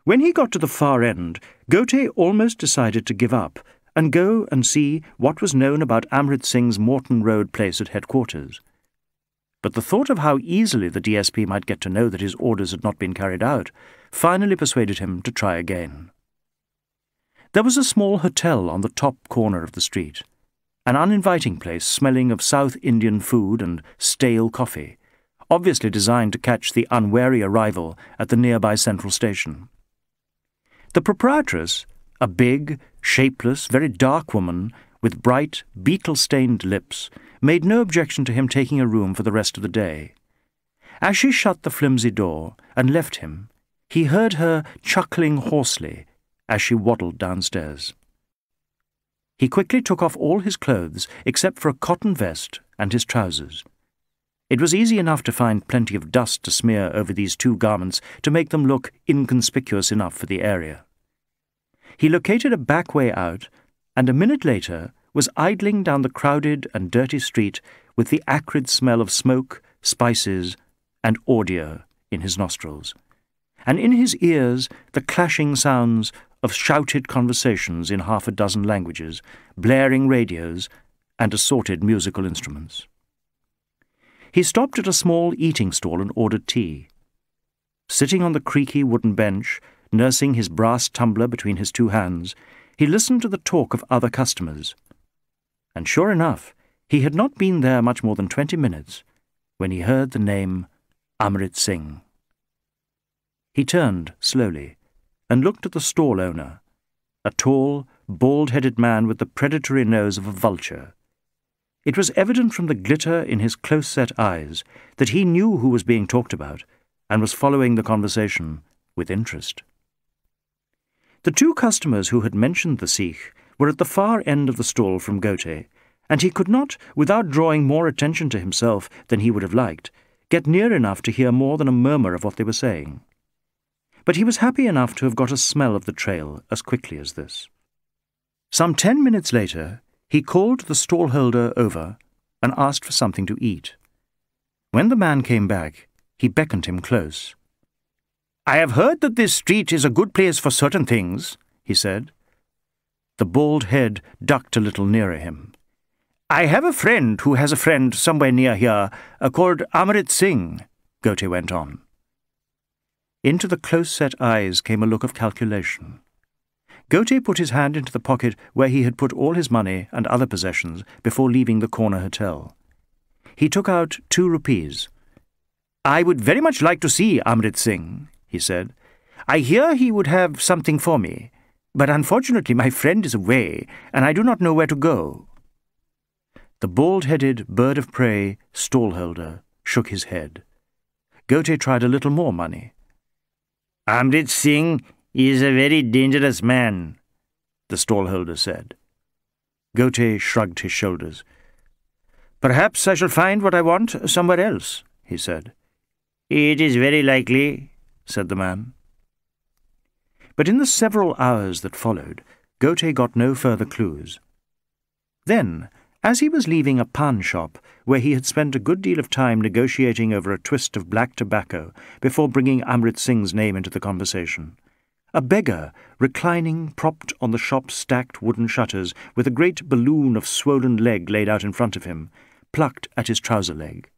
When he got to the far end, Ghote almost decided to give up and go and see what was known about Amrit Singh's Morton Road place at headquarters. But the thought of how easily the DSP might get to know that his orders had not been carried out finally persuaded him to try again. There was a small hotel on the top corner of the street, an uninviting place smelling of South Indian food and stale coffee, obviously designed to catch the unwary arrival at the nearby central station. The proprietress, a big, shapeless, very dark woman with bright, beetle-stained lips, made no objection to him taking a room for the rest of the day. As she shut the flimsy door and left him, he heard her chuckling hoarsely as she waddled downstairs. He quickly took off all his clothes except for a cotton vest and his trousers. It was easy enough to find plenty of dust to smear over these two garments to make them look inconspicuous enough for the area. He located a back way out, and a minute later was idling down the crowded and dirty street with the acrid smell of smoke, spices, and ordure in his nostrils, and in his ears the clashing sounds of shouted conversations in half a dozen languages, blaring radios, and assorted musical instruments. He stopped at a small eating stall and ordered tea. Sitting on the creaky wooden bench, Nursing his brass tumbler between his two hands, he listened to the talk of other customers. And sure enough, He had not been there much more than twenty minutes when he heard the name Amrit Singh. He turned slowly and looked at the stall owner, a tall, bald-headed man with the predatory nose of a vulture. It was evident from the glitter in his close-set eyes that he knew who was being talked about and was following the conversation with interest. The two customers who had mentioned the Sikh were at the far end of the stall from Ghote, and he could not, without drawing more attention to himself than he would have liked, get near enough to hear more than a murmur of what they were saying. But he was happy enough to have got a smell of the trail as quickly as this. Some ten minutes later, he called the stallholder over and asked for something to eat. When the man came back, he beckoned him close. I have heard that this street is a good place for certain things, he said. The bald head ducked a little nearer him. I have a friend who has a friend somewhere near here uh, called Amrit Singh, Ghote went on. Into the close-set eyes came a look of calculation. Ghote put his hand into the pocket where he had put all his money and other possessions before leaving the corner hotel. He took out two rupees. I would very much like to see Amrit Singh, he said. I hear he would have something for me, but unfortunately my friend is away, and I do not know where to go. The bald-headed bird of prey stallholder shook his head. Ghote tried a little more money. Amrit Singh is a very dangerous man, the stallholder said. Ghote shrugged his shoulders. Perhaps I shall find what I want somewhere else, he said. It is very likely, said the man. But in the several hours that followed, Ghote got no further clues. Then, as he was leaving a pan shop where he had spent a good deal of time negotiating over a twist of black tobacco before bringing Amrit Singh's name into the conversation, a beggar, reclining propped on the shop's stacked wooden shutters, with a great balloon of swollen leg laid out in front of him, plucked at his trouser leg.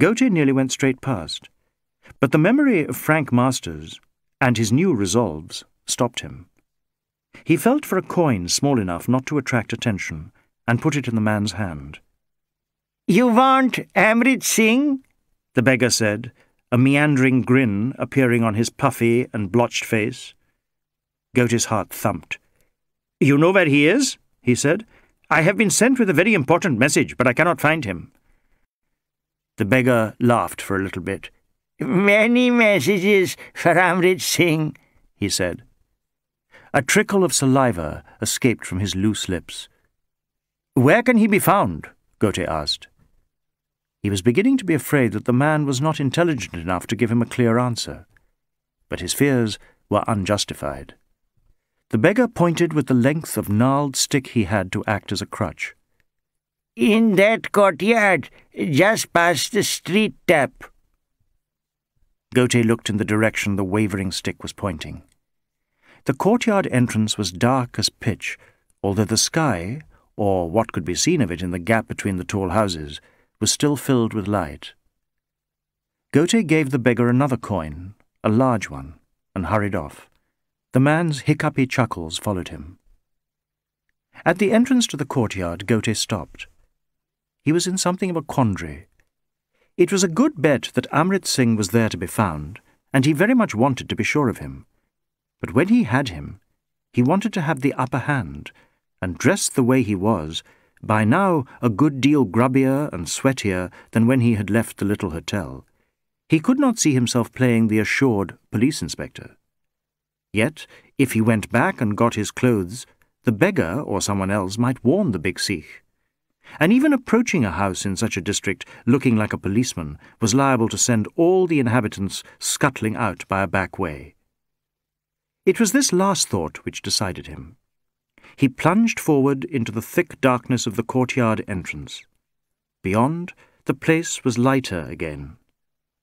Ghote nearly went straight past, but the memory of Frank Masters and his new resolves stopped him. He felt for a coin small enough not to attract attention, and put it in the man's hand. You want Amrit Singh? the beggar said, a meandering grin appearing on his puffy and blotched face. Ghote's heart thumped. You know where he is? he said. I have been sent with a very important message, but I cannot find him. The beggar laughed for a little bit. Many messages for Amrit Singh, he said. A trickle of saliva escaped from his loose lips. Where can he be found? Ghote asked. He was beginning to be afraid that the man was not intelligent enough to give him a clear answer. But his fears were unjustified. The beggar pointed with the length of gnarled stick he had to act as a crutch. In that courtyard, just past the street tap. Ghote looked in the direction the wavering stick was pointing. The courtyard entrance was dark as pitch, although the sky, or what could be seen of it in the gap between the tall houses, was still filled with light. Ghote gave the beggar another coin, a large one, and hurried off. The man's hiccupy chuckles followed him. At the entrance to the courtyard, Ghote stopped. He was in something of a quandary. It was a good bet that Amrit Singh was there to be found, and he very much wanted to be sure of him. But when he had him, he wanted to have the upper hand, and dressed the way he was, by now a good deal grubbier and sweatier than when he had left the little hotel, he could not see himself playing the assured police inspector. Yet, if he went back and got his clothes, the beggar or someone else might warn the big Sikh. And even approaching a house in such a district looking like a policeman was liable to send all the inhabitants scuttling out by a back way. It was this last thought which decided him. He plunged forward into the thick darkness of the courtyard entrance. Beyond, the place was lighter again.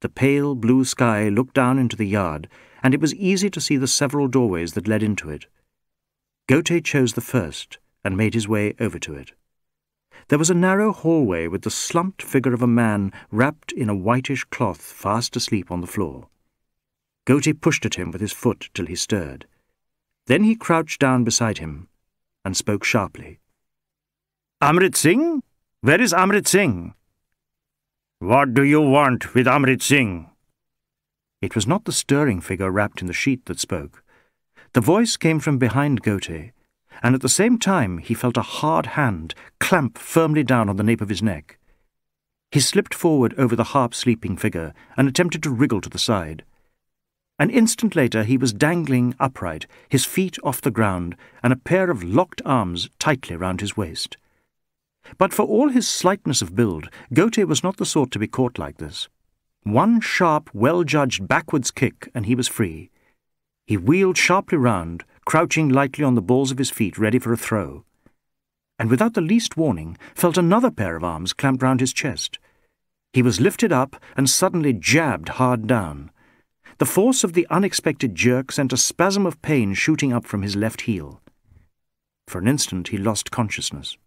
The pale blue sky looked down into the yard, and it was easy to see the several doorways that led into it. Ghote chose the first and made his way over to it. There was a narrow hallway with the slumped figure of a man wrapped in a whitish cloth fast asleep on the floor. Ghote pushed at him with his foot till he stirred. Then he crouched down beside him and spoke sharply. Amrit Singh? Where is Amrit Singh? What do you want with Amrit Singh? It was not the stirring figure wrapped in the sheet that spoke. The voice came from behind Ghote, and at the same time he felt a hard hand clamp firmly down on the nape of his neck. He slipped forward over the half-sleeping figure and attempted to wriggle to the side. An instant later he was dangling upright, his feet off the ground, and a pair of locked arms tightly round his waist. But for all his slightness of build, Ghote was not the sort to be caught like this. One sharp, well-judged backwards kick, and he was free. He wheeled sharply round, crouching lightly on the balls of his feet, ready for a throw. And without the least warning, felt another pair of arms clamped round his chest. He was lifted up and suddenly jabbed hard down. The force of the unexpected jerk sent a spasm of pain shooting up from his left heel. For an instant he lost consciousness.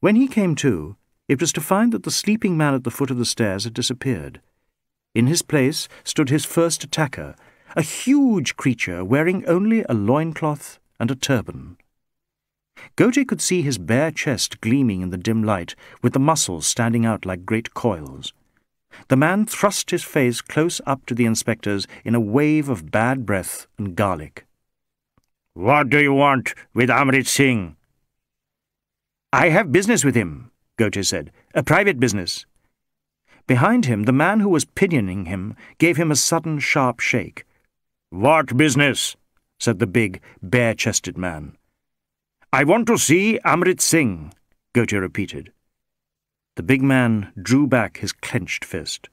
When he came to, it was to find that the sleeping man at the foot of the stairs had disappeared. In his place stood his first attacker, a huge creature wearing only a loincloth and a turban. Ghote could see his bare chest gleaming in the dim light, with the muscles standing out like great coils. The man thrust his face close up to the inspector's in a wave of bad breath and garlic. What do you want with Amrit Singh? I have business with him, Ghote said. A private business. Behind him, the man who was pinioning him gave him a sudden sharp shake. What business? said the big, bare-chested man. I want to see Amrit Singh, Ghote repeated. The big man drew back his clenched fist.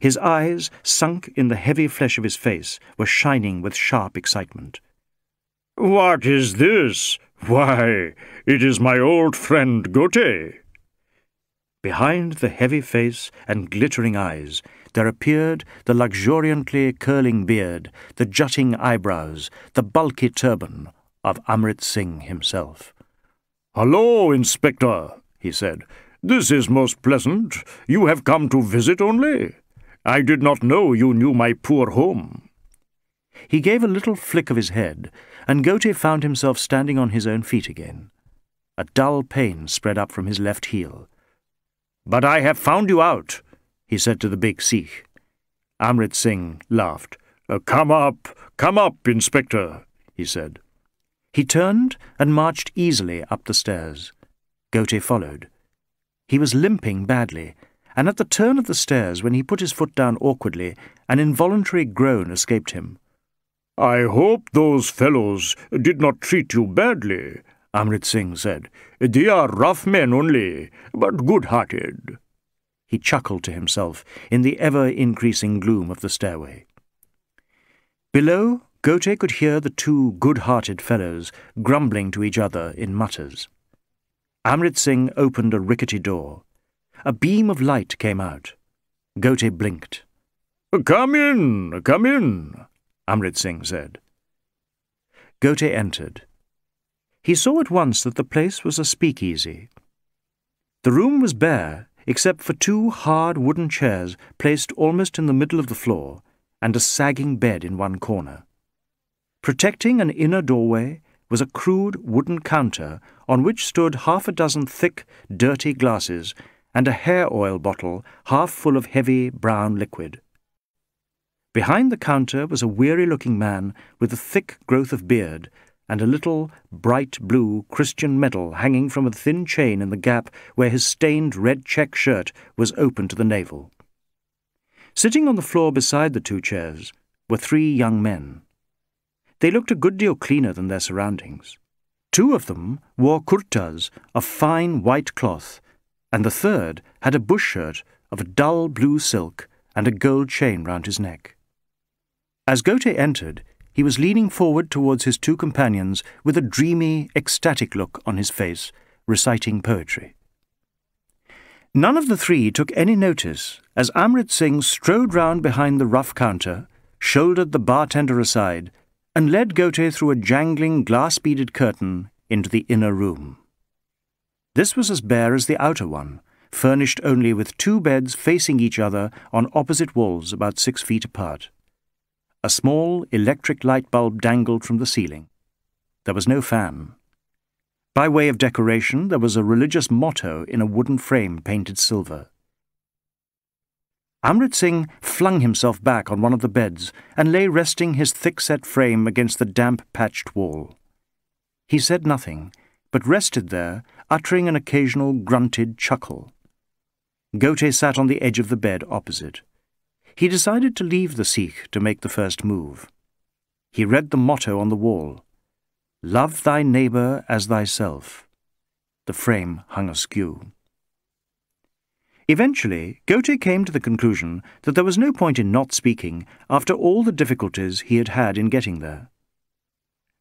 His eyes, sunk in the heavy flesh of his face, were shining with sharp excitement. What is this? Why, it is my old friend Ghote. Behind the heavy face and glittering eyes, there appeared the luxuriantly curling beard, the jutting eyebrows, the bulky turban of Amrit Singh himself. Hello, Inspector, he said. This is most pleasant. You have come to visit only. I did not know you knew my poor home. He gave a little flick of his head, and Ghote found himself standing on his own feet again. A dull pain spread up from his left heel. But I have found you out, he said to the big Sikh. Amrit Singh laughed. Uh, come up, come up, Inspector, he said. He turned and marched easily up the stairs. Ghote followed. He was limping badly, and at the turn of the stairs, when he put his foot down awkwardly, an involuntary groan escaped him. I hope those fellows did not treat you badly, Amrit Singh said. They are rough men only, but good-hearted. He chuckled to himself in the ever-increasing gloom of the stairway. Below, Ghote could hear the two good-hearted fellows grumbling to each other in mutters. Amrit Singh opened a rickety door. A beam of light came out. Ghote blinked. Come in, come in, Amrit Singh said. Ghote entered. He saw at once that the place was a speakeasy. The room was bare, except for two hard wooden chairs placed almost in the middle of the floor, and a sagging bed in one corner. Protecting an inner doorway was a crude wooden counter on which stood half a dozen thick, dirty glasses and a hair oil bottle half full of heavy brown liquid. Behind the counter was a weary-looking man with a thick growth of beard and a little bright blue Christian medal hanging from a thin chain in the gap where his stained red check shirt was open to the navel. Sitting on the floor beside the two chairs were three young men. They looked a good deal cleaner than their surroundings. Two of them wore kurtas of fine white cloth, and the third had a bush shirt of a dull blue silk and a gold chain round his neck. As Ghote entered, he was leaning forward towards his two companions with a dreamy, ecstatic look on his face, reciting poetry. None of the three took any notice as Amrit Singh strode round behind the rough counter, shouldered the bartender aside, and led Ghote through a jangling glass-beaded curtain into the inner room. This was as bare as the outer one, furnished only with two beds facing each other on opposite walls about six feet apart. A small electric light bulb dangled from the ceiling. There was no fan. By way of decoration, there was a religious motto in a wooden frame painted silver. Amrit Singh flung himself back on one of the beds and lay resting his thick-set frame against the damp, patched wall. He said nothing, but rested there, uttering an occasional grunted chuckle. Ghote sat on the edge of the bed opposite. He decided to leave the Sikh to make the first move. He read the motto on the wall, Love thy neighbour as thyself. The frame hung askew. Eventually, Ghote came to the conclusion that there was no point in not speaking after all the difficulties he had had in getting there.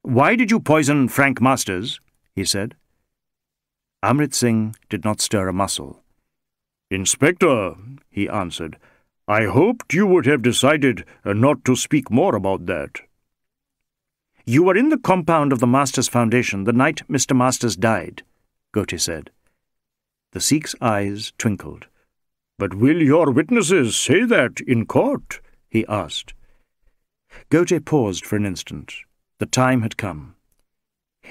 Why did you poison Frank Masters? he said. Amrit Singh did not stir a muscle. Inspector, he answered, I hoped you would have decided uh, not to speak more about that. You were in the compound of the Masters Foundation the night Mr. Masters died, Ghote said. The Sikh's eyes twinkled. But will your witnesses say that in court? he asked. Ghote paused for an instant. The time had come.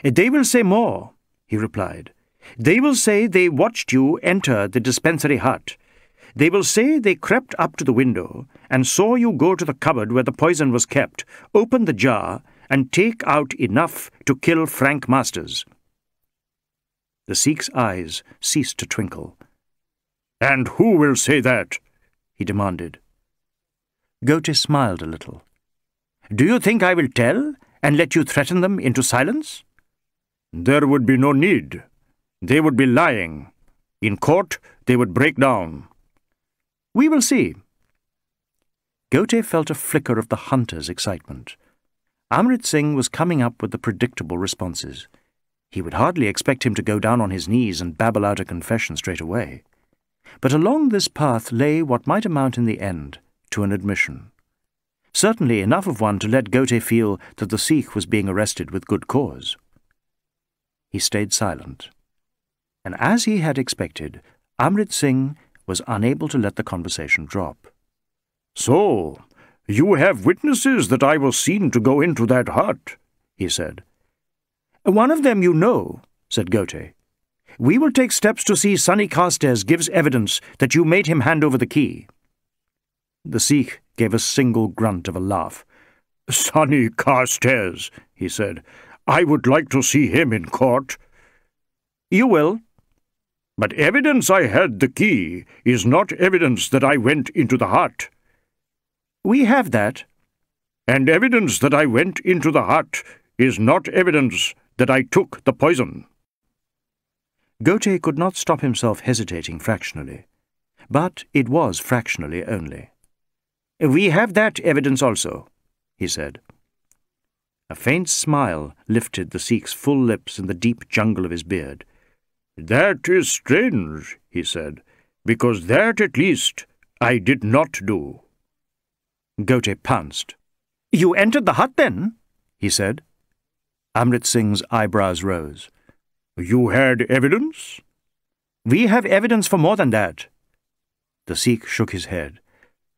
They will say more, he replied. They will say they watched you enter the dispensary hut. They will say they crept up to the window and saw you go to the cupboard where the poison was kept, open the jar, and take out enough to kill Frank Masters. The Sikh's eyes ceased to twinkle. And who will say that? he demanded. Ghote smiled a little. Do you think I will tell and let you threaten them into silence? There would be no need. They would be lying. In court, they would break down. We will see. Ghote felt a flicker of the hunter's excitement. Amrit Singh was coming up with the predictable responses. He would hardly expect him to go down on his knees and babble out a confession straight away. But along this path lay what might amount in the end to an admission. Certainly enough of one to let Ghote feel that the Sikh was being arrested with good cause. He stayed silent. And as he had expected, Amrit Singh was unable to let the conversation drop. So, you have witnesses that I was seen to go into that hut, he said. One of them you know, said Ghote. We will take steps to see Sonny Carstairs gives evidence that you made him hand over the key. The Sikh gave a single grunt of a laugh. Sonny Carstairs, he said. I would like to see him in court. You will. But evidence I had the key is not evidence that I went into the hut. We have that. And evidence that I went into the hut is not evidence that I took the poison. Ghote could not stop himself hesitating fractionally. But it was fractionally only. We have that evidence also, he said. A faint smile lifted the Sikh's full lips in the deep jungle of his beard. That is strange, he said, because that at least I did not do. Ghote pounced. You entered the hut then? he said. Amrit Singh's eyebrows rose. You had evidence? We have evidence for more than that. The Sikh shook his head.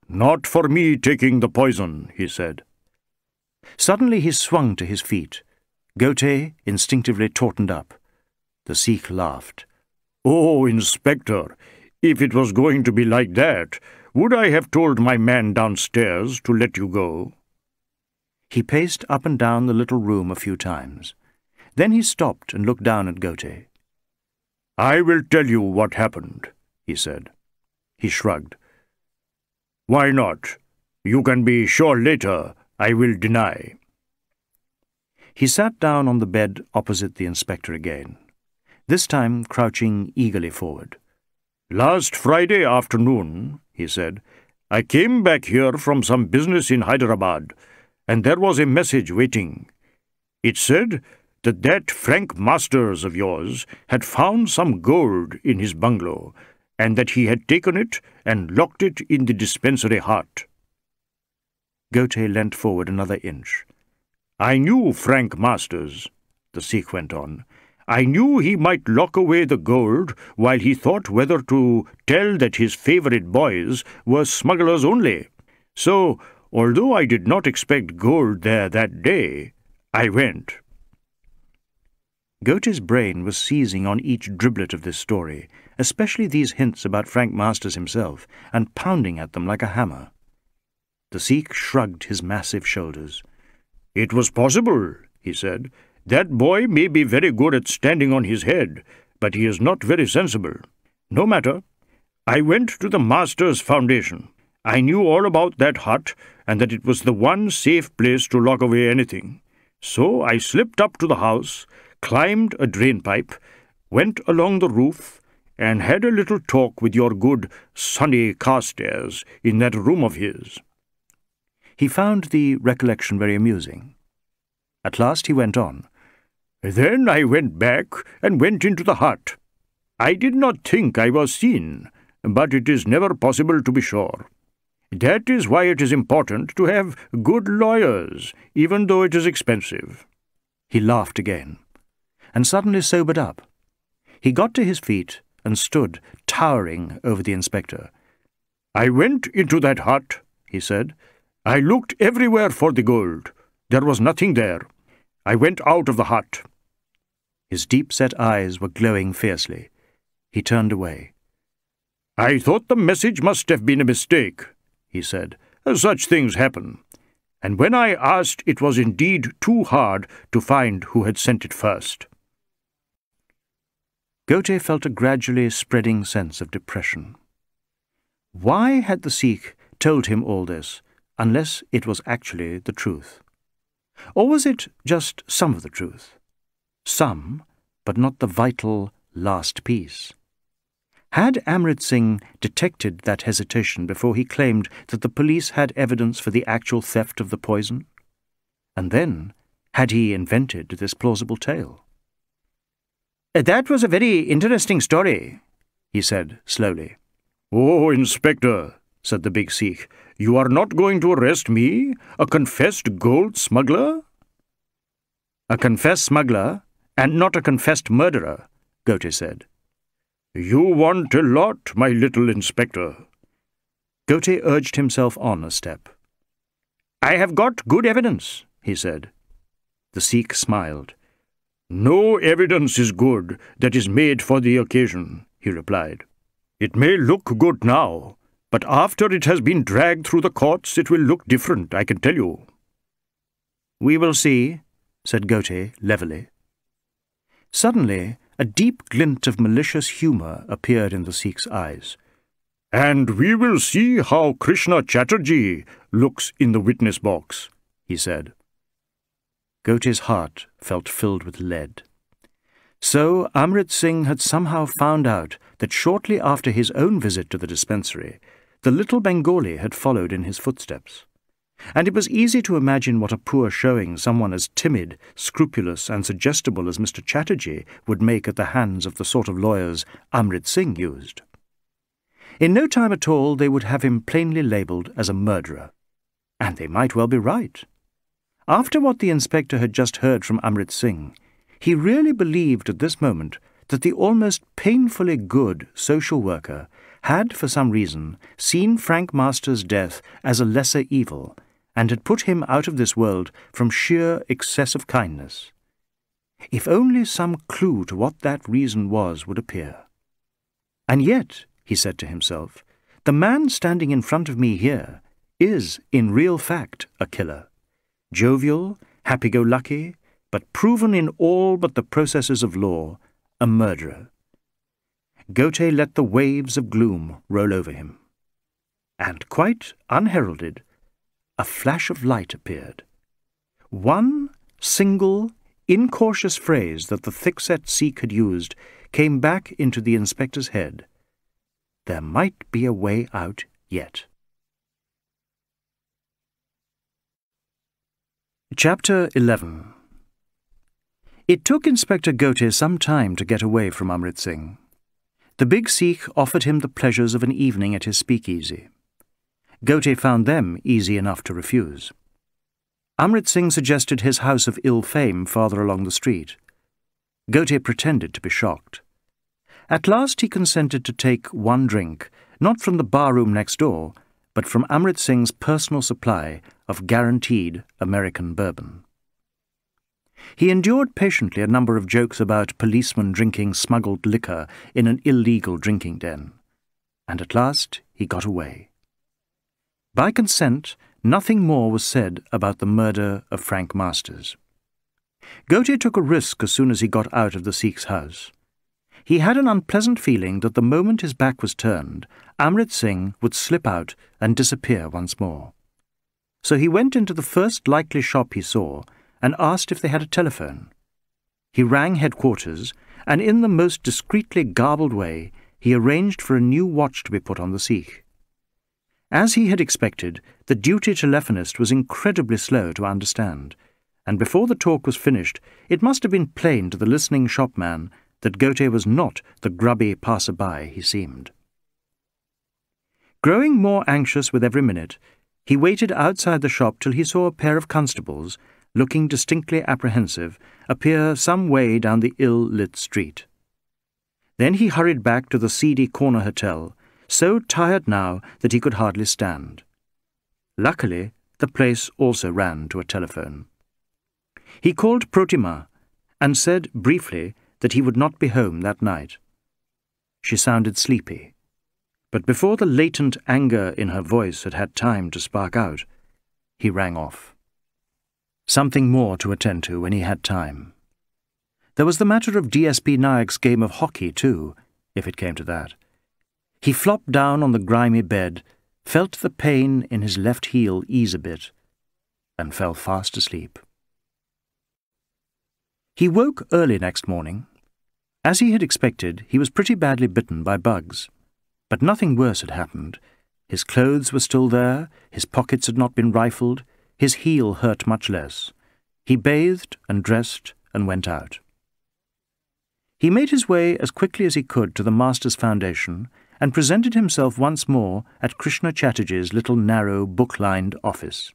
Not for me taking the poison, he said. Suddenly he swung to his feet. Ghote instinctively tautened up. The Sikh laughed. Oh, Inspector, if it was going to be like that, would I have told my man downstairs to let you go? He paced up and down the little room a few times. Then he stopped and looked down at Ghote. I will tell you what happened, he said. He shrugged. Why not? You can be sure later I will deny. He sat down on the bed opposite the inspector again, this time crouching eagerly forward. Last Friday afternoon, he said, I came back here from some business in Hyderabad, and there was a message waiting. It said that that Frank Masters of yours had found some gold in his bungalow, and that he had taken it and locked it in the dispensary hut. Ghote leant forward another inch. I knew Frank Masters, the Sikh went on. I knew he might lock away the gold while he thought whether to tell that his favourite boys were smugglers only. So, although I did not expect gold there that day, I went. Ghote's brain was seizing on each driblet of this story, especially these hints about Frank Masters himself, and pounding at them like a hammer. The Sikh shrugged his massive shoulders. It was possible, he said. That boy may be very good at standing on his head, but he is not very sensible. No matter. I went to the Masters Foundation. I knew all about that hut, and that it was the one safe place to lock away anything. So I slipped up to the house, climbed a drain pipe, went along the roof, and had a little talk with your good Sonny Carstairs in that room of his. He found the recollection very amusing. At last he went on. Then I went back and went into the hut. I did not think I was seen, but it is never possible to be sure. That is why it is important to have good lawyers, even though it is expensive. He laughed again, and suddenly sobered up. He got to his feet and stood, towering over the inspector. I went into that hut, he said. I looked everywhere for the gold. There was nothing there. I went out of the hut. His deep-set eyes were glowing fiercely. He turned away. I thought the message must have been a mistake, he said. Such things happen. And when I asked, it was indeed too hard to find who had sent it first. Ghote felt a gradually spreading sense of depression. Why had the Sikh told him all this, unless it was actually the truth? Or was it just some of the truth? Some, but not the vital last piece. Had Amrit Singh detected that hesitation before he claimed that the police had evidence for the actual theft of the poison? And then, had he invented this plausible tale? Eh, that was a very interesting story, he said slowly. Oh, Inspector, said the big Sikh, you are not going to arrest me, a confessed gold smuggler? A confessed smuggler, and not a confessed murderer, Ghote said. You want a lot, my little inspector. Ghote urged himself on a step. I have got good evidence, he said. The Sikh smiled. No evidence is good that is made for the occasion, he replied. It may look good now, but after it has been dragged through the courts it will look different, I can tell you. We will see, said Ghote levelly. Suddenly, a deep glint of malicious humour appeared in the Sikh's eyes. And we will see how Krishna Chatterjee looks in the witness box, he said. Ghote's heart felt filled with lead. So Amrit Singh had somehow found out that shortly after his own visit to the dispensary, the little Bengali had followed in his footsteps and it was easy to imagine what a poor showing someone as timid, scrupulous, and suggestible as Mr. Chatterjee would make at the hands of the sort of lawyers Amrit Singh used. In no time at all they would have him plainly labelled as a murderer. And they might well be right. After what the inspector had just heard from Amrit Singh, he really believed at this moment that the almost painfully good social worker had, for some reason, seen Frank Masters' death as a lesser evil and had put him out of this world from sheer excess of kindness. If only some clue to what that reason was would appear. And yet, he said to himself, the man standing in front of me here is, in real fact, a killer. Jovial, happy-go-lucky, but proven in all but the processes of law, a murderer. Ghote let the waves of gloom roll over him. And quite unheralded, a flash of light appeared. One single, incautious phrase that the thick-set Sikh had used came back into the inspector's head. There might be a way out yet. Chapter 11 It took Inspector Ghote some time to get away from Amrit Singh. The big Sikh offered him the pleasures of an evening at his speakeasy. Ghote found them easy enough to refuse. Amrit Singh suggested his house of ill fame farther along the street. Ghote pretended to be shocked. At last he consented to take one drink, not from the bar-room next door, but from Amrit Singh's personal supply of guaranteed American bourbon. He endured patiently a number of jokes about policemen drinking smuggled liquor in an illegal drinking den. And at last he got away. By consent, nothing more was said about the murder of Frank Masters. Ghote took a risk as soon as he got out of the Sikh's house. He had an unpleasant feeling that the moment his back was turned, Amrit Singh would slip out and disappear once more. So he went into the first likely shop he saw and asked if they had a telephone. He rang headquarters, and in the most discreetly garbled way, he arranged for a new watch to be put on the Sikh. As he had expected, the duty telephonist was incredibly slow to understand, and before the talk was finished, it must have been plain to the listening shopman that Ghote was not the grubby passer-by he seemed. Growing more anxious with every minute, he waited outside the shop till he saw a pair of constables looking distinctly apprehensive, appear some way down the ill-lit street. Then he hurried back to the seedy corner hotel, so tired now that he could hardly stand. Luckily, the place also ran to a telephone. He called Protima and said briefly that he would not be home that night. She sounded sleepy, but before the latent anger in her voice had had time to spark out, he rang off. Something more to attend to when he had time. There was the matter of DSP Nayak's game of hockey, too, if it came to that. He flopped down on the grimy bed, felt the pain in his left heel ease a bit, and fell fast asleep. He woke early next morning. As he had expected, he was pretty badly bitten by bugs. But nothing worse had happened. His clothes were still there, his pockets had not been rifled, his heel hurt much less. He bathed and dressed and went out. He made his way as quickly as he could to the Master's Foundation and presented himself once more at Krishna Chatterjee's little narrow book-lined office.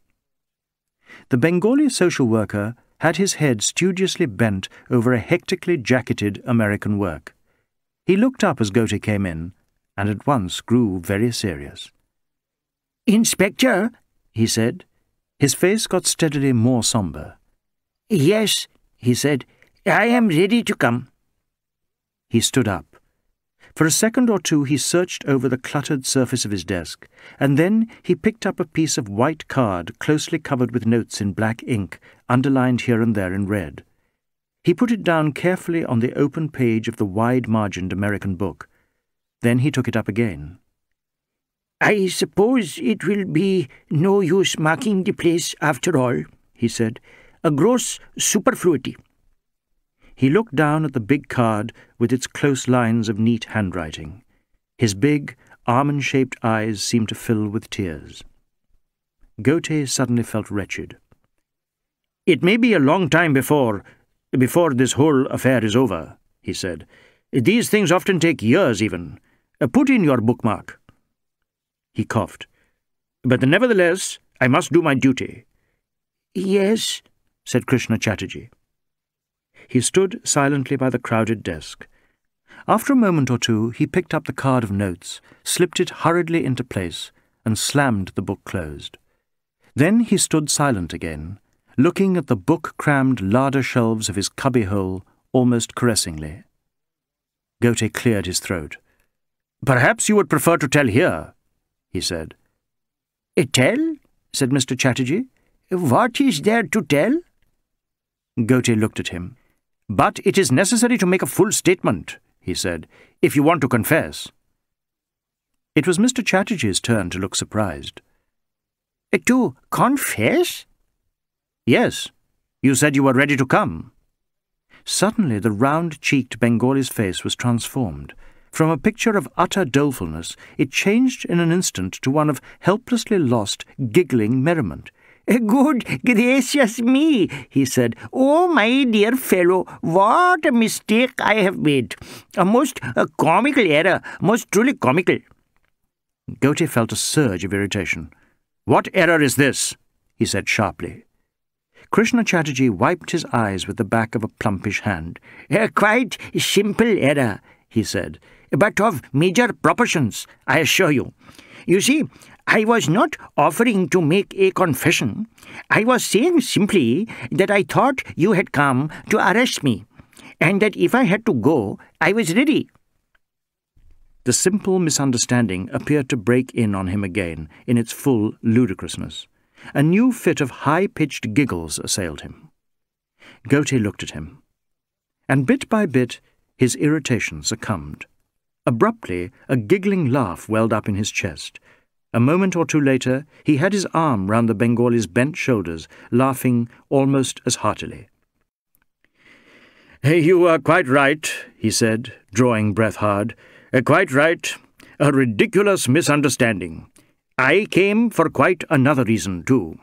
The Bengali social worker had his head studiously bent over a hectically jacketed American work. He looked up as Ghote came in, and at once grew very serious. Inspector, he said, his face got steadily more sombre. Yes, he said, I am ready to come. He stood up. For a second or two he searched over the cluttered surface of his desk, and then he picked up a piece of white card closely covered with notes in black ink, underlined here and there in red. He put it down carefully on the open page of the wide-margined American book. Then he took it up again. I suppose it will be no use marking the place after all, he said. A gross superfluity. He looked down at the big card with its close lines of neat handwriting. His big, almond-shaped eyes seemed to fill with tears. Ghote suddenly felt wretched. It may be a long time before, before this whole affair is over, he said. These things often take years even. Uh, put in your bookmark. He coughed. But nevertheless, I must do my duty. Yes, said Krishna Chatterjee. He stood silently by the crowded desk. After a moment or two, he picked up the card of notes, slipped it hurriedly into place, and slammed the book closed. Then he stood silent again, looking at the book-crammed larder shelves of his cubbyhole almost caressingly. Ghote cleared his throat. Perhaps you would prefer to tell here, he said. Tell? said Mr. Chatterjee. What is there to tell? Ghote looked at him. But it is necessary to make a full statement, he said, if you want to confess. It was Mr. Chatterjee's turn to look surprised. Eh, to confess? Yes. You said you were ready to come. Suddenly the round-cheeked Bengali's face was transformed. From a picture of utter dolefulness, it changed in an instant to one of helplessly lost, giggling merriment. Good gracious me, he said. Oh, my dear fellow, what a mistake I have made. A most a comical error, most truly comical. Ghote felt a surge of irritation. What error is this? he said sharply. Krishna Chatterjee wiped his eyes with the back of a plumpish hand. A quite simple error, he said but of major proportions, I assure you. You see, I was not offering to make a confession. I was saying simply that I thought you had come to arrest me, and that if I had to go, I was ready. The simple misunderstanding appeared to break in on him again in its full ludicrousness. A new fit of high-pitched giggles assailed him. Ghote looked at him, and bit by bit his irritation succumbed. Abruptly, a giggling laugh welled up in his chest. A moment or two later, he had his arm round the Bengali's bent shoulders, laughing almost as heartily. You are quite right, he said, drawing breath hard. Uh, quite right. A ridiculous misunderstanding. I came for quite another reason, too.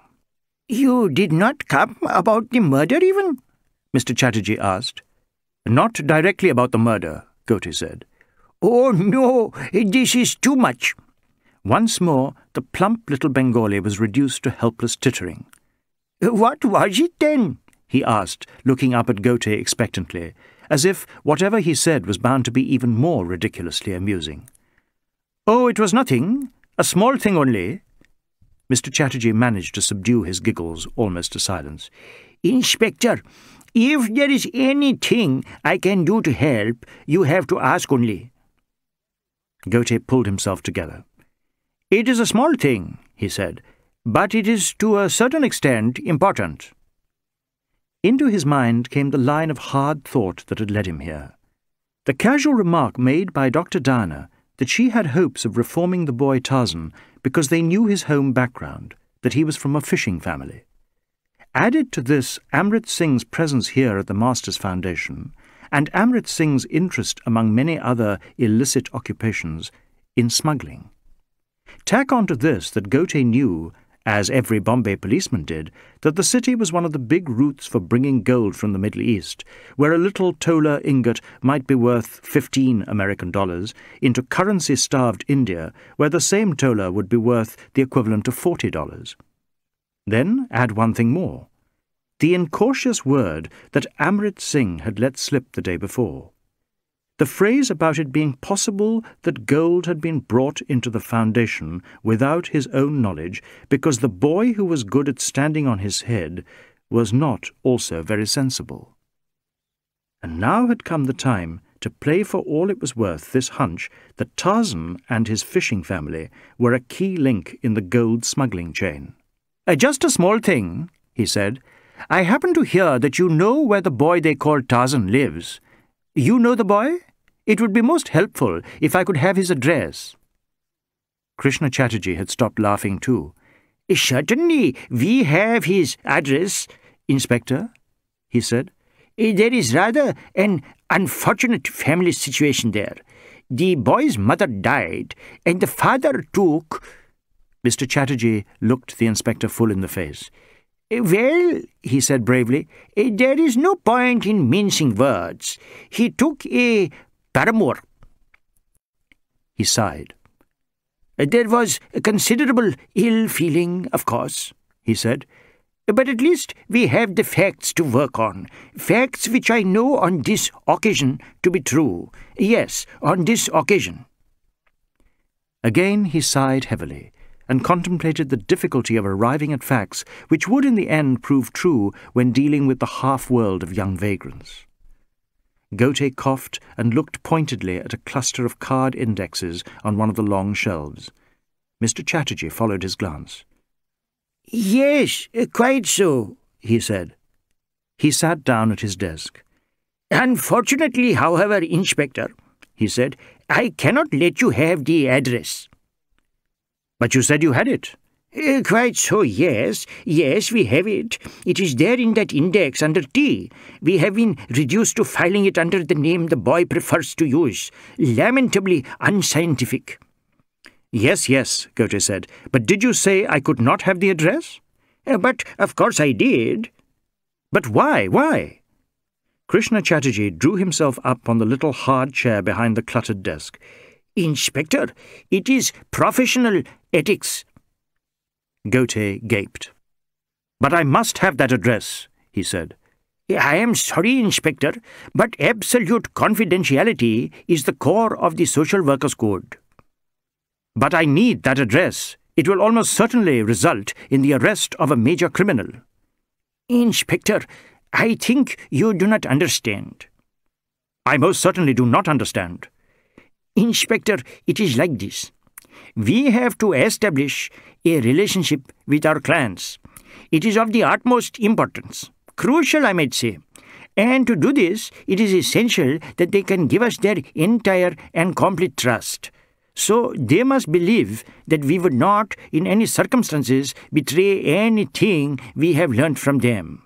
You did not come about the murder, even? Mr. Chatterjee asked. Not directly about the murder, Ghote said. Oh, no, this is too much. Once more, the plump little Bengali was reduced to helpless tittering. What was it then? he asked, looking up at Ghote expectantly, as if whatever he said was bound to be even more ridiculously amusing. Oh, it was nothing. A small thing only. Mr. Chatterjee managed to subdue his giggles almost to silence. Inspector, if there is anything I can do to help, you have to ask only. Ghote pulled himself together. It is a small thing, he said, but it is to a certain extent important. Into his mind came the line of hard thought that had led him here. The casual remark made by Dr. Diana that she had hopes of reforming the boy Tarzan because they knew his home background, that he was from a fishing family. Added to this Amrit Singh's presence here at the Masters Foundation, and Amrit Singh's interest among many other illicit occupations in smuggling. Tack on to this that Ghote knew, as every Bombay policeman did, that the city was one of the big routes for bringing gold from the Middle East, where a little tola ingot might be worth fifteen American dollars, into currency-starved India, where the same tola would be worth the equivalent of forty dollars. Then add one thing more. The incautious word that Amrit Singh had let slip the day before. The phrase about it being possible that gold had been brought into the foundation without his own knowledge because the boy who was good at standing on his head was not also very sensible. And now had come the time to play for all it was worth this hunch that Tarzan and his fishing family were a key link in the gold smuggling chain. Uh, just a small thing, he said. I happen to hear that you know where the boy they call Tarzan lives. You know the boy? It would be most helpful if I could have his address. Krishna Chatterjee had stopped laughing too. Certainly, we have his address, Inspector, he said. There is rather an unfortunate family situation there. The boy's mother died, and the father took Mr. Chatterjee looked the inspector full in the face. Well, he said bravely, eh, there is no point in mincing words. He took a paramour. He sighed. Eh, there was considerable ill feeling, of course, he said, eh, but at least we have the facts to work on, facts which I know on this occasion to be true. Yes, on this occasion. Again he sighed heavily and contemplated the difficulty of arriving at facts which would in the end prove true when dealing with the half-world of young vagrants. Ghote coughed and looked pointedly at a cluster of card indexes on one of the long shelves. Mr. Chatterjee followed his glance. Yes, quite so, he said. He sat down at his desk. Unfortunately, however, Inspector, he said, I cannot let you have the address. But you said you had it. Uh, quite so, yes. Yes, we have it. It is there in that index under T. We have been reduced to filing it under the name the boy prefers to use. Lamentably unscientific. Yes, yes, Ghote said. But did you say I could not have the address? Uh, but of course I did. But why? Why? Krishna Chatterjee drew himself up on the little hard chair behind the cluttered desk. Inspector, it is professional ethics. Ghote gaped. But I must have that address, he said. I am sorry, Inspector, but absolute confidentiality is the core of the Social Workers Code. But I need that address, It will almost certainly result in the arrest of a major criminal. Inspector, I think you do not understand. I most certainly do not understand. Inspector, it is like this. We have to establish a relationship with our clients. It is of the utmost importance, crucial, I might say. And to do this, it is essential that they can give us their entire and complete trust. So they must believe that we would not, in any circumstances, betray anything we have learnt from them.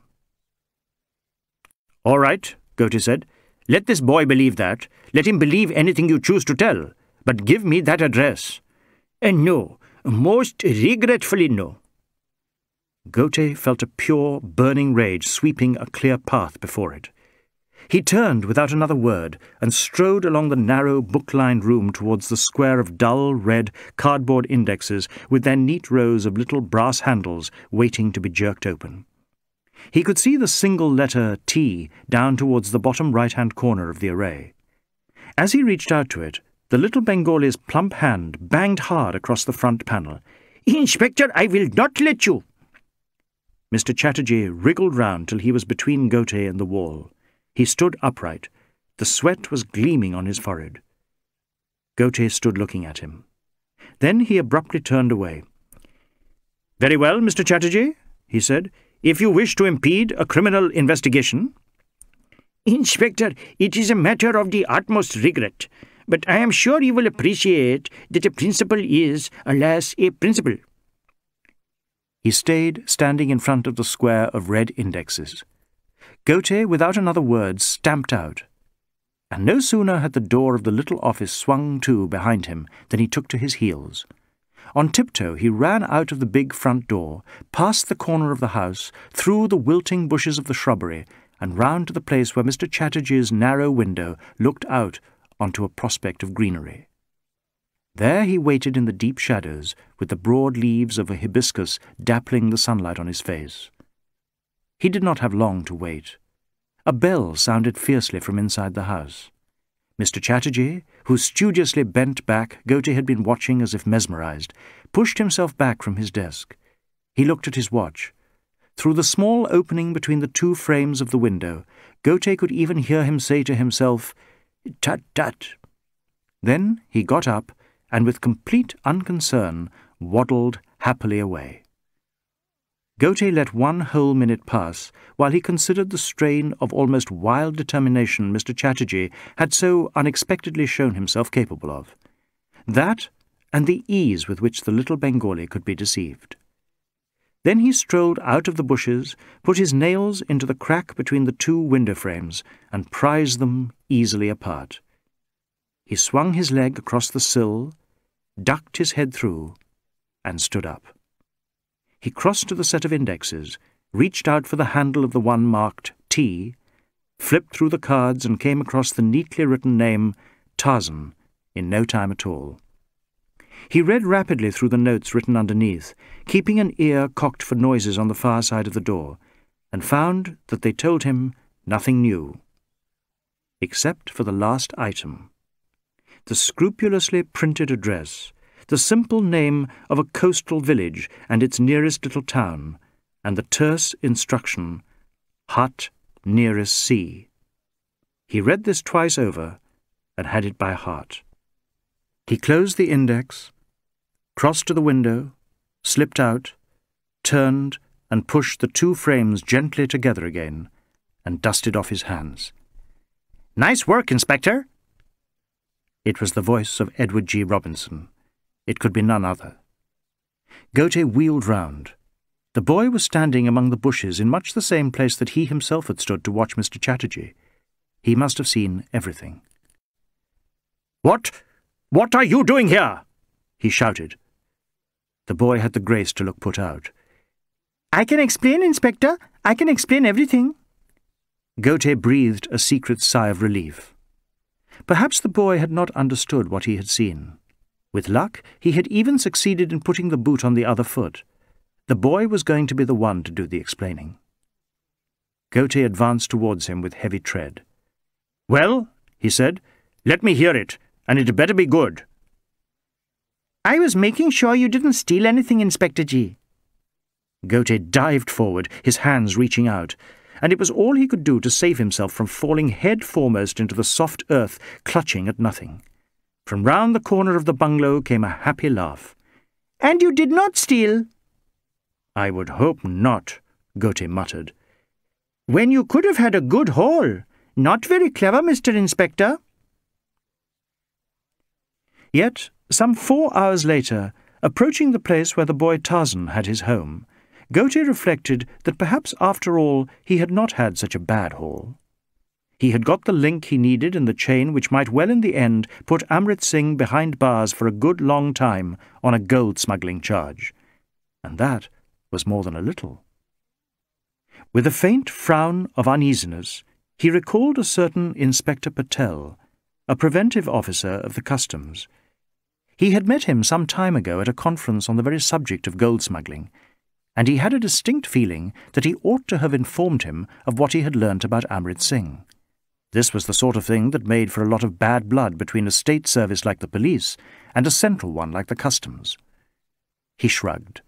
All right, Ghote said. Let this boy believe that. Let him believe anything you choose to tell. But give me that address. And no, most regretfully no. Ghote felt a pure, burning rage sweeping a clear path before it. He turned without another word and strode along the narrow, book-lined room towards the square of dull, red, cardboard indexes with their neat rows of little brass handles waiting to be jerked open. He could see the single letter T down towards the bottom right-hand corner of the array. As he reached out to it, the little Bengali's plump hand banged hard across the front panel. Inspector, I will not let you. Mr. Chatterjee wriggled round till he was between Ghote and the wall. He stood upright. The sweat was gleaming on his forehead. Ghote stood looking at him. Then he abruptly turned away. Very well, Mr. Chatterjee, he said. If you wish to impede a criminal investigation. Inspector, it is a matter of the utmost regret, but I am sure you will appreciate that a principle is, alas, a principle. He stayed standing in front of the square of red indexes. Ghote, without another word, stamped out. And no sooner had the door of the little office swung to behind him than he took to his heels. On tiptoe he ran out of the big front door, past the corner of the house, through the wilting bushes of the shrubbery, and round to the place where Mr. Chatterjee's narrow window looked out onto a prospect of greenery. There he waited in the deep shadows, with the broad leaves of a hibiscus dappling the sunlight on his face. He did not have long to wait. A bell sounded fiercely from inside the house. Mr. Chatterjee, who studiously bent back, Ghote had been watching as if mesmerized, pushed himself back from his desk. He looked at his watch. Through the small opening between the two frames of the window, Ghote could even hear him say to himself, Tut, tut. Then he got up and with complete unconcern waddled happily away. Ghote let one whole minute pass while he considered the strain of almost wild determination Mr. Chatterjee had so unexpectedly shown himself capable of. That, and the ease with which the little Bengali could be deceived. Then he strolled out of the bushes, put his nails into the crack between the two window frames, and prized them easily apart. He swung his leg across the sill, ducked his head through, and stood up. He crossed to the set of indexes, reached out for the handle of the one marked T, flipped through the cards and came across the neatly written name Tarzan in no time at all. He read rapidly through the notes written underneath, keeping an ear cocked for noises on the far side of the door, and found that they told him nothing new, except for the last item. The scrupulously printed address the simple name of a coastal village and its nearest little town, and the terse instruction, Hut nearest sea. He read this twice over and had it by heart. He closed the index, crossed to the window, slipped out, turned and pushed the two frames gently together again, and dusted off his hands. Nice work, Inspector. It was the voice of Edward G. Robinson. It could be none other. Ghote wheeled round. The boy was standing among the bushes in much the same place that he himself had stood to watch Mr. Chatterjee. He must have seen everything. What? What are you doing here? he shouted. The boy had the grace to look put out. I can explain, Inspector. I can explain everything. Ghote breathed a secret sigh of relief. Perhaps the boy had not understood what he had seen. With luck, he had even succeeded in putting the boot on the other foot. The boy was going to be the one to do the explaining. Ghote advanced towards him with heavy tread. Well, he said, let me hear it, and it better be good. I was making sure you didn't steal anything, Inspector G. Ghote dived forward, his hands reaching out, and it was all he could do to save himself from falling head foremost into the soft earth, clutching at nothing. From round the corner of the bungalow came a happy laugh. And you did not steal? I would hope not, Ghote muttered. When you could have had a good haul. Not very clever, Mr. Inspector. Yet, some four hours later, approaching the place where the boy Tarzan had his home, Ghote reflected that perhaps after all he had not had such a bad haul. He had got the link he needed in the chain which might well in the end put Amrit Singh behind bars for a good long time on a gold smuggling charge. And that was more than a little. With a faint frown of uneasiness, he recalled a certain Inspector Patel, a preventive officer of the customs. He had met him some time ago at a conference on the very subject of gold smuggling, and he had a distinct feeling that he ought to have informed him of what he had learnt about Amrit Singh. This was the sort of thing that made for a lot of bad blood between a state service like the police and a central one like the customs. He shrugged.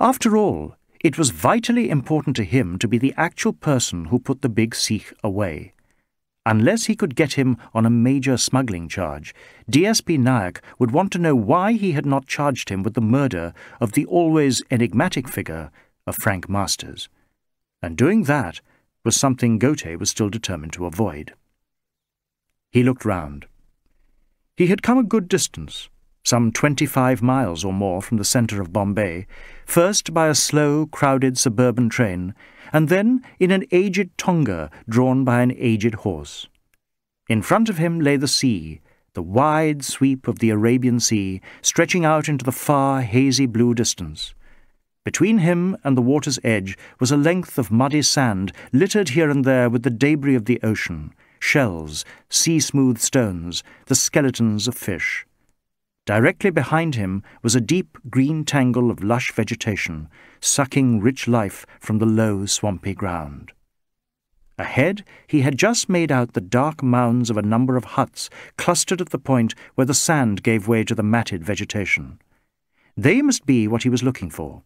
After all, it was vitally important to him to be the actual person who put the big Sikh away. Unless he could get him on a major smuggling charge, DSP Nayak would want to know why he had not charged him with the murder of the always enigmatic figure of Frank Masters. And doing that was something Ghote was still determined to avoid. He looked round. He had come a good distance, some twenty-five miles or more from the centre of Bombay, first by a slow, crowded suburban train, and then in an aged tonga drawn by an aged horse. In front of him lay the sea, the wide sweep of the Arabian Sea, stretching out into the far, hazy blue distance. Between him and the water's edge was a length of muddy sand, littered here and there with the debris of the ocean, shells, sea-smooth stones, the skeletons of fish. Directly behind him was a deep green tangle of lush vegetation, sucking rich life from the low, swampy ground. Ahead, he had just made out the dark mounds of a number of huts clustered at the point where the sand gave way to the matted vegetation. They must be what he was looking for.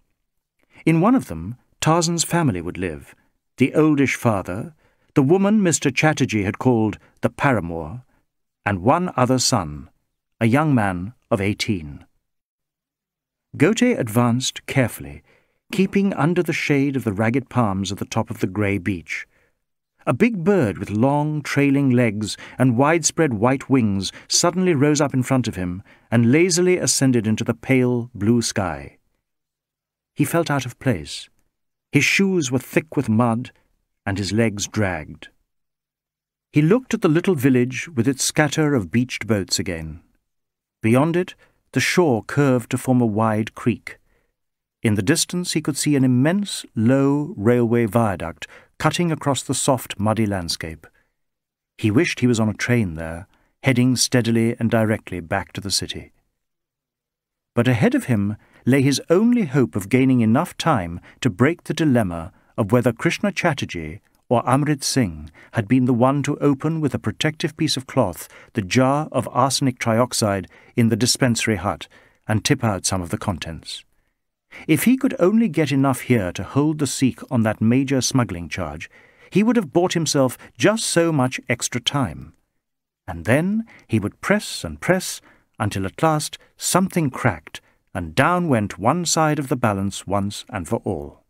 In one of them, Tarzan's family would live, the oldish father, the woman Mr. Chatterjee had called the paramour, and one other son, a young man of eighteen. Ghote advanced carefully, keeping under the shade of the ragged palms at the top of the grey beach. A big bird with long, trailing legs and widespread white wings suddenly rose up in front of him and lazily ascended into the pale blue sky. He felt out of place. His shoes were thick with mud, and his legs dragged. He looked at the little village with its scatter of beached boats again. Beyond it, the shore curved to form a wide creek. In the distance he could see an immense, low railway viaduct cutting across the soft, muddy landscape. He wished he was on a train there, heading steadily and directly back to the city. But ahead of him lay his only hope of gaining enough time to break the dilemma of whether Krishna Chatterjee or Amrit Singh had been the one to open with a protective piece of cloth the jar of arsenic trioxide in the dispensary hut and tip out some of the contents. If he could only get enough here to hold the Sikh on that major smuggling charge, he would have bought himself just so much extra time. And then he would press and press until at last something cracked, and down went one side of the balance once and for all.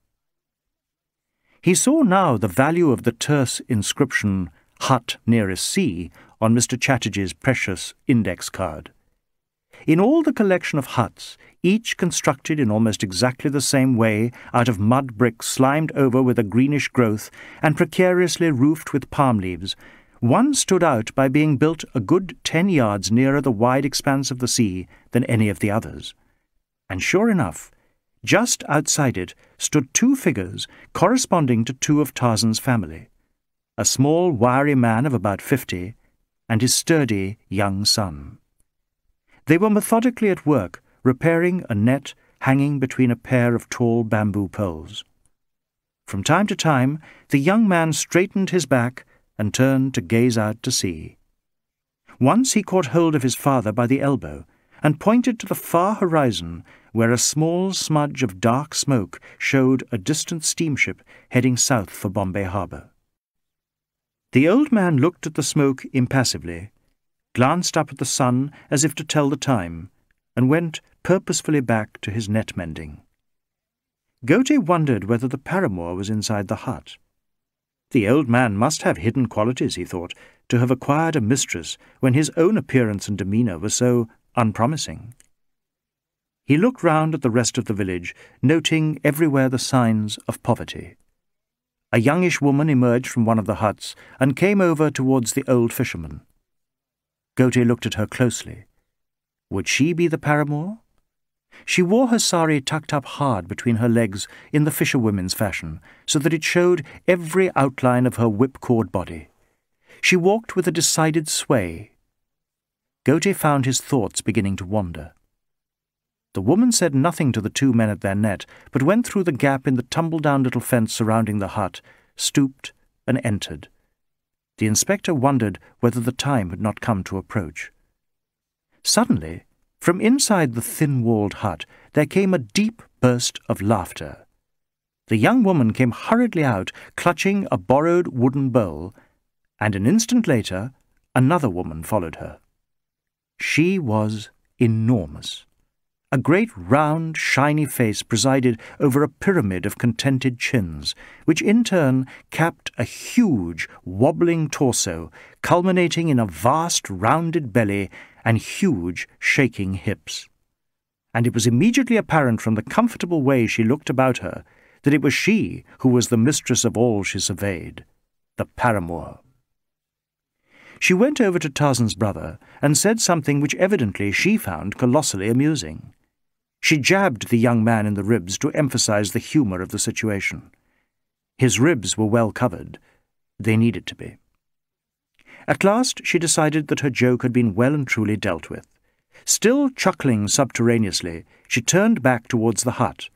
He saw now the value of the terse inscription, Hut nearest sea, on Mr. Chatterjee's precious index card. In all the collection of huts, each constructed in almost exactly the same way out of mud bricks slimed over with a greenish growth and precariously roofed with palm leaves, one stood out by being built a good ten yards nearer the wide expanse of the sea than any of the others. And sure enough, just outside it stood two figures corresponding to two of Tarzan's family a small, wiry man of about fifty, and his sturdy young son. They were methodically at work repairing a net hanging between a pair of tall bamboo poles. From time to time, the young man straightened his back and turned to gaze out to sea. Once he caught hold of his father by the elbow and pointed to the far horizon where a small smudge of dark smoke showed a distant steamship heading south for Bombay Harbour. The old man looked at the smoke impassively, glanced up at the sun as if to tell the time, and went purposefully back to his net mending. Ghote wondered whether the paramour was inside the hut. The old man must have hidden qualities, he thought, to have acquired a mistress when his own appearance and demeanour were so unpromising. He looked round at the rest of the village, noting everywhere the signs of poverty. A youngish woman emerged from one of the huts and came over towards the old fisherman. Ghote looked at her closely. Would she be the paramour? She wore her sari tucked up hard between her legs in the fisherwomen's fashion, so that it showed every outline of her whipcord body. She walked with a decided sway. Ghote found his thoughts beginning to wander. The woman said nothing to the two men at their net, but went through the gap in the tumble-down little fence surrounding the hut, stooped, and entered. The inspector wondered whether the time had not come to approach. Suddenly, from inside the thin-walled hut there came a deep burst of laughter. The young woman came hurriedly out, clutching a borrowed wooden bowl, and an instant later another woman followed her. She was enormous. A great round, shiny face presided over a pyramid of contented chins, which in turn capped a huge, wobbling torso, culminating in a vast, rounded belly and huge, shaking hips. And it was immediately apparent from the comfortable way she looked about her that it was she who was the mistress of all she surveyed, the paramour. She went over to Tarzan's brother and said something which evidently she found colossally amusing. She jabbed the young man in the ribs to emphasize the humour of the situation. His ribs were well covered. They needed to be. At last she decided that her joke had been well and truly dealt with. Still chuckling subterraneously, she turned back towards the hut.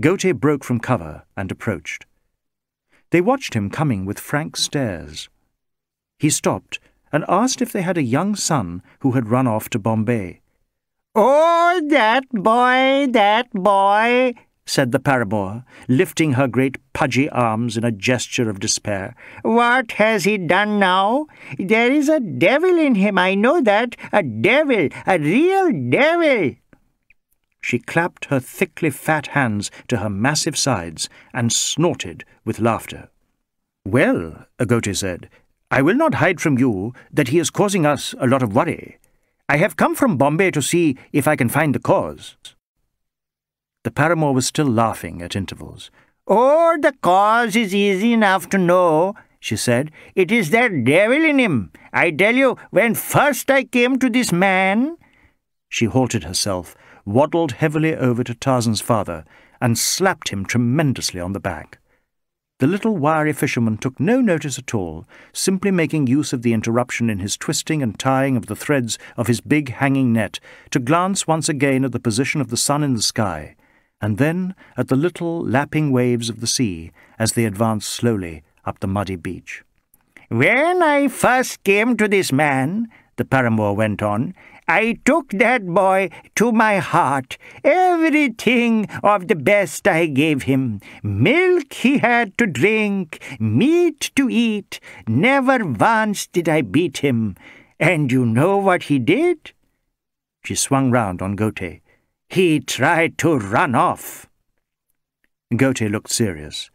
Ghote broke from cover and approached. They watched him coming with frank stares. He stopped and asked if they had a young son who had run off to Bombay. Oh, that boy, that boy, said the paramour, lifting her great pudgy arms in a gesture of despair. What has he done now? There is a devil in him, I know that. A devil, a real devil. She clapped her thickly fat hands to her massive sides and snorted with laughter. Well, Ghote said, I will not hide from you that he is causing us a lot of worry. I have come from Bombay to see if I can find the cause. The paramour was still laughing at intervals. Oh, the cause is easy enough to know, she said. It is that devil in him. I tell you, when first I came to this man... She halted herself, waddled heavily over to Tarzan's father, and slapped him tremendously on the back. The little wiry fisherman took no notice at all, simply making use of the interruption in his twisting and tying of the threads of his big hanging net to glance once again at the position of the sun in the sky, and then at the little lapping waves of the sea as they advanced slowly up the muddy beach. When I first came to this man, the paramour went on, I took that boy to my heart. Everything of the best I gave him. Milk he had to drink, meat to eat. Never once did I beat him. And you know what he did? She swung round on Ghote. He tried to run off. Ghote looked serious,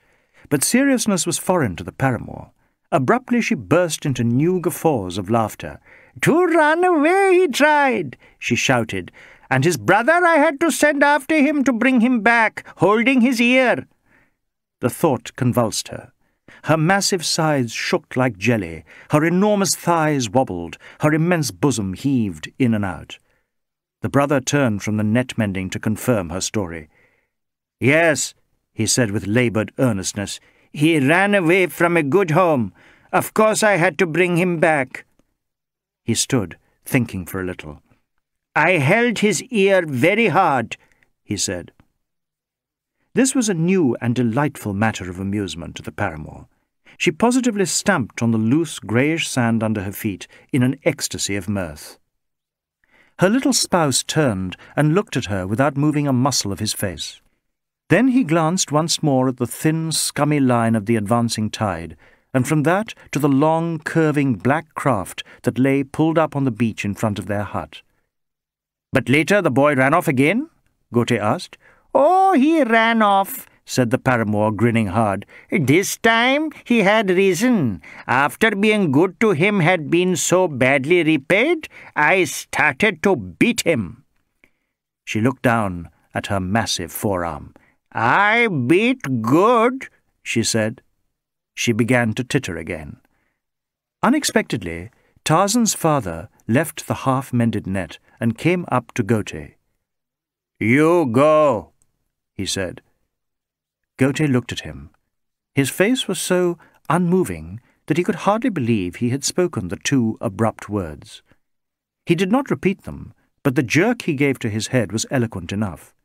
but seriousness was foreign to the paramour. Abruptly she burst into new guffaws of laughter. To run away he tried, she shouted, and his brother I had to send after him to bring him back, holding his ear. The thought convulsed her. Her massive sides shook like jelly, her enormous thighs wobbled, her immense bosom heaved in and out. The brother turned from the net mending to confirm her story. Yes, he said with laboured earnestness, he ran away from a good home. Of course I had to bring him back. He stood, thinking for a little. I held his ear very hard, he said. This was a new and delightful matter of amusement to the paramour. She positively stamped on the loose greyish sand under her feet in an ecstasy of mirth. Her little spouse turned and looked at her without moving a muscle of his face. Then he glanced once more at the thin, scummy line of the advancing tide, and from that to the long, curving black craft that lay pulled up on the beach in front of their hut. But later the boy ran off again? Ghote asked. Oh, he ran off, said the paramour, grinning hard. This time he had reason. After being good to him had been so badly repaid, I started to beat him. She looked down at her massive forearm. I beat good, she said. She began to titter again. Unexpectedly, Tarzan's father left the half-mended net and came up to Ghote. You go, he said. Ghote looked at him. His face was so unmoving that he could hardly believe he had spoken the two abrupt words. He did not repeat them, but the jerk he gave to his head was eloquent enough.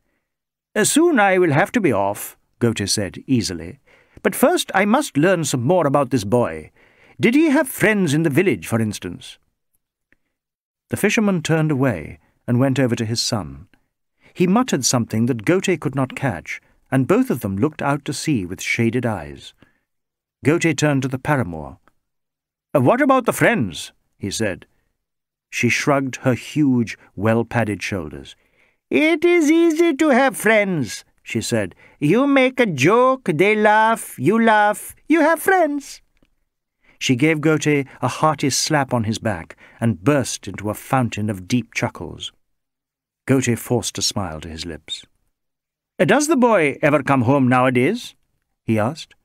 Soon I will have to be off, Ghote said easily. But first I must learn some more about this boy. Did he have friends in the village, for instance? The fisherman turned away and went over to his son. He muttered something that Ghote could not catch, and both of them looked out to sea with shaded eyes. Ghote turned to the paramour. Uh, what about the friends? he said. She shrugged her huge, well-padded shoulders. It is easy to have friends, she said. You make a joke, they laugh, you laugh, you have friends. She gave Ghote a hearty slap on his back and burst into a fountain of deep chuckles. Ghote forced a smile to his lips. Eh, does the boy ever come home nowadays? he asked.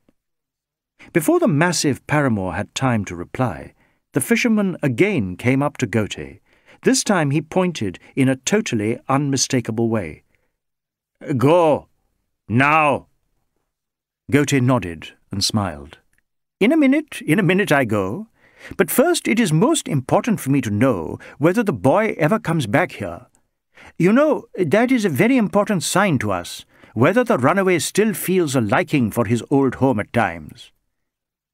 Before the massive paramour had time to reply, the fisherman again came up to Ghote. This time he pointed in a totally unmistakable way. Go! Now! Ghote nodded and smiled. In a minute, in a minute I go. But first it is most important for me to know whether the boy ever comes back here. You know, that is a very important sign to us, whether the runaway still feels a liking for his old home at times.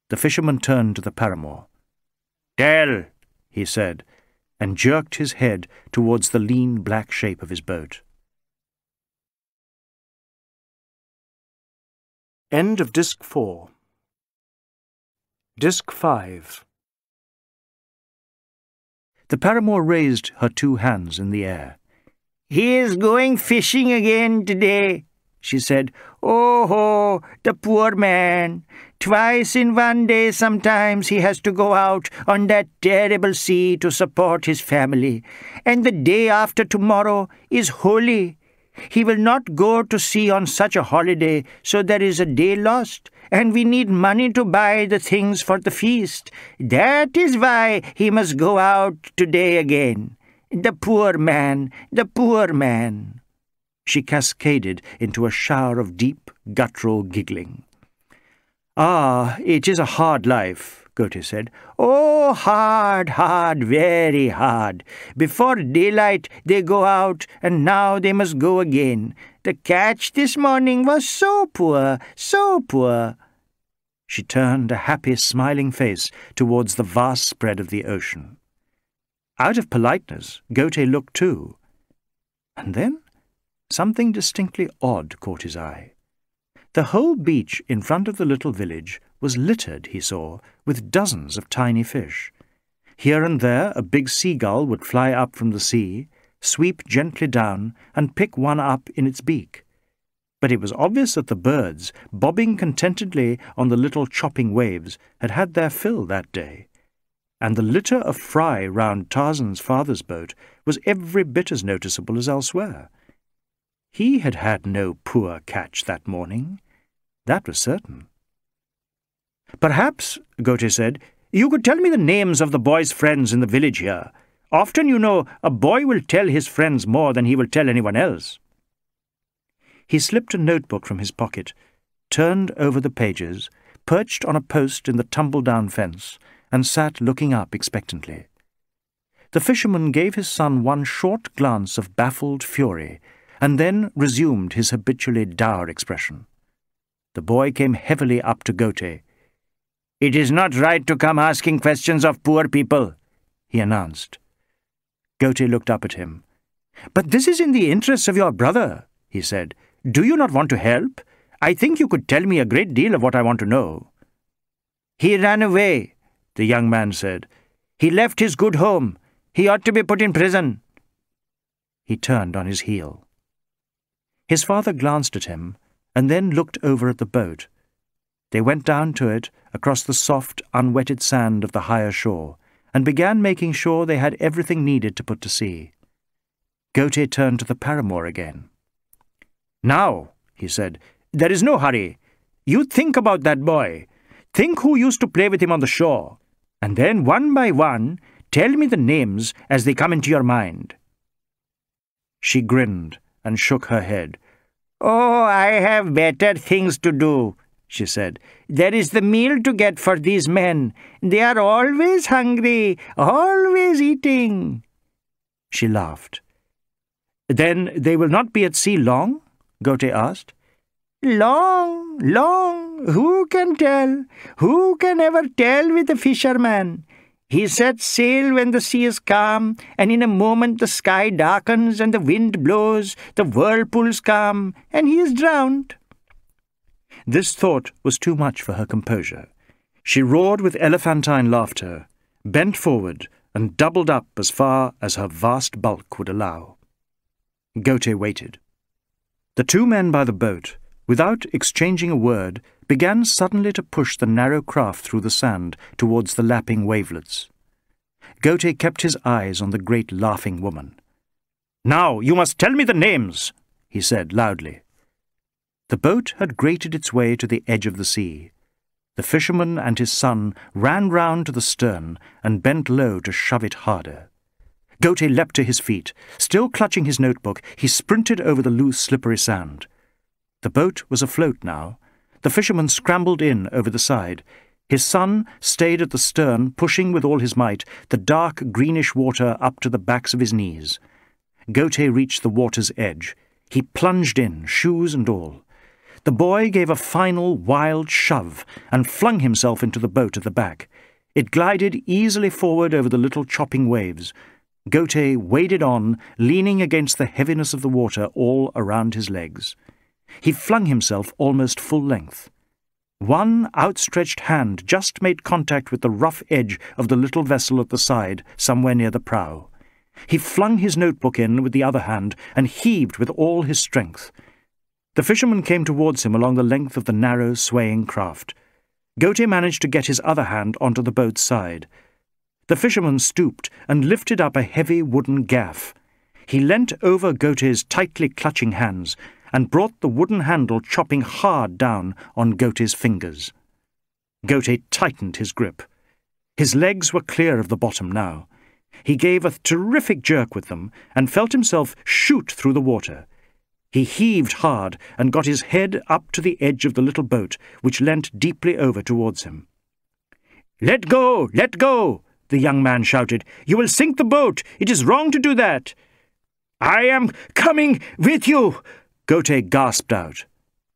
The fisherman turned to the paramour. Tell, he said, and jerked his head towards the lean black shape of his boat. End of Disc 4 Disc 5 The paramour raised her two hands in the air. He is going fishing again today, she said. Oh, ho, the poor man. Twice in one day sometimes he has to go out on that terrible sea to support his family. And the day after tomorrow is holy. He will not go to sea on such a holiday, so there is a day lost, and we need money to buy the things for the feast. That is why he must go out today again. The poor man, the poor man. She cascaded into a shower of deep, guttural giggling. Ah, it is a hard life, Ghote said. Oh, hard, hard, very hard. Before daylight they go out, and now they must go again. The catch this morning was so poor, so poor. She turned a happy, smiling face towards the vast spread of the ocean. Out of politeness, Ghote looked too. And then something distinctly odd caught his eye. The whole beach in front of the little village was littered, he saw, with dozens of tiny fish. Here and there a big seagull would fly up from the sea, sweep gently down, and pick one up in its beak. But it was obvious that the birds, bobbing contentedly on the little chopping waves, had had their fill that day and the litter of fry round Tarzan's father's boat was every bit as noticeable as elsewhere. He had had no poor catch that morning. That was certain. Perhaps, Ghote said, you could tell me the names of the boy's friends in the village here. Often, you know, a boy will tell his friends more than he will tell anyone else. He slipped a notebook from his pocket, turned over the pages, perched on a post in the tumble-down fence, and sat looking up expectantly. The fisherman gave his son one short glance of baffled fury, and then resumed his habitually dour expression. The boy came heavily up to Ghote. It is not right to come asking questions of poor people, he announced. Ghote looked up at him. But this is in the interests of your brother, he said. Do you not want to help? I think you could tell me a great deal of what I want to know. He ran away, the young man said. He left his good home. He ought to be put in prison. He turned on his heel. His father glanced at him and then looked over at the boat. They went down to it across the soft, unwetted sand of the higher shore and began making sure they had everything needed to put to sea. Ghote turned to the paramour again. Now, he said, there is no hurry. You think about that boy. Think who used to play with him on the shore. And then, one by one, tell me the names as they come into your mind. She grinned and shook her head. Oh, I have better things to do, she said. There is the meal to get for these men. They are always hungry, always eating. She laughed. Then they will not be at sea long? Ghote asked. Long, long, who can tell? Who can ever tell with a fisherman? He sets sail when the sea is calm, and in a moment the sky darkens and the wind blows, the whirlpools come, and he is drowned. This thought was too much for her composure. She roared with elephantine laughter, bent forward, and doubled up as far as her vast bulk would allow. Ghote waited. The two men by the boat, without exchanging a word, began suddenly to push the narrow craft through the sand towards the lapping wavelets. Ghote kept his eyes on the great laughing woman. Now you must tell me the names, he said loudly. The boat had grated its way to the edge of the sea. The fisherman and his son ran round to the stern and bent low to shove it harder. Ghote leapt to his feet. Still clutching his notebook, he sprinted over the loose, slippery sand. The boat was afloat now. The fisherman scrambled in over the side. His son stayed at the stern, pushing with all his might the dark greenish water up to the backs of his knees. Ghote reached the water's edge. He plunged in, shoes and all. The boy gave a final wild shove and flung himself into the boat at the back. It glided easily forward over the little chopping waves. Ghote waded on, leaning against the heaviness of the water all around his legs. He flung himself almost full length. One outstretched hand just made contact with the rough edge of the little vessel at the side, somewhere near the prow. He flung his notebook in with the other hand and heaved with all his strength. The fisherman came towards him along the length of the narrow, swaying craft. Ghote managed to get his other hand onto the boat's side. The fisherman stooped and lifted up a heavy wooden gaff. He leant over Ghote's tightly clutching hands and brought the wooden handle chopping hard down on Ghote's fingers. Ghote tightened his grip. His legs were clear of the bottom now. He gave a terrific jerk with them and felt himself shoot through the water. He heaved hard and got his head up to the edge of the little boat, which leant deeply over towards him. Let go! Let go! the young man shouted. You will sink the boat! It is wrong to do that! I am coming with you! Ghote gasped out.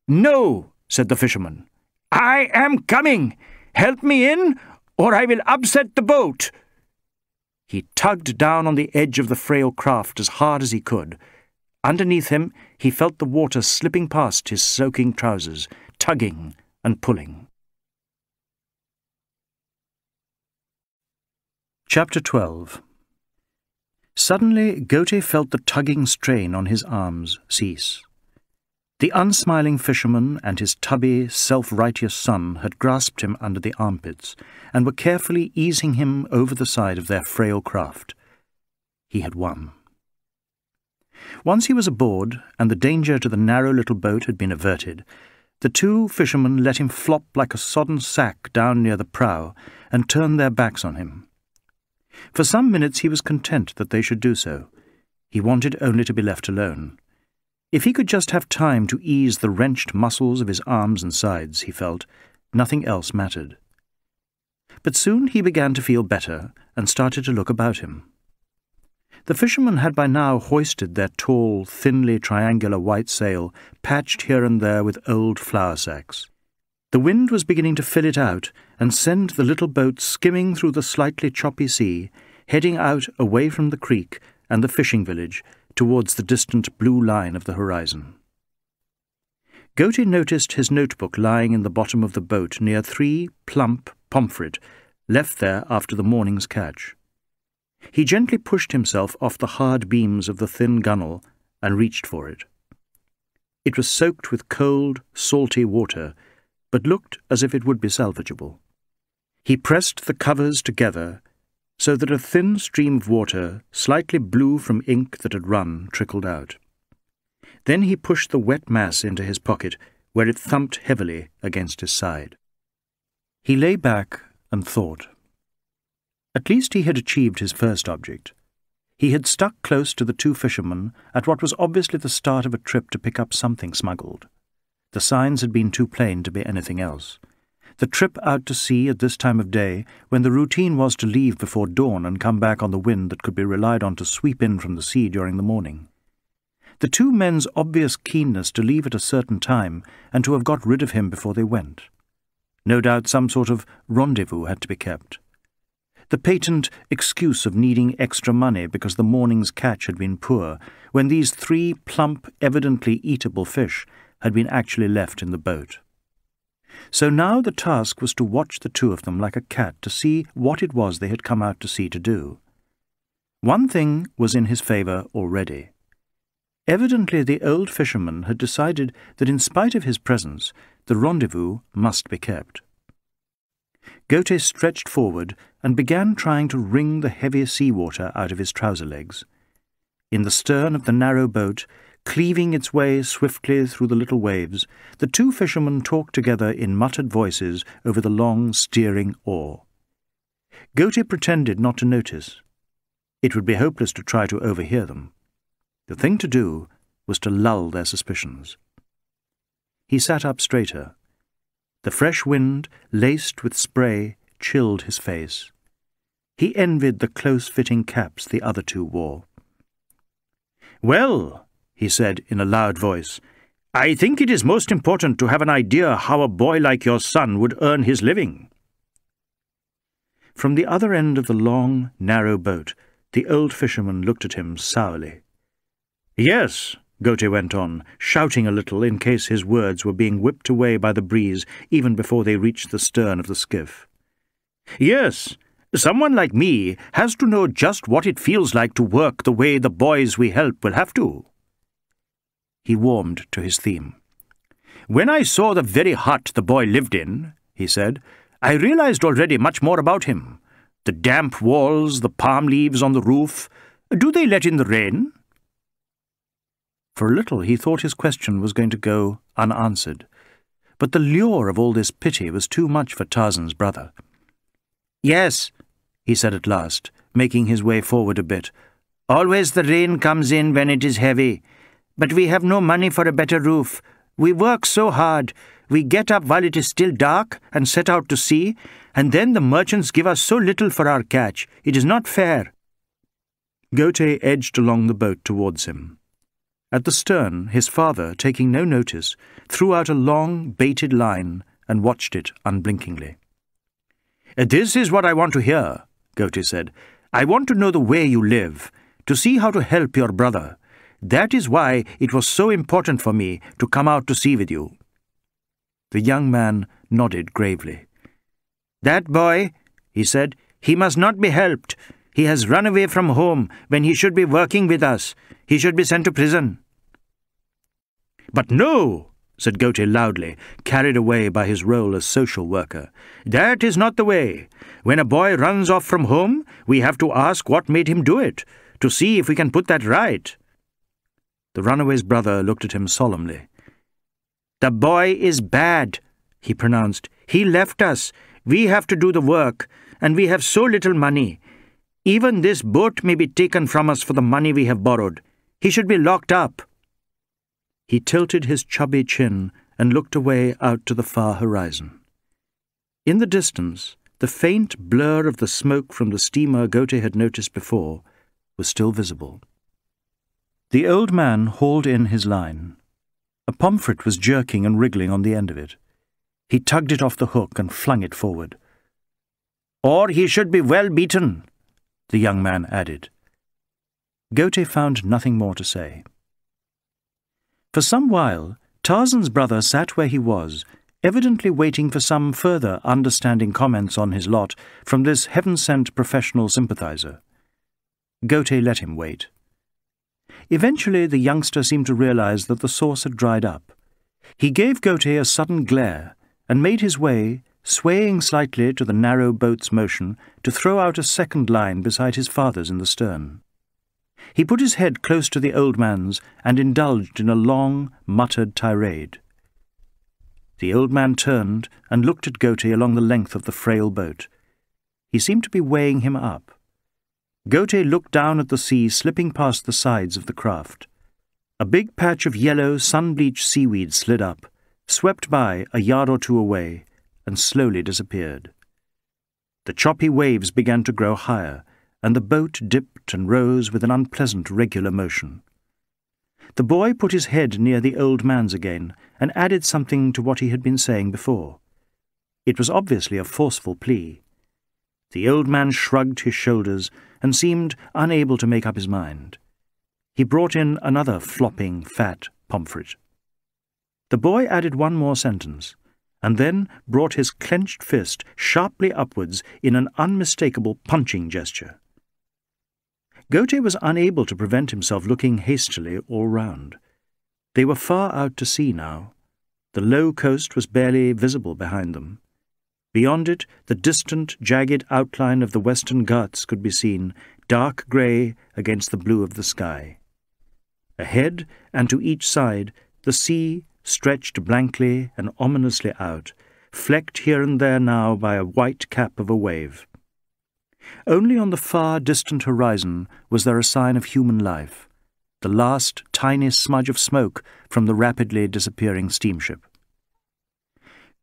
No, said the fisherman. I am coming! Help me in, or I will upset the boat! He tugged down on the edge of the frail craft as hard as he could, Underneath him, he felt the water slipping past his soaking trousers, tugging and pulling. Chapter 12 Suddenly, Ghote felt the tugging strain on his arms cease. The unsmiling fisherman and his tubby, self-righteous son had grasped him under the armpits and were carefully easing him over the side of their frail craft. He had won. Once he was aboard, and the danger to the narrow little boat had been averted, the two fishermen let him flop like a sodden sack down near the prow and turned their backs on him. For some minutes he was content that they should do so. He wanted only to be left alone. If he could just have time to ease the wrenched muscles of his arms and sides, he felt, nothing else mattered. But soon he began to feel better and started to look about him. The fishermen had by now hoisted their tall, thinly triangular white sail, patched here and there with old flour sacks. The wind was beginning to fill it out and send the little boat skimming through the slightly choppy sea, heading out away from the creek and the fishing village towards the distant blue line of the horizon. Ghote noticed his notebook lying in the bottom of the boat near three plump pomfret left there after the morning's catch. He gently pushed himself off the hard beams of the thin gunwale and reached for it. It was soaked with cold, salty water, but looked as if it would be salvageable. He pressed the covers together so that a thin stream of water, slightly blue from ink that had run, trickled out. Then he pushed the wet mass into his pocket, where it thumped heavily against his side. He lay back and thought. At least he had achieved his first object. He had stuck close to the two fishermen at what was obviously the start of a trip to pick up something smuggled. The signs had been too plain to be anything else. The trip out to sea at this time of day, when the routine was to leave before dawn and come back on the wind that could be relied on to sweep in from the sea during the morning. The two men's obvious keenness to leave at a certain time and to have got rid of him before they went. No doubt some sort of rendezvous had to be kept. The patent excuse of needing extra money because the morning's catch had been poor, when these three plump, evidently eatable fish had been actually left in the boat. So now the task was to watch the two of them like a cat to see what it was they had come out to sea to do. One thing was in his favour already. Evidently the old fisherman had decided that in spite of his presence, the rendezvous must be kept. Ghote stretched forward and began trying to wring the heavy sea water out of his trouser legs. In the stern of the narrow boat, Cleaving its way swiftly through the little waves, the two fishermen talked together in muttered voices over the long steering oar. Ghote pretended not to notice. It would be hopeless to try to overhear them. The thing to do was to lull their suspicions. He sat up straighter. The fresh wind, laced with spray, chilled his face. He envied the close-fitting caps the other two wore. Well, he said in a loud voice. I think it is most important to have an idea how a boy like your son would earn his living. From the other end of the long, narrow boat, the old fisherman looked at him sourly. Yes, Ghote went on, shouting a little in case his words were being whipped away by the breeze even before they reached the stern of the skiff. Yes, someone like me has to know just what it feels like to work the way the boys we help will have to. He warmed to his theme. When I saw the very hut the boy lived in, he said, I realized already much more about him. The damp walls, the palm leaves on the roof. Do they let in the rain? For a little he thought his question was going to go unanswered, but the lure of all this pity was too much for Tarzan's brother. Yes, he said at last, making his way forward a bit. Always the rain comes in when it is heavy. But we have no money for a better roof. We work so hard. We get up while it is still dark and set out to sea, and then the merchants give us so little for our catch. It is not fair. Ghote edged along the boat towards him. At the stern, his father, taking no notice, threw out a long, baited line and watched it unblinkingly. This is what I want to hear, Ghote said. I want to know the way you live, to see how to help your brother. That is why it was so important for me to come out to sea with you. The young man nodded gravely. That boy, he said, he must not be helped. He has run away from home when he should be working with us. He should be sent to prison. But no, said Ghote loudly, carried away by his role as social worker. That is not the way. When a boy runs off from home, we have to ask what made him do it, to see if we can put that right. The runaway's brother looked at him solemnly. The boy is bad, he pronounced. He left us. We have to do the work, and we have so little money. Even this boat may be taken from us for the money we have borrowed. He should be locked up. He tilted his chubby chin and looked away out to the far horizon. In the distance, the faint blur of the smoke from the steamer Ghote had noticed before was still visible. The old man hauled in his line. A pomfret was jerking and wriggling on the end of it. He tugged it off the hook and flung it forward. Or he should be well beaten, the young man added. Ghote found nothing more to say. For some while, Tarzan's brother sat where he was, evidently waiting for some further understanding comments on his lot from this heaven-sent professional sympathizer. Ghote let him wait. Eventually, the youngster seemed to realize that the source had dried up. He gave Ghote a sudden glare and made his way, swaying slightly to the narrow boat's motion, to throw out a second line beside his father's in the stern. He put his head close to the old man's and indulged in a long, muttered tirade. The old man turned and looked at Ghote along the length of the frail boat. He seemed to be weighing him up. Ghote looked down at the sea slipping past the sides of the craft. A big patch of yellow, sun-bleached seaweed slid up, swept by a yard or two away, and slowly disappeared. The choppy waves began to grow higher, and the boat dipped and rose with an unpleasant regular motion. The boy put his head near the old man's again, and added something to what he had been saying before. It was obviously a forceful plea. The old man shrugged his shoulders and seemed unable to make up his mind. He brought in another flopping, fat pomfret. The boy added one more sentence, and then brought his clenched fist sharply upwards in an unmistakable punching gesture. Ghote was unable to prevent himself looking hastily all round. They were far out to sea now. The low coast was barely visible behind them. Beyond it, the distant, jagged outline of the western Ghats could be seen, dark grey against the blue of the sky. Ahead and to each side, the sea stretched blankly and ominously out, flecked here and there now by a white cap of a wave. Only on the far distant horizon was there a sign of human life, the last tiny smudge of smoke from the rapidly disappearing steamship.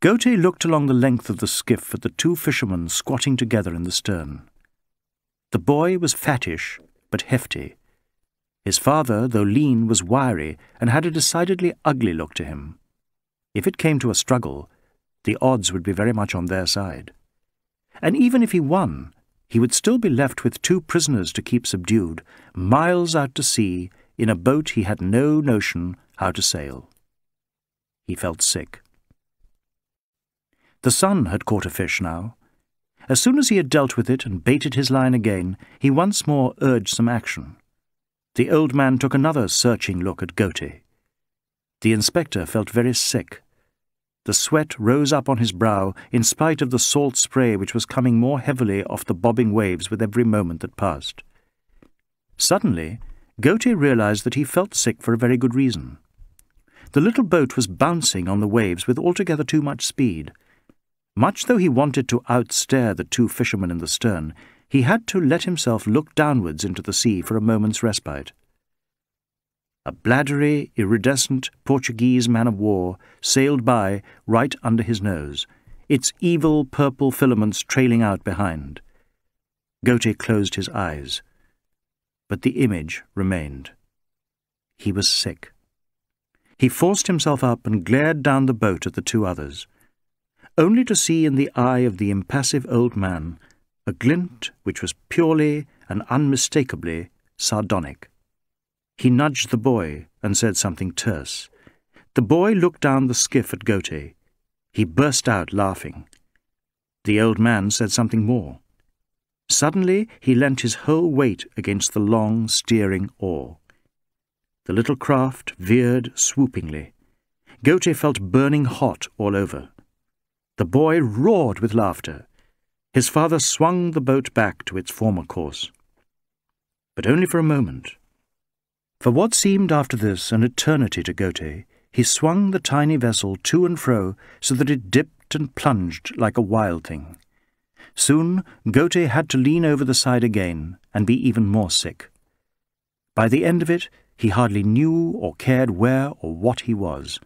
Ghote looked along the length of the skiff at the two fishermen squatting together in the stern. The boy was fattish, but hefty. His father, though lean, was wiry and had a decidedly ugly look to him. If it came to a struggle, the odds would be very much on their side. And even if he won, he would still be left with two prisoners to keep subdued, miles out to sea, in a boat he had no notion how to sail. He felt sick. The son had caught a fish now. As soon as he had dealt with it and baited his line again, he once more urged some action. The old man took another searching look at Ghote. The inspector felt very sick. The sweat rose up on his brow in spite of the salt spray which was coming more heavily off the bobbing waves with every moment that passed. Suddenly, Ghote realized that he felt sick for a very good reason. The little boat was bouncing on the waves with altogether too much speed. Much though he wanted to outstare the two fishermen in the stern, he had to let himself look downwards into the sea for a moment's respite. A bladdery, iridescent Portuguese man-of-war sailed by right under his nose, its evil purple filaments trailing out behind. Ghote closed his eyes. But the image remained. He was sick. He forced himself up and glared down the boat at the two others, only to see in the eye of the impassive old man a glint which was purely and unmistakably sardonic. He nudged the boy and said something terse. The boy looked down the skiff at Ghote. He burst out laughing. The old man said something more. Suddenly he leant his whole weight against the long steering oar. The little craft veered swoopingly. Ghote felt burning hot all over. The boy roared with laughter. His father swung the boat back to its former course. But only for a moment. For what seemed after this an eternity to Ghote, he swung the tiny vessel to and fro so that it dipped and plunged like a wild thing. Soon Ghote had to lean over the side again and be even more sick. By the end of it, he hardly knew or cared where or what he was.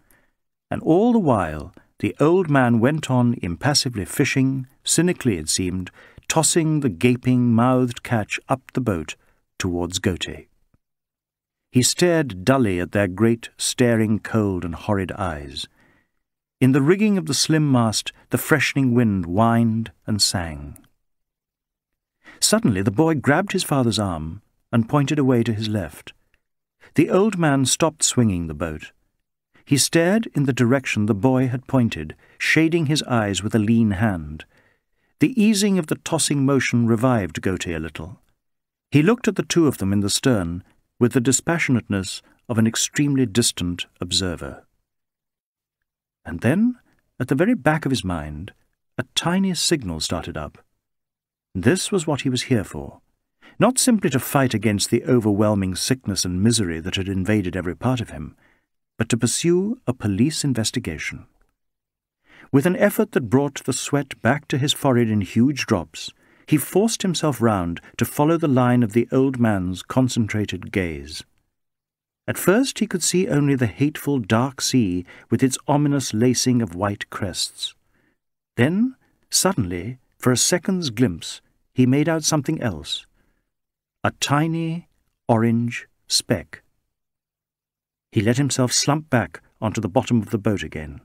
And all the while, the old man went on impassively fishing, cynically it seemed, tossing the gaping, mouthed catch up the boat towards Ghote. He stared dully at their great, staring, cold and horrid eyes. In the rigging of the slim mast, the freshening wind whined and sang. Suddenly the boy grabbed his father's arm and pointed away to his left. The old man stopped swinging the boat. He stared in the direction the boy had pointed, shading his eyes with a lean hand. The easing of the tossing motion revived Ghote a little. He looked at the two of them in the stern with the dispassionateness of an extremely distant observer. And then, at the very back of his mind, a tiny signal started up. This was what he was here for, not simply to fight against the overwhelming sickness and misery that had invaded every part of him, but to pursue a police investigation. With an effort that brought the sweat back to his forehead in huge drops, he forced himself round to follow the line of the old man's concentrated gaze. At first he could see only the hateful dark sea with its ominous lacing of white crests. Then, suddenly, for a second's glimpse, he made out something else. A tiny orange speck. He let himself slump back onto the bottom of the boat again.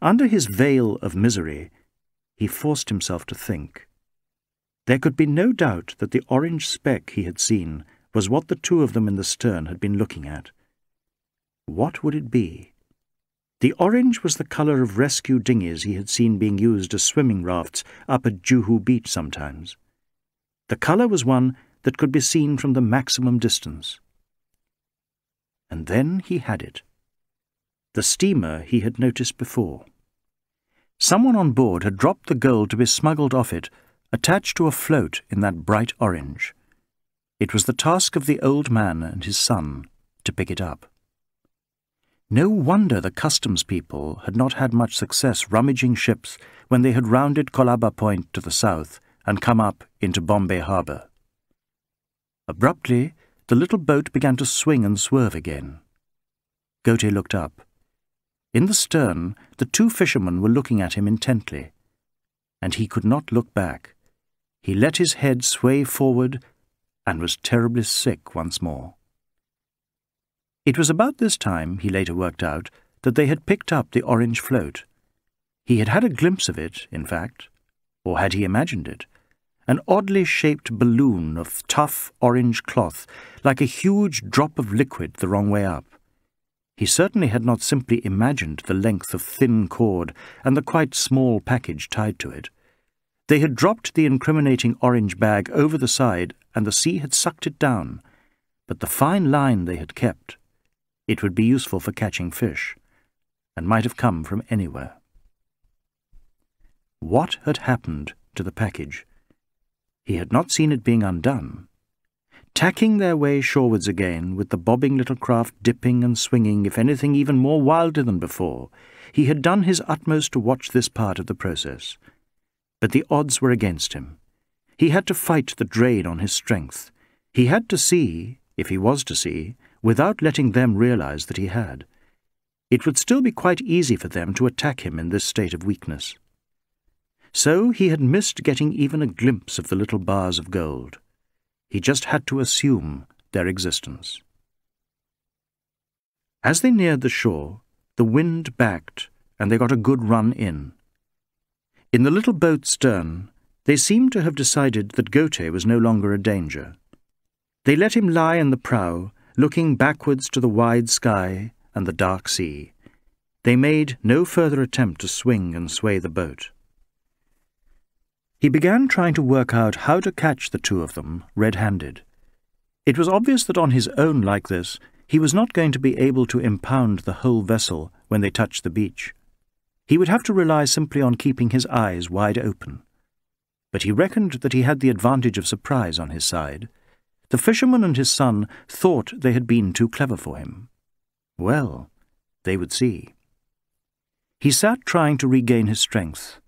Under his veil of misery, he forced himself to think. There could be no doubt that the orange speck he had seen was what the two of them in the stern had been looking at. What would it be? The orange was the colour of rescue dinghies he had seen being used as swimming rafts up at Juhu Beach sometimes. The colour was one that could be seen from the maximum distance. And then he had it. The steamer he had noticed before. Someone on board had dropped the gold to be smuggled off it attached to a float in that bright orange. It was the task of the old man and his son to pick it up. No wonder the customs people had not had much success rummaging ships when they had rounded Colaba Point to the south and come up into Bombay harbour. Abruptly, the little boat began to swing and swerve again. Ghote looked up. In the stern, the two fishermen were looking at him intently, and he could not look back. He let his head sway forward and was terribly sick once more. It was about this time, he later worked out, that they had picked up the orange float. He had had a glimpse of it, in fact, or had he imagined it? An oddly shaped balloon of tough orange cloth, like a huge drop of liquid the wrong way up. He certainly had not simply imagined the length of thin cord and the quite small package tied to it. They had dropped the incriminating orange bag over the side, and the sea had sucked it down. But the fine line they had kept, it would be useful for catching fish, and might have come from anywhere. What had happened to the package? He had not seen it being undone. Tacking their way shorewards again, with the bobbing little craft dipping and swinging, if anything even more wildly than before, he had done his utmost to watch this part of the process but the odds were against him. He had to fight the drain on his strength. He had to see, if he was to see, without letting them realize that he had. It would still be quite easy for them to attack him in this state of weakness. So he had missed getting even a glimpse of the little bars of gold. He just had to assume their existence. As they neared the shore, the wind backed, and they got a good run in. In the little boat's stern, they seemed to have decided that Ghote was no longer a danger. They let him lie in the prow, looking backwards to the wide sky and the dark sea. They made no further attempt to swing and sway the boat. He began trying to work out how to catch the two of them red-handed. It was obvious that on his own like this, he was not going to be able to impound the whole vessel when they touched the beach. He would have to rely simply on keeping his eyes wide open. But he reckoned that he had the advantage of surprise on his side. The fisherman and his son thought they had been too clever for him. Well, they would see. He sat trying to regain his strength.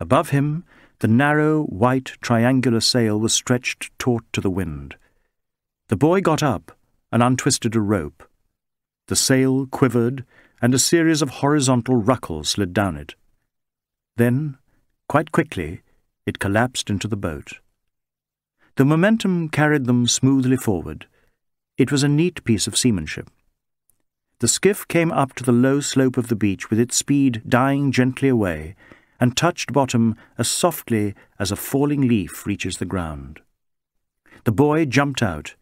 Above him, the narrow, white, triangular sail was stretched taut to the wind. The boy got up and untwisted a rope. The sail quivered and a series of horizontal ruckles slid down it. Then, quite quickly, it collapsed into the boat. The momentum carried them smoothly forward. It was a neat piece of seamanship. The skiff came up to the low slope of the beach with its speed dying gently away, and touched bottom as softly as a falling leaf reaches the ground. The boy jumped out.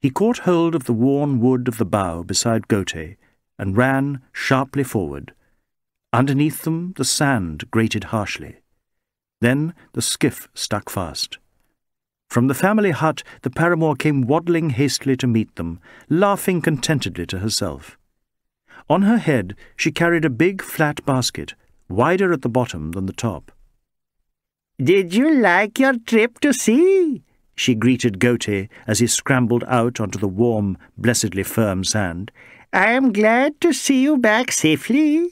He caught hold of the worn wood of the bow beside Ghote and ran sharply forward. Underneath them the sand grated harshly. Then the skiff stuck fast. From the family hut the paramour came waddling hastily to meet them, laughing contentedly to herself. On her head she carried a big flat basket, wider at the bottom than the top. Did you like your trip to sea? she greeted Ghote as he scrambled out onto the warm, blessedly firm sand. I am glad to see you back safely.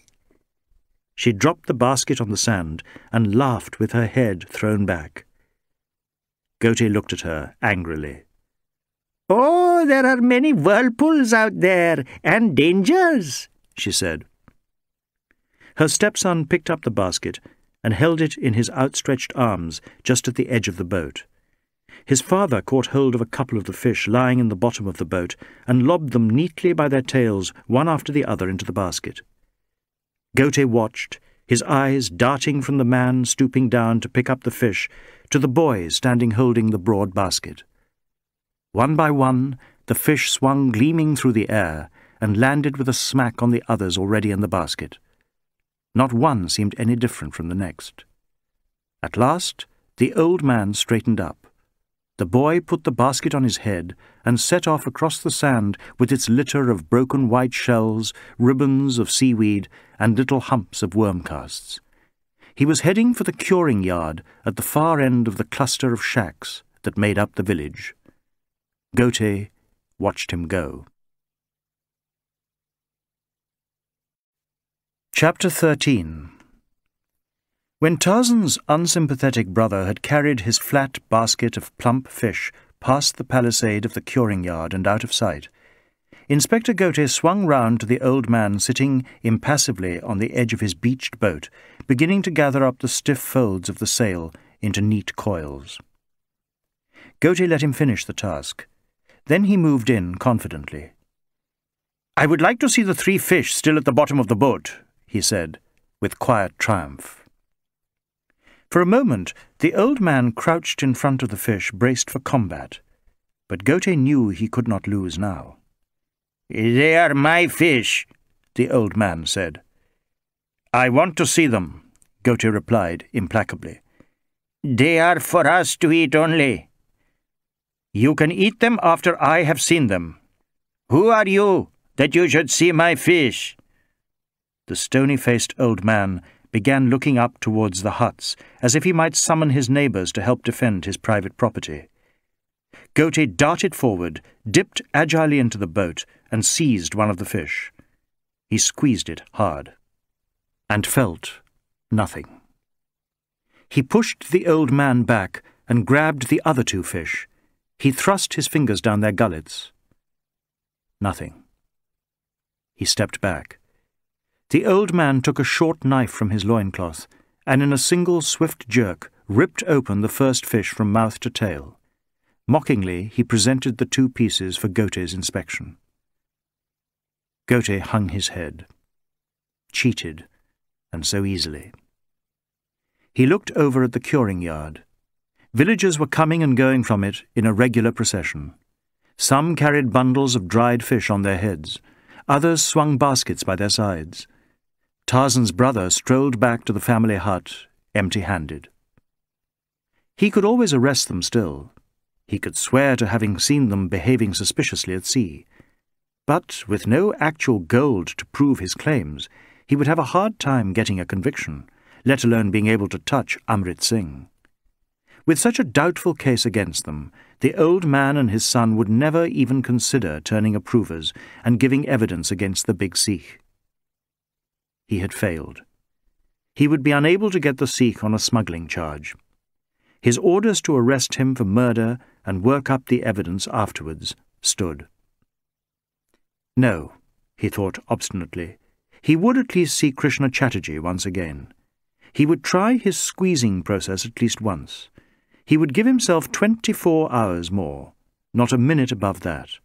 She dropped the basket on the sand and laughed with her head thrown back. Ghote looked at her angrily. Oh, there are many whirlpools out there, and dangers, she said. Her stepson picked up the basket and held it in his outstretched arms just at the edge of the boat. His father caught hold of a couple of the fish lying in the bottom of the boat and lobbed them neatly by their tails, one after the other, into the basket. Ghote watched, his eyes darting from the man stooping down to pick up the fish to the boy standing holding the broad basket. One by one, the fish swung gleaming through the air and landed with a smack on the others already in the basket. Not one seemed any different from the next. At last, the old man straightened up. The boy put the basket on his head and set off across the sand with its litter of broken white shells, ribbons of seaweed, and little humps of worm casts. He was heading for the curing yard at the far end of the cluster of shacks that made up the village. Ghote watched him go. Chapter 13 When Tarzan's unsympathetic brother had carried his flat basket of plump fish past the palisade of the curing yard and out of sight, Inspector Ghote swung round to the old man sitting impassively on the edge of his beached boat, beginning to gather up the stiff folds of the sail into neat coils. Ghote let him finish the task. Then he moved in confidently. I would like to see the three fish still at the bottom of the boat, he said, with quiet triumph. For a moment, the old man crouched in front of the fish, braced for combat. But Ghote knew he could not lose now. They are my fish, the old man said. I want to see them, Ghote replied implacably. They are for us to eat only. You can eat them after I have seen them. Who are you, that you should see my fish? The stony-faced old man began looking up towards the huts, as if he might summon his neighbours to help defend his private property. Ghote darted forward, dipped agilely into the boat, and seized one of the fish. He squeezed it hard, and felt nothing. He pushed the old man back and grabbed the other two fish, he thrust his fingers down their gullets. Nothing. He stepped back. The old man took a short knife from his loincloth, and in a single swift jerk ripped open the first fish from mouth to tail. Mockingly, he presented the two pieces for Ghote's inspection. Ghote hung his head. Cheated, and so easily. He looked over at the curing yard. Villagers were coming and going from it in a regular procession. Some carried bundles of dried fish on their heads. Others swung baskets by their sides. Tarzan's brother strolled back to the family hut, empty-handed. He could always arrest them still. He could swear to having seen them behaving suspiciously at sea. But with no actual gold to prove his claims, he would have a hard time getting a conviction, let alone being able to touch Amrit Singh. With such a doubtful case against them, the old man and his son would never even consider turning approvers and giving evidence against the big Sikh. He had failed. He would be unable to get the Sikh on a smuggling charge. His orders to arrest him for murder and work up the evidence afterwards stood. No, he thought obstinately. He would at least see Krishna Chatterjee once again. He would try his squeezing process at least once. He would give himself twenty-four hours more, not a minute above that.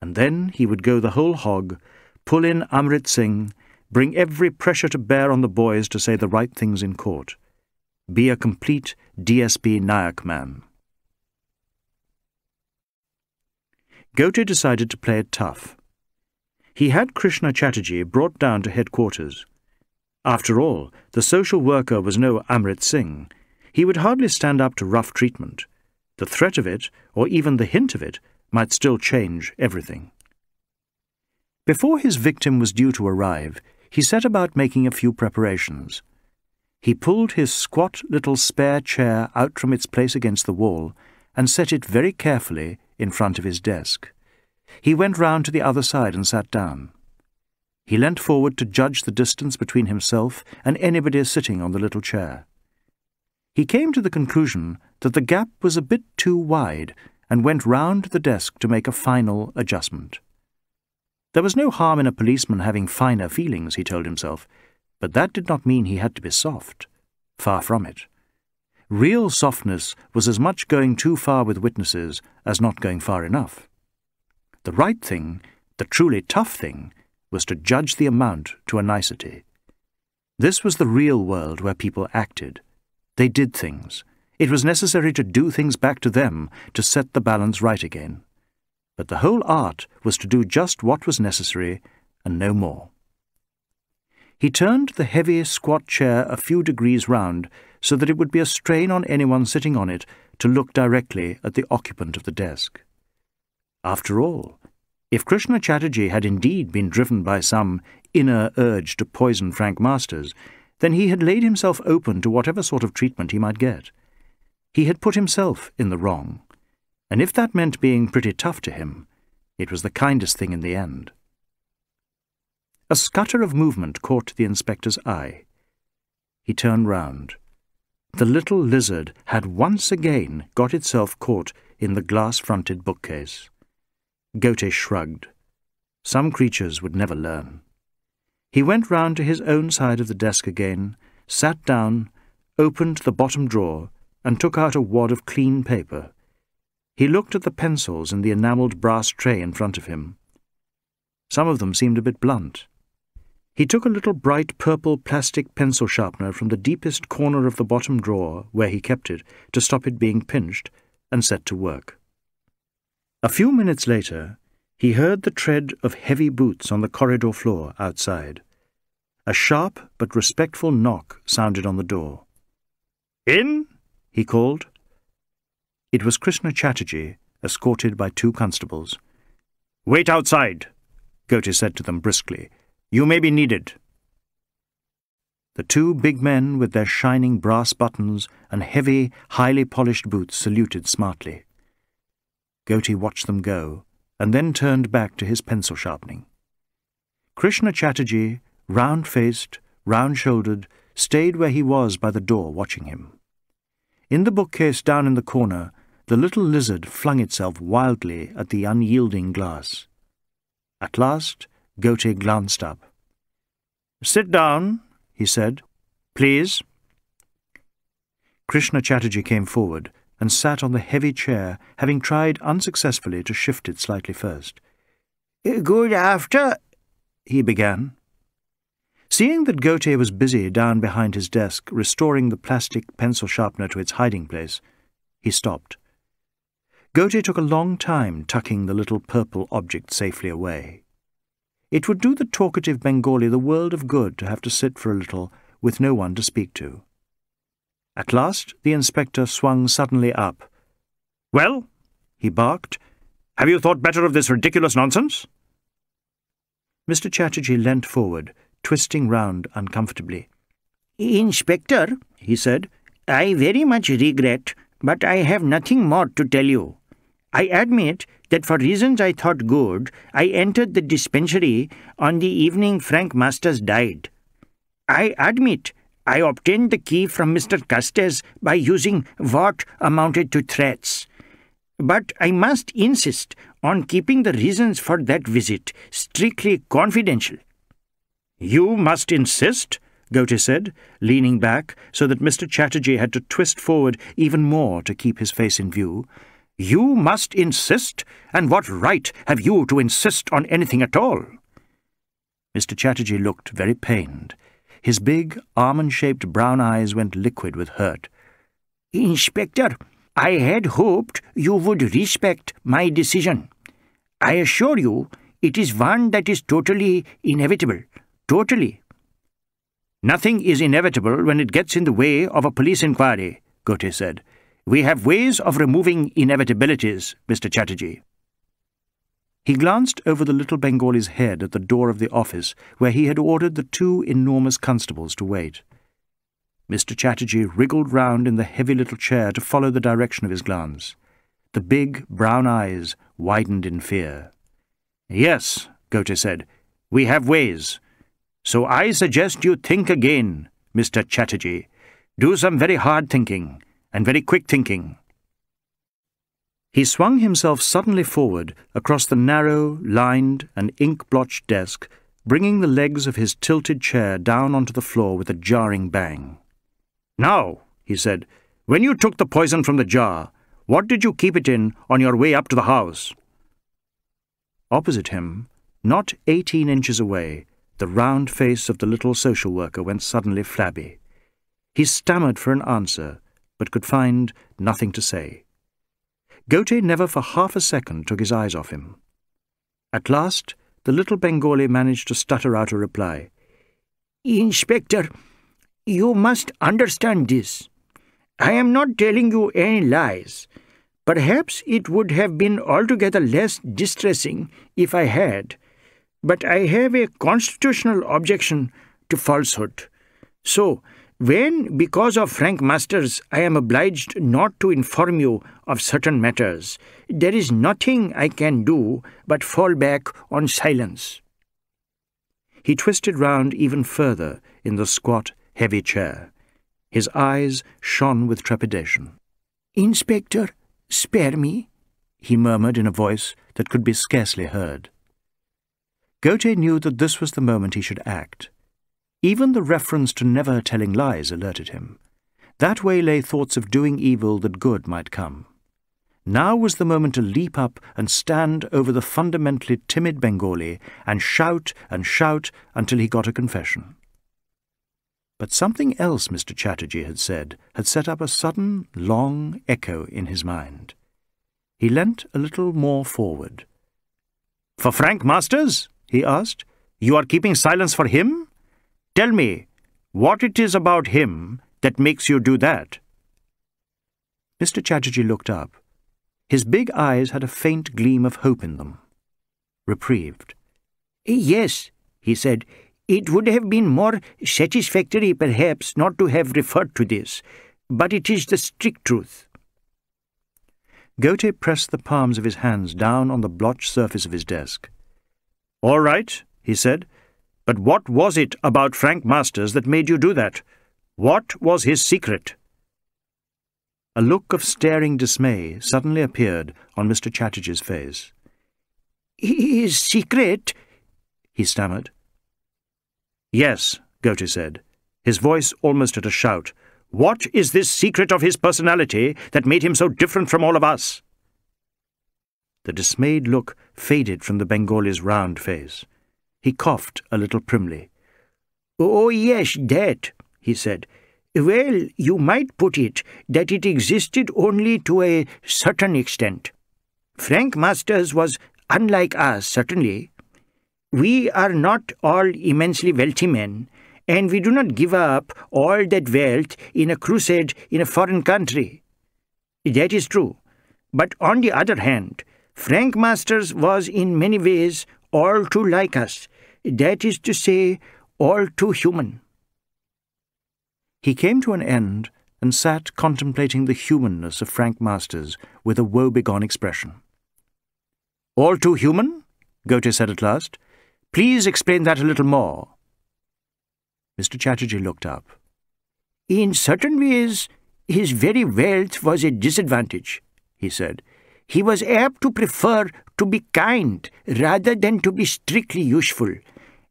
And then he would go the whole hog, pull in Amrit Singh, bring every pressure to bear on the boys to say the right things in court. Be a complete DSP Nayak man. Ghote decided to play it tough. He had Krishna Chatterjee brought down to headquarters. After all, the social worker was no Amrit Singh. He would hardly stand up to rough treatment. The threat of it, or even the hint of it, might still change everything. Before his victim was due to arrive, he set about making a few preparations. He pulled his squat little spare chair out from its place against the wall and set it very carefully in front of his desk. He went round to the other side and sat down. He leant forward to judge the distance between himself and anybody sitting on the little chair. He came to the conclusion that the gap was a bit too wide and went round the desk to make a final adjustment. There was no harm in a policeman having finer feelings, he told himself, but that did not mean he had to be soft. Far from it. Real softness was as much going too far with witnesses as not going far enough. The right thing, the truly tough thing, was to judge the amount to a nicety. This was the real world where people acted. They did things. It was necessary to do things back to them to set the balance right again. But the whole art was to do just what was necessary and no more. He turned the heavy, squat chair a few degrees round so that it would be a strain on anyone sitting on it to look directly at the occupant of the desk. After all, if Krishna Chatterjee had indeed been driven by some inner urge to poison Frank Masters, then he had laid himself open to whatever sort of treatment he might get. He had put himself in the wrong, and if that meant being pretty tough to him, it was the kindest thing in the end. A scutter of movement caught the inspector's eye. He turned round the little lizard had once again got itself caught in the glass-fronted bookcase. Ghote shrugged. Some creatures would never learn. He went round to his own side of the desk again, sat down, opened the bottom drawer, and took out a wad of clean paper. He looked at the pencils in the enamelled brass tray in front of him. Some of them seemed a bit blunt. He took a little bright purple plastic pencil sharpener from the deepest corner of the bottom drawer, where he kept it, to stop it being pinched, and set to work. A few minutes later, he heard the tread of heavy boots on the corridor floor outside. A sharp but respectful knock sounded on the door. In? he called. It was Krishna Chatterjee, escorted by two constables. Wait outside, Ghote said to them briskly. You may be needed. The two big men with their shining brass buttons and heavy, highly polished boots saluted smartly. Ghote watched them go, and then turned back to his pencil sharpening. Krishna Chatterjee, round-faced, round-shouldered, stayed where he was by the door watching him. In the bookcase down in the corner, the little lizard flung itself wildly at the unyielding glass. At last, Ghote glanced up. Sit down, he said. Please. Krishna Chatterjee came forward and sat on the heavy chair, having tried unsuccessfully to shift it slightly first. Good after... he began. Seeing that Ghote was busy down behind his desk, restoring the plastic pencil sharpener to its hiding place, he stopped. Ghote took a long time tucking the little purple object safely away. It would do the talkative Bengali the world of good to have to sit for a little with no one to speak to. At last the inspector swung suddenly up. Well, he barked, have you thought better of this ridiculous nonsense? Mr. Chatterjee leant forward, twisting round uncomfortably. Inspector, he said, I very much regret, but I have nothing more to tell you. I admit that for reasons I thought good, I entered the dispensary on the evening Frank Masters died. I admit I obtained the key from Mr. Custis by using what amounted to threats. But I must insist on keeping the reasons for that visit strictly confidential. You must insist? Ghote said, leaning back so that Mr. Chatterjee had to twist forward even more to keep his face in view. You must insist, and what right have you to insist on anything at all? Mr. Chatterjee looked very pained. His big, almond-shaped brown eyes went liquid with hurt. Inspector, I had hoped you would respect my decision. I assure you, it is one that is totally inevitable. Totally. Nothing is inevitable when it gets in the way of a police inquiry, Ghote said. We have ways of removing inevitabilities, Mr. Chatterjee. He glanced over the little Bengali's head at the door of the office where he had ordered the two enormous constables to wait. Mr. Chatterjee wriggled round in the heavy little chair to follow the direction of his glance. The big brown eyes widened in fear. Yes, Ghote said, we have ways. So I suggest you think again, Mr. Chatterjee. Do some very hard thinking, and very quick thinking. He swung himself suddenly forward across the narrow, lined, and ink-blotched desk, bringing the legs of his tilted chair down onto the floor with a jarring bang. Now, he said, when you took the poison from the jar, what did you keep it in on your way up to the house? Opposite him, not eighteen inches away, the round face of the little social worker went suddenly flabby. He stammered for an answer, but could find nothing to say. Ghote never for half a second took his eyes off him. At last, the little Bengali managed to stutter out a reply. Inspector, you must understand this. I am not telling you any lies. Perhaps it would have been altogether less distressing if I had but I have a constitutional objection to falsehood. So, when, because of Frank Masters, I am obliged not to inform you of certain matters, there is nothing I can do but fall back on silence. He twisted round even further in the squat, heavy chair. His eyes shone with trepidation. Inspector, spare me, he murmured in a voice that could be scarcely heard. Ghote knew that this was the moment he should act. Even the reference to never telling lies alerted him. That way lay thoughts of doing evil that good might come. Now was the moment to leap up and stand over the fundamentally timid Bengali and shout and shout until he got a confession. But something else Mr. Chatterjee had said had set up a sudden, long echo in his mind. He leant a little more forward. For Frank Masters? he asked. You are keeping silence for him? Tell me what it is about him that makes you do that. Mr. Chatterjee looked up. His big eyes had a faint gleam of hope in them. Reprieved. Yes, he said. It would have been more satisfactory, perhaps, not to have referred to this, but it is the strict truth. Ghote pressed the palms of his hands down on the blotched surface of his desk. All right, he said. But what was it about Frank Masters that made you do that? What was his secret? A look of staring dismay suddenly appeared on Mr. Chatterjee's face. His secret? he stammered. Yes, Ghote said, his voice almost at a shout. What is this secret of his personality that made him so different from all of us? The dismayed look faded from the Bengali's round face. He coughed a little primly. Oh, yes, that, he said. Well, you might put it that it existed only to a certain extent. Frank Masters was unlike us, certainly. We are not all immensely wealthy men, and we do not give up all that wealth in a crusade in a foreign country. That is true. But on the other hand, Frank Masters was in many ways all too like us, that is to say, all too human. He came to an end and sat contemplating the humanness of Frank Masters with a woebegone expression. All too human? Ghote said at last. Please explain that a little more. Mr. Chatterjee looked up. In certain ways, his very wealth was a disadvantage, he said he was apt to prefer to be kind rather than to be strictly useful,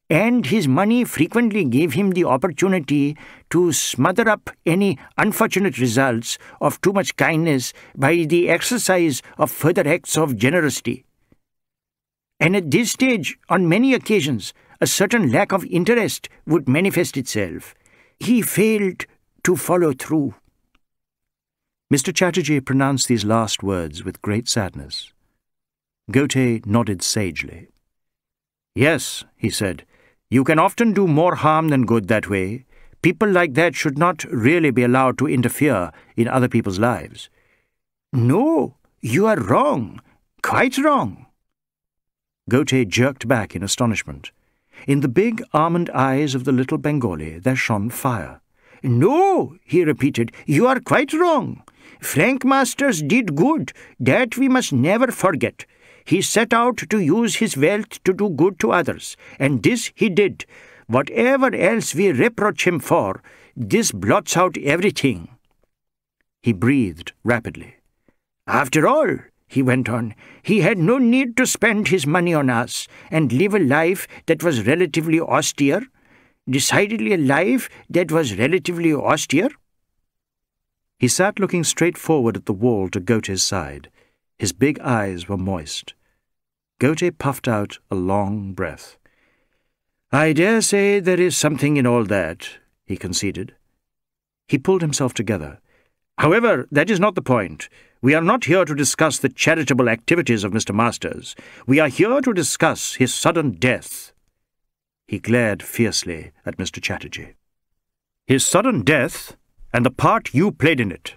and his money frequently gave him the opportunity to smother up any unfortunate results of too much kindness by the exercise of further acts of generosity. And at this stage, on many occasions, a certain lack of interest would manifest itself. He failed to follow through. Mr. Chatterjee pronounced these last words with great sadness. Ghote nodded sagely. Yes, he said, you can often do more harm than good that way. People like that should not really be allowed to interfere in other people's lives. No, you are wrong, quite wrong. Ghote jerked back in astonishment. In the big almond eyes of the little Bengali there shone fire. No, he repeated, you are quite wrong. Frank Masters did good, that we must never forget. He set out to use his wealth to do good to others, and this he did. Whatever else we reproach him for, this blots out everything. He breathed rapidly. After all, he went on, he had no need to spend his money on us and live a life that was relatively austere. Decidedly a life that was relatively austere. He sat looking straight forward at the wall to Ghote's side. His big eyes were moist. Ghote puffed out a long breath. I dare say there is something in all that, he conceded. He pulled himself together. However, that is not the point. We are not here to discuss the charitable activities of Mr. Masters. We are here to discuss his sudden death. He glared fiercely at Mr. Chatterjee. His sudden death and the part you played in it.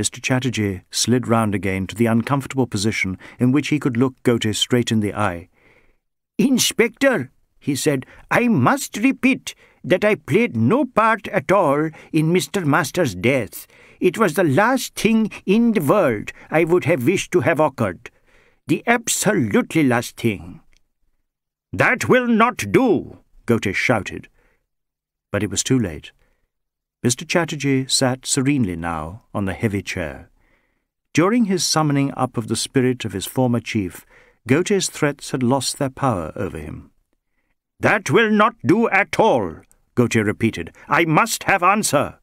Mr. Chatterjee slid round again to the uncomfortable position in which he could look Ghote straight in the eye. Inspector, he said, I must repeat that I played no part at all in Mr. Master's death. It was the last thing in the world I would have wished to have occurred. The absolutely last thing. That will not do, Ghote shouted. But it was too late. Mr. Chatterjee sat serenely now on the heavy chair. During his summoning up of the spirit of his former chief, Ghote's threats had lost their power over him. That will not do at all, Ghote repeated. I must have answer.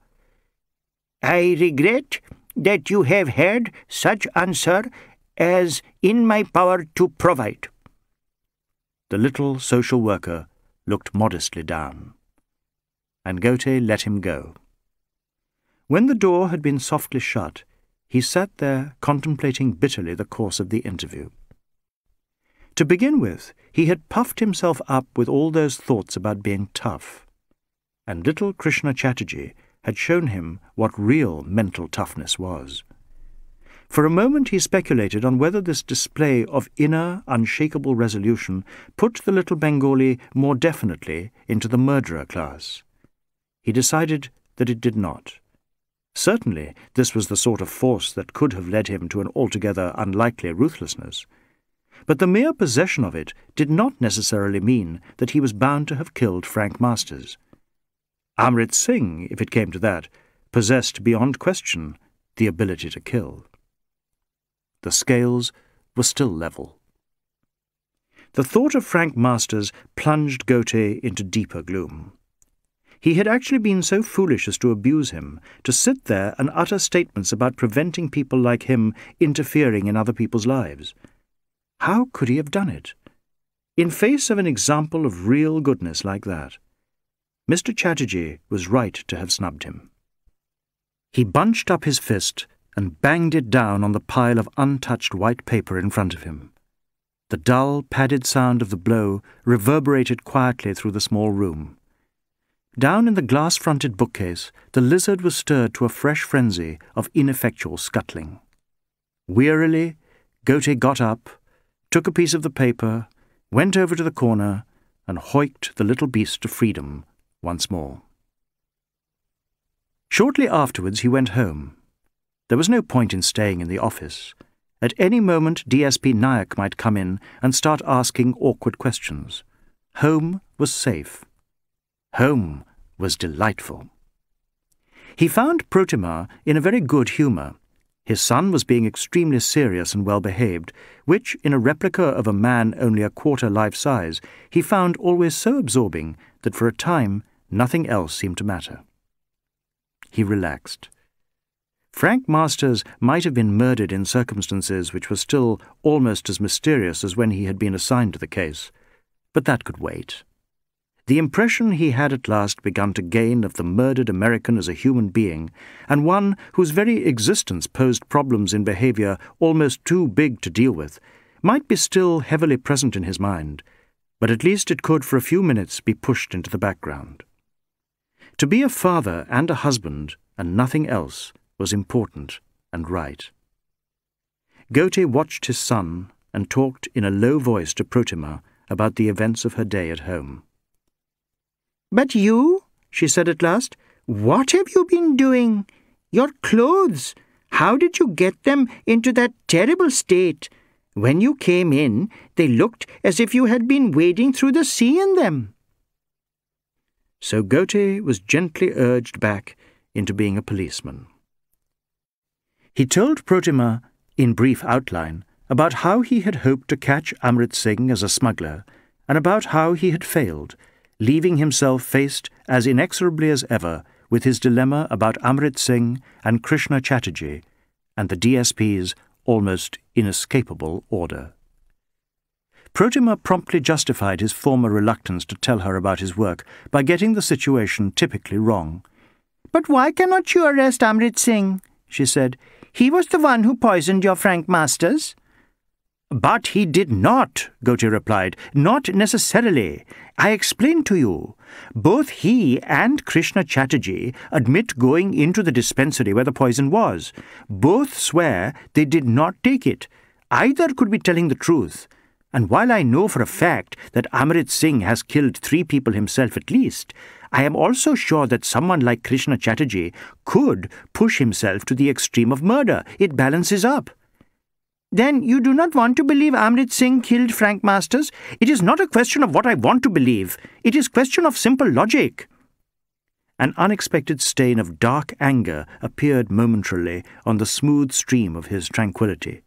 I regret that you have had such answer as in my power to provide. The little social worker looked modestly down, and Ghote let him go. When the door had been softly shut, he sat there contemplating bitterly the course of the interview. To begin with, he had puffed himself up with all those thoughts about being tough, and little Krishna Chatterjee had shown him what real mental toughness was. For a moment he speculated on whether this display of inner, unshakable resolution put the little Bengali more definitely into the murderer class. He decided that it did not. Certainly, this was the sort of force that could have led him to an altogether unlikely ruthlessness. But the mere possession of it did not necessarily mean that he was bound to have killed Frank Masters. Amrit Singh, if it came to that, possessed beyond question the ability to kill. The scales were still level. The thought of Frank Masters plunged Ghote into deeper gloom. He had actually been so foolish as to abuse him, to sit there and utter statements about preventing people like him interfering in other people's lives. How could he have done it? In face of an example of real goodness like that, Mr. Chatterjee was right to have snubbed him. He bunched up his fist and banged it down on the pile of untouched white paper in front of him. The dull, padded sound of the blow reverberated quietly through the small room. Down in the glass-fronted bookcase, the lizard was stirred to a fresh frenzy of ineffectual scuttling. Wearily, Ghote got up, took a piece of the paper, went over to the corner, and hoiked the little beast to freedom once more. Shortly afterwards he went home. There was no point in staying in the office. At any moment DSP Nayak might come in and start asking awkward questions. Home was safe. Home was delightful. He found Protima in a very good humour. His son was being extremely serious and well behaved, which, in a replica of a man only a quarter life size, he found always so absorbing that for a time nothing else seemed to matter. He relaxed. Frank Masters might have been murdered in circumstances which were still almost as mysterious as when he had been assigned to the case, But that could wait. The impression he had at last begun to gain of the murdered American as a human being, and one whose very existence posed problems in behaviour almost too big to deal with, might be still heavily present in his mind, but at least it could for a few minutes be pushed into the background. To be a father and a husband, and nothing else, was important and right. Ghote watched his son and talked in a low voice to Protima about the events of her day at home. But you, she said at last, what have you been doing? Your clothes, how did you get them into that terrible state? When you came in, they looked as if you had been wading through the sea in them. So Ghote was gently urged back into being a policeman. He told Protima, in brief outline, about how he had hoped to catch Amrit Singh as a smuggler, and about how he had failed, leaving himself faced as inexorably as ever with his dilemma about Amrit Singh and Krishna Chatterjee and the DSP's almost inescapable order. Protima promptly justified his former reluctance to tell her about his work by getting the situation typically wrong. But why cannot you arrest Amrit Singh? she said. He was the one who poisoned your Frank Masters. But he did not, Ghote replied. Not necessarily. I explained to you. Both he and Krishna Chatterjee admit going into the dispensary where the poison was. Both swear they did not take it. Either could be telling the truth. And while I know for a fact that Amrit Singh has killed three people himself at least, I am also sure that someone like Krishna Chatterjee could push himself to the extreme of murder. It balances up. Then you do not want to believe Amrit Singh killed Frank Masters? It is not a question of what I want to believe. It is question of simple logic. An unexpected stain of dark anger appeared momentarily on the smooth stream of his tranquillity.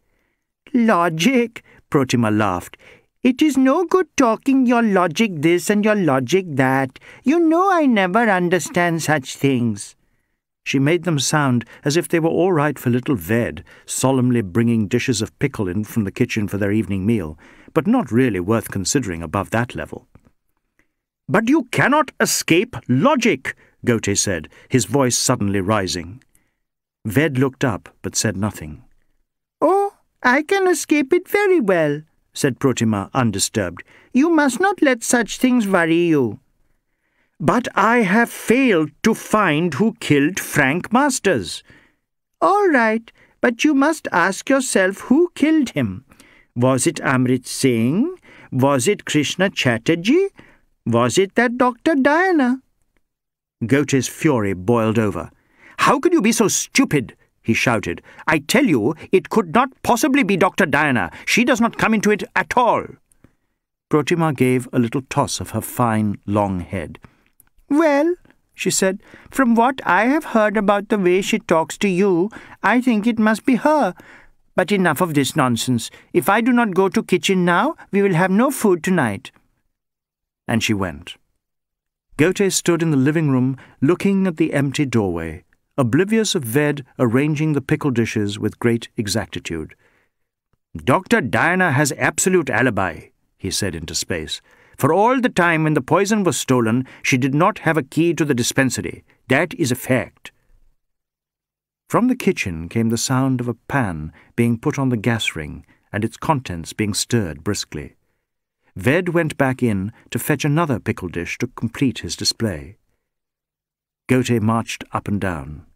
Logic, Protima laughed. It is no good talking your logic this and your logic that. You know I never understand such things. She made them sound as if they were all right for little Ved, solemnly bringing dishes of pickle in from the kitchen for their evening meal, but not really worth considering above that level. But you cannot escape logic, Ghote said, his voice suddenly rising. Ved looked up, but said nothing. Oh, I can escape it very well, said Protima, undisturbed. You must not let such things worry you. But I have failed to find who killed Frank Masters. All right, but you must ask yourself who killed him. Was it Amrit Singh? Was it Krishna Chatterjee? Was it that Dr. Diana? Ghote's fury boiled over. How could you be so stupid? he shouted. I tell you, it could not possibly be Dr. Diana. She does not come into it at all. Protima gave a little toss of her fine, long head. Well, she said, from what I have heard about the way she talks to you, I think it must be her. But enough of this nonsense. If I do not go to kitchen now, we will have no food tonight. And she went. Ghote stood in the living room, looking at the empty doorway, oblivious of Ved arranging the pickle dishes with great exactitude. Dr. Diana has absolute alibi, he said into space. For all the time when the poison was stolen, she did not have a key to the dispensary. That is a fact. From the kitchen came the sound of a pan being put on the gas ring and its contents being stirred briskly. Ved went back in to fetch another pickle dish to complete his display. Ghote marched up and down.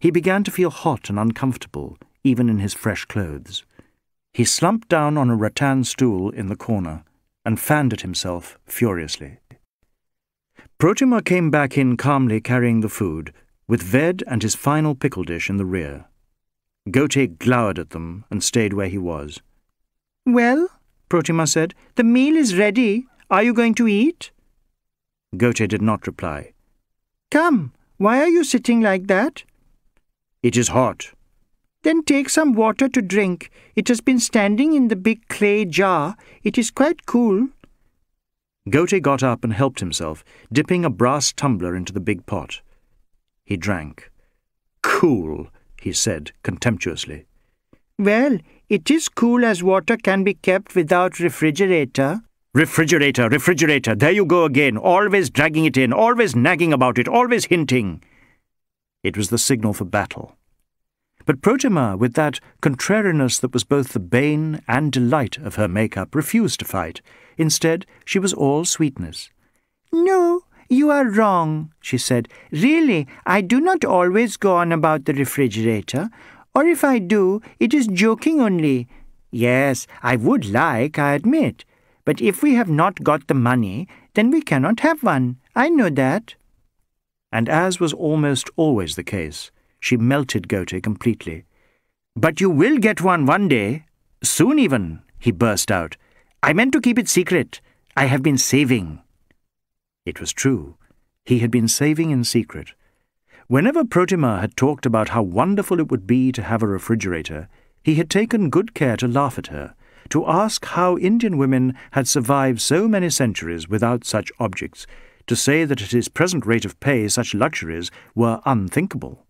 He began to feel hot and uncomfortable, even in his fresh clothes. He slumped down on a rattan stool in the corner and fanned at himself furiously. Protima came back in calmly carrying the food, with Ved and his final pickle dish in the rear. Ghote glowered at them and stayed where he was. Well, Protima said, the meal is ready. Are you going to eat? Ghote did not reply. Come, why are you sitting like that? It is hot. Then take some water to drink. It has been standing in the big clay jar. It is quite cool. Ghote got up and helped himself, dipping a brass tumbler into the big pot. He drank. Cool, he said contemptuously. Well, it is cool as water can be kept without refrigerator. Refrigerator, refrigerator, there you go again, always dragging it in, always nagging about it, always hinting. It was the signal for battle. But Protima, with that contrariness that was both the bane and delight of her make-up, refused to fight. Instead, she was all sweetness. No, you are wrong, she said. Really, I do not always go on about the refrigerator, or if I do, it is joking only. Yes, I would like, I admit. But if we have not got the money, then we cannot have one. I know that. And as was almost always the case, she melted Ghote completely. But you will get one one day. Soon even, he burst out. I meant to keep it secret. I have been saving. It was true. He had been saving in secret. Whenever Protima had talked about how wonderful it would be to have a refrigerator, he had taken good care to laugh at her, to ask how Indian women had survived so many centuries without such objects, to say that at his present rate of pay such luxuries were unthinkable.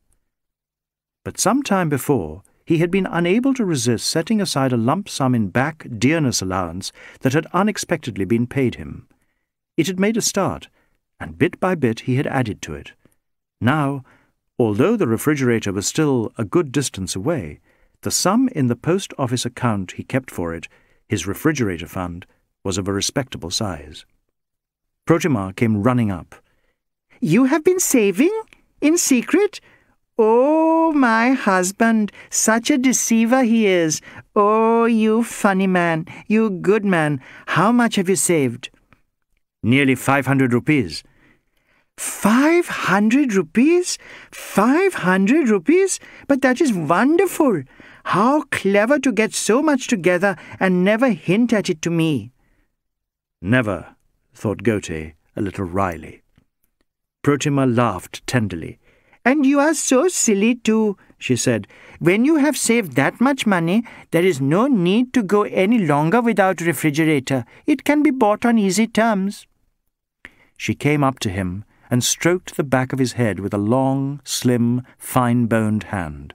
But some time before, he had been unable to resist setting aside a lump sum in back dearness allowance that had unexpectedly been paid him. It had made a start, and bit by bit he had added to it. Now, although the refrigerator was still a good distance away, the sum in the post office account he kept for it, his refrigerator fund, was of a respectable size. Protima came running up. You have been saving? In secret? Oh, my husband, such a deceiver he is. Oh, you funny man, you good man, how much have you saved? Nearly five hundred rupees. Five hundred rupees? Five hundred rupees? But that is wonderful. How clever to get so much together and never hint at it to me. Never, thought Ghote, a little wryly. Protima laughed tenderly. And you are so silly too, she said. When you have saved that much money, there is no need to go any longer without refrigerator. It can be bought on easy terms. She came up to him and stroked the back of his head with a long, slim, fine-boned hand.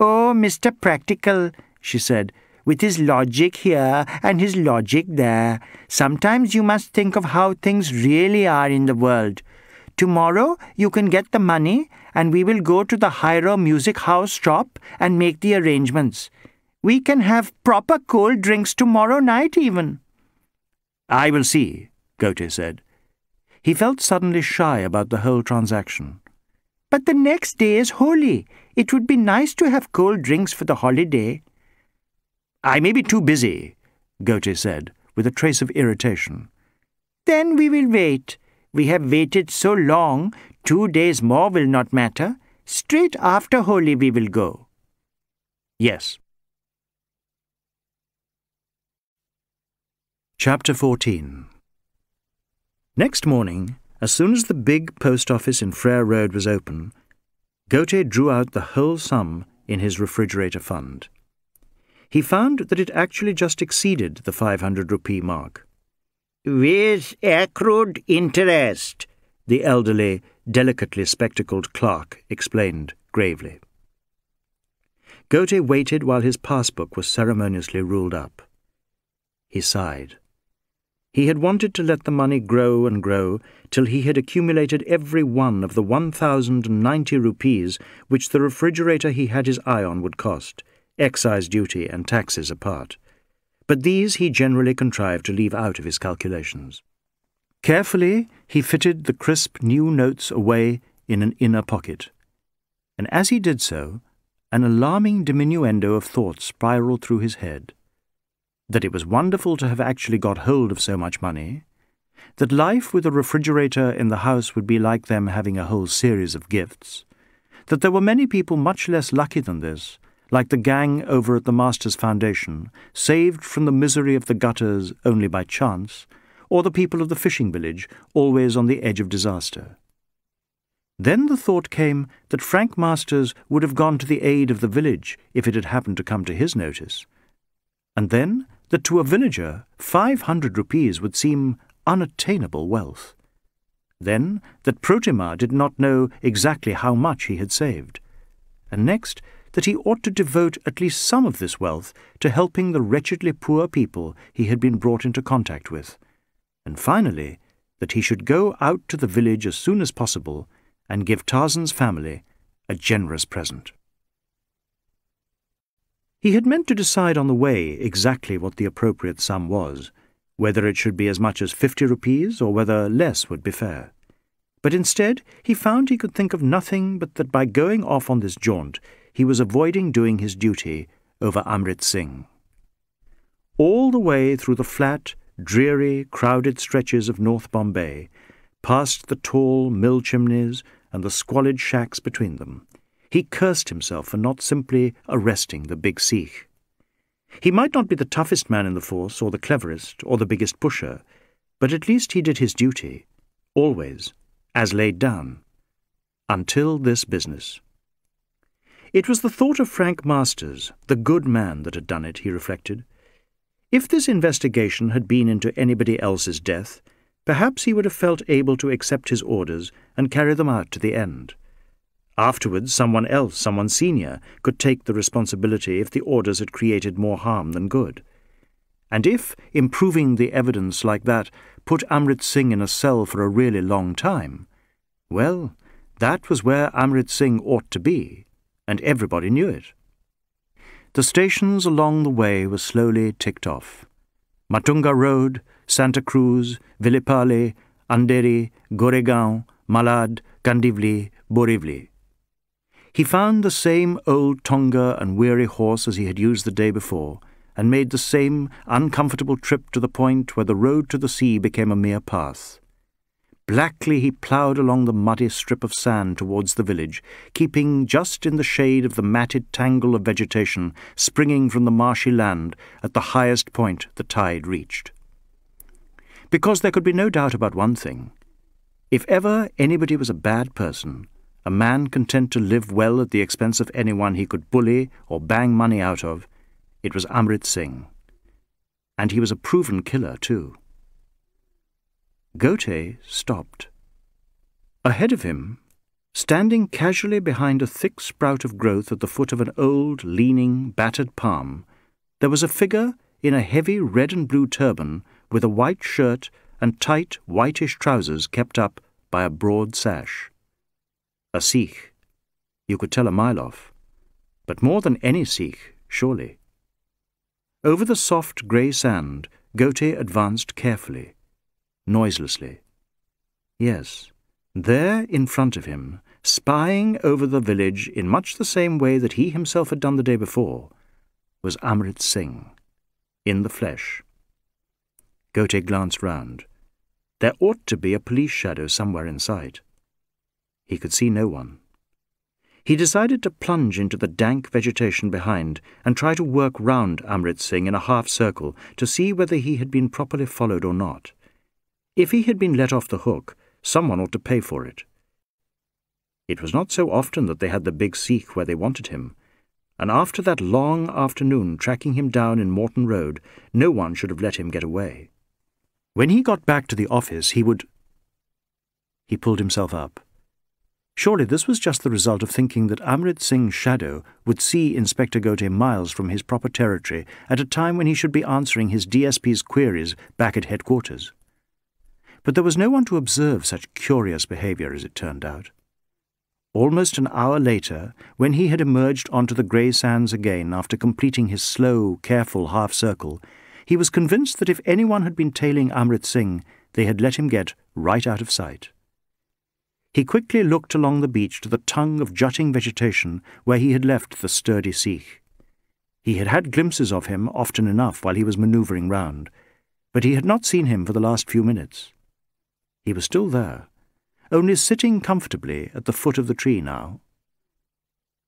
Oh, Mr. Practical, she said, with his logic here and his logic there. Sometimes you must think of how things really are in the world. Tomorrow you can get the money and we will go to the Hyro Music House shop and make the arrangements. We can have proper cold drinks tomorrow night even. I will see, Ghote said. He felt suddenly shy about the whole transaction. But the next day is Holi. It would be nice to have cold drinks for the holiday. I may be too busy, Ghote said, with a trace of irritation. Then we will wait. We have waited so long, two days more will not matter. Straight after Holi we will go. Yes. Chapter 14 Next morning, as soon as the big post office in Frere Road was open, Ghote drew out the whole sum in his refrigerator fund. He found that it actually just exceeded the 500 rupee mark. With accrued interest, the elderly, delicately spectacled clerk explained gravely. Ghote waited while his passbook was ceremoniously ruled up. He sighed. He had wanted to let the money grow and grow till he had accumulated every one of the 1,090 rupees which the refrigerator he had his eye on would cost, excise duty and taxes apart but these he generally contrived to leave out of his calculations. Carefully, he fitted the crisp new notes away in an inner pocket, and as he did so, an alarming diminuendo of thought spiraled through his head. That it was wonderful to have actually got hold of so much money, that life with a refrigerator in the house would be like them having a whole series of gifts, that there were many people much less lucky than this, like the gang over at the Masters Foundation, saved from the misery of the gutters only by chance, or the people of the fishing village, always on the edge of disaster. Then the thought came that Frank Masters would have gone to the aid of the village if it had happened to come to his notice. And then that to a villager five hundred rupees would seem unattainable wealth. Then that Protima did not know exactly how much he had saved. And next that he ought to devote at least some of this wealth to helping the wretchedly poor people he had been brought into contact with, and finally that he should go out to the village as soon as possible and give Tarzan's family a generous present. He had meant to decide on the way exactly what the appropriate sum was, whether it should be as much as fifty rupees or whether less would be fair. But instead, he found he could think of nothing but that by going off on this jaunt, he was avoiding doing his duty over Amrit Singh. All the way through the flat, dreary, crowded stretches of North Bombay, past the tall mill chimneys and the squalid shacks between them, he cursed himself for not simply arresting the big Sikh. He might not be the toughest man in the force, or the cleverest, or the biggest pusher, but at least he did his duty, always, as laid down, until this business. It was the thought of Frank Masters, the good man, that had done it, he reflected. If this investigation had been into anybody else's death, perhaps he would have felt able to accept his orders and carry them out to the end. Afterwards, someone else, someone senior, could take the responsibility if the orders had created more harm than good. And if, improving the evidence like that, put Amrit Singh in a cell for a really long time, well, that was where Amrit Singh ought to be, and everybody knew it. The stations along the way were slowly ticked off. Matunga Road, Santa Cruz, Vile Parle, Andheri, Goregaon, Malad, Kandivli, Borivali. He found the same old tonga and weary horse as he had used the day before, and made the same uncomfortable trip to the point where the road to the sea became a mere path. Blackly he ploughed along the muddy strip of sand towards the village, keeping just in the shade of the matted tangle of vegetation springing from the marshy land at the highest point the tide reached. Because there could be no doubt about one thing. If ever anybody was a bad person, a man content to live well at the expense of anyone he could bully or bang money out of, it was Amrit Singh. And he was a proven killer, too. Ghote stopped. Ahead of him, standing casually behind a thick sprout of growth at the foot of an old, leaning, battered palm, there was a figure in a heavy red and blue turban with a white shirt and tight, whitish trousers kept up by a broad sash. A Sikh. You could tell a mile off. But more than any Sikh, surely. Over the soft grey sand, Ghote advanced carefully noiselessly. Yes, there in front of him, spying over the village in much the same way that he himself had done the day before, was Amrit Singh, in the flesh. Ghote glanced round. There ought to be a police shadow somewhere in sight. He could see no one. He decided to plunge into the dank vegetation behind and try to work round Amrit Singh in a half circle to see whether he had been properly followed or not. If he had been let off the hook, someone ought to pay for it. It was not so often that they had the big Sikh where they wanted him, and after that long afternoon tracking him down in Morton Road, no one should have let him get away. When he got back to the office, he would... He pulled himself up. Surely this was just the result of thinking that Amrit Singh's shadow would see Inspector Ghote miles from his proper territory at a time when he should be answering his DSP's queries back at headquarters. But there was no one to observe such curious behaviour as it turned out. Almost an hour later, when he had emerged onto the grey sands again after completing his slow, careful half circle, he was convinced that if anyone had been tailing Amrit Singh, they had let him get right out of sight. He quickly looked along the beach to the tongue of jutting vegetation where he had left the sturdy Sikh. He had had glimpses of him often enough while he was manoeuvring round, but he had not seen him for the last few minutes. He was still there, only sitting comfortably at the foot of the tree now.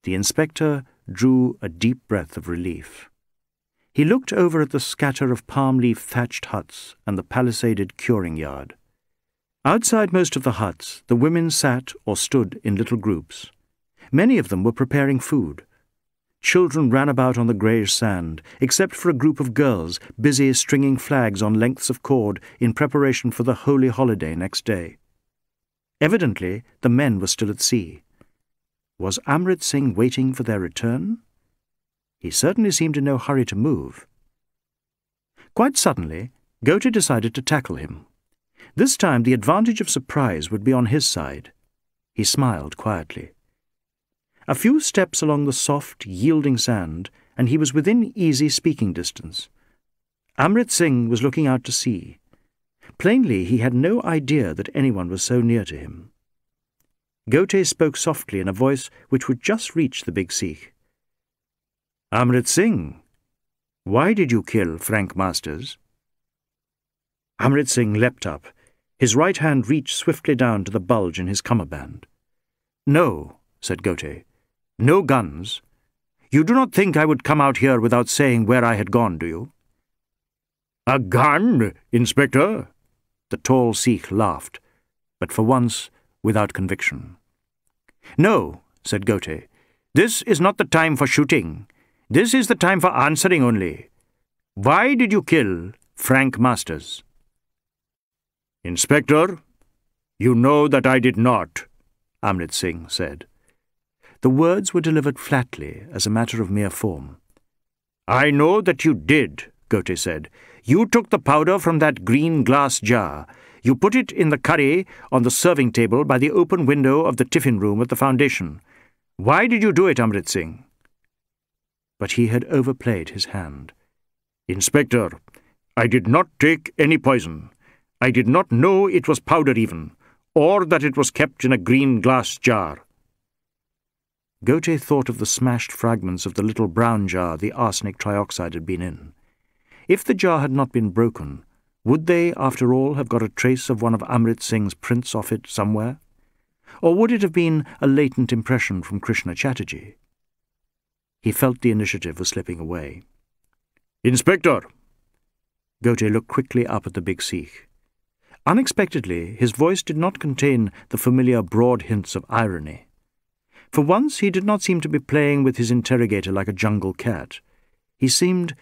The inspector drew a deep breath of relief. He looked over at the scatter of palm-leaf thatched huts and the palisaded curing yard. Outside most of the huts, the women sat or stood in little groups. Many of them were preparing food. Children ran about on the greyish sand, except for a group of girls busy stringing flags on lengths of cord in preparation for the Holi holiday next day. Evidently, the men were still at sea. Was Amrit Singh waiting for their return? He certainly seemed in no hurry to move. Quite suddenly, Ghote decided to tackle him. This time the advantage of surprise would be on his side. He smiled quietly. A few steps along the soft, yielding sand, and he was within easy speaking distance. Amrit Singh was looking out to sea. Plainly, he had no idea that anyone was so near to him. Ghote spoke softly in a voice which would just reach the big Sikh. Amrit Singh, why did you kill Frank Masters? Amrit Singh leapt up. His right hand reached swiftly down to the bulge in his cummerband. No, said Ghote. No guns. You do not think I would come out here without saying where I had gone, do you? A gun, Inspector? The tall Sikh laughed, but for once without conviction. No, said Ghote. This is not the time for shooting. This is the time for answering only. Why did you kill Frank Masters? Inspector, you know that I did not, Amrit Singh said. The words were delivered flatly, as a matter of mere form. I know that you did, Ghote said. You took the powder from that green glass jar. You put it in the curry on the serving table by the open window of the tiffin room at the foundation. Why did you do it, Amrit Singh? But he had overplayed his hand. Inspector, I did not take any poison. I did not know it was powder even, or that it was kept in a green glass jar. Ghote thought of the smashed fragments of the little brown jar the arsenic trioxide had been in. If the jar had not been broken, would they, after all, have got a trace of one of Amrit Singh's prints off it somewhere? Or would it have been a latent impression from Krishna Chatterjee? He felt the initiative was slipping away. Inspector! Ghote looked quickly up at the big Sikh. Unexpectedly, his voice did not contain the familiar broad hints of irony. For once he did not seem to be playing with his interrogator like a jungle cat. He seemed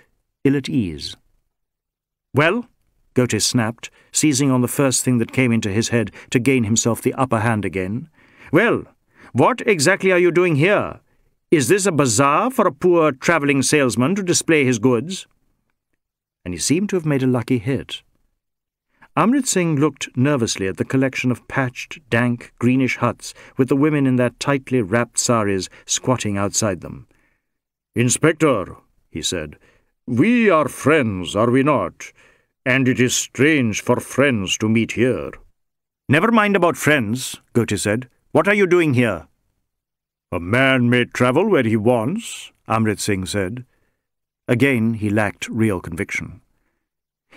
ill at ease. Well? Ghote snapped, seizing on the first thing that came into his head to gain himself the upper hand again. Well, what exactly are you doing here? Is this a bazaar for a poor travelling salesman to display his goods? And he seemed to have made a lucky hit. Amrit Singh looked nervously at the collection of patched, dank, greenish huts with the women in their tightly wrapped saris squatting outside them. Inspector, he said, we are friends, are we not? And it is strange for friends to meet here. Never mind about friends, Ghote said. What are you doing here? A man may travel where he wants, Amrit Singh said. Again he lacked real conviction.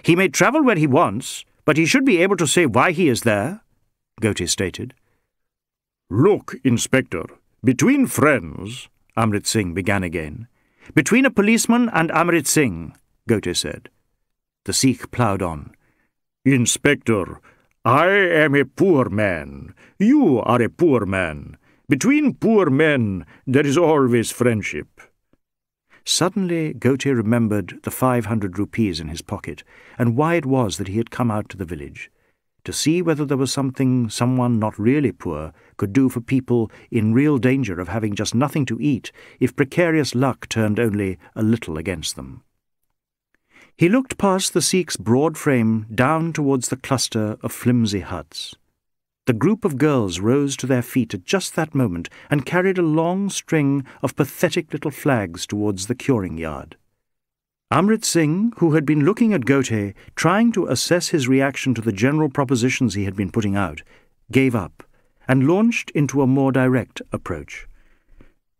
He may travel where he wants, but he should be able to say why he is there, Ghote stated. Look, Inspector, between friends, Amrit Singh began again. Between a policeman and Amrit Singh, Ghote said. The Sikh ploughed on. Inspector, I am a poor man. You are a poor man. Between poor men there is always friendship. Suddenly Ghote remembered the five hundred rupees in his pocket, and why it was that he had come out to the village. To see whether there was something someone not really poor could do for people in real danger of having just nothing to eat if precarious luck turned only a little against them. He looked past the Sikh's broad frame down towards the cluster of flimsy huts. The group of girls rose to their feet at just that moment and carried a long string of pathetic little flags towards the curing yard. Amrit Singh, who had been looking at Ghote, trying to assess his reaction to the general propositions he had been putting out, gave up and launched into a more direct approach.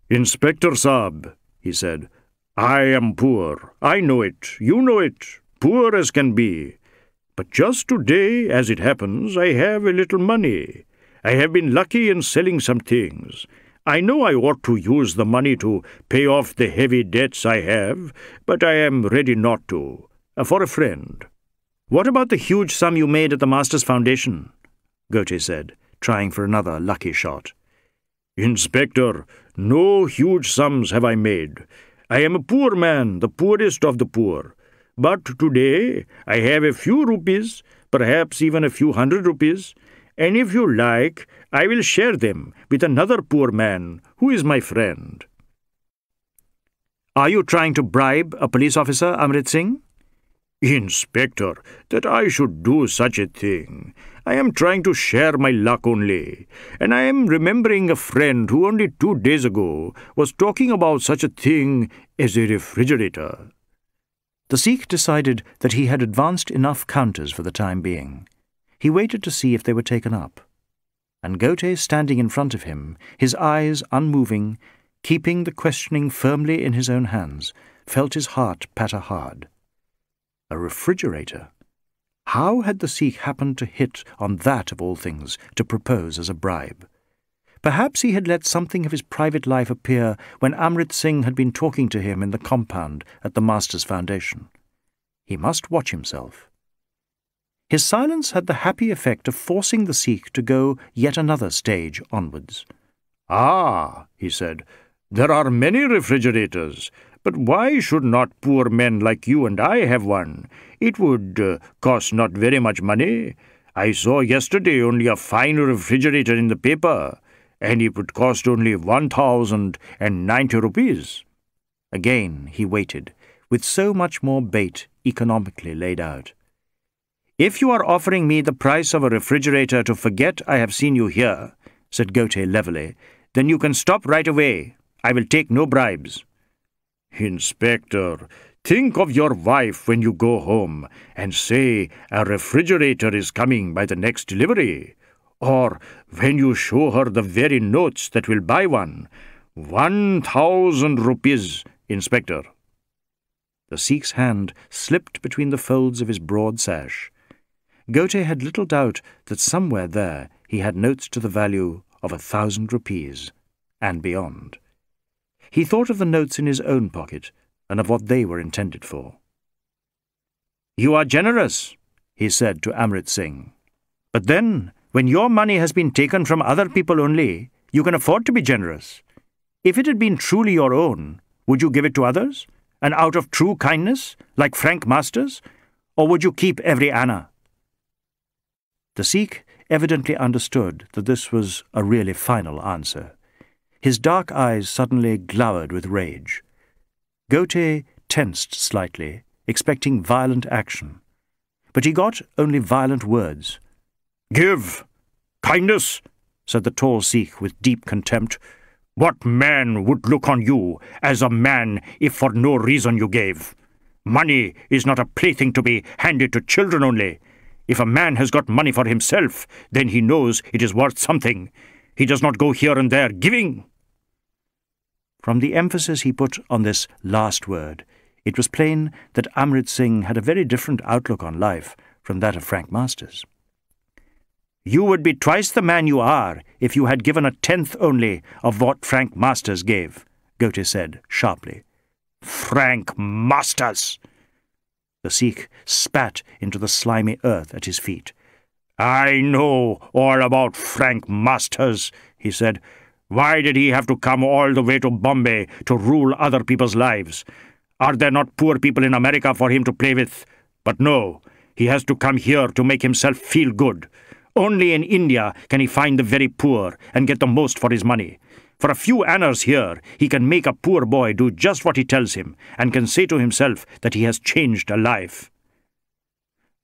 Inspector Saab, he said, I am poor. I know it. You know it. Poor as can be. But just today, as it happens, I have a little money. I have been lucky in selling some things. I know I ought to use the money to pay off the heavy debts I have, but I am ready not to. Uh, for a friend. What about the huge sum you made at the Masters Foundation? Ghote said, trying for another lucky shot. Inspector, no huge sums have I made. I am a poor man, the poorest of the poor. But today I have a few rupees, perhaps even a few hundred rupees, and if you like, I will share them with another poor man who is my friend. Are you trying to bribe a police officer, Amrit Singh? Inspector, that I should do such a thing. I am trying to share my luck only, and I am remembering a friend who only two days ago was talking about such a thing as a refrigerator. The Sikh decided that he had advanced enough counters for the time being. He waited to see if they were taken up. And Ghote, standing in front of him, his eyes unmoving, keeping the questioning firmly in his own hands, felt his heart patter hard. A refrigerator. How had the Sikh happened to hit on that of all things to propose as a bribe? Perhaps he had let something of his private life appear when Amrit Singh had been talking to him in the compound at the Master's Foundation. He must watch himself. His silence had the happy effect of forcing the Sikh to go yet another stage onwards. Ah, he said, there are many refrigerators, but why should not poor men like you and I have one? It would uh, cost not very much money. I saw yesterday only a fine refrigerator in the paper, and it would cost only one thousand and ninety rupees. Again he waited, with so much more bait economically laid out. If you are offering me the price of a refrigerator to forget I have seen you here, said Ghote levelly, then you can stop right away. I will take no bribes. Inspector, think of your wife when you go home and say a refrigerator is coming by the next delivery. Or when you show her the very notes that will buy one. One thousand rupees, Inspector. The Sikh's hand slipped between the folds of his broad sash. Ghote had little doubt that somewhere there he had notes to the value of a thousand rupees, and beyond. He thought of the notes in his own pocket, and of what they were intended for. You are generous, he said to Amrit Singh. But then, when your money has been taken from other people only, you can afford to be generous. If it had been truly your own, would you give it to others, and out of true kindness, like Frank Masters, or would you keep every anna? The Sikh evidently understood that this was a really final answer. His dark eyes suddenly glowered with rage. Ghote tensed slightly, expecting violent action. But he got only violent words. Give! Kindness! said the tall Sikh with deep contempt. What man would look on you as a man if for no reason you gave? Money is not a plaything to be handed to children only. If a man has got money for himself, then he knows it is worth something. He does not go here and there giving. From the emphasis he put on this last word, it was plain that Amrit Singh had a very different outlook on life from that of Frank Masters. You would be twice the man you are if you had given a tenth only of what Frank Masters gave, Ghote said sharply. Frank Masters! The Sikh spat into the slimy earth at his feet. I know all about Frank Masters, he said. Why did he have to come all the way to Bombay to rule other people's lives? Are there not poor people in America for him to play with? But no, he has to come here to make himself feel good. Only in India can he find the very poor and get the most for his money. For a few annas here, he can make a poor boy do just what he tells him, and can say to himself that he has changed a life.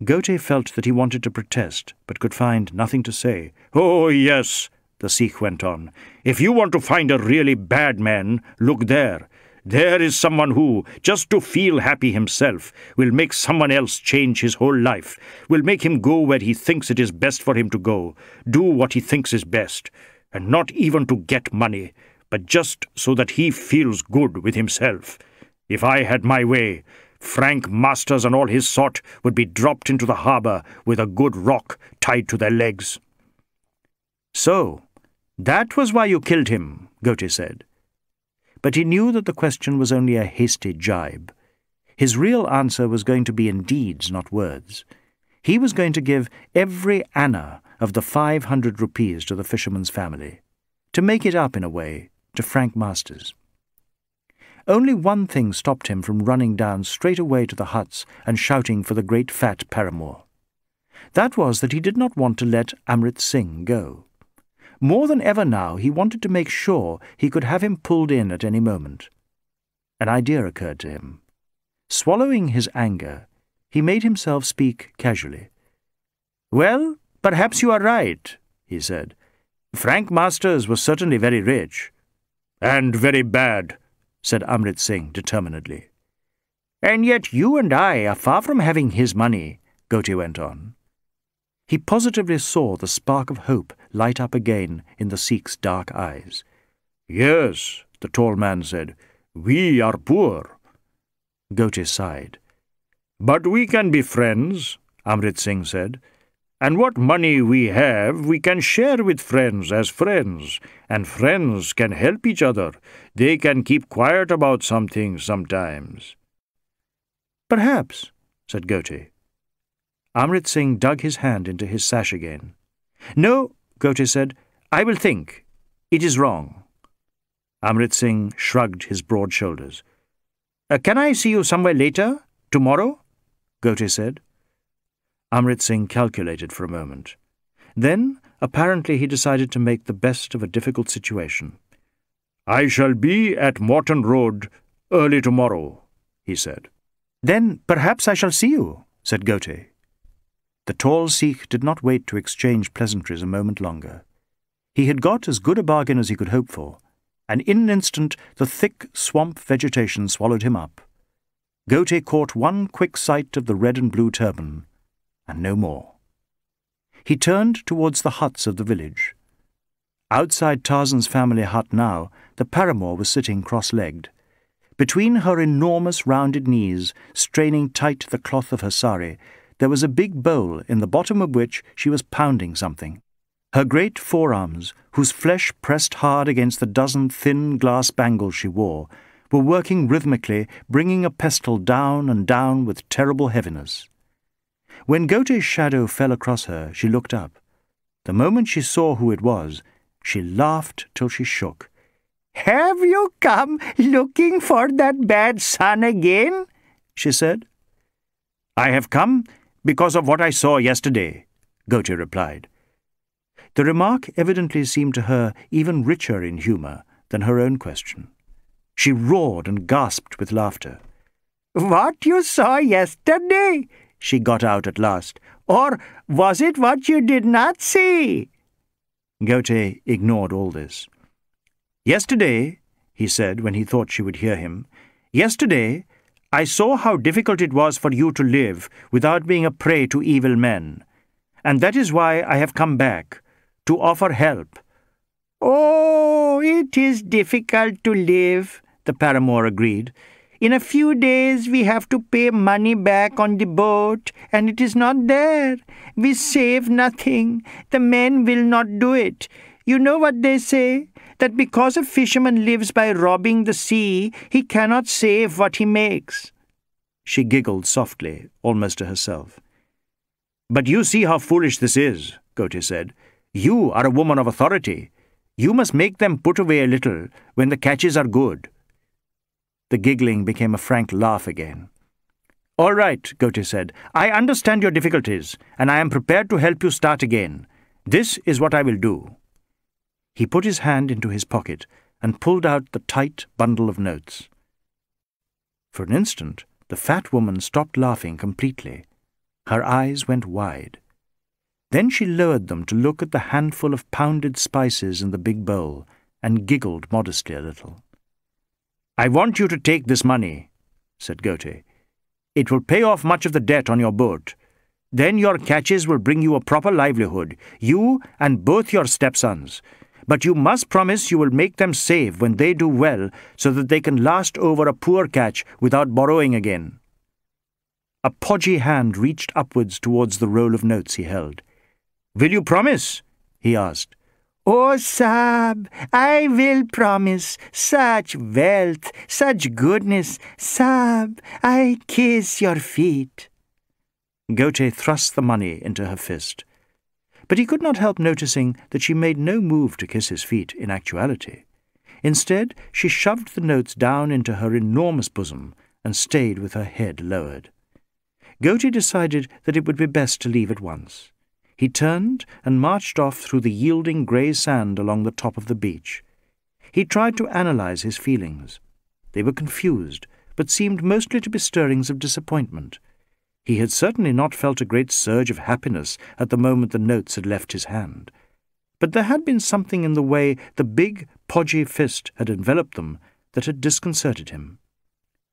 Ghote felt that he wanted to protest, but could find nothing to say. Oh, yes, the Sikh went on. If you want to find a really bad man, look there. There is someone who, just to feel happy himself, will make someone else change his whole life, will make him go where he thinks it is best for him to go, do what he thinks is best, and not even to get money, but just so that he feels good with himself. If I had my way, Frank Masters and all his sort would be dropped into the harbour with a good rock tied to their legs. So, that was why you killed him, Ghote said. But he knew that the question was only a hasty jibe. His real answer was going to be in deeds, not words. He was going to give every anna of the five hundred rupees to the fisherman's family, to make it up in a way to Frank Masters. Only one thing stopped him from running down straight away to the huts and shouting for the great fat paramour. That was that he did not want to let Amrit Singh go. More than ever now, he wanted to make sure he could have him pulled in at any moment. An idea occurred to him. Swallowing his anger, He made himself speak casually. Well, perhaps you are right, he said. Frank Masters was certainly very rich. And very bad, said Amrit Singh determinedly. And yet you and I are far from having his money, Ghote went on. He positively saw the spark of hope light up again in the Sikh's dark eyes. Yes, the tall man said, we are poor. Ghote sighed. But we can be friends, Amrit Singh said. And what money we have, we can share with friends as friends, and friends can help each other. They can keep quiet about some things sometimes. Perhaps, said Ghote. Amrit Singh dug his hand into his sash again. No, Ghote said, I will think. It is wrong. Amrit Singh shrugged his broad shoulders. Uh, can I see you somewhere later? Tomorrow? Ghote said. Amrit Singh calculated for a moment. Then, apparently, he decided to make the best of a difficult situation. I shall be at Morton Road early tomorrow, he said. Then perhaps I shall see you, said Ghote. The tall Sikh did not wait to exchange pleasantries a moment longer. He had got as good a bargain as he could hope for, and in an instant the thick swamp vegetation swallowed him up. Ghote caught one quick sight of the red and blue turban, and no more. He turned towards the huts of the village. Outside Tarzan's family hut now, the paramour was sitting cross-legged. Between her enormous rounded knees, straining tight the cloth of her sari, there was a big bowl in the bottom of which she was pounding something. Her great forearms, whose flesh pressed hard against the dozen thin glass bangles she wore, were working rhythmically, bringing a pestle down and down with terrible heaviness. When Ghote's shadow fell across her, she looked up. The moment she saw who it was, she laughed till she shook. Have you come looking for that bad son again? she said. I have come because of what I saw yesterday, Ghote replied. The remark evidently seemed to her even richer in humour than her own question. She roared and gasped with laughter. What you saw yesterday? she got out at last. Or was it what you did not see? Ghote ignored all this. Yesterday, he said when he thought she would hear him, yesterday I saw how difficult it was for you to live without being a prey to evil men, and that is why I have come back, to offer help. Oh, it is difficult to live, the paramour agreed. In a few days we have to pay money back on the boat, and it is not there. We save nothing. The men will not do it. You know what they say? That because a fisherman lives by robbing the sea, he cannot save what he makes. She giggled softly, almost to herself. But you see how foolish this is, Ghote said. You are a woman of authority. You must make them put away a little when the catches are good. The giggling became a frank laugh again. All right, Ghote said. I understand your difficulties, and I am prepared to help you start again. This is what I will do. He put his hand into his pocket and pulled out the tight bundle of notes. For an instant, the fat woman stopped laughing completely. Her eyes went wide. Then she lowered them to look at the handful of pounded spices in the big bowl and giggled modestly a little. I want you to take this money, said Ghote. It will pay off much of the debt on your boat. Then your catches will bring you a proper livelihood, you and both your stepsons. But you must promise you will make them save when they do well, so that they can last over a poor catch without borrowing again. A podgy hand reached upwards towards the roll of notes he held. Will you promise? he asked. Oh, Sab, I will promise such wealth, such goodness. Sab, I kiss your feet. Ghote thrust the money into her fist. But he could not help noticing that she made no move to kiss his feet in actuality. Instead, she shoved the notes down into her enormous bosom and stayed with her head lowered. Ghote decided that it would be best to leave at once. He turned and marched off through the yielding grey sand along the top of the beach. He tried to analyze his feelings. They were confused, but seemed mostly to be stirrings of disappointment. He had certainly not felt a great surge of happiness at the moment the notes had left his hand. But there had been something in the way the big, podgy fist had enveloped them that had disconcerted him.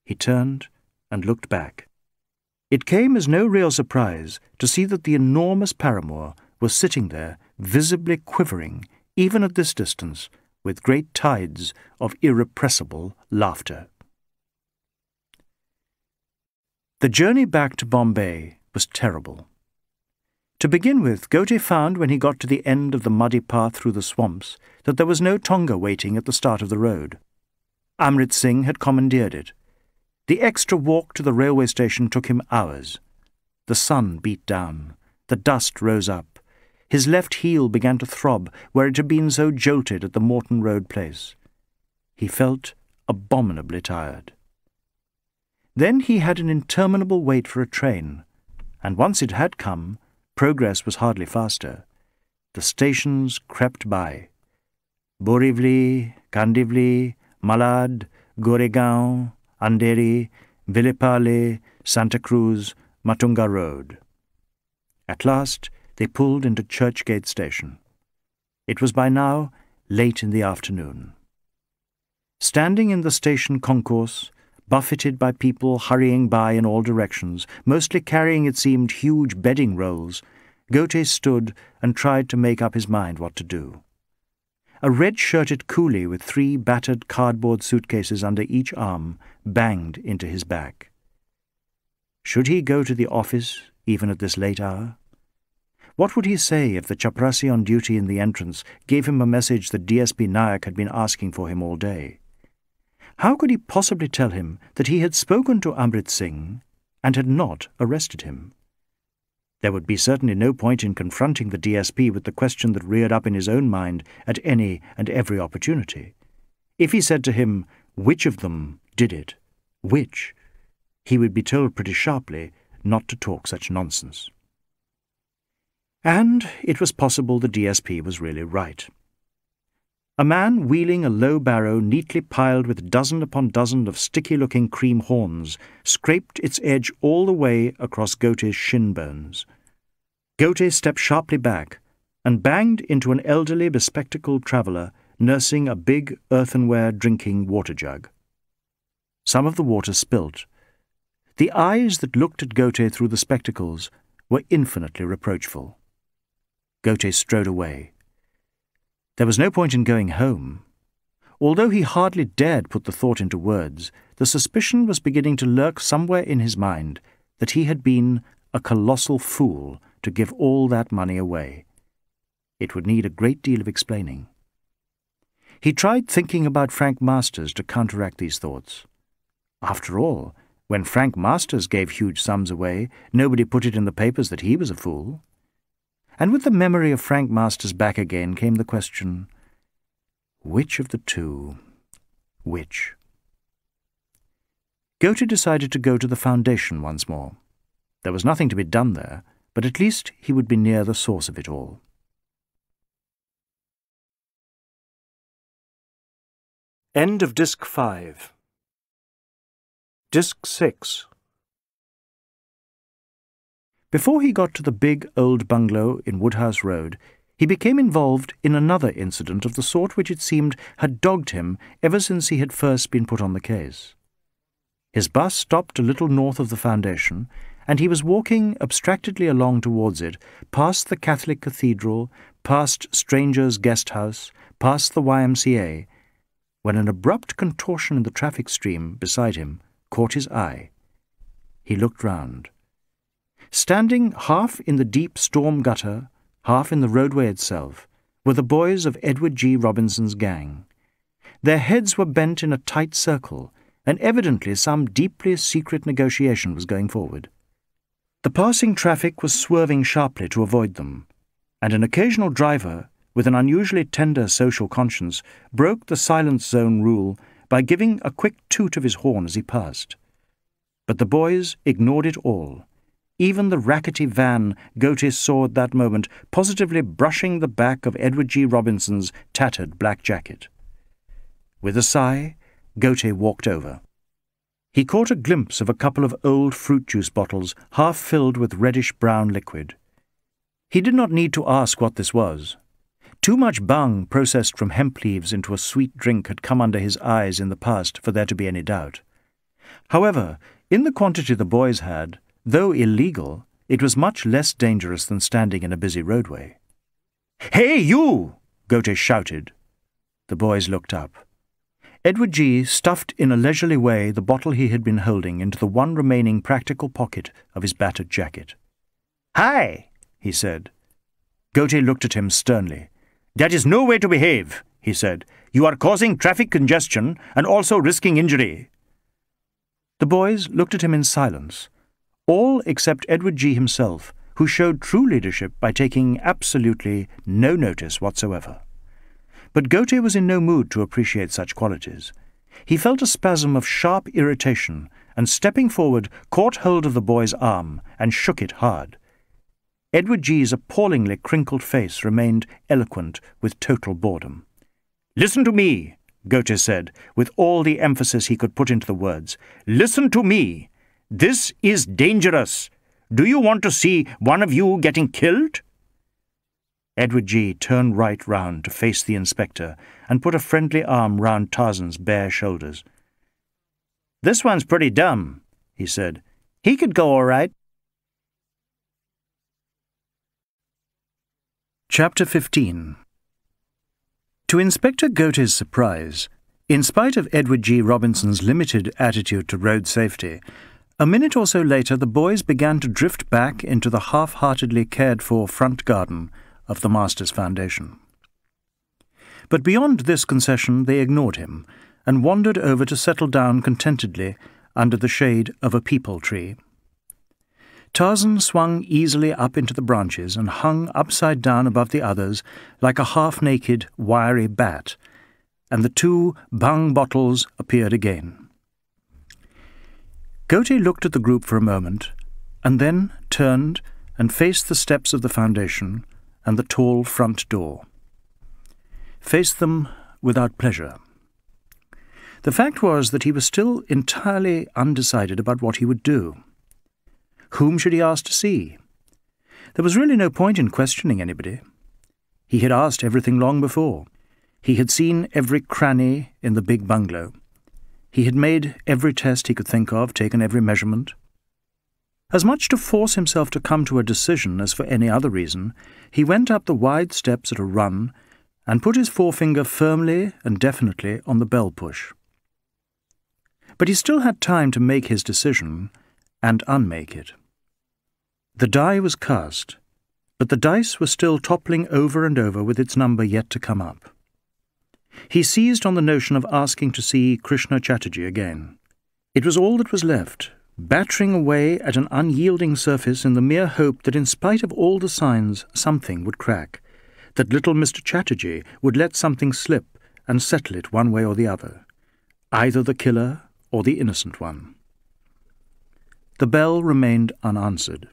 He turned and looked back. It came as no real surprise to see that the enormous paramour was sitting there, visibly quivering, even at this distance, with great tides of irrepressible laughter. The journey back to Bombay was terrible. To begin with, Ghote found when he got to the end of the muddy path through the swamps that there was no tonga waiting at the start of the road. Amrit Singh had commandeered it. The extra walk to the railway station took him hours. The sun beat down. The dust rose up. His left heel began to throb where it had been so jolted at the Morton Road place. He felt abominably tired. Then he had an interminable wait for a train, and once it had come, progress was hardly faster. The stations crept by. Borivali, Kandivali, Malad, Goregaon, Andheri, Vile Parle, Santa Cruz, Matunga Road. At last they pulled into Churchgate Station. It was by now late in the afternoon. Standing in the station concourse, buffeted by people hurrying by in all directions, mostly carrying, it seemed, huge bedding rolls, Ghote stood and tried to make up his mind what to do. A red-shirted coolie with three battered cardboard suitcases under each arm banged into his back. Should he go to the office, even at this late hour? What would he say if the chaprassi on duty in the entrance gave him a message that DSP Nayak had been asking for him all day? How could he possibly tell him that he had spoken to Amrit Singh and had not arrested him? There would be certainly no point in confronting the DSP with the question that reared up in his own mind at any and every opportunity. If he said to him, Which of them did it? Which? He would be told pretty sharply not to talk such nonsense. And it was possible the DSP was really right. A man wheeling a low barrow neatly piled with dozen upon dozen of sticky-looking cream horns scraped its edge all the way across Ghote's shin bones. Ghote stepped sharply back and banged into an elderly bespectacled traveller nursing a big earthenware drinking water jug. Some of the water spilt. The eyes that looked at Ghote through the spectacles were infinitely reproachful. Ghote strode away. There was no point in going home. Although he hardly dared put the thought into words, the suspicion was beginning to lurk somewhere in his mind that he had been a colossal fool to give all that money away. It would need a great deal of explaining. He tried thinking about Frank Masters to counteract these thoughts. After all, when Frank Masters gave huge sums away, nobody put it in the papers that he was a fool. And with the memory of Frank Masters back again came the question, which of the two, which? Ghote decided to go to the foundation once more. There was nothing to be done there, but at least he would be near the source of it all. End of Disc 5 Disc 6 before he got to the big old bungalow in Woodhouse Road, he became involved in another incident of the sort which it seemed had dogged him ever since he had first been put on the case. His bus stopped a little north of the foundation, and he was walking abstractedly along towards it, past the Catholic Cathedral, past Stranger's Guest House, past the YMCA, when an abrupt contortion in the traffic stream beside him caught his eye. He looked round. Standing half in the deep storm gutter, half in the roadway itself, were the boys of Edward G. Robinson's gang. Their heads were bent in a tight circle, and evidently some deeply secret negotiation was going forward. The passing traffic was swerving sharply to avoid them, and an occasional driver, with an unusually tender social conscience, broke the silence zone rule by giving a quick toot of his horn as he passed. But the boys ignored it all even the rackety van Ghote saw at that moment positively brushing the back of Edward G. Robinson's tattered black jacket. With a sigh, Ghote walked over. He caught a glimpse of a couple of old fruit juice bottles half filled with reddish brown liquid. He did not need to ask what this was. Too much bhang processed from hemp leaves into a sweet drink had come under his eyes in the past for there to be any doubt. However, in the quantity the boys had, though illegal, it was much less dangerous than standing in a busy roadway. Hey, you! Ghote shouted. The boys looked up. Edward G. stuffed in a leisurely way the bottle he had been holding into the one remaining practical pocket of his battered jacket. Hi, he said. Ghote looked at him sternly. That is no way to behave, he said. You are causing traffic congestion and also risking injury. The boys looked at him in silence, all except Edward G. himself, who showed true leadership by taking absolutely no notice whatsoever. But Ghote was in no mood to appreciate such qualities. He felt a spasm of sharp irritation, and stepping forward, caught hold of the boy's arm and shook it hard. Edward G.'s appallingly crinkled face remained eloquent with total boredom. Listen to me, Ghote said, with all the emphasis he could put into the words. Listen to me. This is dangerous. Do you want to see one of you getting killed? Edward G. turned right round to face the inspector and put a friendly arm round Tarzan's bare shoulders. This one's pretty dumb, he said. He could go all right. Chapter 15 To Inspector Ghote's surprise, in spite of Edward G. Robinson's limited attitude to road safety, a minute or so later the boys began to drift back into the half-heartedly cared-for front garden of the Masters Foundation. But beyond this concession they ignored him, and wandered over to settle down contentedly under the shade of a peepul tree. Tarzan swung easily up into the branches and hung upside down above the others like a half-naked, wiry bat, and the two bhang bottles appeared again. Ghote looked at the group for a moment, and then turned and faced the steps of the foundation and the tall front door. Faced them without pleasure. The fact was that he was still entirely undecided about what he would do. Whom should he ask to see? There was really no point in questioning anybody. He had asked everything long before. He had seen every cranny in the big bungalow. He had made every test he could think of, taken every measurement. As much to force himself to come to a decision as for any other reason, he went up the wide steps at a run and put his forefinger firmly and definitely on the bell push. But he still had time to make his decision and unmake it. The die was cast, but the dice were still toppling over and over with its number yet to come up. He seized on the notion of asking to see Krishna Chatterjee again. It was all that was left, battering away at an unyielding surface in the mere hope that in spite of all the signs something would crack, that little Mr. Chatterjee would let something slip and settle it one way or the other, either the killer or the innocent one. The bell remained unanswered.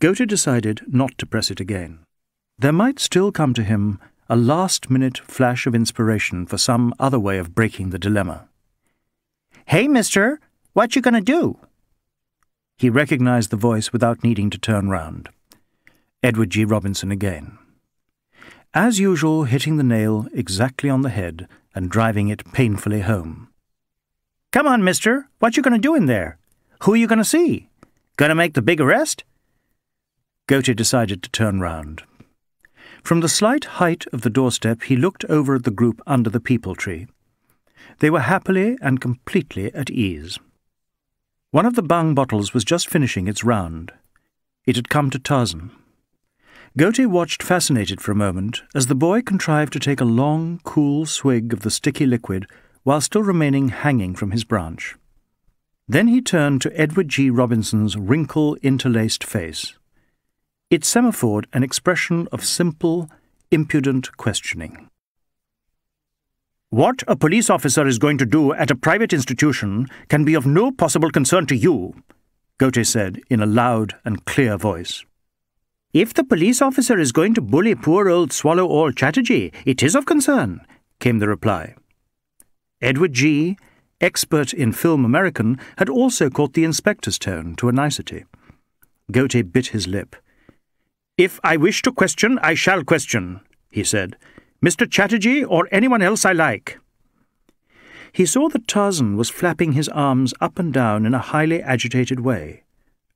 Ghote decided not to press it again. There might still come to him a last-minute flash of inspiration for some other way of breaking the dilemma. Hey, mister, what you gonna do? He recognized the voice without needing to turn round. Edward G. Robinson again. As usual, hitting the nail exactly on the head and driving it painfully home. Come on, mister, what you gonna do in there? Who are you gonna see? Gonna make the big arrest? Ghote decided to turn round. From the slight height of the doorstep he looked over at the group under the peepul tree. They were happily and completely at ease. One of the bhang bottles was just finishing its round. It had come to Tarzan. Ghote watched fascinated for a moment as the boy contrived to take a long, cool swig of the sticky liquid while still remaining hanging from his branch. Then he turned to Edward G. Robinson's wrinkle-interlaced face. It semaphored an expression of simple, impudent questioning. What a police officer is going to do at a private institution can be of no possible concern to you, Ghote said in a loud and clear voice. If the police officer is going to bully poor old Swallow All Chatterjee, it is of concern, came the reply. Edward G., expert in film American, had also caught the inspector's tone to a nicety. Ghote bit his lip. If I wish to question, I shall question, he said. Mr. Chatterjee or anyone else I like. He saw that Tarzan was flapping his arms up and down in a highly agitated way.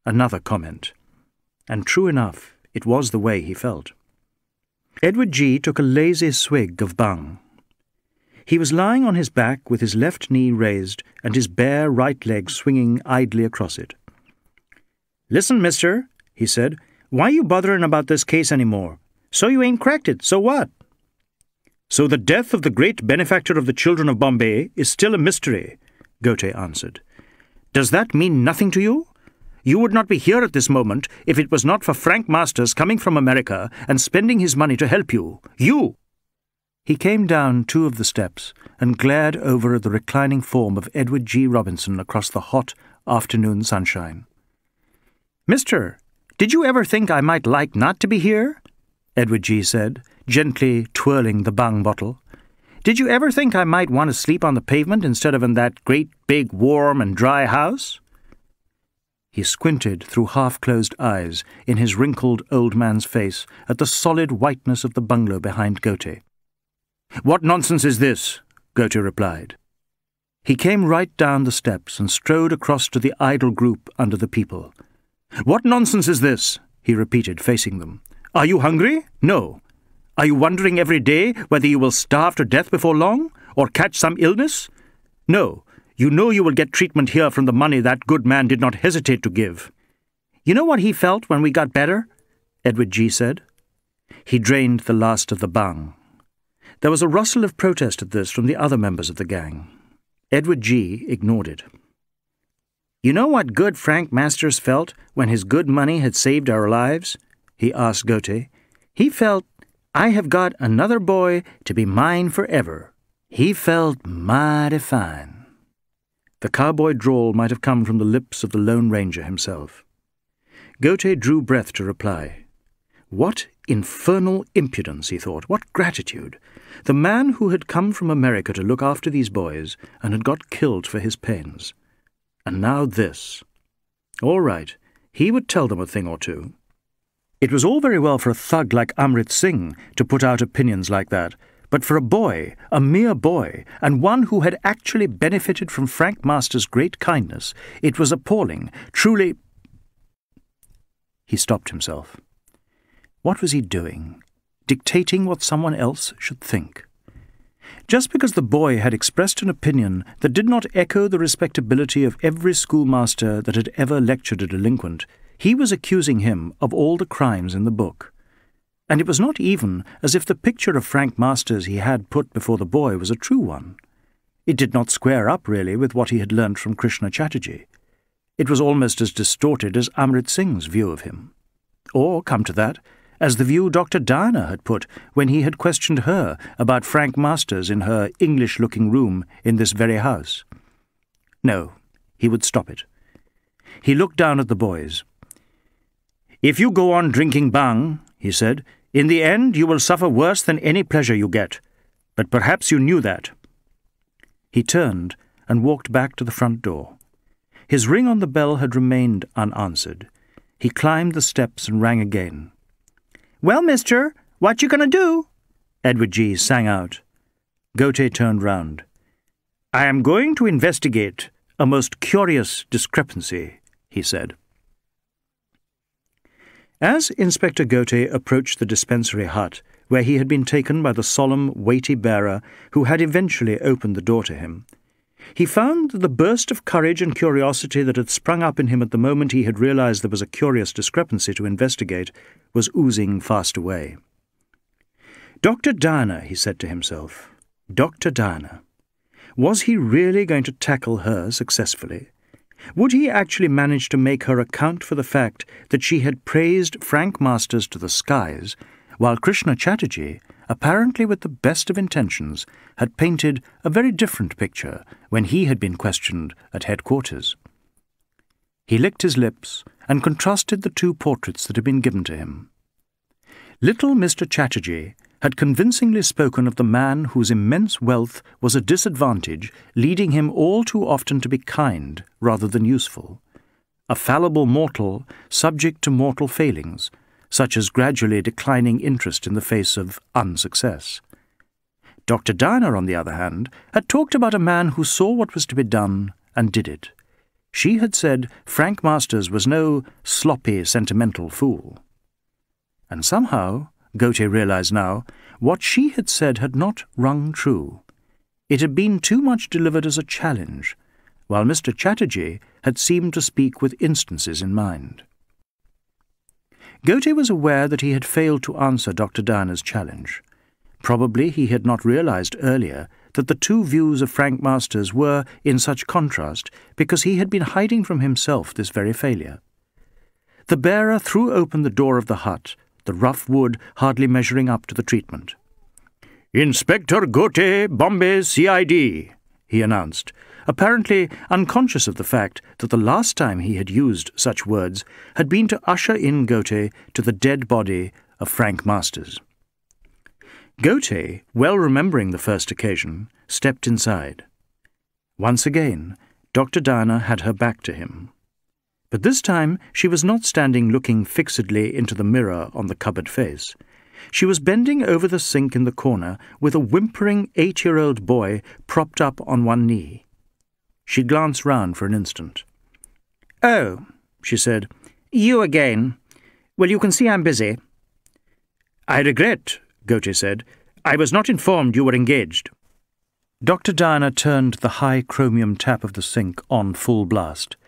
Another comment. And true enough, it was the way he felt. Edward G. took a lazy swig of bhang. He was lying on his back with his left knee raised and his bare right leg swinging idly across it. Listen, mister, he said, why are you bothering about this case anymore? So you ain't cracked it, so what? So the death of the great benefactor of the children of Bombay is still a mystery, Ghote answered. Does that mean nothing to you? You would not be here at this moment if it was not for Frank Masters coming from America and spending his money to help you. You! He came down two of the steps and glared over at the reclining form of Edward G. Robinson across the hot afternoon sunshine. Mister, did you ever think I might like not to be here? Edward G. said, gently twirling the bhang bottle. Did you ever think I might want to sleep on the pavement instead of in that great big warm and dry house? He squinted through half-closed eyes in his wrinkled old man's face at the solid whiteness of the bungalow behind Ghote. What nonsense is this? Ghote replied. He came right down the steps and strode across to the idle group under the peepul. What nonsense is this? he repeated, facing them. Are you hungry? No. Are you wondering every day whether you will starve to death before long, or catch some illness? No. You know you will get treatment here from the money that good man did not hesitate to give. You know what he felt when we got better? Edward G. said. He drained the last of the bhang. There was a rustle of protest at this from the other members of the gang. Edward G. ignored it. You know what good Frank Masters felt when his good money had saved our lives? he asked Ghote. He felt, I have got another boy to be mine forever. He felt mighty fine. The cowboy drawl might have come from the lips of the Lone Ranger himself. Ghote drew breath to reply. What infernal impudence, he thought. What gratitude. The man who had come from America to look after these boys and had got killed for his pains. And now this. All right, he would tell them a thing or two. It was all very well for a thug like Amrit Singh to put out opinions like that, but for a boy, a mere boy, and one who had actually benefited from Frank Master's great kindness, it was appalling, truly. He stopped himself. What was he doing? Dictating what someone else should think. Just because the boy had expressed an opinion that did not echo the respectability of every schoolmaster that had ever lectured a delinquent, he was accusing him of all the crimes in the book and it was not even as if the picture of Frank Masters he had put before the boy was a true one. It did not square up, really, with what he had learnt from Krishna Chatterjee. It was almost as distorted as Amrit Singh's view of him. Or, come to that, as the view Dr. Diana had put when he had questioned her about Frank Masters in her English-looking room in this very house. No, he would stop it. He looked down at the boys. If you go on drinking bhang, he said, in the end, you will suffer worse than any pleasure you get, but perhaps you knew that. He turned and walked back to the front door. His ring on the bell had remained unanswered. He climbed the steps and rang again. Well, mister, what you gonna do? Edward G. sang out. Ghote turned round. I am going to investigate a most curious discrepancy, he said. As Inspector Ghote approached the dispensary hut, where he had been taken by the solemn, weighty bearer who had eventually opened the door to him, he found that the burst of courage and curiosity that had sprung up in him at the moment he had realized there was a curious discrepancy to investigate was oozing fast away. Dr. Diana, he said to himself. Dr. Diana. Was he really going to tackle her successfully? Would he actually manage to make her account for the fact that she had praised Frank Masters to the skies, while Krishna Chatterjee, apparently with the best of intentions, had painted a very different picture when he had been questioned at headquarters? He licked his lips and contrasted the two portraits that had been given to him. Little Mr. Chatterjee had convincingly spoken of the man whose immense wealth was a disadvantage, leading him all too often to be kind rather than useful. A fallible mortal subject to mortal failings, such as gradually declining interest in the face of unsuccess. Dr. Diana, on the other hand, had talked about a man who saw what was to be done and did it. She had said Frank Masters was no sloppy, sentimental fool. And somehow, Ghote realized now, what she had said had not rung true. It had been too much delivered as a challenge, while Mr. Chatterjee had seemed to speak with instances in mind. Ghote was aware that he had failed to answer Dr. Diana's challenge. Probably he had not realized earlier that the two views of Frank Masters were in such contrast because he had been hiding from himself this very failure. The bearer threw open the door of the hut the rough wood hardly measuring up to the treatment. Inspector Ghote, Bombay CID, he announced, apparently unconscious of the fact that the last time he had used such words had been to usher in Ghote to the dead body of Frank Masters. Ghote, well remembering the first occasion, stepped inside. Once again, Dr. Diana had her back to him. But this time she was not standing looking fixedly into the mirror on the cupboard face. She was bending over the sink in the corner with a whimpering eight-year-old boy propped up on one knee. She glanced round for an instant. Oh, she said, you again. Well, you can see I'm busy. I regret, Ghote said. I was not informed you were engaged. Dr. Diana turned the high chromium tap of the sink on full blast.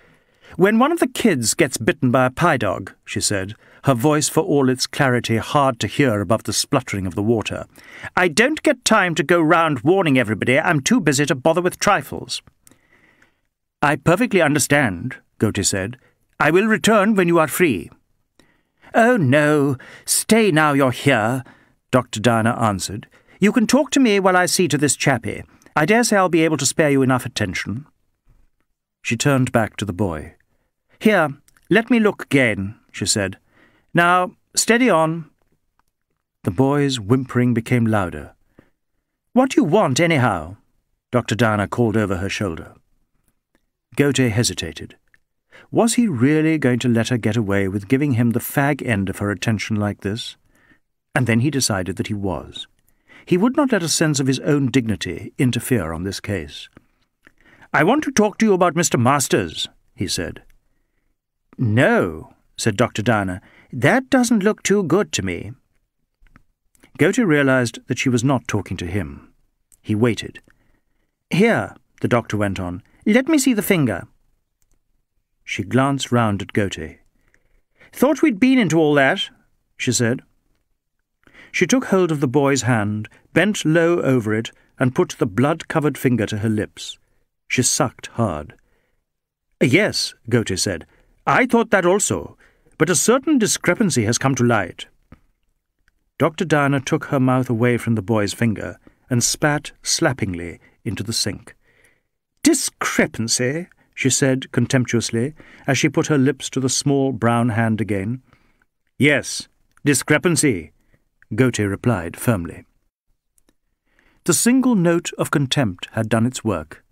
When one of the kids gets bitten by a pie dog, she said, her voice for all its clarity hard to hear above the spluttering of the water, I don't get time to go round warning everybody. I'm too busy to bother with trifles. I perfectly understand, Ghote said. I will return when you are free. Oh, no. Stay now you're here, Dr. Diana answered. You can talk to me while I see to this chappie. I dare say I'll be able to spare you enough attention. She turned back to the boy. Here, let me look again, she said. Now, steady on. The boy's whimpering became louder. What do you want, anyhow? Dr. Diana called over her shoulder. Ghote hesitated. Was he really going to let her get away with giving him the fag end of her attention like this? And then he decided that he was. He would not let a sense of his own dignity interfere on this case. I want to talk to you about Mr. Masters, he said. No, said Dr. Diana, that doesn't look too good to me. Ghote realized that she was not talking to him. He waited. Here, the doctor went on, let me see the finger. She glanced round at Ghote. Thought we'd been into all that, she said. She took hold of the boy's hand, bent low over it, and put the blood-covered finger to her lips. She sucked hard. Yes, Ghote said. I thought that also, but a certain discrepancy has come to light. Dr. Diana took her mouth away from the boy's finger and spat slappingly into the sink. Discrepancy, she said contemptuously, as she put her lips to the small brown hand again. Yes, discrepancy, Ghote replied firmly. The single note of contempt had done its work.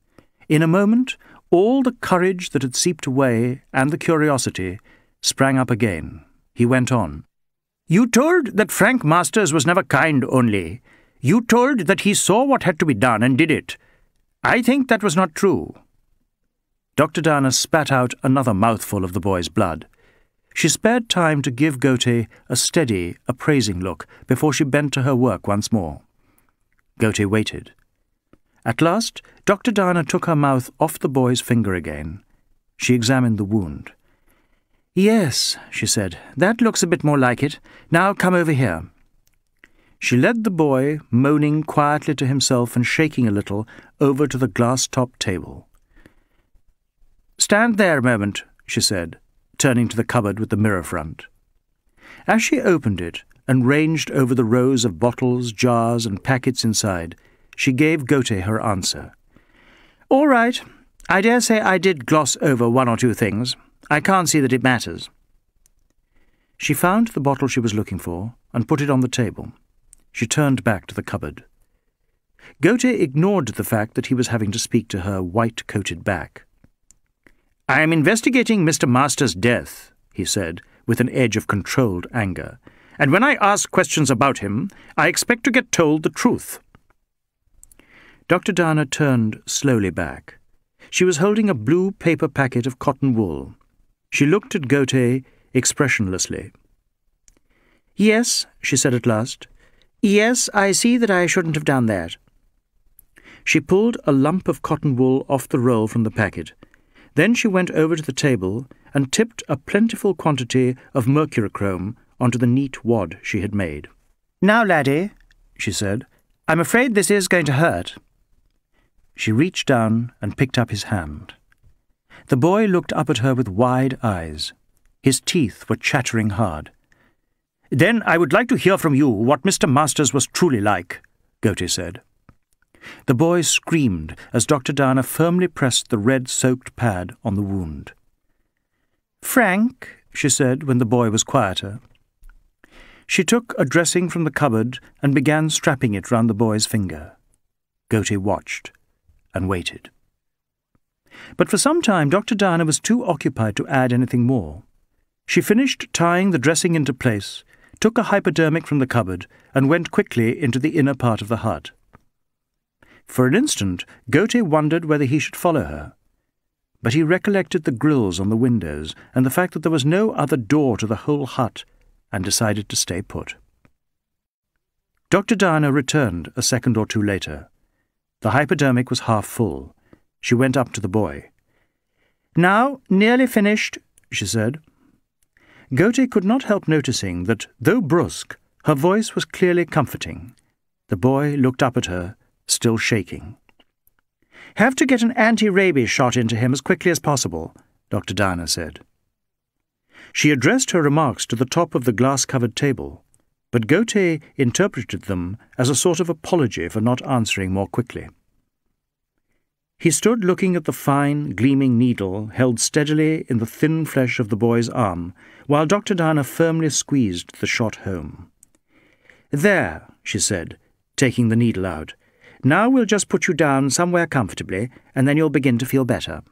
In a moment, all the courage that had seeped away, and the curiosity, sprang up again. He went on. You told that Frank Masters was never kind only. You told that he saw what had to be done and did it. I think that was not true. Dr. Diana spat out another mouthful of the boy's blood. She spared time to give Ghote a steady, appraising look before she bent to her work once more. Ghote waited. At last, Dr. Diana took her mouth off the boy's finger again. She examined the wound. Yes, she said, that looks a bit more like it. Now come over here. She led the boy, moaning quietly to himself and shaking a little, over to the glass-topped table. Stand there a moment, she said, turning to the cupboard with the mirror front. As she opened it and ranged over the rows of bottles, jars, and packets inside, she gave Ghote her answer. All right. I dare say I did gloss over one or two things. I can't see that it matters. She found the bottle she was looking for and put it on the table. She turned back to the cupboard. Ghote ignored the fact that he was having to speak to her white-coated back. I am investigating Mr. Masters' death, he said, with an edge of controlled anger. And when I ask questions about him, I expect to get told the truth. Dr. Diana turned slowly back. She was holding a blue paper packet of cotton wool. She looked at Ghote expressionlessly. Yes, she said at last. Yes, I see that I shouldn't have done that. She pulled a lump of cotton wool off the roll from the packet. Then she went over to the table and tipped a plentiful quantity of mercurochrome onto the neat wad she had made. Now, laddie, she said, I'm afraid this is going to hurt. She reached down and picked up his hand. The boy looked up at her with wide eyes. His teeth were chattering hard. Then I would like to hear from you what Mr. Masters was truly like, Ghote said. The boy screamed as Dr. Diana firmly pressed the red-soaked pad on the wound. Frank, she said when the boy was quieter. She took a dressing from the cupboard and began strapping it round the boy's finger. Ghote watched and waited. But for some time Dr. Diana was too occupied to add anything more. She finished tying the dressing into place, took a hypodermic from the cupboard, and went quickly into the inner part of the hut. For an instant, Ghote wondered whether he should follow her. But he recollected the grills on the windows and the fact that there was no other door to the whole hut, and decided to stay put. Dr. Diana returned a second or two later. The hypodermic was half full. She went up to the boy. Now, nearly finished, she said. Ghote could not help noticing that, though brusque, her voice was clearly comforting. The boy looked up at her, still shaking. Have to get an anti-rabies shot into him as quickly as possible, Dr. Diana said. She addressed her remarks to the top of the glass-covered table, but Ghote interpreted them as a sort of apology for not answering more quickly. He stood looking at the fine, gleaming needle held steadily in the thin flesh of the boy's arm, while Dr. Diana firmly squeezed the shot home. There, she said, taking the needle out. Now we'll just put you down somewhere comfortably, and then you'll begin to feel better.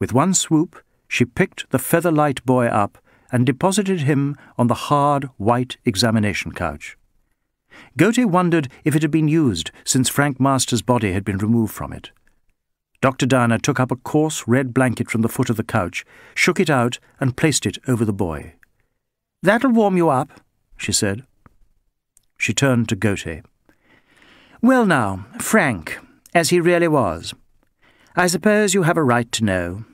With one swoop, she picked the feather-light boy up and deposited him on the hard, white examination couch. Ghote wondered if it had been used since Frank Masters' body had been removed from it. Dr. Diana took up a coarse red blanket from the foot of the couch, shook it out, and placed it over the boy. That'll warm you up, she said. She turned to Ghote. Well now, Frank, as he really was. I suppose you have a right to know.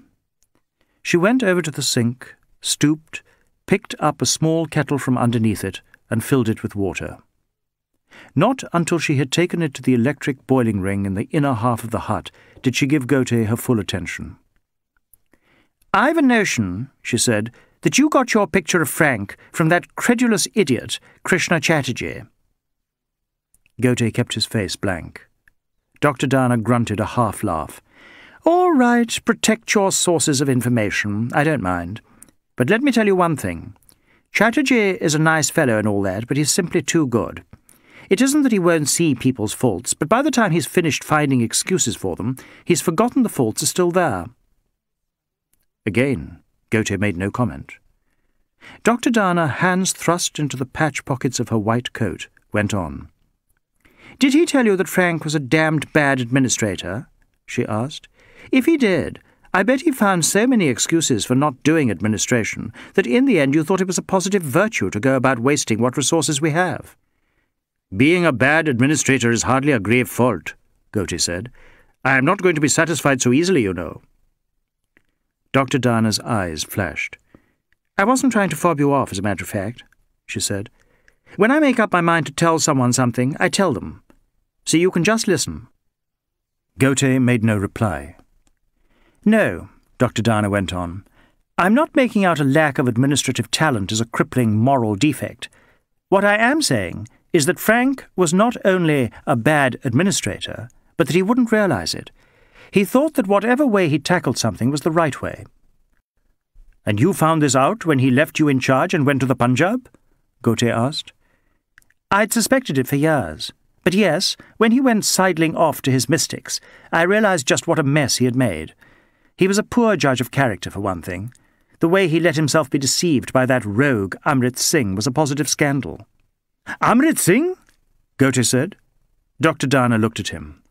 She went over to the sink, stooped, picked up a small kettle from underneath it, and filled it with water. Not until she had taken it to the electric boiling ring in the inner half of the hut did she give Ghote her full attention. I've a notion, she said, that you got your picture of Frank from that credulous idiot, Krishna Chatterjee. Ghote kept his face blank. Dr. Diana grunted a half-laugh. All right, protect your sources of information. I don't mind. But let me tell you one thing. Chatterjee is a nice fellow and all that, but he's simply too good. It isn't that he won't see people's faults, but by the time he's finished finding excuses for them, he's forgotten the faults are still there. Again, Ghote made no comment. Dr. Diana, hands thrust into the patch pockets of her white coat, went on. Did he tell you that Frank was a damned bad administrator? she asked. If he did, I bet he found so many excuses for not doing administration that in the end you thought it was a positive virtue to go about wasting what resources we have. Being a bad administrator is hardly a grave fault, Ghote said. I am not going to be satisfied so easily, you know. Dr. Diana's eyes flashed. I wasn't trying to fob you off, as a matter of fact, she said. When I make up my mind to tell someone something, I tell them. So you can just listen. Ghote made no reply. No, Dr. Diana went on. I'm not making out a lack of administrative talent as a crippling moral defect. What I am saying is that Frank was not only a bad administrator, but that he wouldn't realize it. He thought that whatever way he tackled something was the right way. And you found this out when he left you in charge and went to the Punjab? Ghote asked. I'd suspected it for years. But yes, when he went sidling off to his mystics, I realized just what a mess he had made. He was a poor judge of character, for one thing. The way he let himself be deceived by that rogue Amrit Singh was a positive scandal. Amrit Singh? Ghote said. Dr. Diana looked at him.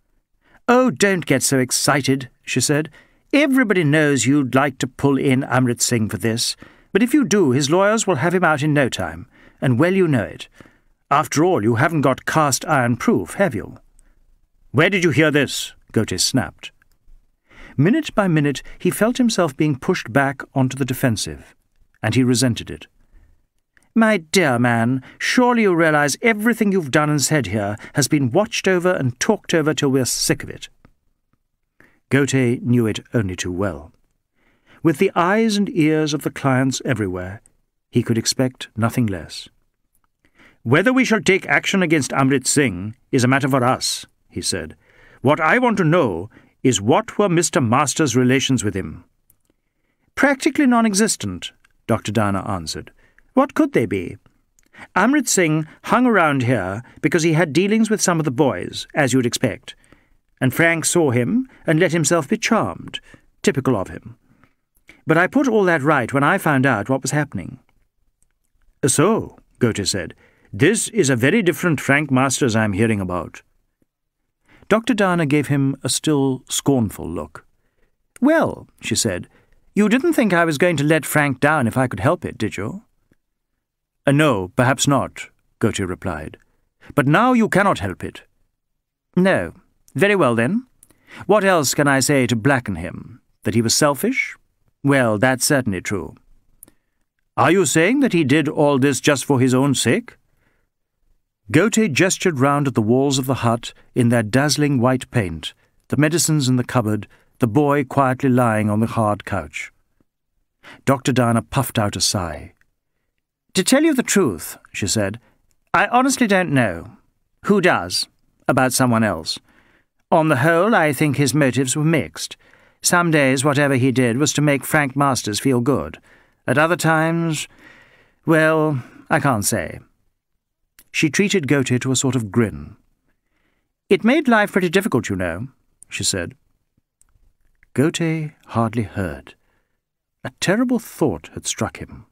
Oh, don't get so excited, she said. Everybody knows you'd like to pull in Amrit Singh for this, but if you do, his lawyers will have him out in no time, and well you know it. After all, you haven't got cast iron proof, have you? Where did you hear this? Ghote snapped. Minute by minute, he felt himself being pushed back onto the defensive, and he resented it. My dear man, surely you realize everything you've done and said here has been watched over and talked over till we're sick of it. Ghote knew it only too well. With the eyes and ears of the clients everywhere, he could expect nothing less. Whether we shall take action against Amrit Singh is a matter for us, he said. What I want to know is what were Mr. Master's relations with him? Practically non-existent, Dr. Diana answered. What could they be? Amrit Singh hung around here because he had dealings with some of the boys, as you'd expect. And Frank saw him and let himself be charmed, typical of him. But I put all that right when I found out what was happening. So, Ghote said, this is a very different Frank Masters I'm hearing about. Dr. Diana gave him a still scornful look. Well, she said, you didn't think I was going to let Frank down if I could help it, did you? Uh, no, perhaps not, Ghote replied. But now you cannot help it. No. Very well, then. What else can I say to blacken him? That he was selfish? Well, that's certainly true. Are you saying that he did all this just for his own sake? Ghote gestured round at the walls of the hut in their dazzling white paint, the medicines in the cupboard, the boy quietly lying on the hard couch. Dr. Diana puffed out a sigh. To tell you the truth, she said, I honestly don't know. Who does? About someone else. On the whole, I think his motives were mixed. Some days, whatever he did was to make Frank Masters feel good. At other times, well, I can't say. She treated Ghote to a sort of grin. It made life pretty difficult, you know, she said. Ghote hardly heard. A terrible thought had struck him.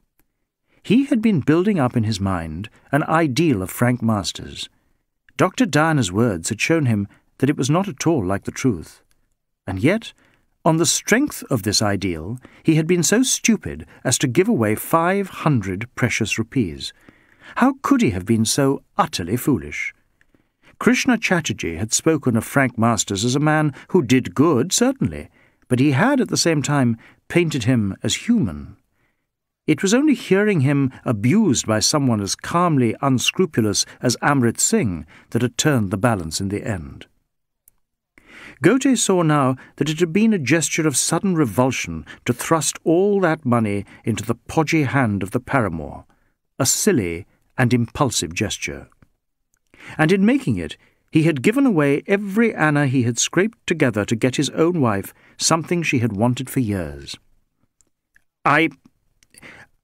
He had been building up in his mind an ideal of Frank Masters. Dr. Diana's words had shown him that it was not at all like the truth. And yet, on the strength of this ideal, he had been so stupid as to give away five hundred precious rupees. How could he have been so utterly foolish? Krishna Chatterjee had spoken of Frank Masters as a man who did good, certainly, but he had at the same time painted him as human. It was only hearing him abused by someone as calmly unscrupulous as Amrit Singh that had turned the balance in the end. Ghote saw now that it had been a gesture of sudden revulsion to thrust all that money into the podgy hand of the paramour, a silly, and impulsive gesture. And in making it, he had given away every anna he had scraped together to get his own wife something she had wanted for years. I...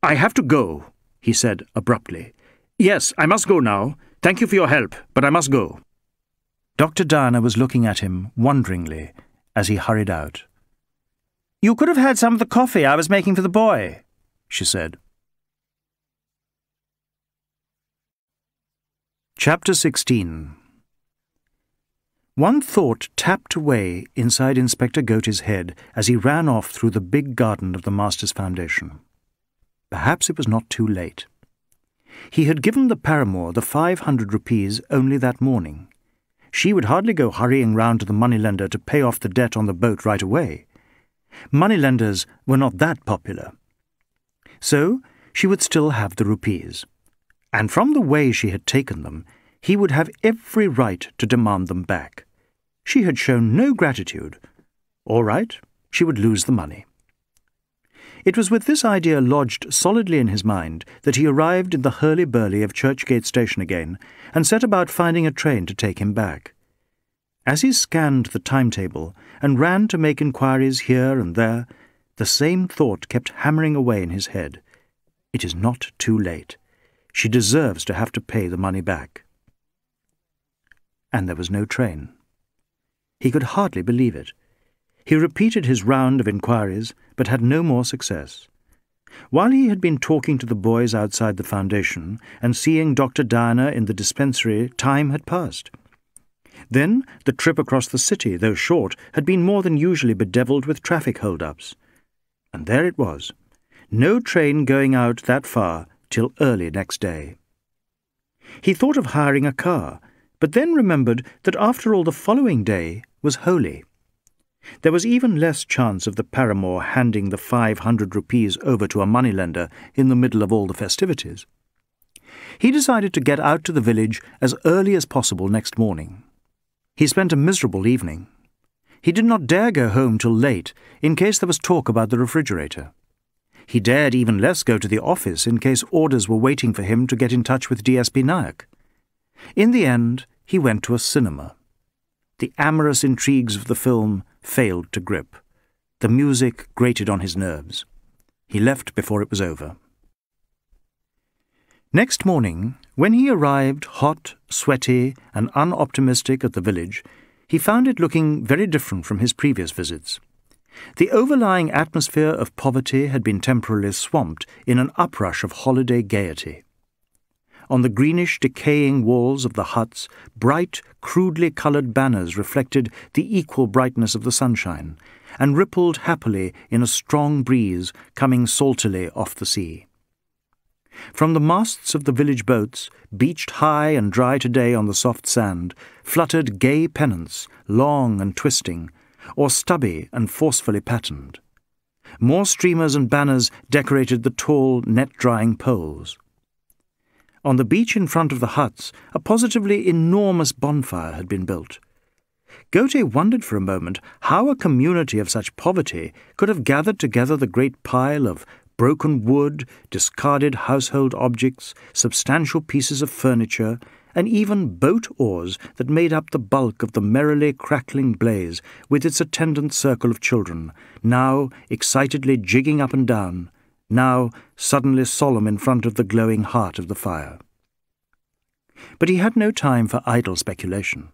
I have to go, he said abruptly. Yes, I must go now. Thank you for your help, but I must go. Dr. Diana was looking at him wonderingly as he hurried out. You could have had some of the coffee I was making for the boy, she said. Chapter 16 One thought tapped away inside Inspector Ghote's head as he ran off through the big garden of the Master's Foundation. Perhaps it was not too late. He had given the paramour the five hundred rupees only that morning. She would hardly go hurrying round to the moneylender to pay off the debt on the boat right away. Moneylenders were not that popular. So she would still have the rupees and from the way she had taken them, he would have every right to demand them back. She had shown no gratitude. All right, she would lose the money. It was with this idea lodged solidly in his mind that he arrived in the hurly-burly of Churchgate Station again and set about finding a train to take him back. As he scanned the timetable and ran to make inquiries here and there, the same thought kept hammering away in his head. It is not too late. She deserves to have to pay the money back. and there was no train. He could hardly believe it. He repeated his round of inquiries, but had no more success. While he had been talking to the boys outside the foundation and seeing Dr. Diana in the dispensary, time had passed. Then the trip across the city, though short, had been more than usually bedevilled with traffic hold-ups. And there it was, no train going out that far till early next day. He thought of hiring a car, but then remembered that after all the following day was Holi. There was even less chance of the paramour handing the five hundred rupees over to a moneylender in the middle of all the festivities. He decided to get out to the village as early as possible next morning. He spent a miserable evening. He did not dare go home till late, in case there was talk about the refrigerator. He dared even less go to the office in case orders were waiting for him to get in touch with DSP Nayak. In the end, he went to a cinema. The amorous intrigues of the film failed to grip. The music grated on his nerves. He left before it was over. Next morning, when he arrived hot, sweaty, and unoptimistic at the village, he found it looking very different from his previous visits. The overlying atmosphere of poverty had been temporarily swamped in an uprush of holiday gaiety. On the greenish, decaying walls of the huts, bright, crudely coloured banners reflected the equal brightness of the sunshine, and rippled happily in a strong breeze coming saltily off the sea. From the masts of the village boats, beached high and dry today on the soft sand, fluttered gay pennants, long and twisting, or stubby and forcefully patterned. More streamers and banners decorated the tall, net-drying poles. On the beach in front of the huts, a positively enormous bonfire had been built. Ghote wondered for a moment how a community of such poverty could have gathered together the great pile of broken wood, discarded household objects, substantial pieces of furniture, and even boat oars that made up the bulk of the merrily crackling blaze with its attendant circle of children, now excitedly jigging up and down, now suddenly solemn in front of the glowing heart of the fire. But he had no time for idle speculation.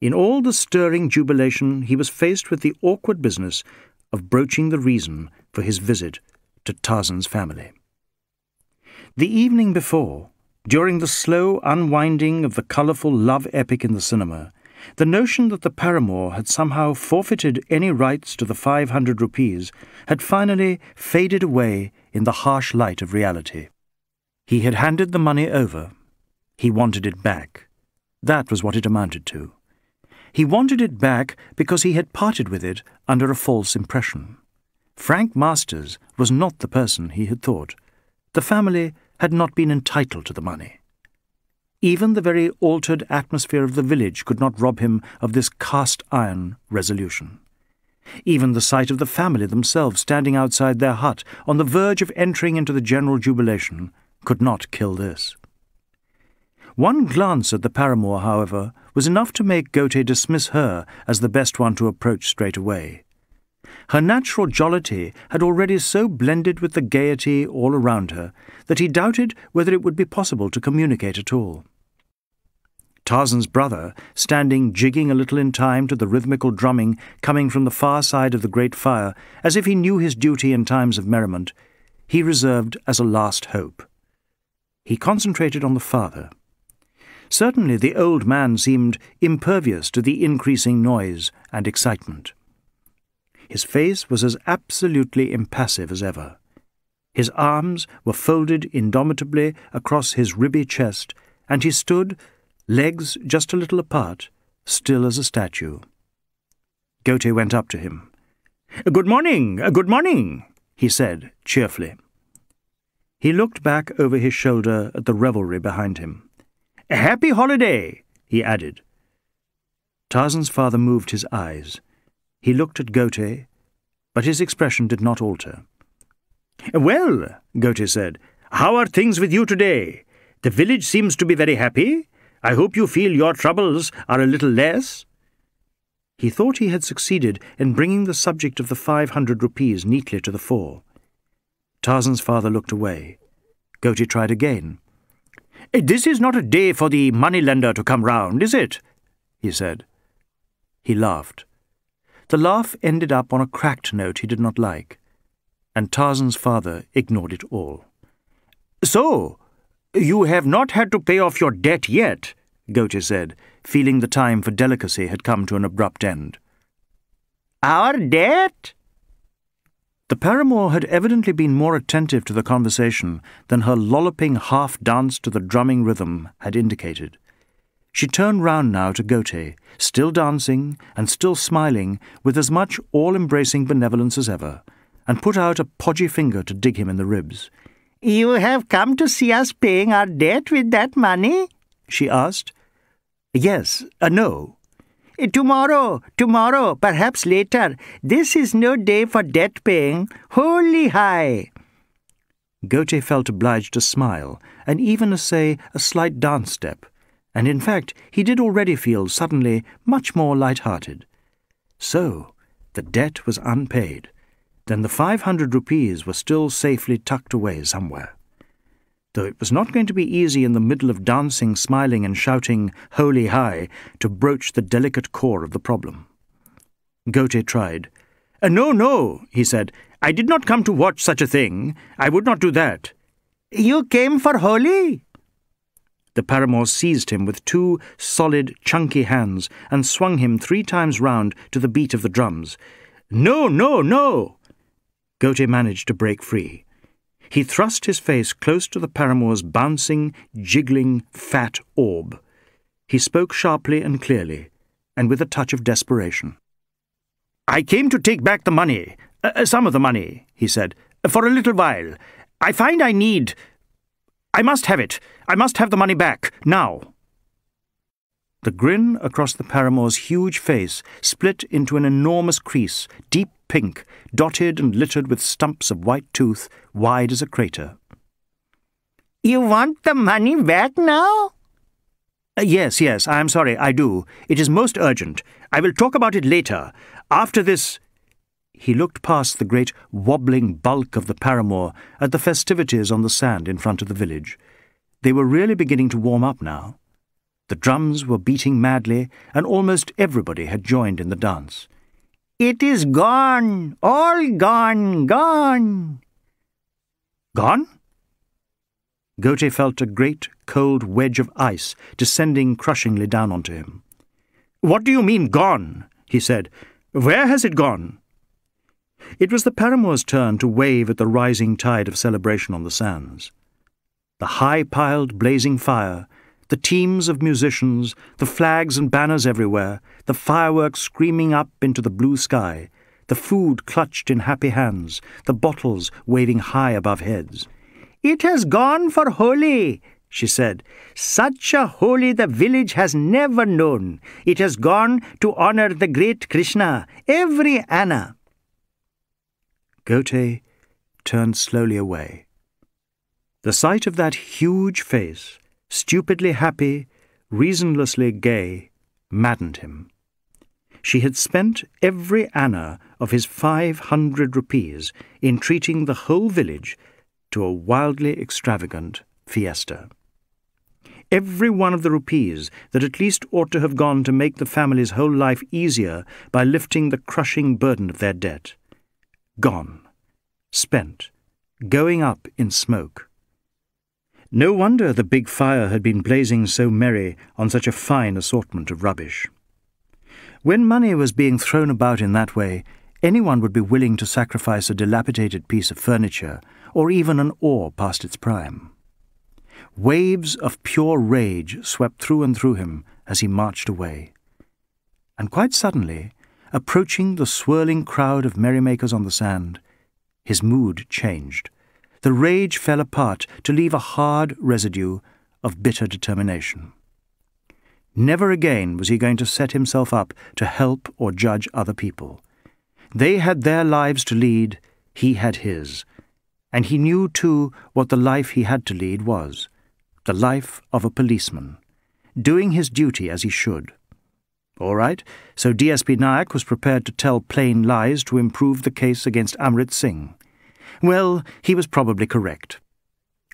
In all the stirring jubilation, he was faced with the awkward business of broaching the reason for his visit to Tarzan's family. The evening before, during the slow unwinding of the colourful love epic in the cinema, the notion that the paramour had somehow forfeited any rights to the five hundred rupees had finally faded away in the harsh light of reality. He had handed the money over. He wanted it back. That was what it amounted to. He wanted it back because he had parted with it under a false impression. Frank Masters was not the person he had thought. The family had not been entitled to the money. Even the very altered atmosphere of the village could not rob him of this cast-iron resolution. Even the sight of the family themselves standing outside their hut, on the verge of entering into the general jubilation, could not kill this. One glance at the paramour, however, was enough to make Ghote dismiss her as the best one to approach straight away. Her natural jollity had already so blended with the gaiety all around her that he doubted whether it would be possible to communicate at all. Tarzan's brother, standing jigging a little in time to the rhythmical drumming coming from the far side of the great fire, as if he knew his duty in times of merriment, he reserved as a last hope. He concentrated on the father. Certainly the old man seemed impervious to the increasing noise and excitement. His face was as absolutely impassive as ever. His arms were folded indomitably across his ribby chest, and he stood, legs just a little apart, still as a statue. Ghote went up to him. Good morning, good morning, he said cheerfully. He looked back over his shoulder at the revelry behind him. A happy holiday, he added. Tarzan's father moved his eyes. He looked at Ghote, but his expression did not alter. Well, Ghote said, how are things with you today? The village seems to be very happy. I hope you feel your troubles are a little less. He thought he had succeeded in bringing the subject of the five hundred rupees neatly to the fore. Tarzan's father looked away. Ghote tried again. Eh, this is not a day for the moneylender to come round, is it? he said. He laughed. The laugh ended up on a cracked note he did not like, and Tarzan's father ignored it all. So, you have not had to pay off your debt yet, Ghote said, feeling the time for delicacy had come to an abrupt end. Our debt? The paramour had evidently been more attentive to the conversation than her lolloping half dance to the drumming rhythm had indicated. She turned round now to Ghote, still dancing and still smiling with as much all-embracing benevolence as ever, and put out a podgy finger to dig him in the ribs. You have come to see us paying our debt with that money? she asked. Yes, uh, no. Tomorrow, tomorrow, perhaps later. This is no day for debt paying. Holi Hai! Ghote felt obliged to smile, and even essay a slight dance step, and in fact he did already feel suddenly much more light-hearted. So, the debt was unpaid. Then the five hundred rupees were still safely tucked away somewhere though it was not going to be easy in the middle of dancing, smiling, and shouting Holi Hai to broach the delicate core of the problem. Ghote tried. Uh, no, no, he said. I did not come to watch such a thing. I would not do that. You came for Holi? The paramour seized him with two solid, chunky hands and swung him three times round to the beat of the drums. No, no, no! Ghote managed to break free. He thrust his face close to the paramour's bouncing, jiggling, fat orb. He spoke sharply and clearly, and with a touch of desperation. I came to take back the money, uh, uh some of the money, he said, for a little while. I find I need. I must have it. I must have the money back, now. The grin across the paramour's huge face split into an enormous crease, deep pink, dotted and littered with stumps of white tooth, wide as a crater. You want the money back now? Uh, yes, yes, I am sorry, I do. It is most urgent. I will talk about it later. After this... He looked past the great wobbling bulk of the paramour at the festivities on the sand in front of the village. They were really beginning to warm up now. The drums were beating madly, and almost everybody had joined in the dance. It is gone, all gone, gone. Gone? Ghote felt a great cold wedge of ice descending crushingly down onto him. What do you mean, gone? he said. Where has it gone? It was the paramour's turn to wave at the rising tide of celebration on the sands. The high-piled blazing fire the teams of musicians, the flags and banners everywhere, the fireworks screaming up into the blue sky, the food clutched in happy hands, the bottles waving high above heads. It has gone for Holi, she said. Such a Holi the village has never known. It has gone to honor the great Krishna, every Anna. Ghote turned slowly away. The sight of that huge face, stupidly happy, reasonlessly gay, maddened him. She had spent every anna of his five hundred rupees in treating the whole village to a wildly extravagant fiesta. Every one of the rupees that at least ought to have gone to make the family's whole life easier by lifting the crushing burden of their debt. Gone. Spent. Going up in smoke. No wonder the big fire had been blazing so merry on such a fine assortment of rubbish. When money was being thrown about in that way, anyone would be willing to sacrifice a dilapidated piece of furniture or even an oar past its prime. Waves of pure rage swept through and through him as he marched away. And quite suddenly, approaching the swirling crowd of merrymakers on the sand, his mood changed the rage fell apart to leave a hard residue of bitter determination. Never again was he going to set himself up to help or judge other people. They had their lives to lead, he had his. And he knew, too, what the life he had to lead was the life of a policeman, doing his duty as he should. All right, so DSP Nayak was prepared to tell plain lies to improve the case against Amrit Singh. Well, he was probably correct.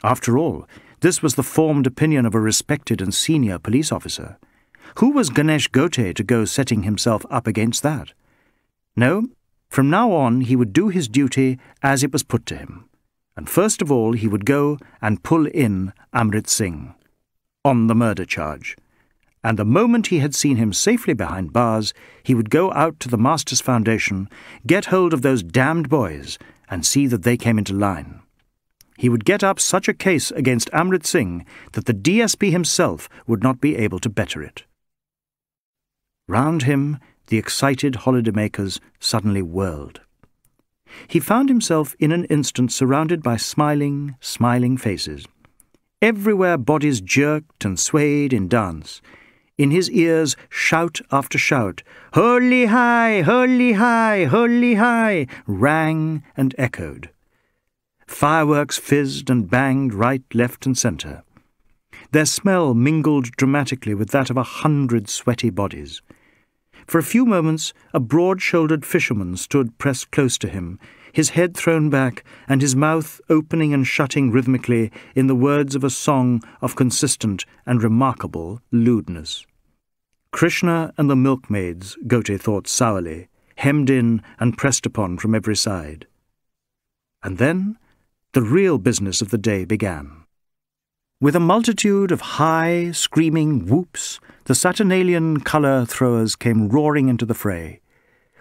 After all, this was the formed opinion of a respected and senior police officer. Who was Ganesh Ghote to go setting himself up against that? No, from now on he would do his duty as it was put to him, and first of all he would go and pull in Amrit Singh on the murder charge. And the moment he had seen him safely behind bars, he would go out to the Master's Foundation, get hold of those damned boys, and see that they came into line. He would get up such a case against Amrit Singh that the DSP himself would not be able to better it. Round him, the excited holidaymakers suddenly whirled. He found himself in an instant surrounded by smiling, smiling faces. Everywhere bodies jerked and swayed in dance. In his ears, shout after shout, Holi Hai, Holi Hai, Holi Hai, rang and echoed. Fireworks fizzed and banged right, left, and centre. Their smell mingled dramatically with that of a hundred sweaty bodies. For a few moments, a broad-shouldered fisherman stood pressed close to him, his head thrown back and his mouth opening and shutting rhythmically in the words of a song of consistent and remarkable lewdness. Krishna and the milkmaids, Ghote thought sourly, hemmed in and pressed upon from every side. And then the real business of the day began. With a multitude of high, screaming whoops, the Saturnalian colour throwers came roaring into the fray.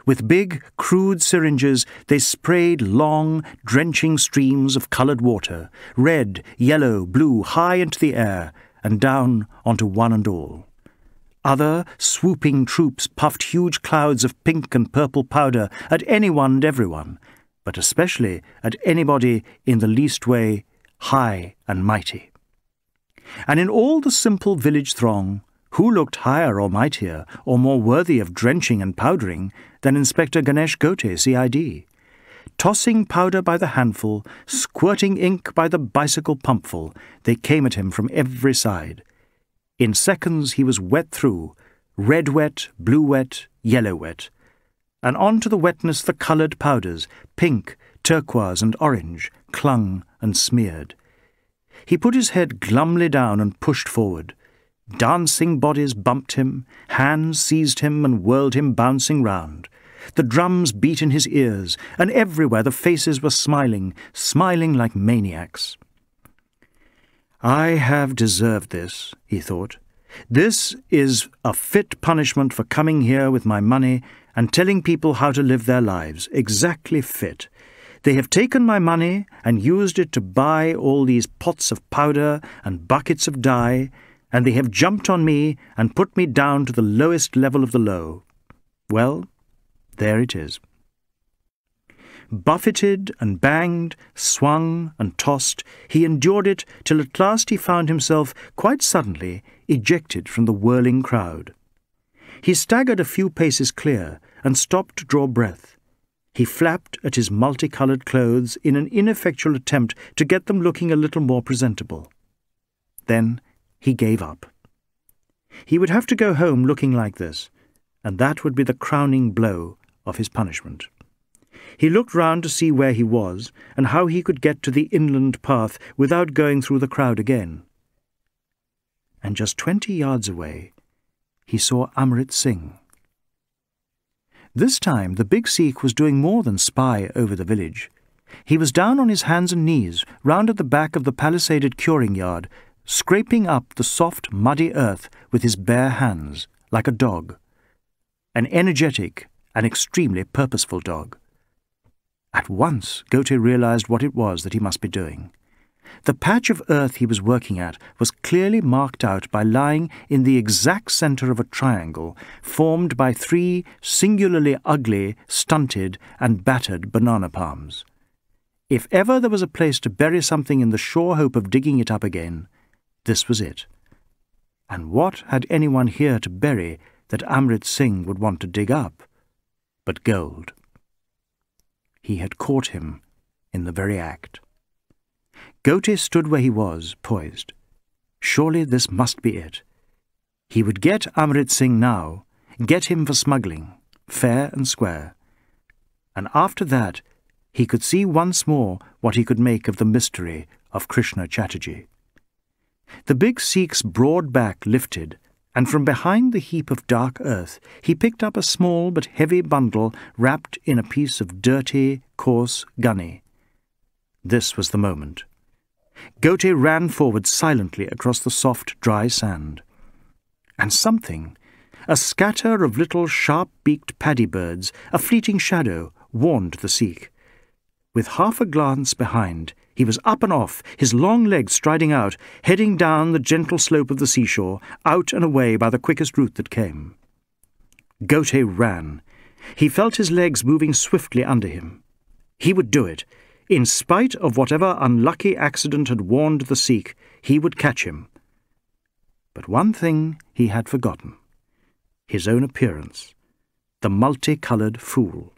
With big, crude syringes, they sprayed long, drenching streams of coloured water, red, yellow, blue, high into the air, and down onto one and all. Other swooping troops puffed huge clouds of pink and purple powder at anyone and everyone, but especially at anybody in the least way high and mighty. And in all the simple village throng, who looked higher or mightier or more worthy of drenching and powdering than Inspector Ganesh Ghote, CID? Tossing powder by the handful, squirting ink by the bicycle pumpful, they came at him from every side, in seconds he was wet through, red wet, blue wet, yellow wet, and on to the wetness the coloured powders, pink, turquoise, and orange, clung and smeared. He put his head glumly down and pushed forward. Dancing bodies bumped him, hands seized him and whirled him bouncing round. The drums beat in his ears, and everywhere the faces were smiling, smiling like maniacs. I have deserved this, he thought. This is a fit punishment for coming here with my money and telling people how to live their lives. Exactly fit. They have taken my money and used it to buy all these pots of powder and buckets of dye, and they have jumped on me and put me down to the lowest level of the low. Well, there it is. Buffeted and banged, swung and tossed, he endured it till at last he found himself, quite suddenly, ejected from the whirling crowd. He staggered a few paces clear and stopped to draw breath. He flapped at his multicoloured clothes in an ineffectual attempt to get them looking a little more presentable. Then he gave up. He would have to go home looking like this, and that would be the crowning blow of his punishment. He looked round to see where he was and how he could get to the inland path without going through the crowd again. And just twenty yards away, he saw Amrit Singh. This time the big Sikh was doing more than spy over the village. He was down on his hands and knees, round at the back of the palisaded curing yard, scraping up the soft, muddy earth with his bare hands, like a dog. An energetic and extremely purposeful dog. At once, Ghote realized what it was that he must be doing. The patch of earth he was working at was clearly marked out by lying in the exact centre of a triangle formed by three singularly ugly, stunted, and battered banana palms. If ever there was a place to bury something in the sure hope of digging it up again, this was it. And what had anyone here to bury that Amrit Singh would want to dig up? But gold he had caught him in the very act. Ghote stood where he was, poised. Surely this must be it. He would get Amrit Singh now, get him for smuggling, fair and square. And after that, he could see once more what he could make of the mystery of Krishna Chatterjee. The big Sikh's broad back lifted, and from behind the heap of dark earth he picked up a small but heavy bundle wrapped in a piece of dirty, coarse gunny. This was the moment. Ghote ran forward silently across the soft, dry sand. And something, a scatter of little sharp-beaked paddy birds, a fleeting shadow, warned the Sikh. With half a glance behind, he was up and off, his long legs striding out, heading down the gentle slope of the seashore, out and away by the quickest route that came. Ghote ran. He felt his legs moving swiftly under him. He would do it. In spite of whatever unlucky accident had warned the Sikh, he would catch him. But one thing he had forgotten his own appearance, the multicoloured fool.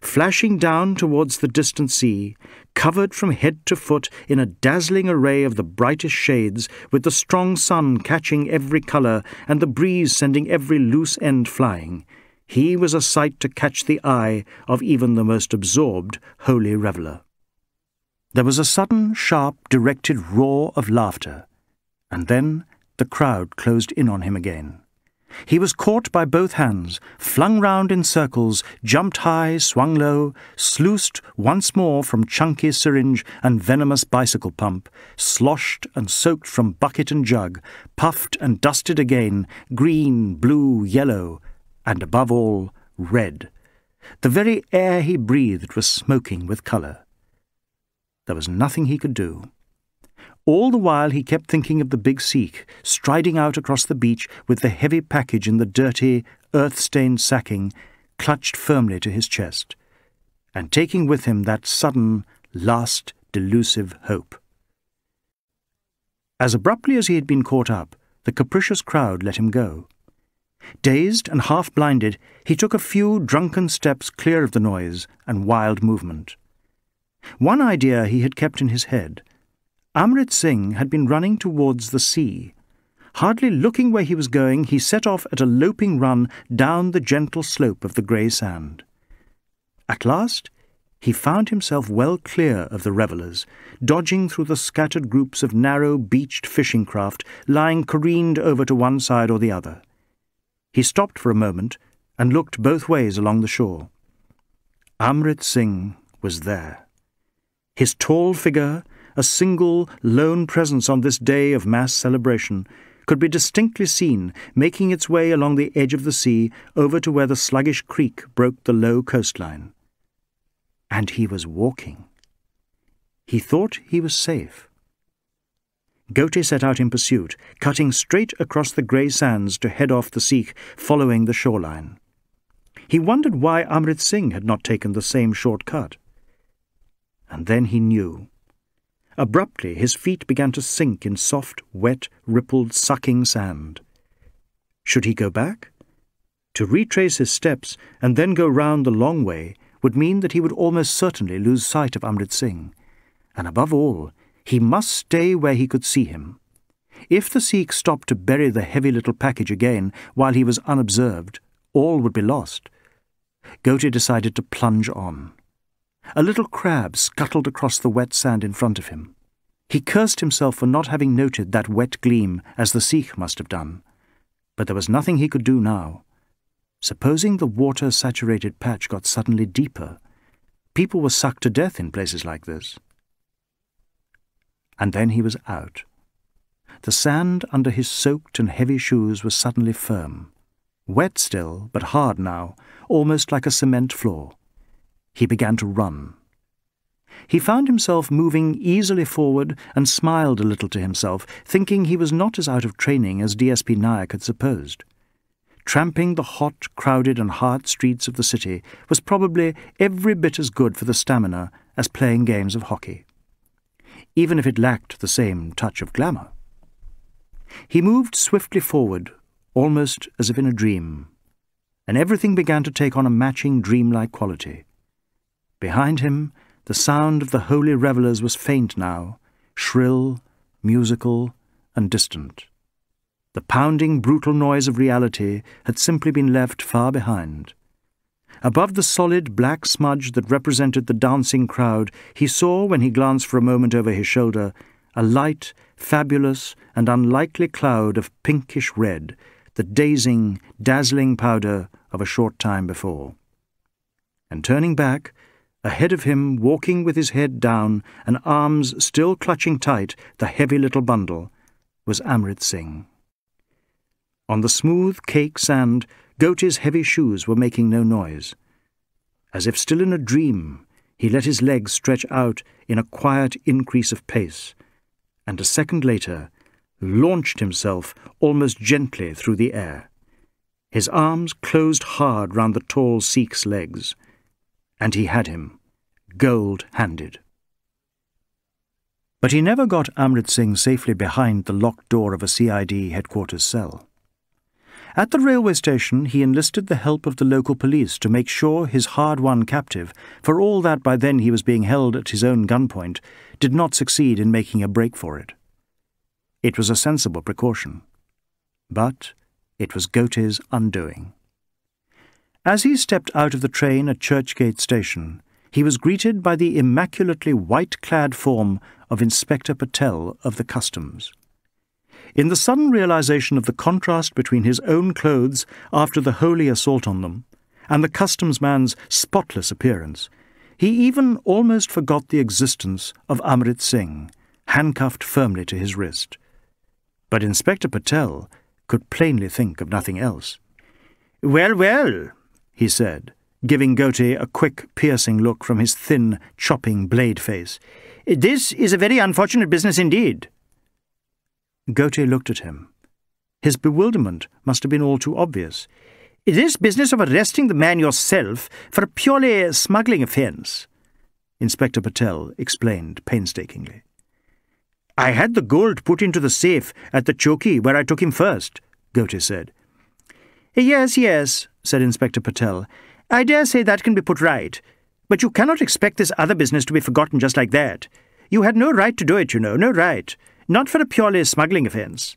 Flashing down towards the distant sea, covered from head to foot in a dazzling array of the brightest shades, with the strong sun catching every colour and the breeze sending every loose end flying, he was a sight to catch the eye of even the most absorbed Holi reveller. There was a sudden, sharp, directed roar of laughter, and then the crowd closed in on him again. He was caught by both hands, flung round in circles, jumped high, swung low, sluiced once more from chunky syringe and venomous bicycle pump, sloshed and soaked from bucket and jug, puffed and dusted again, green, blue, yellow, and above all, red. The very air he breathed was smoking with colour. There was nothing he could do. All the while he kept thinking of the big Sikh, striding out across the beach with the heavy package in the dirty, earth-stained sacking clutched firmly to his chest, and taking with him that sudden, last, delusive hope. As abruptly as he had been caught up, the capricious crowd let him go. Dazed and half-blinded, he took a few drunken steps clear of the noise and wild movement. One idea he had kept in his head. Amrit Singh had been running towards the sea. Hardly looking where he was going, he set off at a loping run down the gentle slope of the grey sand. At last, he found himself well clear of the revellers, dodging through the scattered groups of narrow beached fishing craft lying careened over to one side or the other. He stopped for a moment and looked both ways along the shore. Amrit Singh was there. His tall figure, a single, lone presence on this day of mass celebration, could be distinctly seen making its way along the edge of the sea over to where the sluggish creek broke the low coastline. And he was walking. He thought he was safe. Ghote set out in pursuit, cutting straight across the grey sands to head off the Sikh, following the shoreline. He wondered why Amrit Singh had not taken the same short cut and then he knew. Abruptly, his feet began to sink in soft, wet, rippled, sucking sand. Should he go back? To retrace his steps and then go round the long way would mean that he would almost certainly lose sight of Amrit Singh. And above all, he must stay where he could see him. If the Sikh stopped to bury the heavy little package again while he was unobserved, all would be lost. Ghote decided to plunge on. A little crab scuttled across the wet sand in front of him. He cursed himself for not having noted that wet gleam, as the Sikh must have done. But there was nothing he could do now. Supposing the water-saturated patch got suddenly deeper, people were sucked to death in places like this. And then he was out. The sand under his soaked and heavy shoes was suddenly firm. Wet still, but hard now, almost like a cement floor. He began to run. He found himself moving easily forward and smiled a little to himself, thinking he was not as out of training as D.S.P. Nayak had supposed. Tramping the hot, crowded and hard streets of the city was probably every bit as good for the stamina as playing games of hockey, even if it lacked the same touch of glamour. He moved swiftly forward, almost as if in a dream, and everything began to take on a matching dreamlike quality. Behind him, the sound of the Holi revellers was faint now, shrill, musical, and distant. The pounding, brutal noise of reality had simply been left far behind. Above the solid black smudge that represented the dancing crowd, he saw, when he glanced for a moment over his shoulder, a light, fabulous, and unlikely cloud of pinkish red the dazing, dazzling powder of a short time before. And turning back, ahead of him, walking with his head down and arms still clutching tight the heavy little bundle, was Amrit Singh. On the smooth cake sand, Ghote's heavy shoes were making no noise. As if still in a dream, he let his legs stretch out in a quiet increase of pace, and a second later launched himself almost gently through the air. His arms closed hard round the tall Sikh's legs, and he had him, gold-handed. But he never got Amrit Singh safely behind the locked door of a CID headquarters cell. At the railway station, he enlisted the help of the local police to make sure his hard-won captive, for all that by then he was being held at his own gunpoint, did not succeed in making a break for it. It was a sensible precaution. But it was Ghote's undoing. As he stepped out of the train at Churchgate Station, he was greeted by the immaculately white-clad form of Inspector Patel of the Customs. In the sudden realization of the contrast between his own clothes after the Holi assault on them and the customs man's spotless appearance, he even almost forgot the existence of Amrit Singh, handcuffed firmly to his wrist. But Inspector Patel could plainly think of nothing else. Well, well, he said, giving Ghote a quick, piercing look from his thin, chopping blade face. This is a very unfortunate business indeed. Ghote looked at him. His bewilderment must have been all too obvious. This business of arresting the man yourself for a purely smuggling offence, Inspector Patel explained painstakingly. I had the gold put into the safe at the chowki where I took him first, Ghote said. Yes, yes, said Inspector Patel. I dare say that can be put right. But you cannot expect this other business to be forgotten just like that. You had no right to do it, you know, no right not for a purely smuggling offence.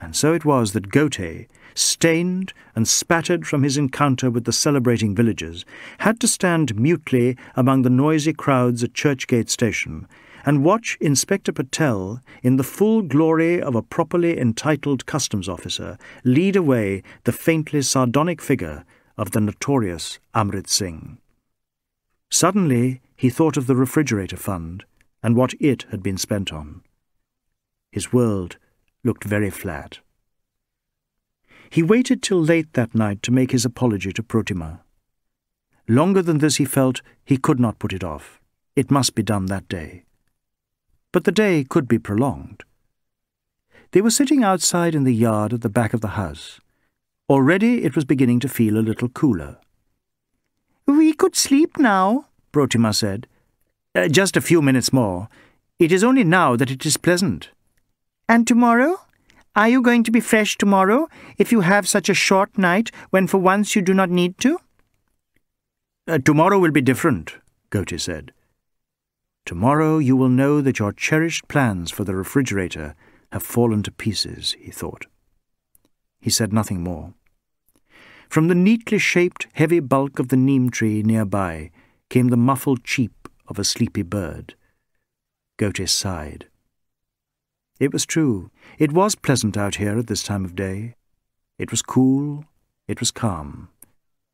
And so it was that Ghote, stained and spattered from his encounter with the celebrating villagers, had to stand mutely among the noisy crowds at Churchgate Station and watch Inspector Patel, in the full glory of a properly entitled customs officer, lead away the faintly sardonic figure of the notorious Amrit Singh. Suddenly he thought of the refrigerator fund and what it had been spent on. His world looked very flat. He waited till late that night to make his apology to Protima. Longer than this he felt he could not put it off. It must be done that day. But the day could be prolonged. They were sitting outside in the yard at the back of the house. Already it was beginning to feel a little cooler. We could sleep now, Protima said. Uh, just a few minutes more. It is only now that it is pleasant. And tomorrow? Are you going to be fresh tomorrow, if you have such a short night when for once you do not need to? Uh, tomorrow will be different, Ghote said. Tomorrow you will know that your cherished plans for the refrigerator have fallen to pieces, he thought. He said nothing more. From the neatly shaped, heavy bulk of the neem tree nearby came the muffled cheep of a sleepy bird. Ghote sighed. It was true. It was pleasant out here at this time of day. It was cool. It was calm.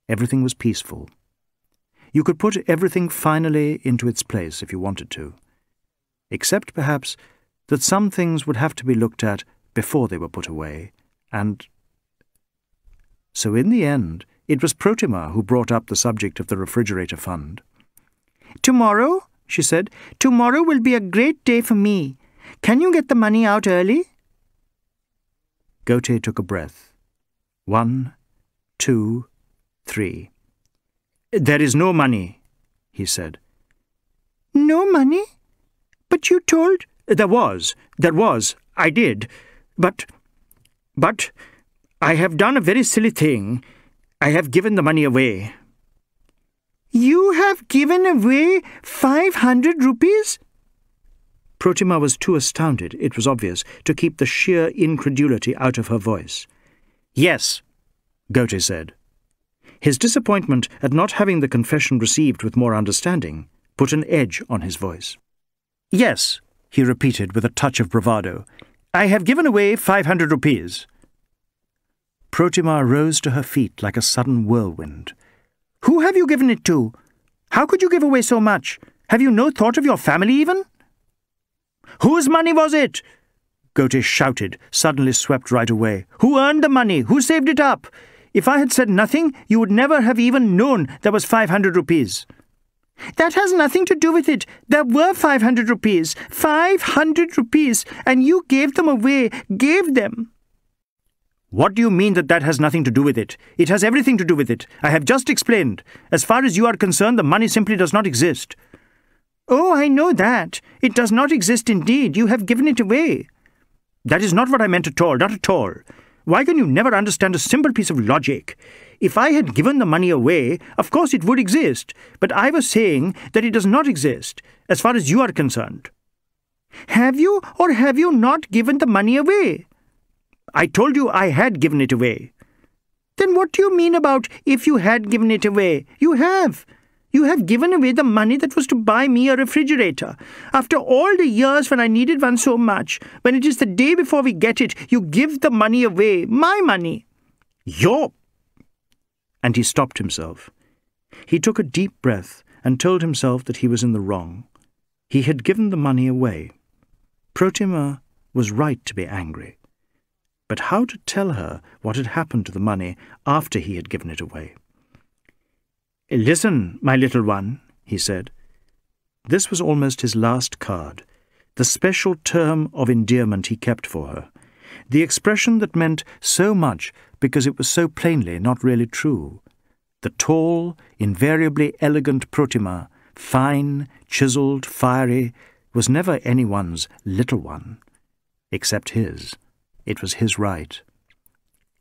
Everything was peaceful. You could put everything finally into its place if you wanted to. Except, perhaps, that some things would have to be looked at before they were put away, and... So in the end, it was Protima who brought up the subject of the refrigerator fund. Tomorrow, she said, tomorrow will be a great day for me. Can you get the money out early? Ghote took a breath. One, two, three. There is no money, he said. No money? But you told... There was, there was, I did. But, but, I have done a very silly thing. I have given the money away. You have given away five hundred rupees? Protima was too astounded, it was obvious, to keep the sheer incredulity out of her voice. Yes, Ghote said. His disappointment at not having the confession received with more understanding put an edge on his voice. Yes, he repeated with a touch of bravado. I have given away five hundred rupees. Protima rose to her feet like a sudden whirlwind. Who have you given it to? How could you give away so much? Have you no thought of your family even? Whose money was it? Ghote shouted, suddenly swept right away. Who earned the money? Who saved it up? If I had said nothing, you would never have even known there was 500 rupees. That has nothing to do with it. There were 500 rupees. 500 rupees. And you gave them away. Gave them. What do you mean that that has nothing to do with it? It has everything to do with it. I have just explained. As far as you are concerned, the money simply does not exist. Oh, I know that. It does not exist indeed. You have given it away. That is not what I meant at all, not at all. Why can you never understand a simple piece of logic? If I had given the money away, of course it would exist, but I was saying that it does not exist, as far as you are concerned. Have you or have you not given the money away? I told you I had given it away. Then what do you mean about if you had given it away? You have. You have given away the money that was to buy me a refrigerator. After all the years when I needed one so much, when it is the day before we get it, you give the money away, my money. Your. And he stopped himself. He took a deep breath and told himself that he was in the wrong. He had given the money away. Protima was right to be angry. But how to tell her what had happened to the money after he had given it away? Listen, my little one, he said. This was almost his last card, the special term of endearment he kept for her, the expression that meant so much because it was so plainly not really true. The tall, invariably elegant Protima, fine, chiselled, fiery, was never anyone's little one, except his. It was his right.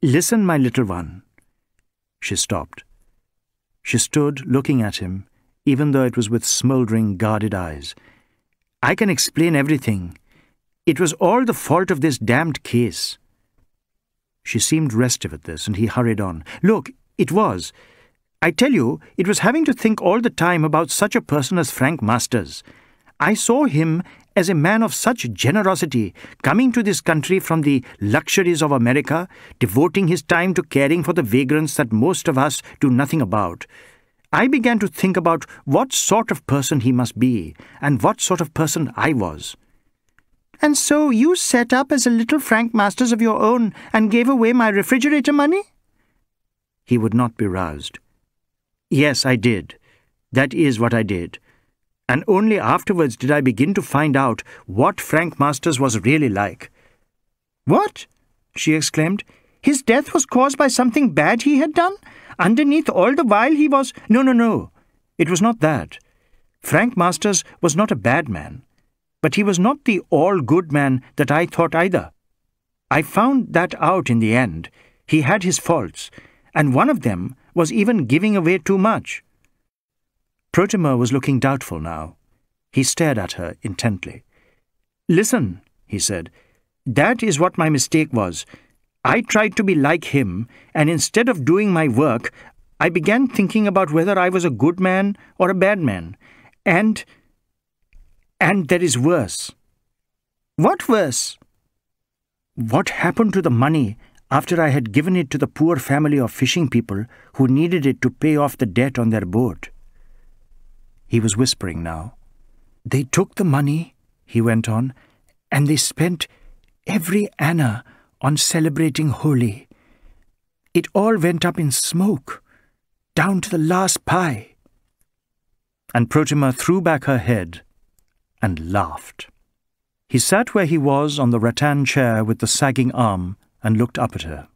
Listen, my little one. She stopped. She stood looking at him, even though it was with smouldering, guarded eyes. I can explain everything. It was all the fault of this damned case. She seemed restive at this, and he hurried on. Look, it was. I tell you, it was having to think all the time about such a person as Frank Masters. I saw him as a man of such generosity, coming to this country from the luxuries of America, devoting his time to caring for the vagrants that most of us do nothing about, I began to think about what sort of person he must be, and what sort of person I was. And so you set up as a little Frank Masters of your own and gave away my refrigerator money? He would not be roused. Yes, I did. That is what I did and only afterwards did I begin to find out what Frank Masters was really like. What? she exclaimed. His death was caused by something bad he had done? Underneath all the while he was. No, no, no. It was not that. Frank Masters was not a bad man, but he was not the all good man that I thought either. I found that out in the end. He had his faults, and one of them was even giving away too much. Protima was looking doubtful now. He stared at her intently. Listen, he said, that is what my mistake was. I tried to be like him, and instead of doing my work, I began thinking about whether I was a good man or a bad man. And. and there is worse. What worse? What happened to the money after I had given it to the poor family of fishing people who needed it to pay off the debt on their boat? He was whispering now. They took the money, he went on, and they spent every anna on celebrating Holi. It all went up in smoke, down to the last pie. And Protima threw back her head and laughed. He sat where he was on the rattan chair with the sagging arm and looked up at her.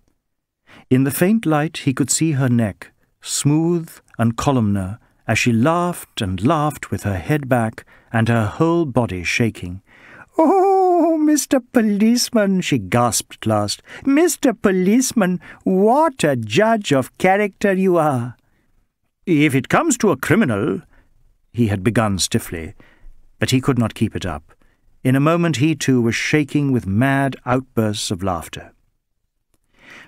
In the faint light he could see her neck, smooth and columnar, as she laughed and laughed with her head back and her whole body shaking. Oh, Mr. Policeman, she gasped at last. Mr. Policeman, what a judge of character you are. If it comes to a criminal, he had begun stiffly, but he could not keep it up. In a moment he too was shaking with mad outbursts of laughter.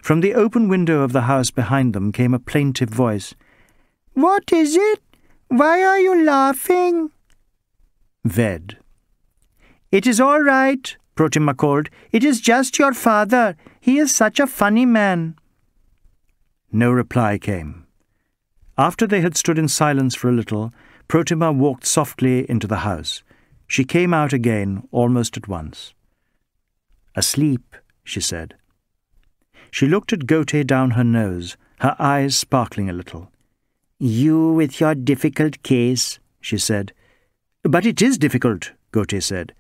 From the open window of the house behind them came a plaintive voice. What is it? Why are you laughing? Ved. It is all right, Protima called. It is just your father. He is such a funny man. No reply came. After they had stood in silence for a little, Protima walked softly into the house. She came out again almost at once. Asleep, she said. She looked at Ghote down her nose, her eyes sparkling a little. You with your difficult case, she said. But it is difficult, Ghote said.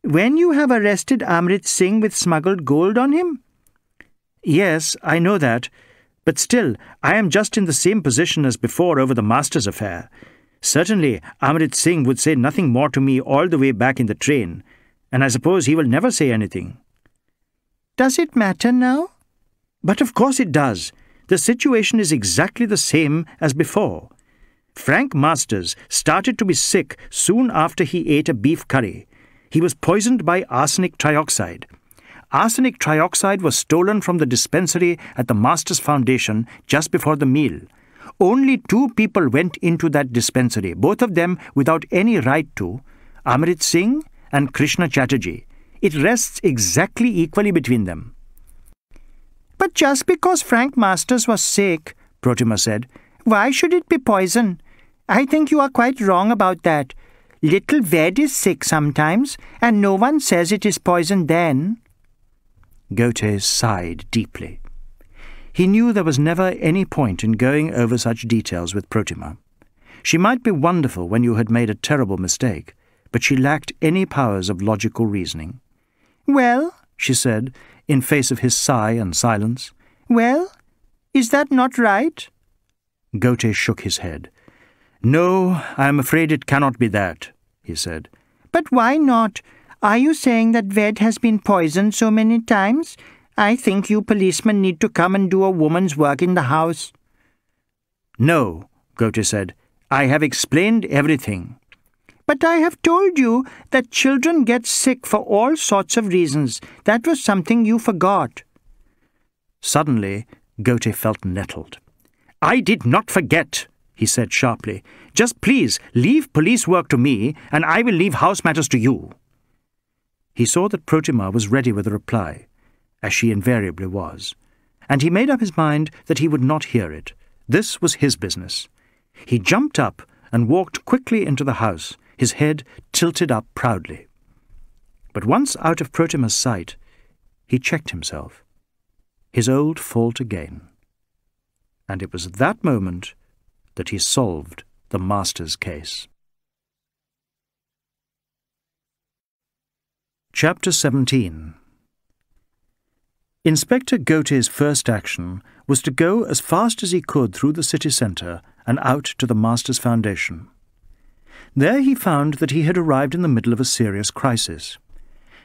When you have arrested Amrit Singh with smuggled gold on him? Yes, I know that. But still, I am just in the same position as before over the master's affair. Certainly, Amrit Singh would say nothing more to me all the way back in the train, and I suppose he will never say anything. Does it matter now? But of course it does. The situation is exactly the same as before. Frank Masters started to be sick soon after he ate a beef curry. He was poisoned by arsenic trioxide. Arsenic trioxide was stolen from the dispensary at the Masters Foundation just before the meal. Only two people went into that dispensary, both of them without any right to Amrit Singh and Krishna Chatterjee. It rests exactly equally between them. But just because Frank Masters was sick, Protima said, why should it be poison? I think you are quite wrong about that. Little Ved is sick sometimes, and no one says it is poison then. Ghote sighed deeply. He knew there was never any point in going over such details with Protima. She might be wonderful when you had made a terrible mistake, but she lacked any powers of logical reasoning. Well, she said, in face of his sigh and silence. Well, is that not right? Ghote shook his head. No, I am afraid it cannot be that, he said. But why not? Are you saying that Ved has been poisoned so many times? I think you policemen need to come and do a woman's work in the house. No, Ghote said. I have explained everything. But I have told you that children get sick for all sorts of reasons. That was something you forgot. Suddenly, Ghote felt nettled. I did not forget, he said sharply. Just please leave police work to me, and I will leave house matters to you. He saw that Protima was ready with a reply, as she invariably was, and he made up his mind that he would not hear it. This was his business. He jumped up and walked quickly into the house, his head tilted up proudly. But once out of Protima's sight, he checked himself. His old fault again. And it was at that moment that he solved the master's case. Chapter 17 Inspector Ghote's first action was to go as fast as he could through the city centre and out to the Masters Foundation. There he found that he had arrived in the middle of a serious crisis.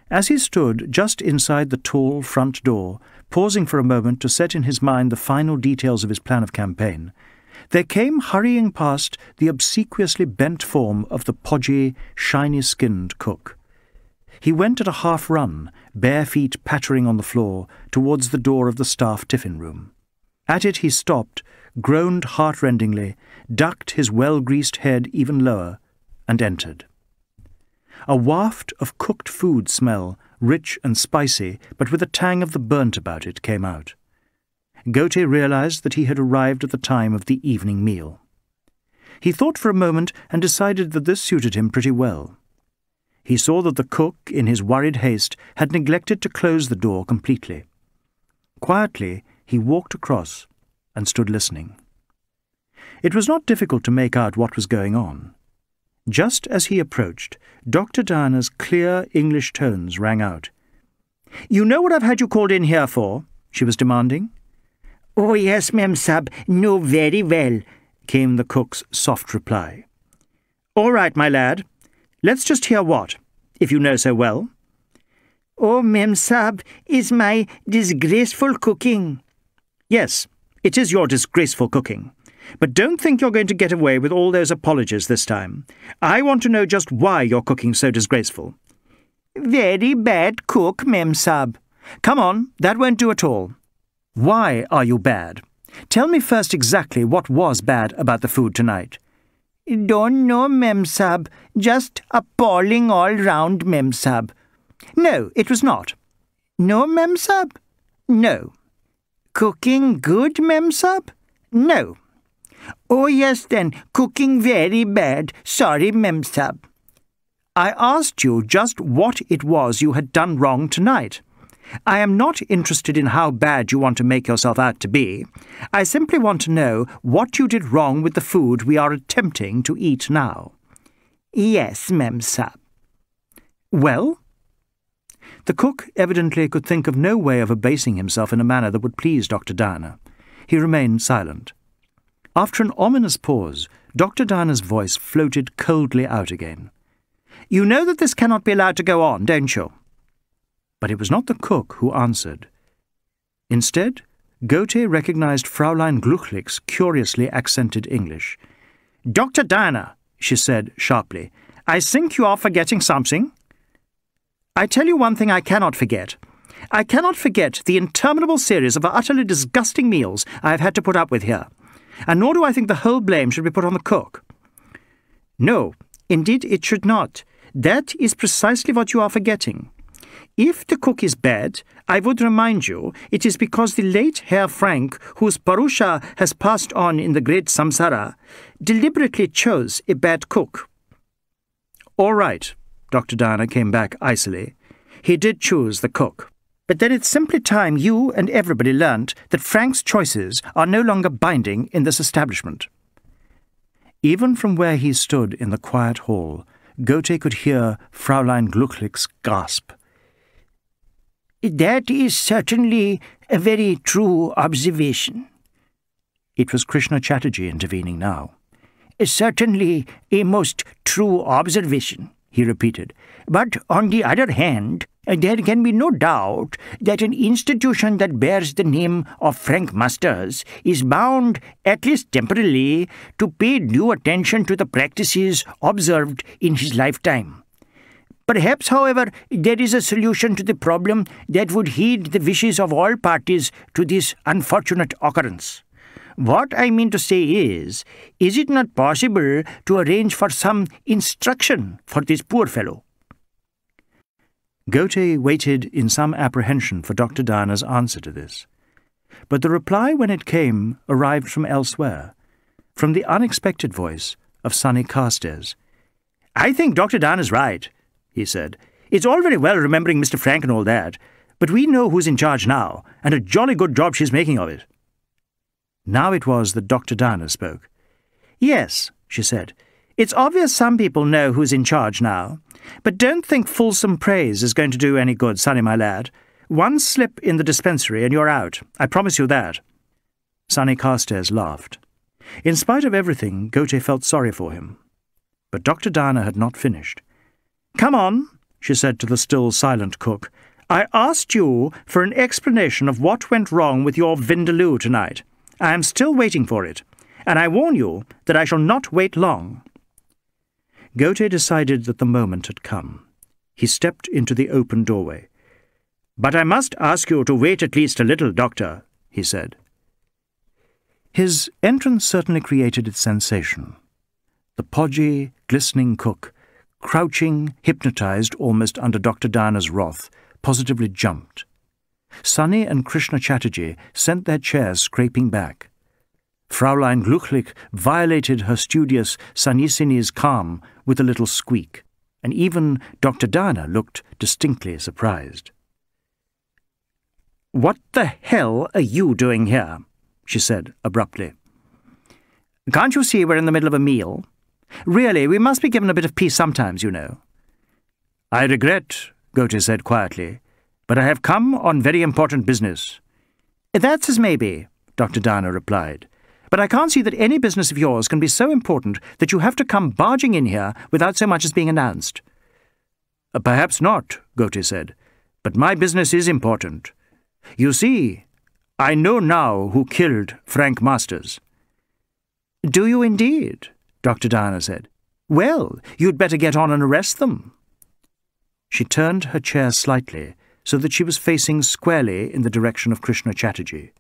As he stood just inside the tall front door, pausing for a moment to set in his mind the final details of his plan of campaign, there came hurrying past the obsequiously bent form of the podgy, shiny-skinned cook. He went at a half run, bare feet pattering on the floor, towards the door of the staff tiffin room. At it he stopped, groaned heartrendingly, ducked his well-greased head even lower, and entered. A waft of cooked food smell, rich and spicy, but with a tang of the burnt about it, came out. Ghote realized that he had arrived at the time of the evening meal. He thought for a moment and decided that this suited him pretty well. He saw that the cook, in his worried haste, had neglected to close the door completely. Quietly, he walked across and stood listening. It was not difficult to make out what was going on. Just as he approached, Dr. Diana's clear English tones rang out. You know what I've had you called in here for? she was demanding. Oh, yes, Mem Sab, know very well, came the cook's soft reply. All right, my lad. Let's just hear what, if you know so well. Oh, Mem Sab, is my disgraceful cooking. Yes, it is your disgraceful cooking. But don't think you're going to get away with all those apologies this time. I want to know just why you're cooking so disgraceful. Very bad cook, Mem Sab. Come on, that won't do at all. Why are you bad? Tell me first exactly what was bad about the food tonight. Don't know, Memsab. Just appalling all round, Memsab. No, it was not. No, Memsab? No. Cooking good, Memsab? No. Oh, yes, then, cooking very bad. Sorry, Memsab. I asked you just what it was you had done wrong tonight. I am not interested in how bad you want to make yourself out to be. I simply want to know what you did wrong with the food we are attempting to eat now. Yes, Mem Well? The cook evidently could think of no way of abasing himself in a manner that would please Dr. Diana. He remained silent. After an ominous pause, Dr. Diana's voice floated coldly out again. You know that this cannot be allowed to go on, don't you? But it was not the cook who answered. Instead, Ghote recognized Fraulein Glücklich's curiously accented English. Dr. Diana, she said sharply, I think you are forgetting something. I tell you one thing I cannot forget. I cannot forget the interminable series of utterly disgusting meals I have had to put up with here, and nor do I think the whole blame should be put on the cook. No, indeed it should not. That is precisely what you are forgetting. If the cook is bad, I would remind you it is because the late Herr Frank, whose purusha has passed on in the great samsara, deliberately chose a bad cook. All right, Dr. Diana came back icily. He did choose the cook. But then it's simply time you and everybody learnt that Frank's choices are no longer binding in this establishment. Even from where he stood in the quiet hall, Ghote could hear Fraulein Glücklich's gasp. That is certainly a very true observation. It was Krishna Chatterjee intervening now. Certainly a most true observation, he repeated. But on the other hand, there can be no doubt that an institution that bears the name of Frank Masters is bound, at least temporarily, to pay due attention to the practices observed in his lifetime. Perhaps, however, there is a solution to the problem that would heed the wishes of all parties to this unfortunate occurrence. What I mean to say is, is it not possible to arrange for some instruction for this poor fellow? Ghote waited in some apprehension for Dr. Diana's answer to this. But the reply, when it came, arrived from elsewhere, from the unexpected voice of Sonny Carstairs. I think Dr. Diana's right he said. It's all very well remembering Mr. Frank and all that, but we know who's in charge now, and a jolly good job she's making of it. Now it was that Dr. Diana spoke. Yes, she said. It's obvious some people know who's in charge now, but don't think fulsome praise is going to do any good, Sonny, my lad. One slip in the dispensary and you're out. I promise you that. Sonny Carstairs laughed. In spite of everything, Ghote felt sorry for him. But Dr. Diana had not finished. Come on, she said to the still silent cook. I asked you for an explanation of what went wrong with your vindaloo tonight. I am still waiting for it, and I warn you that I shall not wait long. Ghote decided that the moment had come. He stepped into the open doorway. But I must ask you to wait at least a little, Doctor, he said. His entrance certainly created its sensation. The podgy, glistening cook crouching, hypnotized almost under Dr. Diana's wrath, positively jumped. Sonny and Krishna Chatterjee sent their chairs scraping back. Fraulein Glücklich violated her studious Sannyasini's calm with a little squeak, and even Dr. Diana looked distinctly surprised. What the hell are you doing here? she said abruptly. Can't you see we're in the middle of a meal? Really, we must be given a bit of peace sometimes, you know. I regret, Ghote said quietly, but I have come on very important business. That's as may be, Dr. Diana replied. But I can't see that any business of yours can be so important that you have to come barging in here without so much as being announced. Uh, perhaps not, Ghote said, but my business is important. You see, I know now who killed Frank Masters. Do you indeed? Dr. Diana said. Well, you'd better get on and arrest them. She turned her chair slightly so that she was facing squarely in the direction of Krishna Chatterjee.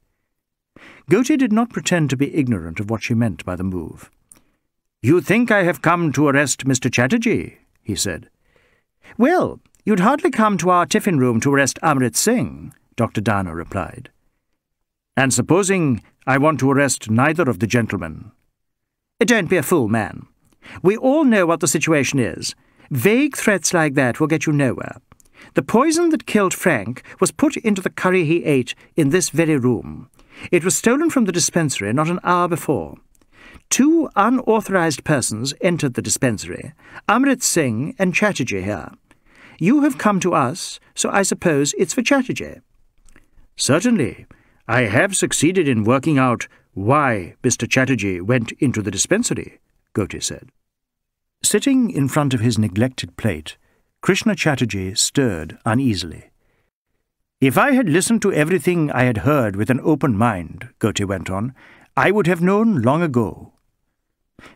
Ghote did not pretend to be ignorant of what she meant by the move. You think I have come to arrest Mr. Chatterjee? he said. Well, you'd hardly come to our tiffin room to arrest Amrit Singh, Dr. Diana replied. And supposing I want to arrest neither of the gentlemen? Don't be a fool, man. We all know what the situation is. Vague threats like that will get you nowhere. The poison that killed Frank was put into the curry he ate in this very room. It was stolen from the dispensary not an hour before. Two unauthorized persons entered the dispensary, Amrit Singh and Chatterjee here. You have come to us, so I suppose it's for Chatterjee. Certainly. I have succeeded in working out why Mr. Chatterjee went into the dispensary, Ghote said. Sitting in front of his neglected plate, Krishna Chatterjee stirred uneasily. If I had listened to everything I had heard with an open mind, Ghote went on, I would have known long ago.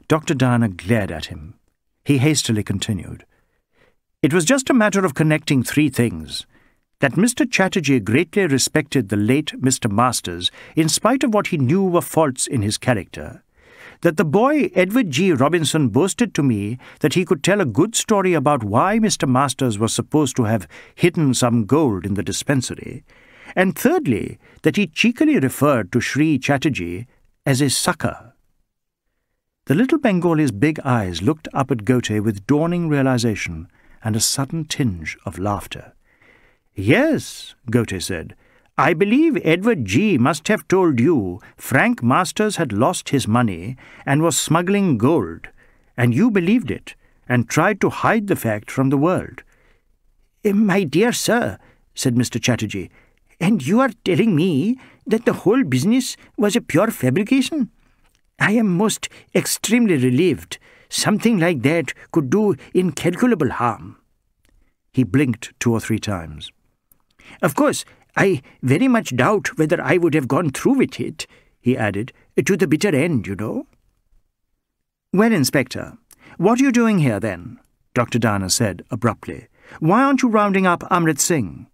Dr. Diana glared at him. He hastily continued. It was just a matter of connecting three things. That Mr. Chatterjee greatly respected the late Mr. Masters in spite of what he knew were faults in his character. That the boy Edward G. Robinson boasted to me that he could tell a good story about why Mr. Masters was supposed to have hidden some gold in the dispensary. And thirdly, that he cheekily referred to Sri Chatterjee as a sucker. The little Bengali's big eyes looked up at Ghote with dawning realization and a sudden tinge of laughter. Yes, Ghote said, I believe Edward G. must have told you Frank Masters had lost his money and was smuggling gold, and you believed it and tried to hide the fact from the world. Eh, my dear sir, said Mr. Chatterjee, and you are telling me that the whole business was a pure fabrication? I am most extremely relieved. Something like that could do incalculable harm. He blinked two or three times. Of course, I very much doubt whether I would have gone through with it, he added, to the bitter end, you know. Well, Inspector, what are you doing here, then? Dr. Diana said abruptly. Why aren't you rounding up Amrit Singh?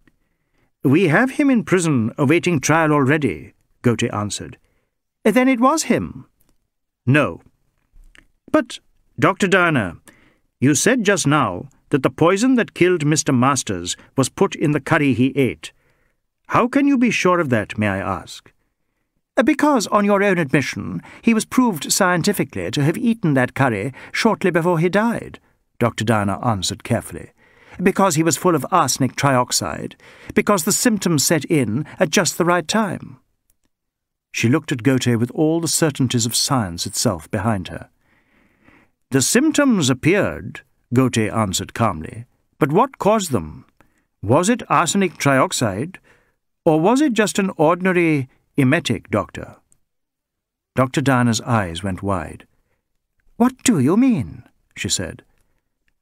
We have him in prison awaiting trial already, Ghote answered. Then it was him. No. But, Dr. Diana, you said just now that the poison that killed Mr. Masters was put in the curry he ate. How can you be sure of that, may I ask? Because, on your own admission, he was proved scientifically to have eaten that curry shortly before he died, Dr. Diana answered carefully. Because he was full of arsenic trioxide. Because the symptoms set in at just the right time. She looked at Ghote with all the certainties of science itself behind her. The symptoms appeared, Ghote answered calmly, but what caused them? Was it arsenic trioxide, or was it just an ordinary emetic, Doctor? Dr. Diana's eyes went wide. What do you mean? she said.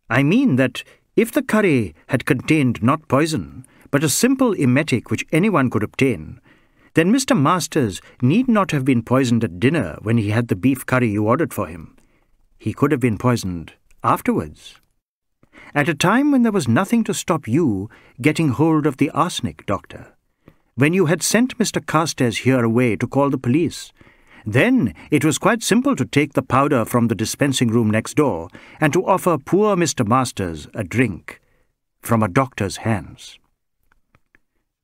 I mean that if the curry had contained not poison, but a simple emetic which anyone could obtain, then Mr. Masters need not have been poisoned at dinner when he had the beef curry you ordered for him. He could have been poisoned afterwards. At a time when there was nothing to stop you getting hold of the arsenic, Doctor. When you had sent Mr. Carstairs here away to call the police. Then it was quite simple to take the powder from the dispensing room next door and to offer poor Mr. Masters a drink from a doctor's hands.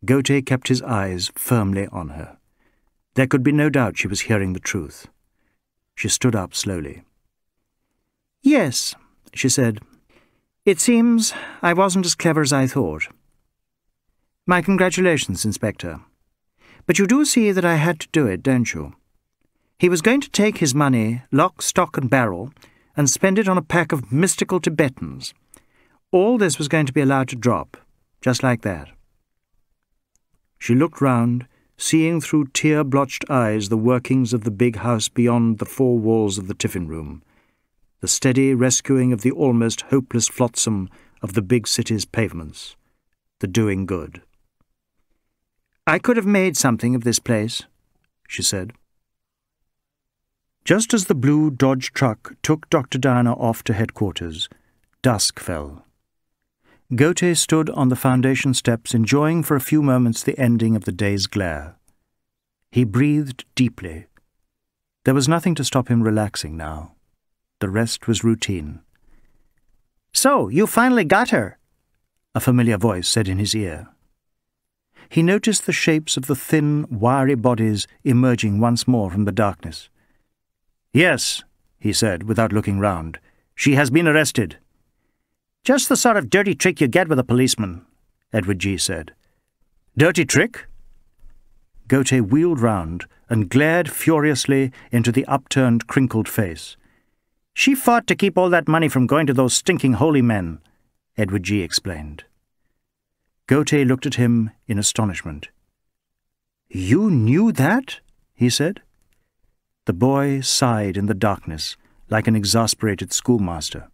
Ghote kept his eyes firmly on her. There could be no doubt she was hearing the truth. She stood up slowly. Yes, she said. It seems I wasn't as clever as I thought. My congratulations, Inspector. But you do see that I had to do it, don't you? He was going to take his money, lock, stock, and barrel, and spend it on a pack of mystical Tibetans. All this was going to be allowed to drop, just like that. She looked round, seeing through tear-blotched eyes the workings of the big house beyond the four walls of the tiffin room, the steady rescuing of the almost hopeless flotsam of the big city's pavements, the doing good. I could have made something of this place, she said. Just as the blue Dodge truck took Dr. Diana off to headquarters, dusk fell. Ghote stood on the foundation steps enjoying for a few moments the ending of the day's glare. He breathed deeply. There was nothing to stop him relaxing now. The rest was routine. So, you finally got her, a familiar voice said in his ear. He noticed the shapes of the thin, wiry bodies emerging once more from the darkness. Yes, he said, without looking round. She has been arrested. Just the sort of dirty trick you get with a policeman, Edward G. said. Dirty trick? Ghote wheeled round and glared furiously into the upturned, crinkled face. She fought to keep all that money from going to those stinking holy men, Edward G. explained. Ghote looked at him in astonishment. You knew that? he said. The boy sighed in the darkness, like an exasperated schoolmaster.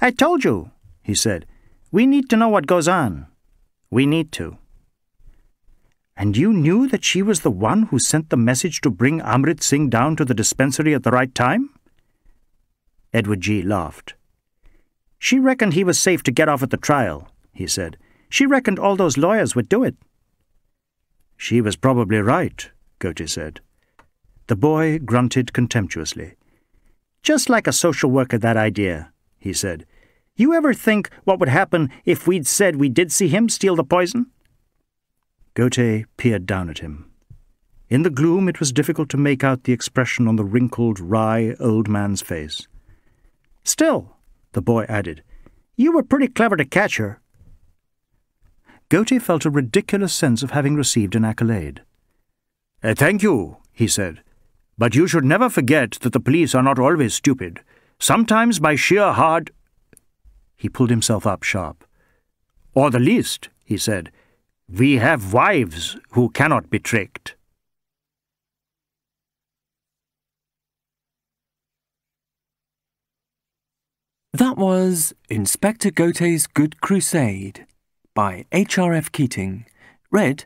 I told you, he said. We need to know what goes on. We need to. And you knew that she was the one who sent the message to bring Amrit Singh down to the dispensary at the right time? Edward G. laughed. She reckoned he was safe to get off at the trial, he said. She reckoned all those lawyers would do it. She was probably right, Ghote said. The boy grunted contemptuously. Just like a social worker, that idea, he said. You ever think what would happen if we'd said we did see him steal the poison? Ghote peered down at him. In the gloom, it was difficult to make out the expression on the wrinkled, wry old man's face. Still, the boy added, you were pretty clever to catch her. Ghote felt a ridiculous sense of having received an accolade. Uh, thank you, he said. But you should never forget that the police are not always stupid. Sometimes by sheer hard... He pulled himself up sharp. Or the least, he said, we have wives who cannot be tricked. That was Inspector Ghote's Good Crusade by H.R.F. Keating, read